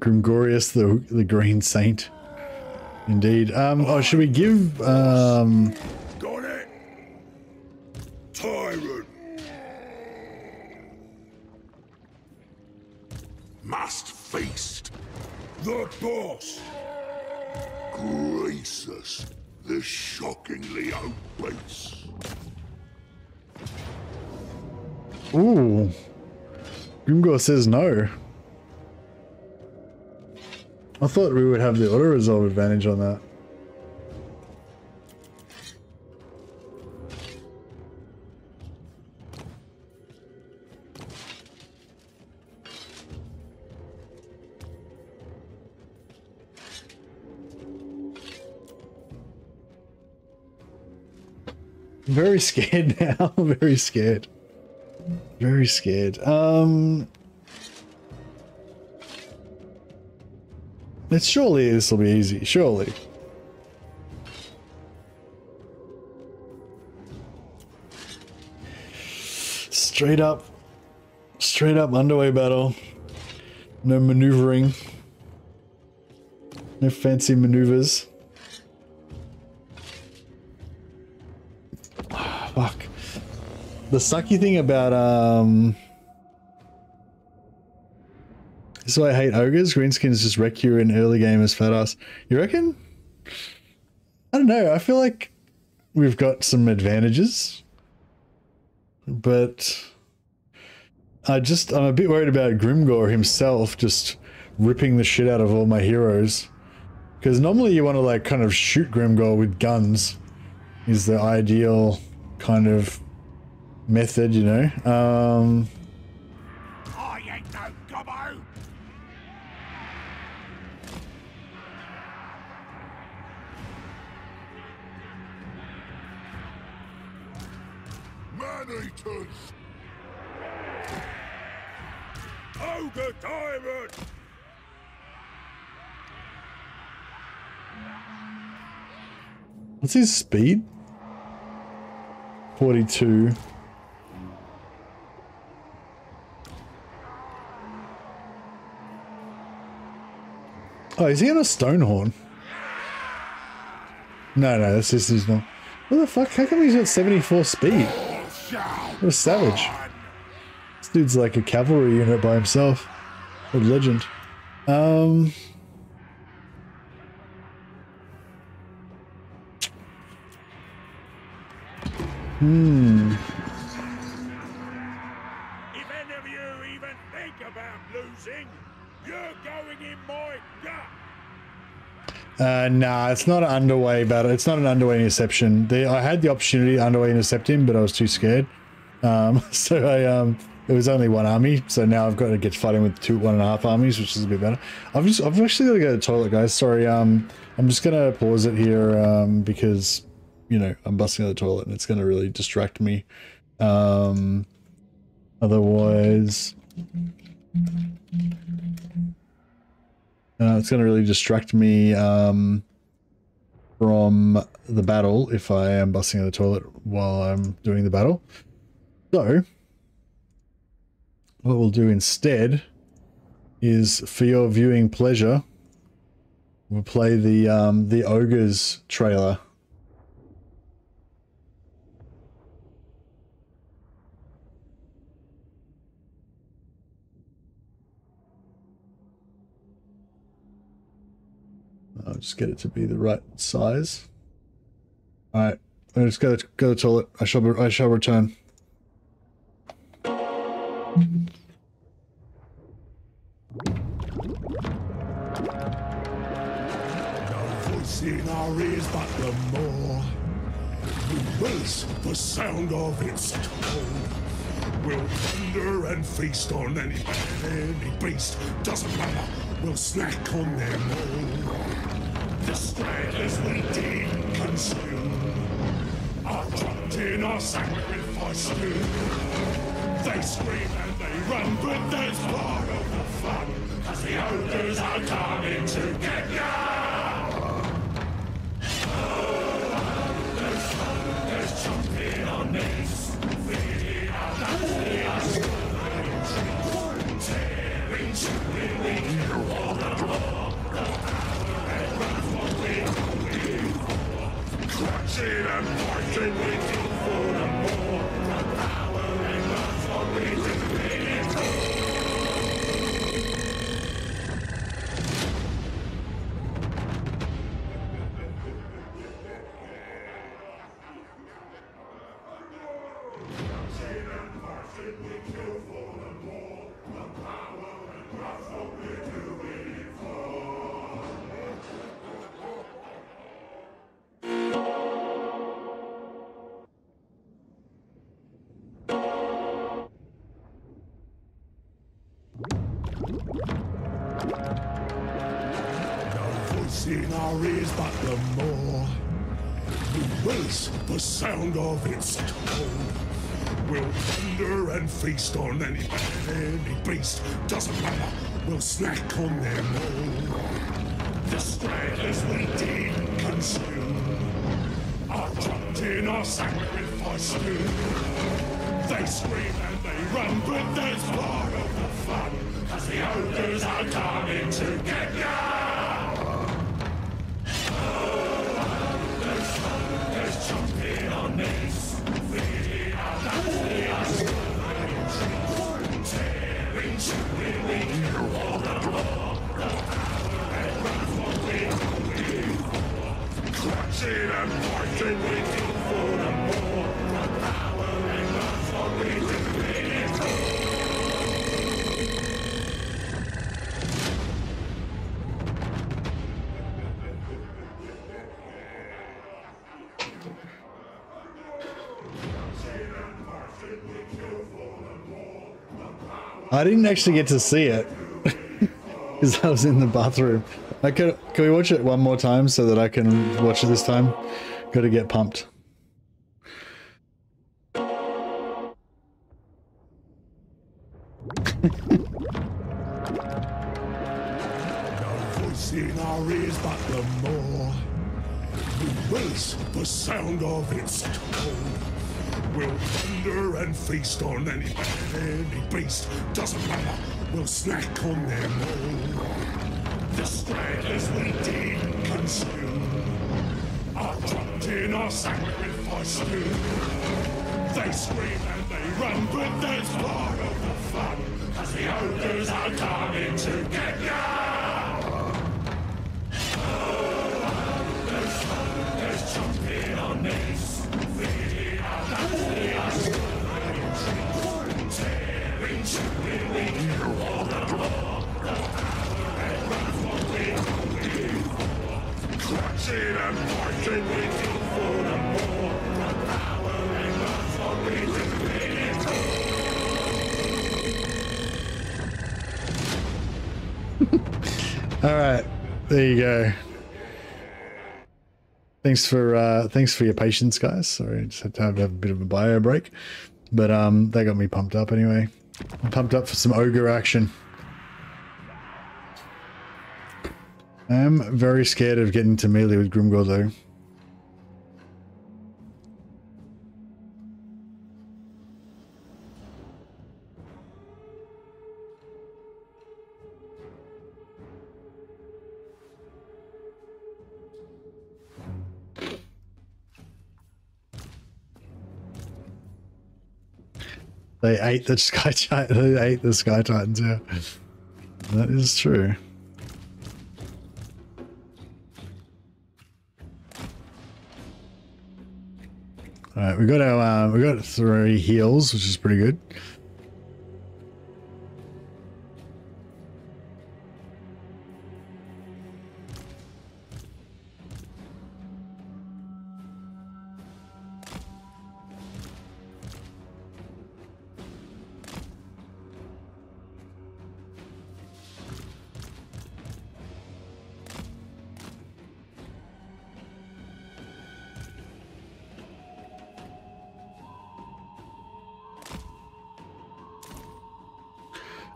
Grimgorius, the the Green Saint. Indeed. Um, oh, should we give um Got it? Tyrant. Must feast. The boss. Greasus, the shockingly obese. Ooh. Grimgor says no. I thought we would have the auto resolve advantage on that. Very scared now. Very scared. Very scared. Um It's surely this will be easy, surely. Straight up. Straight up underway battle. No maneuvering. No fancy maneuvers. Fuck. The sucky thing about um why I hate ogres. Greenskins just wreck you in early game as fat ass. You reckon? I don't know. I feel like we've got some advantages. But I just I'm a bit worried about Grimgor himself just ripping the shit out of all my heroes. Because normally you want to like kind of shoot Grimgor with guns is the ideal kind of method, you know. Um What's his speed? 42. Oh, is he on a stone horn? No, no, that's just his not. What the fuck? How come he's got 74 speed? What a savage. This dude's like a cavalry unit by himself. A legend. Um... Hmm. If any of you even think about losing, you're going in my gut. Uh, nah, it's not an underway battle. It's not an underway interception. I had the opportunity to underway intercept him, but I was too scared. Um, so I, um, it was only one army. So now I've got to get fighting with two, one and a half armies, which is a bit better. I've just, I've actually got to go to the toilet, guys. Sorry. Um, I'm just gonna pause it here, um, because, you know, I'm busting out the toilet and it's gonna really distract me. Um, otherwise, uh, it's going to really distract me um, from the battle if I am busting out the toilet while I'm doing the battle. So, what we'll do instead is, for your viewing pleasure, we'll play the um, the ogres trailer. I'll just get it to be the right size. All right, I just go go to the toilet. I shall I shall return. our ears, but the more we the sound of its tone. We'll thunder and feast on any any beast, doesn't matter. We'll snack on. The stragglers we did consume are dropped in our sacrifice stew. They scream and they run, but that's part of the fun. Cause the ogres are coming to get ya! Sound of its tone will thunder and feast on any any beast. Doesn't matter, we'll snack on their all. The stragglers we did consume are dropped in our sacrifice stew. They scream and they run, but there's part of the fun. Cause the ogres are coming to get for the. The power and believe. I didn't actually get to see it because I was in the bathroom. I can. Can we watch it one more time so that I can watch it this time? Got to get pumped. the sound of its tone thunder and feast on any any beast. Doesn't matter, we'll snack on. The stragglers we did consume are dropped in our sacrifice stew. They scream and they run, but that's part of the fun. Cause the ogres are coming to get ya! We kill for the. The power. All right, there you go. Thanks for uh, thanks for your patience, guys. Sorry, I just had to have, have a bit of a bio break, but um, that got me pumped up anyway. I'm pumped up for some ogre action. I am very scared of getting to melee with Grimgor though. They ate the sky. They ate the sky titans. Yeah, that is true. All right, we got our uh, we got three heals, which is pretty good.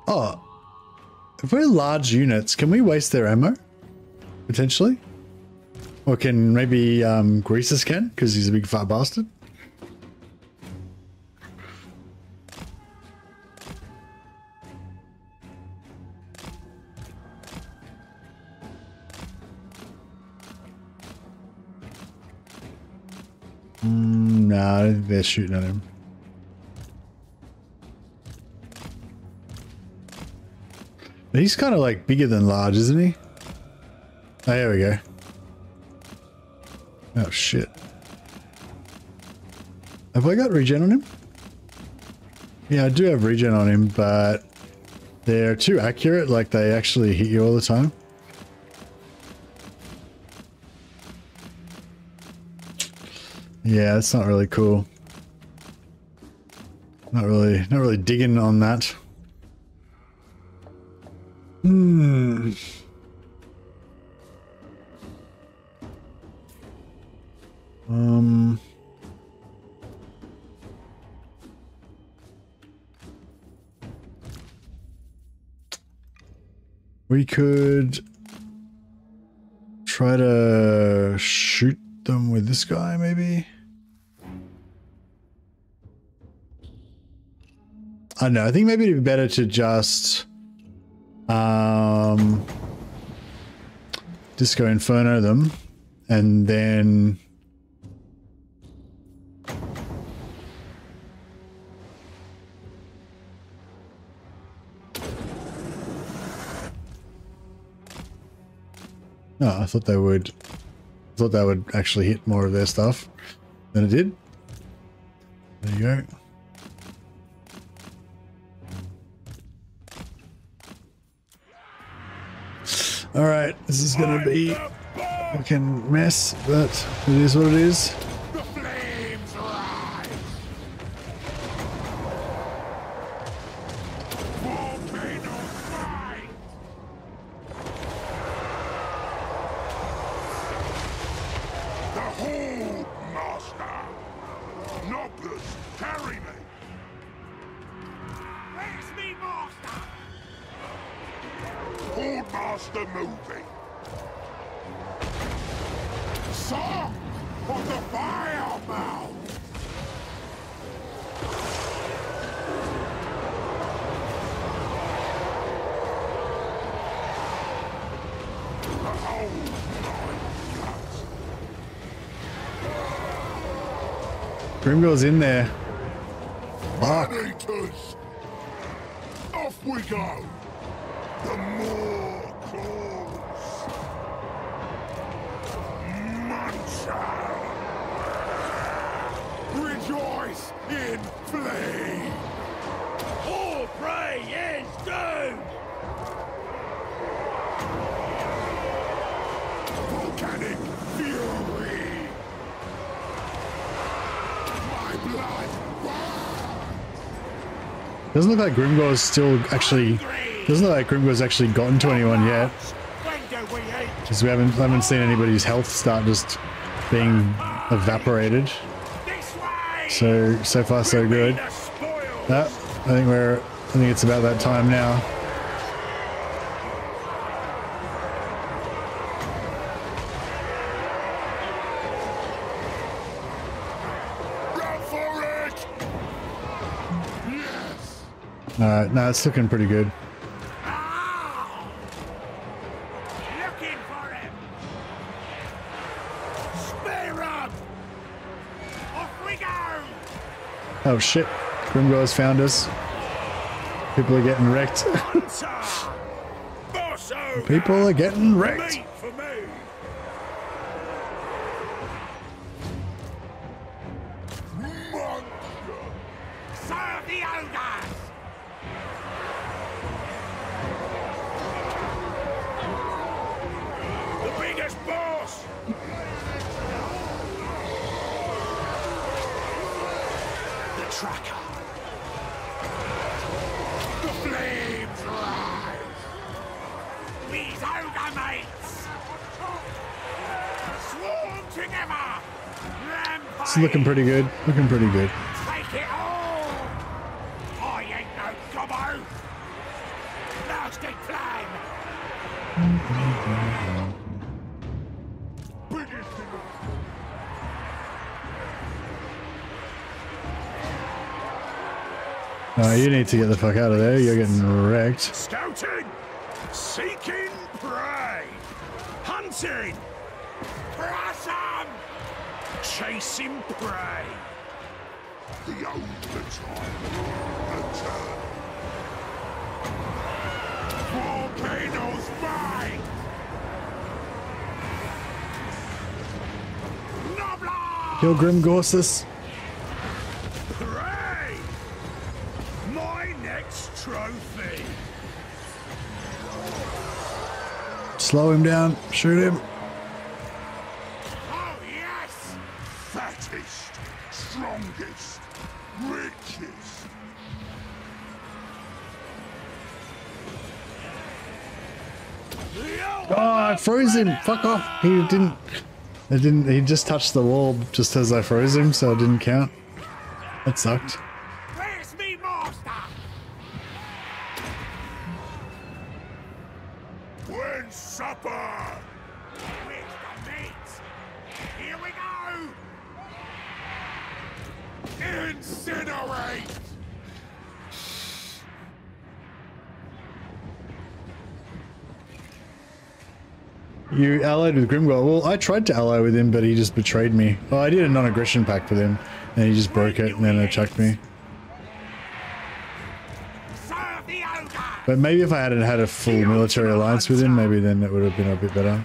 Oh, if we're large units, can we waste their ammo? Potentially? Or can maybe um, can, because he's a big fat bastard? Mm, nah, they're shooting at him. He's kind of like bigger than large, isn't he? Oh, there we go. Oh, shit. Have I got regen on him? Yeah, I do have regen on him, but they're too accurate. Like they actually hit you all the time. Yeah, it's not really cool. Not really, not really digging on that. Hmm. Um. We could try to shoot them with this guy, maybe? I don't know. I think maybe it'd be better to just um, Disco Inferno them and then No, I thought they would I thought that would actually hit more of their stuff than it did. There you go. All right, this is gonna be fucking mess, but it is what it is. Grimgor's in there. Look like Grimgor's still actually. Doesn't look like Grimgor's actually gotten to anyone yet. Because we haven't haven't seen anybody's health start just being evaporated. So so far so good. I think we're. I think it's about that time now. All right, no, it's looking pretty good. Ow! Looking for him! Spear up! Off we go! Oh shit, Grimgor's found us. People are getting wrecked. Hunter! Boss over! People are getting wrecked. Pretty good. Looking pretty good. Take it all! I ain't no gobbo! Plastic flame! Biggest in the Uh, you need to get the fuck out of there. You're getting wrecked. Scouting! Seeking prey! Hunting! 'em! Chasing prey! The overtime return! Volcanoes fight! Nobler! Kill Grimgorsus. Prey! next trophy. Slow him down. Shoot him. Him. Fuck off. He didn't. It didn't. He just touched the wall just as I froze him, so it didn't count. That sucked. Allied with Grimgor. Well, I tried to ally with him, but he just betrayed me. Oh, I did a non-aggression pact with him, and he just broke it and then attacked me. But maybe if I hadn't had a full military alliance with him, maybe then it would have been a bit better.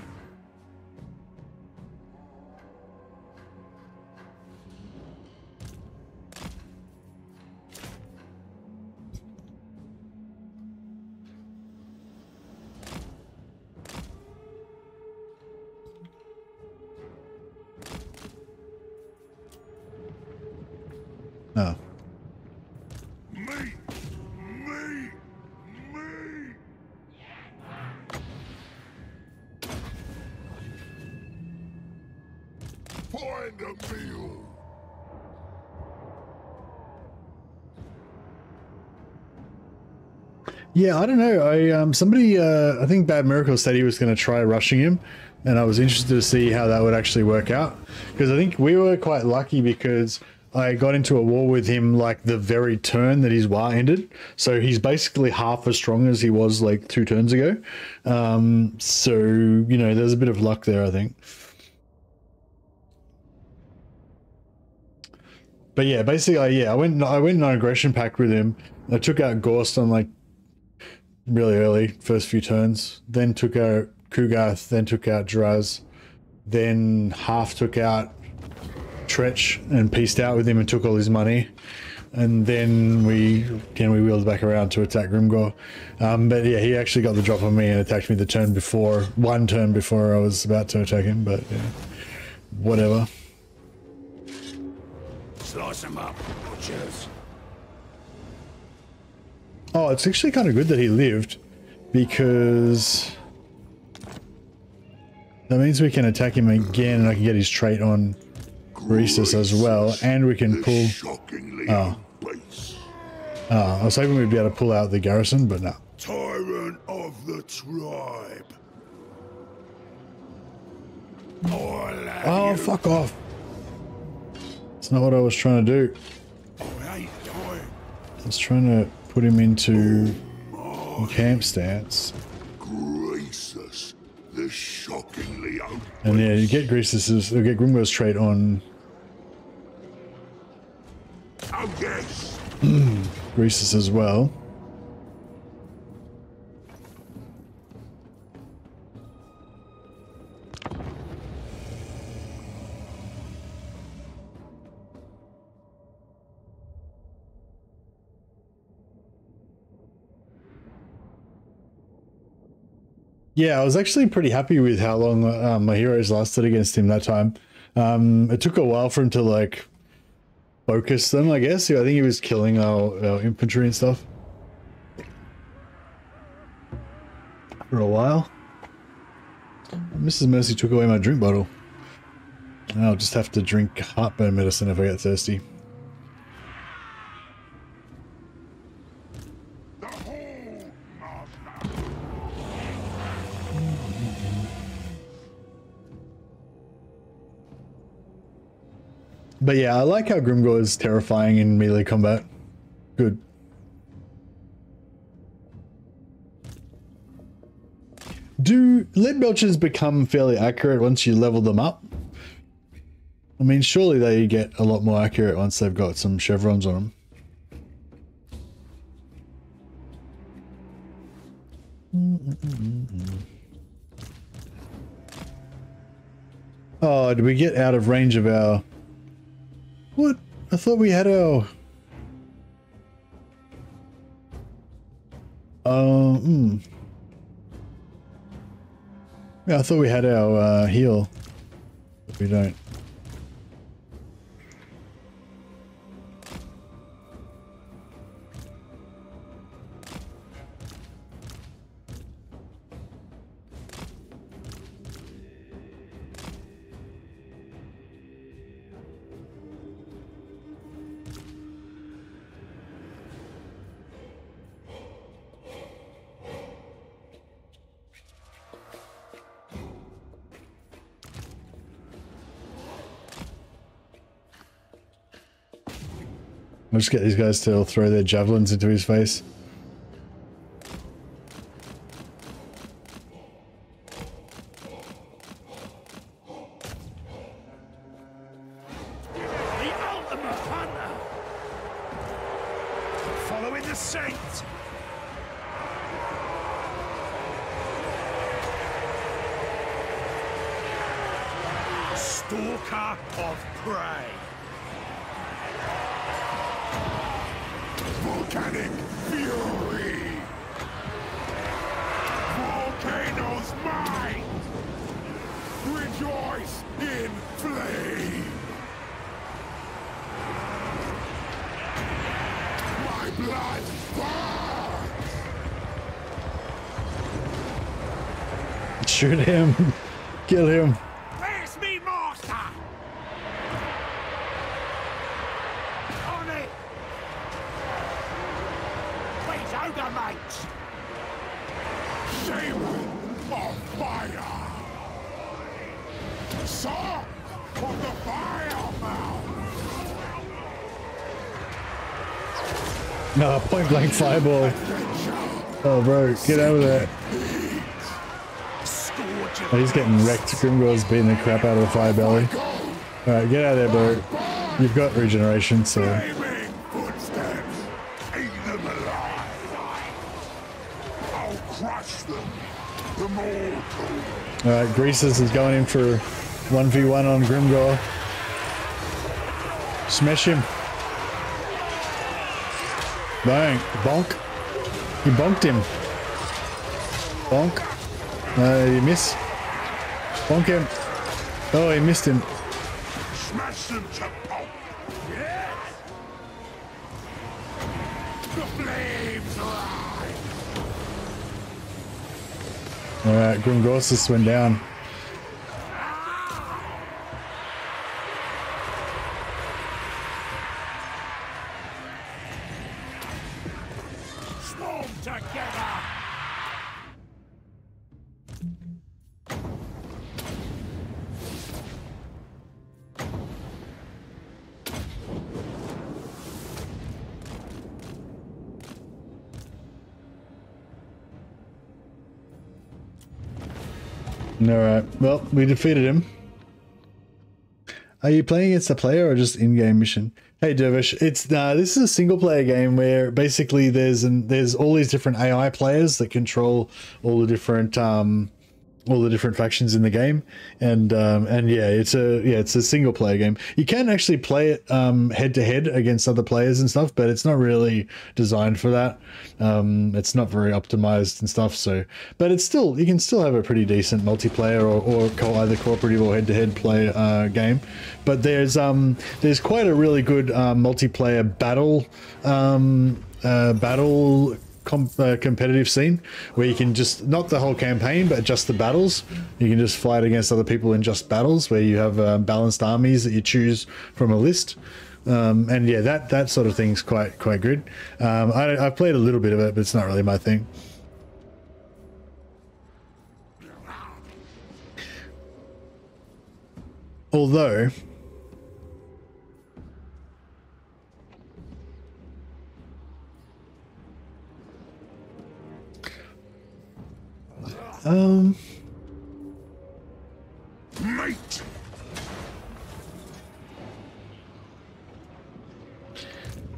Yeah, I don't know. I um somebody uh I think Bad Miracle said he was going to try rushing him, and I was interested to see how that would actually work out because I think we were quite lucky because I got into a war with him like the very turn that his war ended. So he's basically half as strong as he was like two turns ago. Um so, you know, there's a bit of luck there, I think. But yeah, basically, I, yeah, I went I went non aggression pact with him. I took out Gorst on like really early, first few turns. Then took out Ku'gath, then took out Draz, then half took out Tretch and pieced out with him and took all his money. And then we again we wheeled back around to attack Grimgor. Um, but yeah, he actually got the drop on me and attacked me the turn before, one turn before I was about to attack him. But yeah, whatever. Slice him up, Oh, it's actually kind of good that he lived because that means we can attack him again and I can get his trait on Greasus as well and we can pull Oh. oh, I was hoping we'd be able to pull out the garrison but no Tyrant of the tribe. Oh fuck off it's not what I was trying to do oh, dying. I was trying to put him into camp stance Gracious, the shockingly and yeah you get Greasus's you get Grimgor's trait on Oh yes. Greasus as well Yeah, I was actually pretty happy with how long uh, my heroes lasted against him that time. Um, it took a while for him to like focus them, I guess. I think he was killing our, our infantry and stuff for a while. Mrs. Mercy took away my drink bottle. I'll just have to drink heartburn medicine if I get thirsty. But yeah, I like how Grimgor is terrifying in melee combat. Good. Do lead belchers become fairly accurate once you level them up? I mean, surely they get a lot more accurate once they've got some chevrons on them. Oh, did we get out of range of our... What? I thought we had our... Uh, hmm. Yeah, I thought we had our uh, heal. But we don't. I'll just get these guys to throw their javelins into his face. Blank fireball. Oh, bro, get out of there. Oh, he's getting wrecked. Grimgor's beating the crap out of the fire belly. Alright, get out of there, bro. You've got regeneration, so. Alright, Greasus is going in for 1v1 on Grimgor. Smash him. Bang. Bonk. He bonked him. Bonk. Uh, you miss. Bonk him. Oh, he missed him. Smash them to pulp! Yes! The flames rise! Alright, Grimgorsus went down. We defeated him. Are you playing against a player or just in-game mission? Hey Dervish, it's uh, this is a single player game where basically there's an, there's all these different AI players that control all the different um, all the different factions in the game, and um, and yeah, it's a yeah it's a single player game. You can actually play it head to head against other players and stuff, but it's not really designed for that. Um, it's not very optimized and stuff. So, but it's still you can still have a pretty decent multiplayer or, or co- either cooperative or head to head play uh, game. But there's um there's quite a really good uh, multiplayer battle um, uh, battle com- uh, competitive scene where you can just not the whole campaign but just the battles. You can just fight against other people in just battles where you have uh, balanced armies that you choose from a list. Um, and yeah that that sort of thing's quite quite good. Um, I, i've played a little bit of it but it's not really my thing. Although um Mate!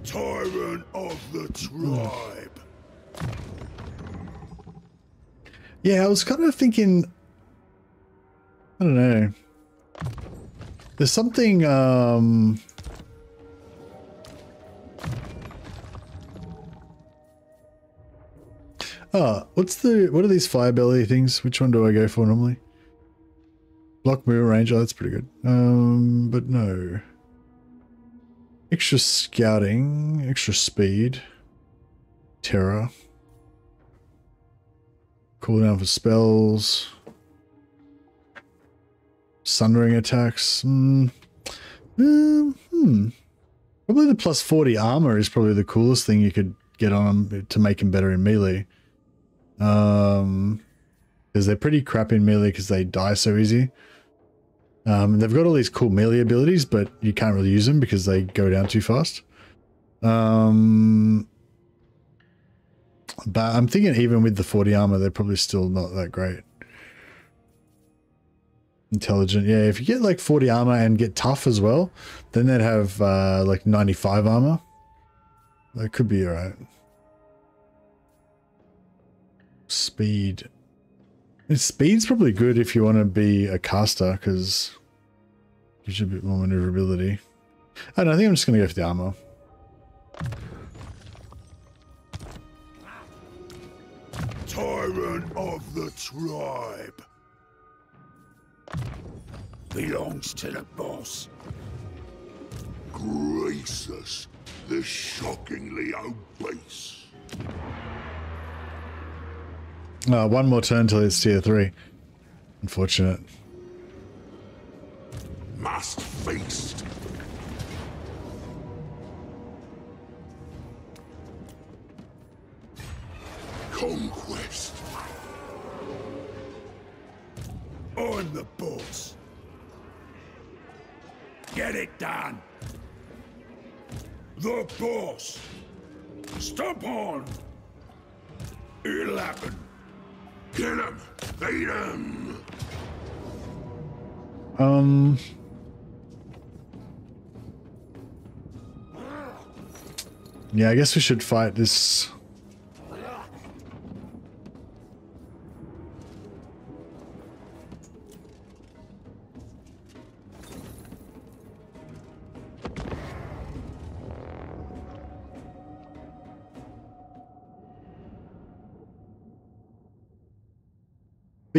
Tyrant of the tribe! Yeah, I was kind of thinking. I don't know. There's something. Um, Oh, what's the what are these fire belly things? Which one do I go for normally? Block mirror range. Oh, that's pretty good. Um, but no. Extra scouting, extra speed, terror, cooldown for spells, sundering attacks. Mm. Um, hmm. Probably the plus 40 armor is probably the coolest thing you could get on him to make him better in melee. Um, because they're pretty crap in melee because they die so easy. Um, they've got all these cool melee abilities, but you can't really use them because they go down too fast. Um, but I'm thinking even with the 40 armor, they're probably still not that great. Intelligent, yeah. If you get like 40 armor and get tough as well, then they'd have uh, like 95 armor. That could be alright. Speed. Speed's probably good if you want to be a caster because gives you a bit more maneuverability. I don't know, I think I'm just going to go for the armor. Tyrant of the tribe. Belongs to the boss. Gracious, the shockingly obese. Uh, one more turn till it's tier 3. Unfortunate. Must feast. Conquest. I'm the boss. Get it done. The boss. Stomp on. It'll happen. Kill him. Beat him. Um. Yeah, I guess we should fight this.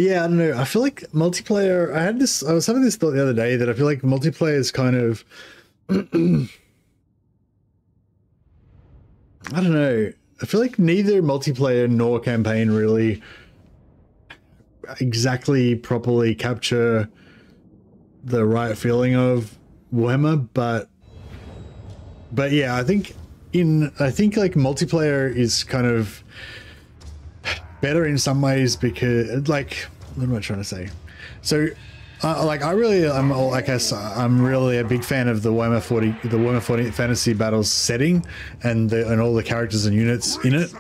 Yeah, I don't know. I feel like multiplayer. I had this. I was having this thought the other day that I feel like multiplayer is kind of. I don't know. I feel like neither multiplayer nor campaign really exactly properly capture the right feeling of Warhammer, but but yeah, I think in I think like multiplayer is kind of better in some ways because like what am I trying to say? So uh, like I really I'm I guess I'm really a big fan of the Warhammer 40 the Warhammer 40 fantasy battles setting and the and all the characters and units in it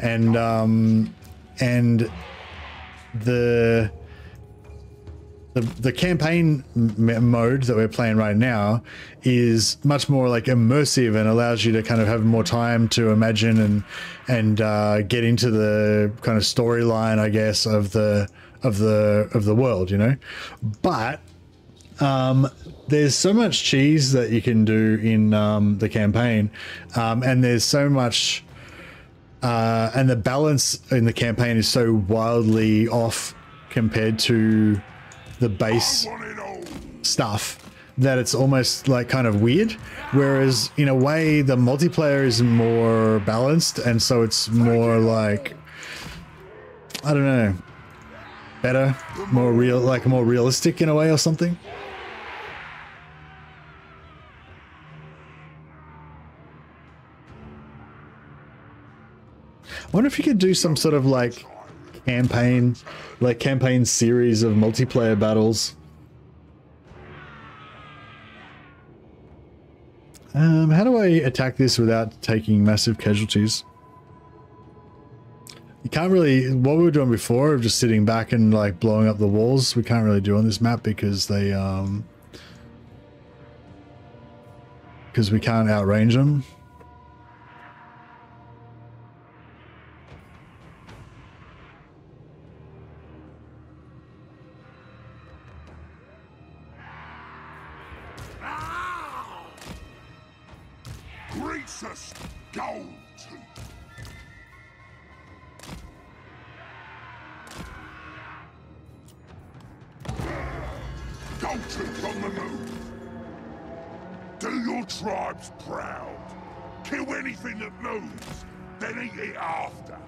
and um and the the, the campaign mode that we're playing right now is much more like immersive and allows you to kind of have more time to imagine and and uh, get into the kind of storyline, I guess, of the of the of the world, you know. But um, there's so much cheese that you can do in um, the campaign, um, and there's so much, uh, and the balance in the campaign is so wildly off compared to the base stuff that it's almost like kind of weird. Whereas in a way, the multiplayer is more balanced, and so it's more like I don't know, better, more real, like more realistic in a way or something. I wonder if you could do some sort of like campaign, like campaign series of multiplayer battles. Um, how do I attack this without taking massive casualties? You can't really, what we were doing before of just sitting back and like blowing up the walls, we can't really do on this map because they, um, because we can't outrange them. Tribe's proud. Kill anything that moves, then eat it after.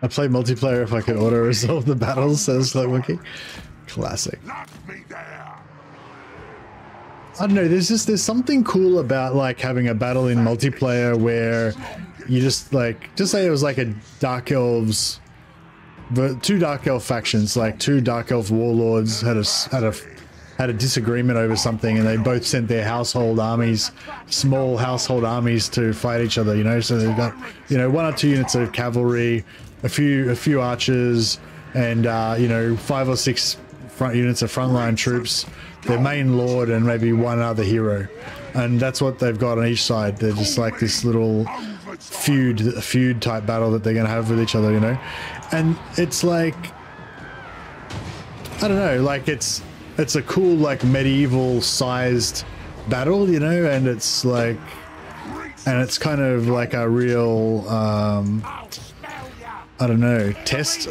I play multiplayer if I could auto resolve the battles, says Slow Monkey. Classic. I don't know. There's just there's something cool about like having a battle in multiplayer where you just like just say it was like a Dark Elves, but two Dark Elf factions, like two Dark Elf warlords had a had a had a disagreement over something, and they both sent their household armies, small household armies, to fight each other. You know, so they've got you know one or two units of cavalry, a few a few archers, and uh, you know five or six front units of frontline troops, their main lord, and maybe one other hero, and that's what they've got on each side. They're just like this little feud feud type battle that they're gonna have with each other. You know, and it's like I don't know, like it's it's a cool like medieval sized battle, you know, and it's like and it's kind of like a real um I don't know, test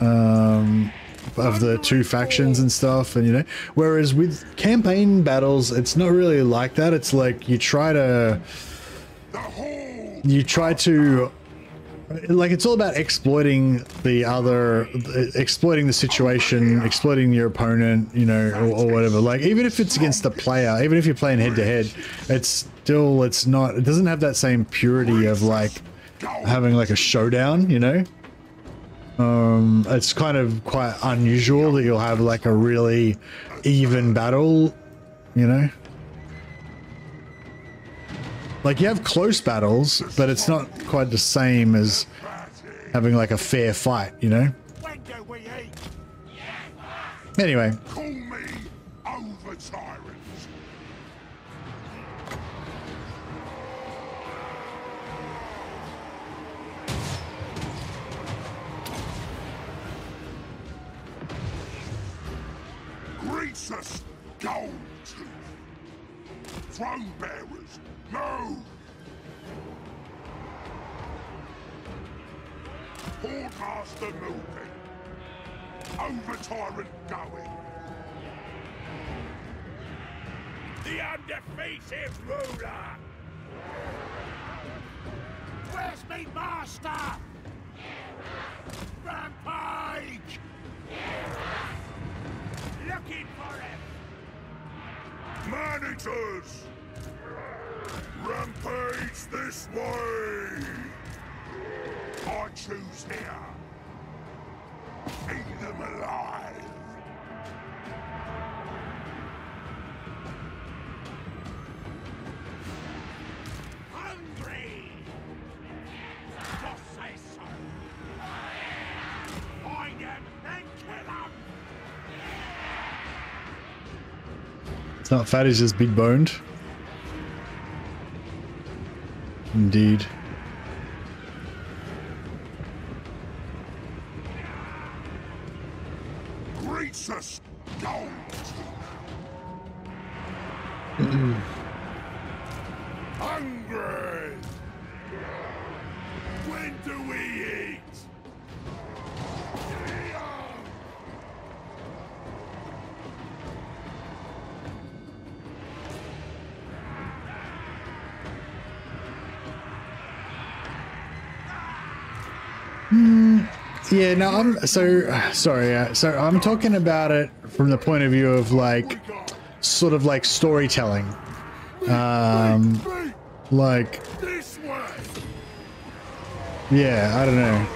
um of the two factions and stuff and you know. Whereas with campaign battles it's not really like that. It's like you try to you try to like it's all about exploiting the other exploiting the situation exploiting your opponent you know or, or whatever. Like even if it's against the player even if you're playing head to head it's still it's not it doesn't have that same purity of like having like a showdown you know? Um it's kind of quite unusual that you'll have like a really even battle you know like you have close battles, but it's not quite the same as having like a fair fight, you know? Anyway. Gold tooth. Throne bearers, move. Hordmaster moving. Over tyrant going. The undefeated ruler! Where's me master? Rampage! Looking for him! Managers! Rampage this way! I choose here. Eat them alive! Hungry! It's not fat, he's just big boned. Indeed. Greasus, gold Yeah, no, I'm so sorry. Uh, so I'm talking about it from the point of view of like sort of like storytelling. Um, like, yeah, I don't know.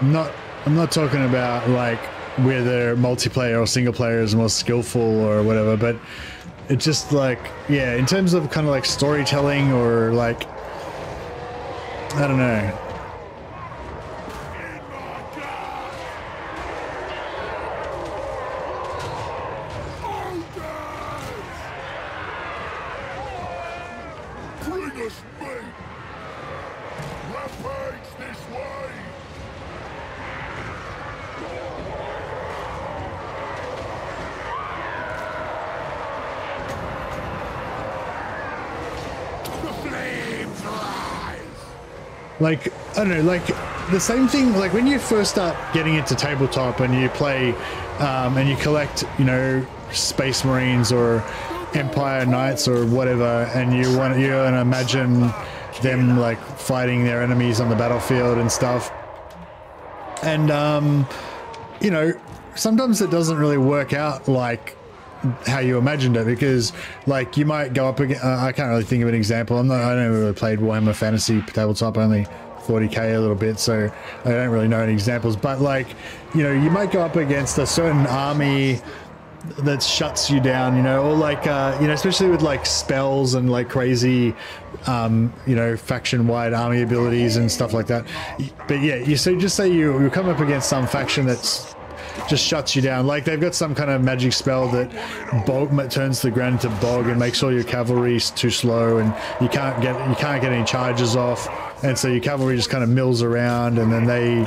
I'm not I'm not talking about like whether multiplayer or single player is more skillful or whatever, but it's just like yeah, in terms of kind of like storytelling or like I don't know. Bring us meat! Rampage this way! The flames rise! Like I don't know, like the same thing. Like when you first start getting into tabletop and you play, um, and you collect, you know, Space Marines or Empire Knights or whatever, and you want you to imagine them like fighting their enemies on the battlefield and stuff. And um, you know, sometimes it doesn't really work out like how you imagined it because like you might go up again uh, i can't really think of an example. I'm not i never really played warhammer fantasy tabletop only 40k a little bit so i don't really know any examples. But like you know you might go up against a certain army that shuts you down you know or like uh you know especially with like spells and like crazy um you know faction wide army abilities and stuff like that. But yeah you so just say you you come up against some faction that's just shuts you down. Like they've got some kind of magic spell that bog turns the ground into bog and makes all your cavalry too slow, and you can't get you can't get any charges off, and so your cavalry just kind of mills around, and then they,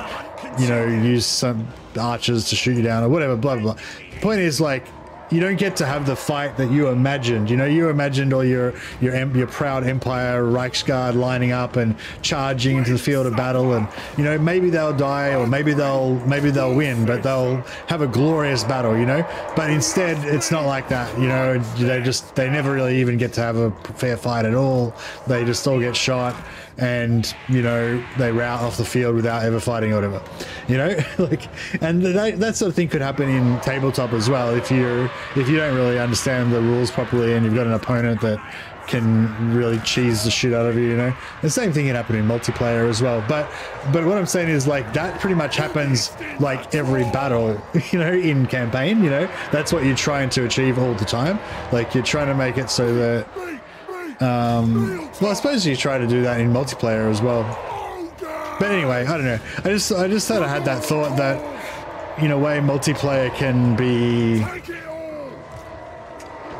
you know, use some archers to shoot you down or whatever. Blah blah. blah. Point is like you don't get to have the fight that you imagined. You know, you imagined all your your your proud empire Reichsguard lining up and charging into the field of battle, and you know maybe they'll die or maybe they'll maybe they'll win, but they'll have a glorious battle. You know, but instead it's not like that. You know, they just they never really even get to have a fair fight at all. They just all get shot and you know they rout off the field without ever fighting or whatever you know? Like and that, that sort of thing could happen in tabletop as well if you're if you don't really understand the rules properly and you've got an opponent that can really cheese the shit out of you you know? The same thing can happen in multiplayer as well but but what i'm saying is like that pretty much happens like every battle you know in campaign you know? That's what you're trying to achieve all the time. Like you're trying to make it so that um, well, I suppose you try to do that in multiplayer as well. But anyway, I don't know. I just I just sort of had that thought that in a way multiplayer can be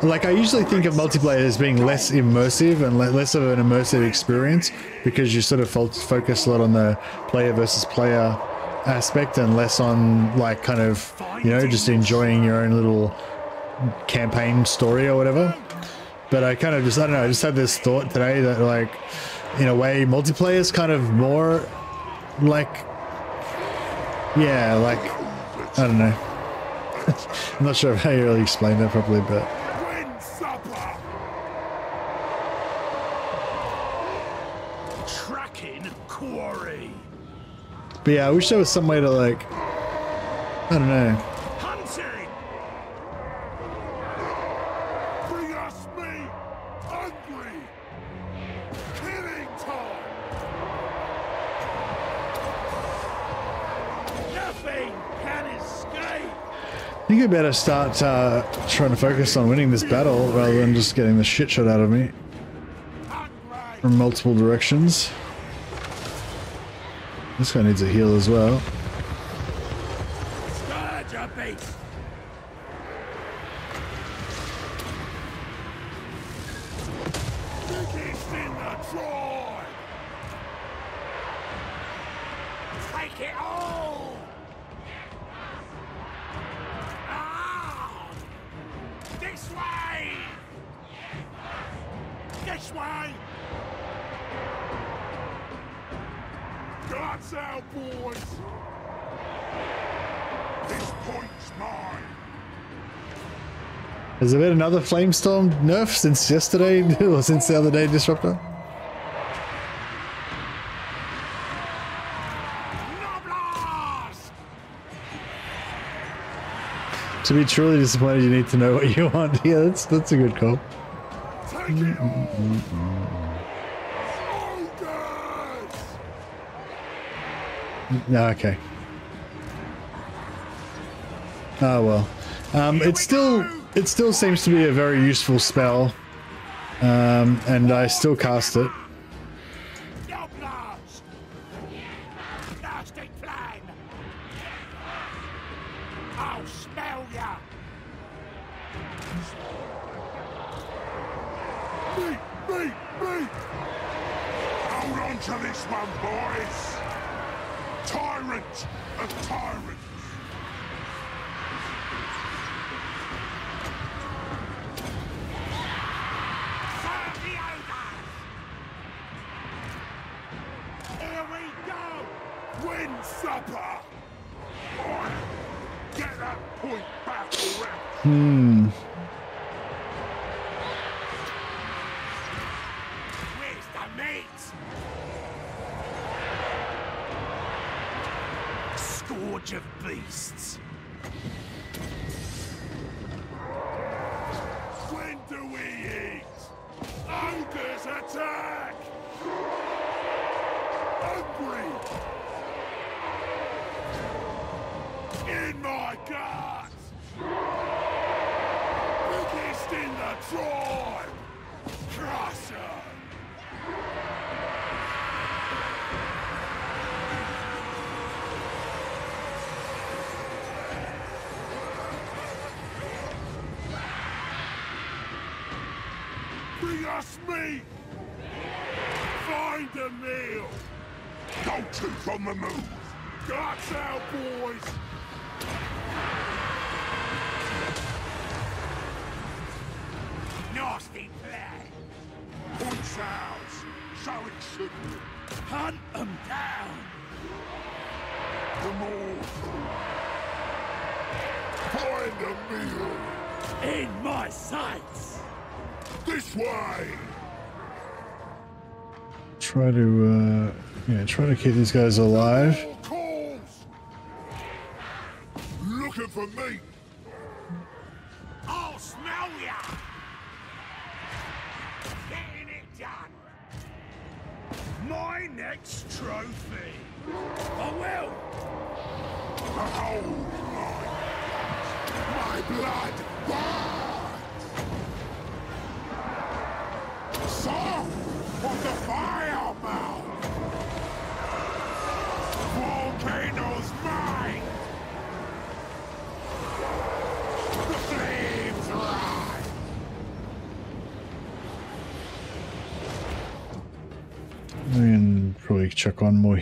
like I usually think of multiplayer as being less immersive and less of an immersive experience because you sort of focus a lot on the player versus player aspect and less on like kind of you know just enjoying your own little campaign story or whatever. But I kind of just, I don't know, I just had this thought today that like, in a way, multiplayer is kind of more like, yeah, like, I don't know. I'm not sure how you really explained that properly, but. But yeah, I wish there was some way to like, I don't know. I think I better start uh, trying to focus on winning this battle rather than just getting the shit shot out of me from multiple directions. This guy needs a heal as well. Has there been another Flamestorm nerf since yesterday or since the other day Disruptor? To be truly disappointed, you need to know what you want. Yeah, that's that's a good call. No, okay. Oh well. Um, it's still it still seems to be a very useful spell, um, and I still cast it. Try to keep these guys alive.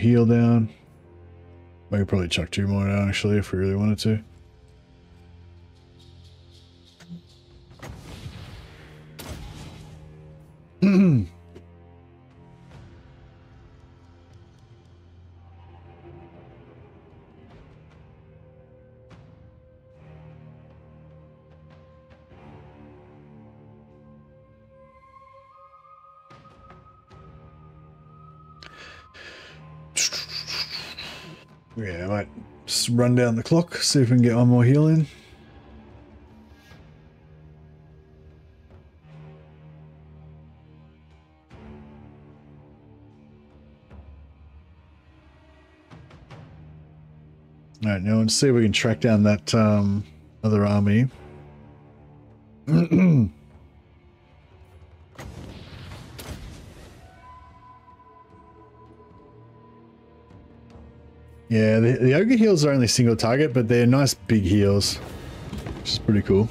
Heal down. I could probably chuck two more down actually if we really wanted to. Run down the clock, see if we can get one more heal in. Alright, now let's see if we can track down that um, other army. The, ogre heals are only single target, but they're nice big heals, which is pretty cool.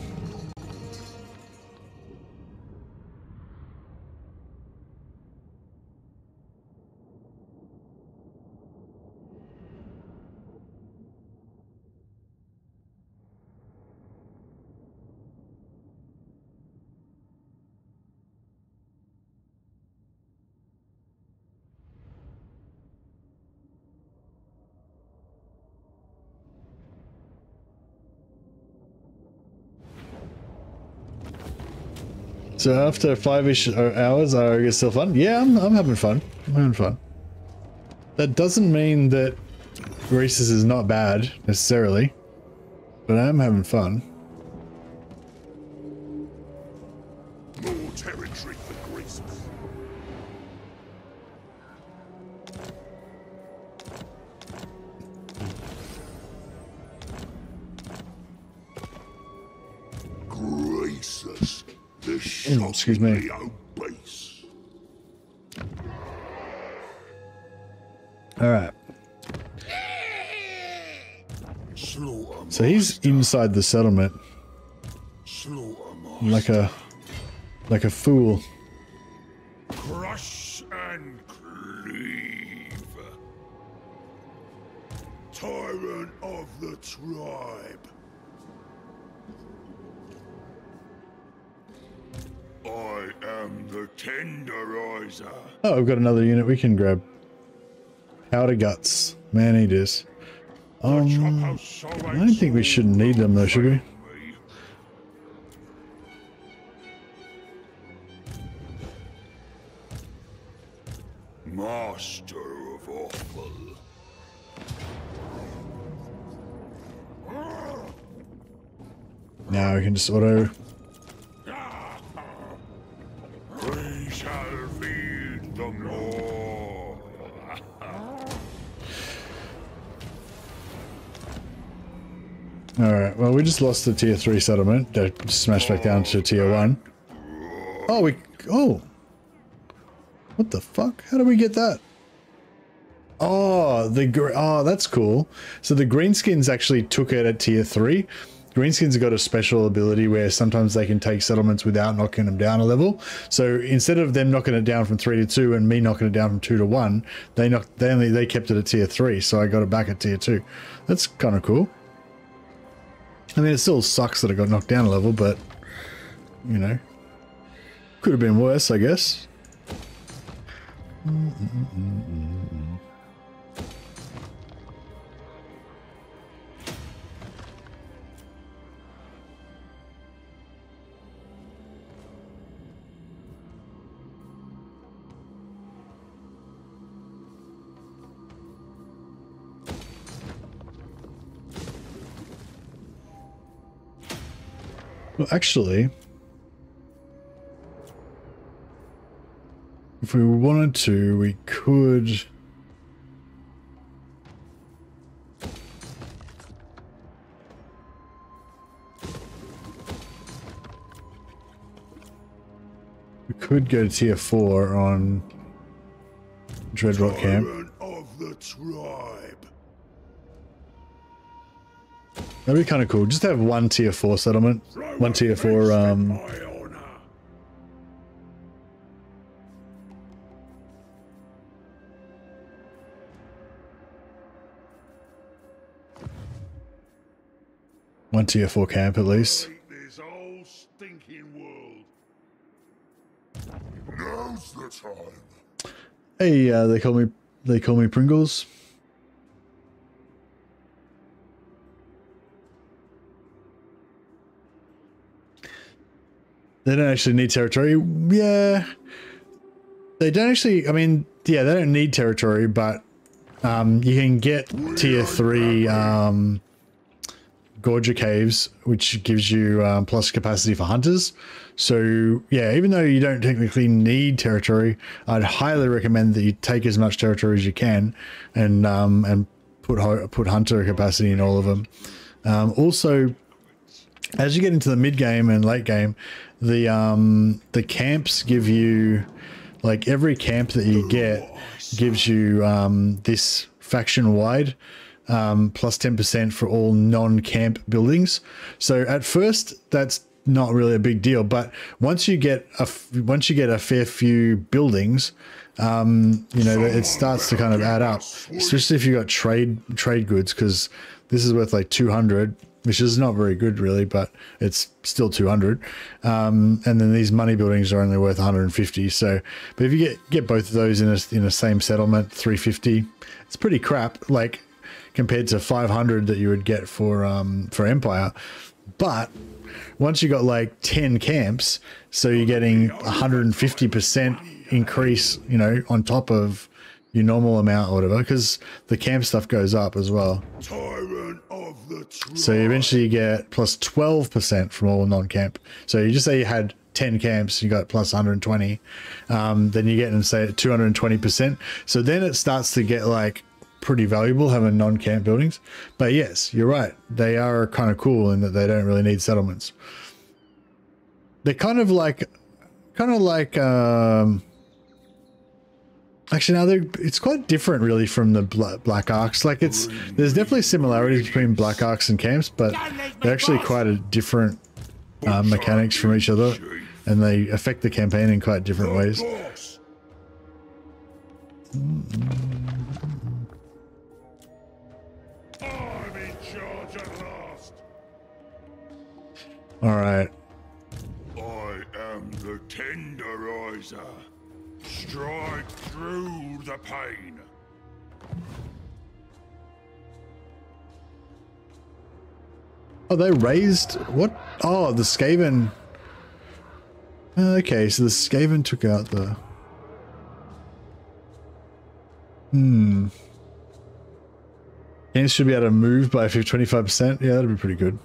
So after five-ish uh, hours, are you still fun? Yeah, I'm, I'm having fun. I'm having fun. That doesn't mean that Greasus is not bad, necessarily. But I am having fun. Excuse me. obese. Alright. So he's inside the settlement like a like a fool. got another unit we can grab. Powder guts. Man eaters. Um, I don't think we shouldn't need them though, should we? Master of Awful. Now we can just auto just lost the tier 3 settlement. They smashed back down to tier 1. Oh, we. Oh! What the fuck? How do we get that? Oh, the oh, that's cool. So the greenskins actually took it at tier three. Greenskins have got a special ability where sometimes they can take settlements without knocking them down a level. So instead of them knocking it down from three to two and me knocking it down from two to one, they knocked they only they kept it at tier three. So I got it back at tier two. That's kind of cool. I mean, it still sucks that I got knocked down a level, but you know, could have been worse, I guess. Well, actually, if we wanted to, we could. We could go to tier 4 on Dreadrock Camp. Tyrant of the tribe. That'd be kind of cool. Just have one tier 4 settlement. One tier 4 um, one tier 4 camp at least. This whole stinking world. Now's the time. Hey, uh, they call me they call me Pringles. They don't actually need territory. Yeah. They don't actually I mean, yeah, they don't need territory, but um, you can get tier 3 um, Gorger Caves, which gives you um, plus capacity for hunters. So, yeah, even though you don't technically need territory, I'd highly recommend that you take as much territory as you can and um, and put put hunter capacity in all of them. Um, also, as you get into the mid game and late game, the um, the camps give you like every camp that you get gives you um, this faction wide um, plus 10% for all non-camp buildings. So at first that's not really a big deal, but once you get a once you get a fair few buildings, um, you know it starts to kind of add up, especially if you got trade trade goods because this is worth like 200 which is not very good really, but it's still 200. Um, and then these money buildings are only worth 150. So, but if you get get both of those in a in a same settlement, 350, it's pretty crap. Like compared to 500 that you would get for um for Empire, but once you got like 10 camps, so you're getting 150% increase, you know, on top of your normal amount or whatever, because the camp stuff goes up as well. Tyrant of the tribe. So you eventually get plus 12% from all non-camp. So you just say you had 10 camps, you got plus 120. Um, then you get and say 220%. So then it starts to get like pretty valuable having non-camp buildings. But yes, you're right. They are kind of cool in that they don't really need settlements. They're kind of like, kind of like, um, Actually, now they're, it's quite different, really, from the Bla- Black Arks. Like, it's there's definitely similarities between Black Arks and camps, but they're actually quite a different uh, mechanics from each other, and they affect the campaign in quite different ways. All right, I am the tenderizer. Strike through the pain. oh, they raised what? Oh, the Skaven. Okay, so the Skaven took out the. Hmm. Games should be able to move by 25%. Yeah, that'd be pretty good.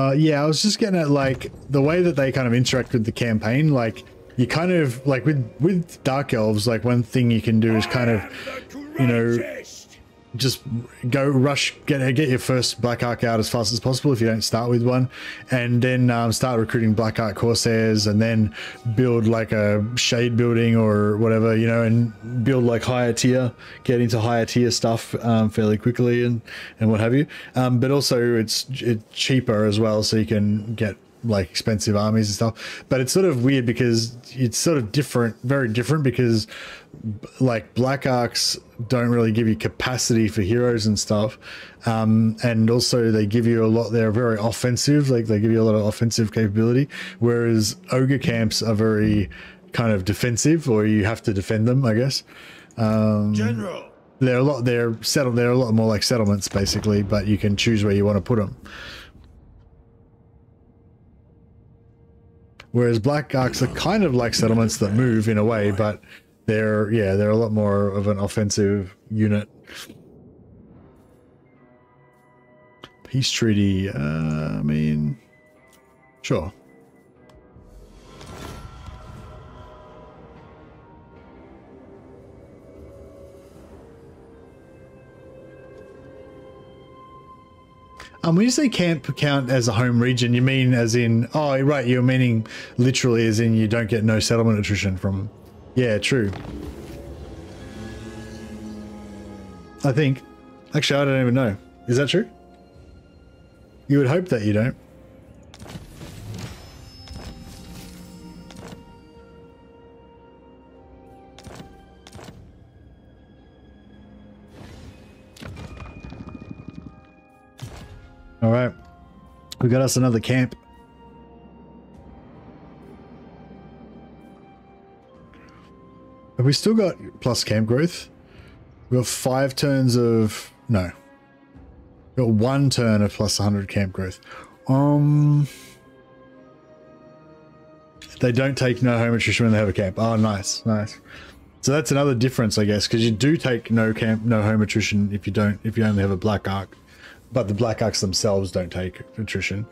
Uh, yeah, I was just getting at like the way that they kind of interact with the campaign. Like you kind of like with with dark elves, like one thing you can do is kind of you know just go rush get get your first black ark out as fast as possible if you don't start with one. And then um, start recruiting black ark corsairs and then build like a shade building or whatever you know and build like higher tier get into higher tier stuff um, fairly quickly and and what have you. Um, but also it's it's cheaper as well so you can get like expensive armies and stuff. But it's sort of weird because it's sort of different very different because like black arks don't really give you capacity for heroes and stuff. Um, and also they give you a lot they're very offensive like they give you a lot of offensive capability whereas ogre camps are very kind of defensive or you have to defend them i guess. Um, General! they're a lot they're settled they're a lot more like settlements basically but you can choose where you want to put them Whereas black arks are kind of like settlements that move in a way, but they're yeah, they're a lot more of an offensive unit. Peace treaty, uh, I mean, sure. Um, when you say camp count as a home region, you mean as in, oh, right, you're meaning literally as in you don't get no settlement attrition from. Yeah, true. I think. Actually, I don't even know. Is that true? You would hope that you don't. All right. We got us another camp. Have we still got plus camp growth? We got five turns of no. We got one turn of plus 100 camp growth. Um, they don't take no home attrition when they have a camp. Oh, nice, nice. So that's another difference, I guess, because you do take no camp, no home attrition if you don't, if you only have a black ark, but the black arks themselves don't take attrition.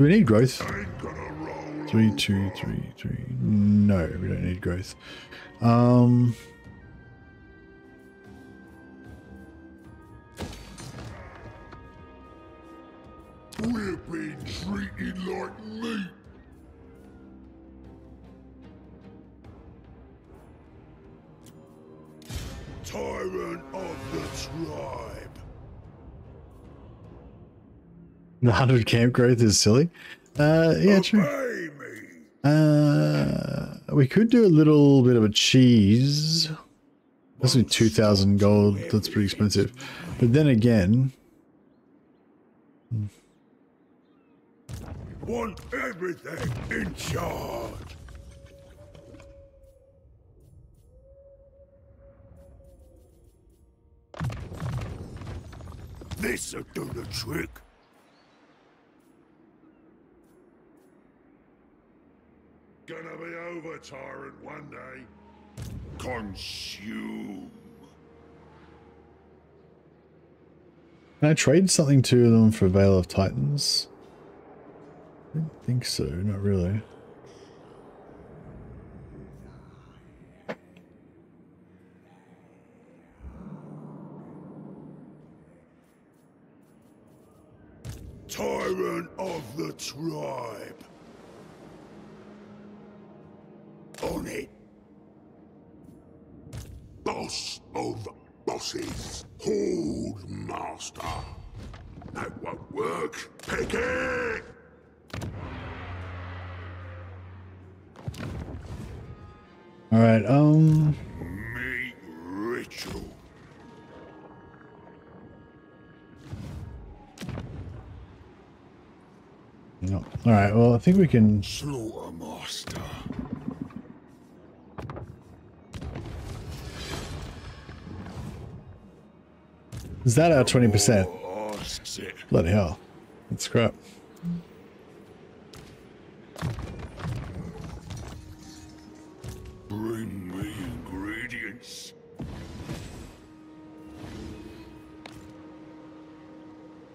Do we need growth? Three, two, three, three. No, we don't need growth. Um. We're being treated like meat! Tyrant of the tribe! The 100 camp growth is silly. Uh, yeah, true. Uh, we could do a little bit of a cheese. That's only 2,000 gold. That's pretty expensive. But then again, Want everything in charge! This'll do the trick. Gonna be over, Tyrant, one day. Consume. can I trade something to them for Veil of Titans? I don't think so, not really. Tyrant of the tribe. On it. Boss of bosses. Hold master. That won't work. Pick it! All right. Um. Meat ritual. No. All right. Well, I think we can. Slaughter master. Is that our twenty percent? Bloody hell. That's crap. Bring me ingredients.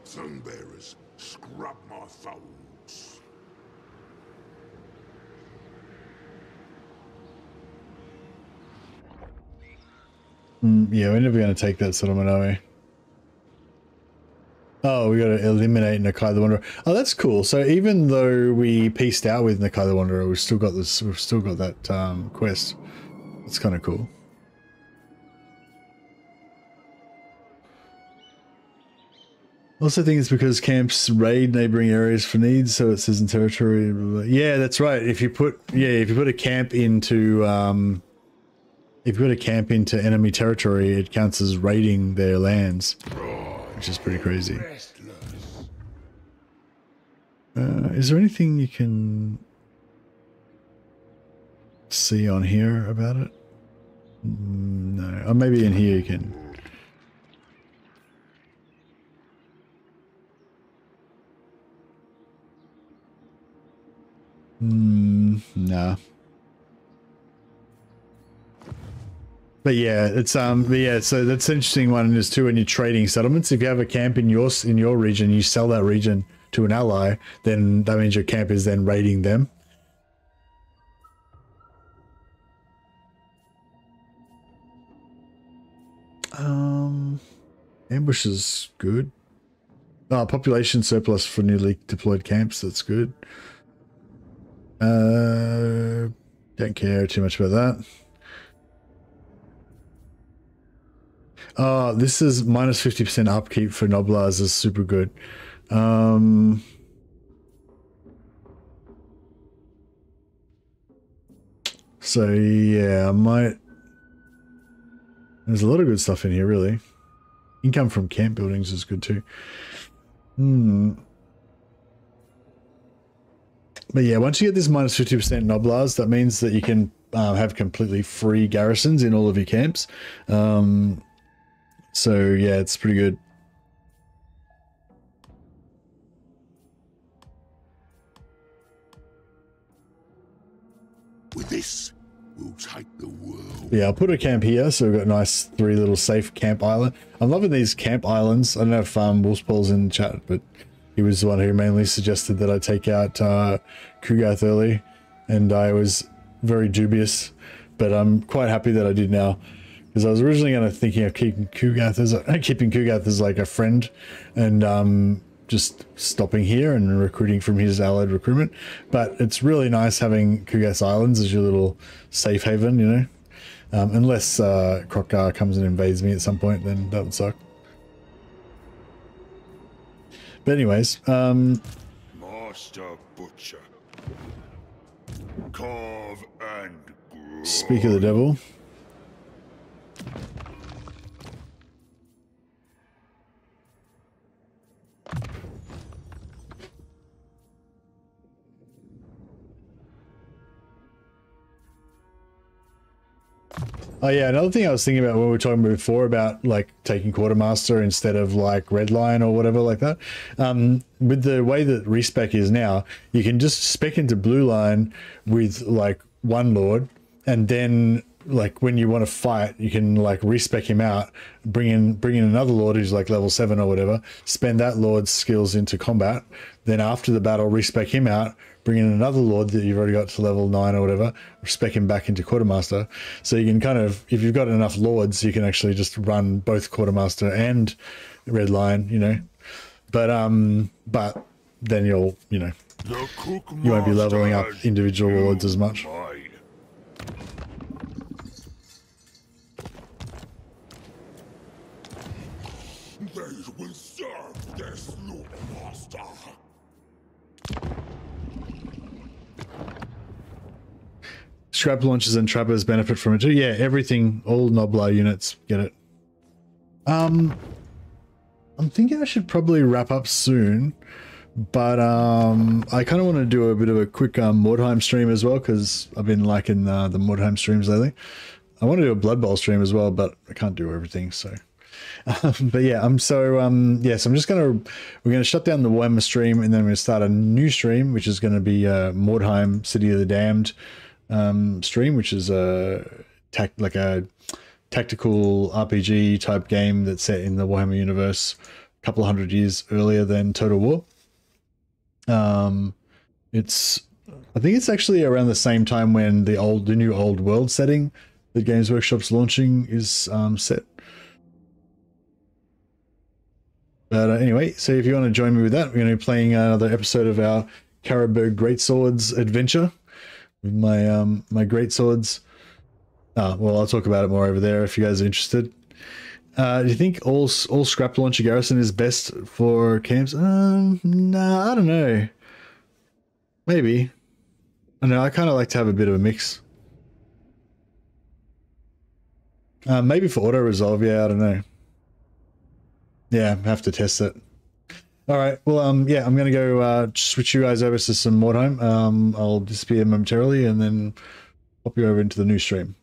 Sunbearers, scrub my thongs. Mm, yeah, we're never going to take that settlement, are we? Oh, we got to eliminate Nakai the Wanderer. Oh, that's cool. So even though we pieced out with Nakai the Wanderer, we've still got this. We've still got that um, quest. It's kind of cool. Also, think it's because camps raid neighboring areas for needs, so it says in territory. Yeah, that's right. If you put yeah, if you put a camp into um, if you put a camp into enemy territory, it counts as raiding their lands, which is pretty crazy. Uh, is there anything you can see on here about it? Mm, No. Or maybe in here you can. Mm, nah. But yeah, it's um, but yeah, so that's an interesting one is too when you're trading settlements. If you have a camp in your in your region, you sell that region to an ally, then that means your camp is then raiding them. Um, ambush is good. Oh, population surplus for newly deployed camps. That's good. Uh, don't care too much about that. Oh, this is minus 50% upkeep for Gnoblars is super good. Um, so yeah, I might. There's a lot of good stuff in here, really. Income from camp buildings is good too. Hmm. But yeah, once you get this minus 50% Gnoblars, that means that you can uh, have completely free garrisons in all of your camps. Um, so yeah, it's pretty good. With this, we'll take the world. Yeah, I'll put a camp here, so we've got a nice three little safe camp island. I'm loving these camp islands. I don't know if um, Wolfspall's in chat, but he was the one who mainly suggested that I take out uh, Ku'gath early, and I was very dubious, but I'm quite happy that I did now. Because I was originally going to thinking of keeping Ku'gath as a, keeping Ku'gath as like a friend, and um, just stopping here and recruiting from his allied recruitment. But it's really nice having Ku'gath Islands as your little safe haven, you know. Um, unless uh, Kroq-Gar comes and invades me at some point, then that would suck. But anyways, um, Master Butcher. Carve and grow. speak of the devil. Oh yeah, another thing I was thinking about when we were talking before about like taking quartermaster instead of like red line or whatever like that. Um, with the way that respec is now, you can just spec into blue line with like one lord, and then like when you want to fight, you can like respec him out, bring in bring in another lord who's like level seven or whatever, spend that lord's skills into combat. Then after the battle, respec him out, bring in another lord that you've already got to level nine or whatever, spec him back into quartermaster. So you can kind of, if you've got enough lords, you can actually just run both quartermaster and red line, you know. But um, but then you'll, you know, you won't be leveling up individual lords as much. mine. They will serve their sloop master. Scrap launchers and trappers benefit from it too. Yeah, everything, all Gnoblar units get it. Um, I'm thinking I should probably wrap up soon, but um, I kind of want to do a bit of a quick um, Mordheim stream as well because I've been liking uh, the Mordheim streams lately. I want to do a Blood Bowl stream as well, but I can't do everything, so. Um, but yeah, I'm so um yes, yeah, so I'm just gonna we're gonna shut down the Warhammer stream and then we're gonna start a new stream, which is gonna be uh Mordheim City of the Damned um stream, which is a tac like a tactical RPG type game that's set in the Warhammer universe a couple hundred years earlier than Total War. Um it's I think it's actually around the same time when the old the new old world setting that Games Workshop's launching is um set. But uh, anyway, so if you want to join me with that, we're going to be playing another episode of our Carroburg Great Swords adventure my um my great swords. Uh, well, I'll talk about it more over there if you guys are interested. Uh, do you think all all scrap launcher garrison is best for camps? Um, nah, I don't know. Maybe. I know. I kind of like to have a bit of a mix. Uh, maybe for auto resolve. Yeah, I don't know. Yeah, have to test it. All right. Well, um, yeah, I'm gonna go uh, switch you guys over to some Mordheim. Um, I'll disappear momentarily and then pop you over into the new stream.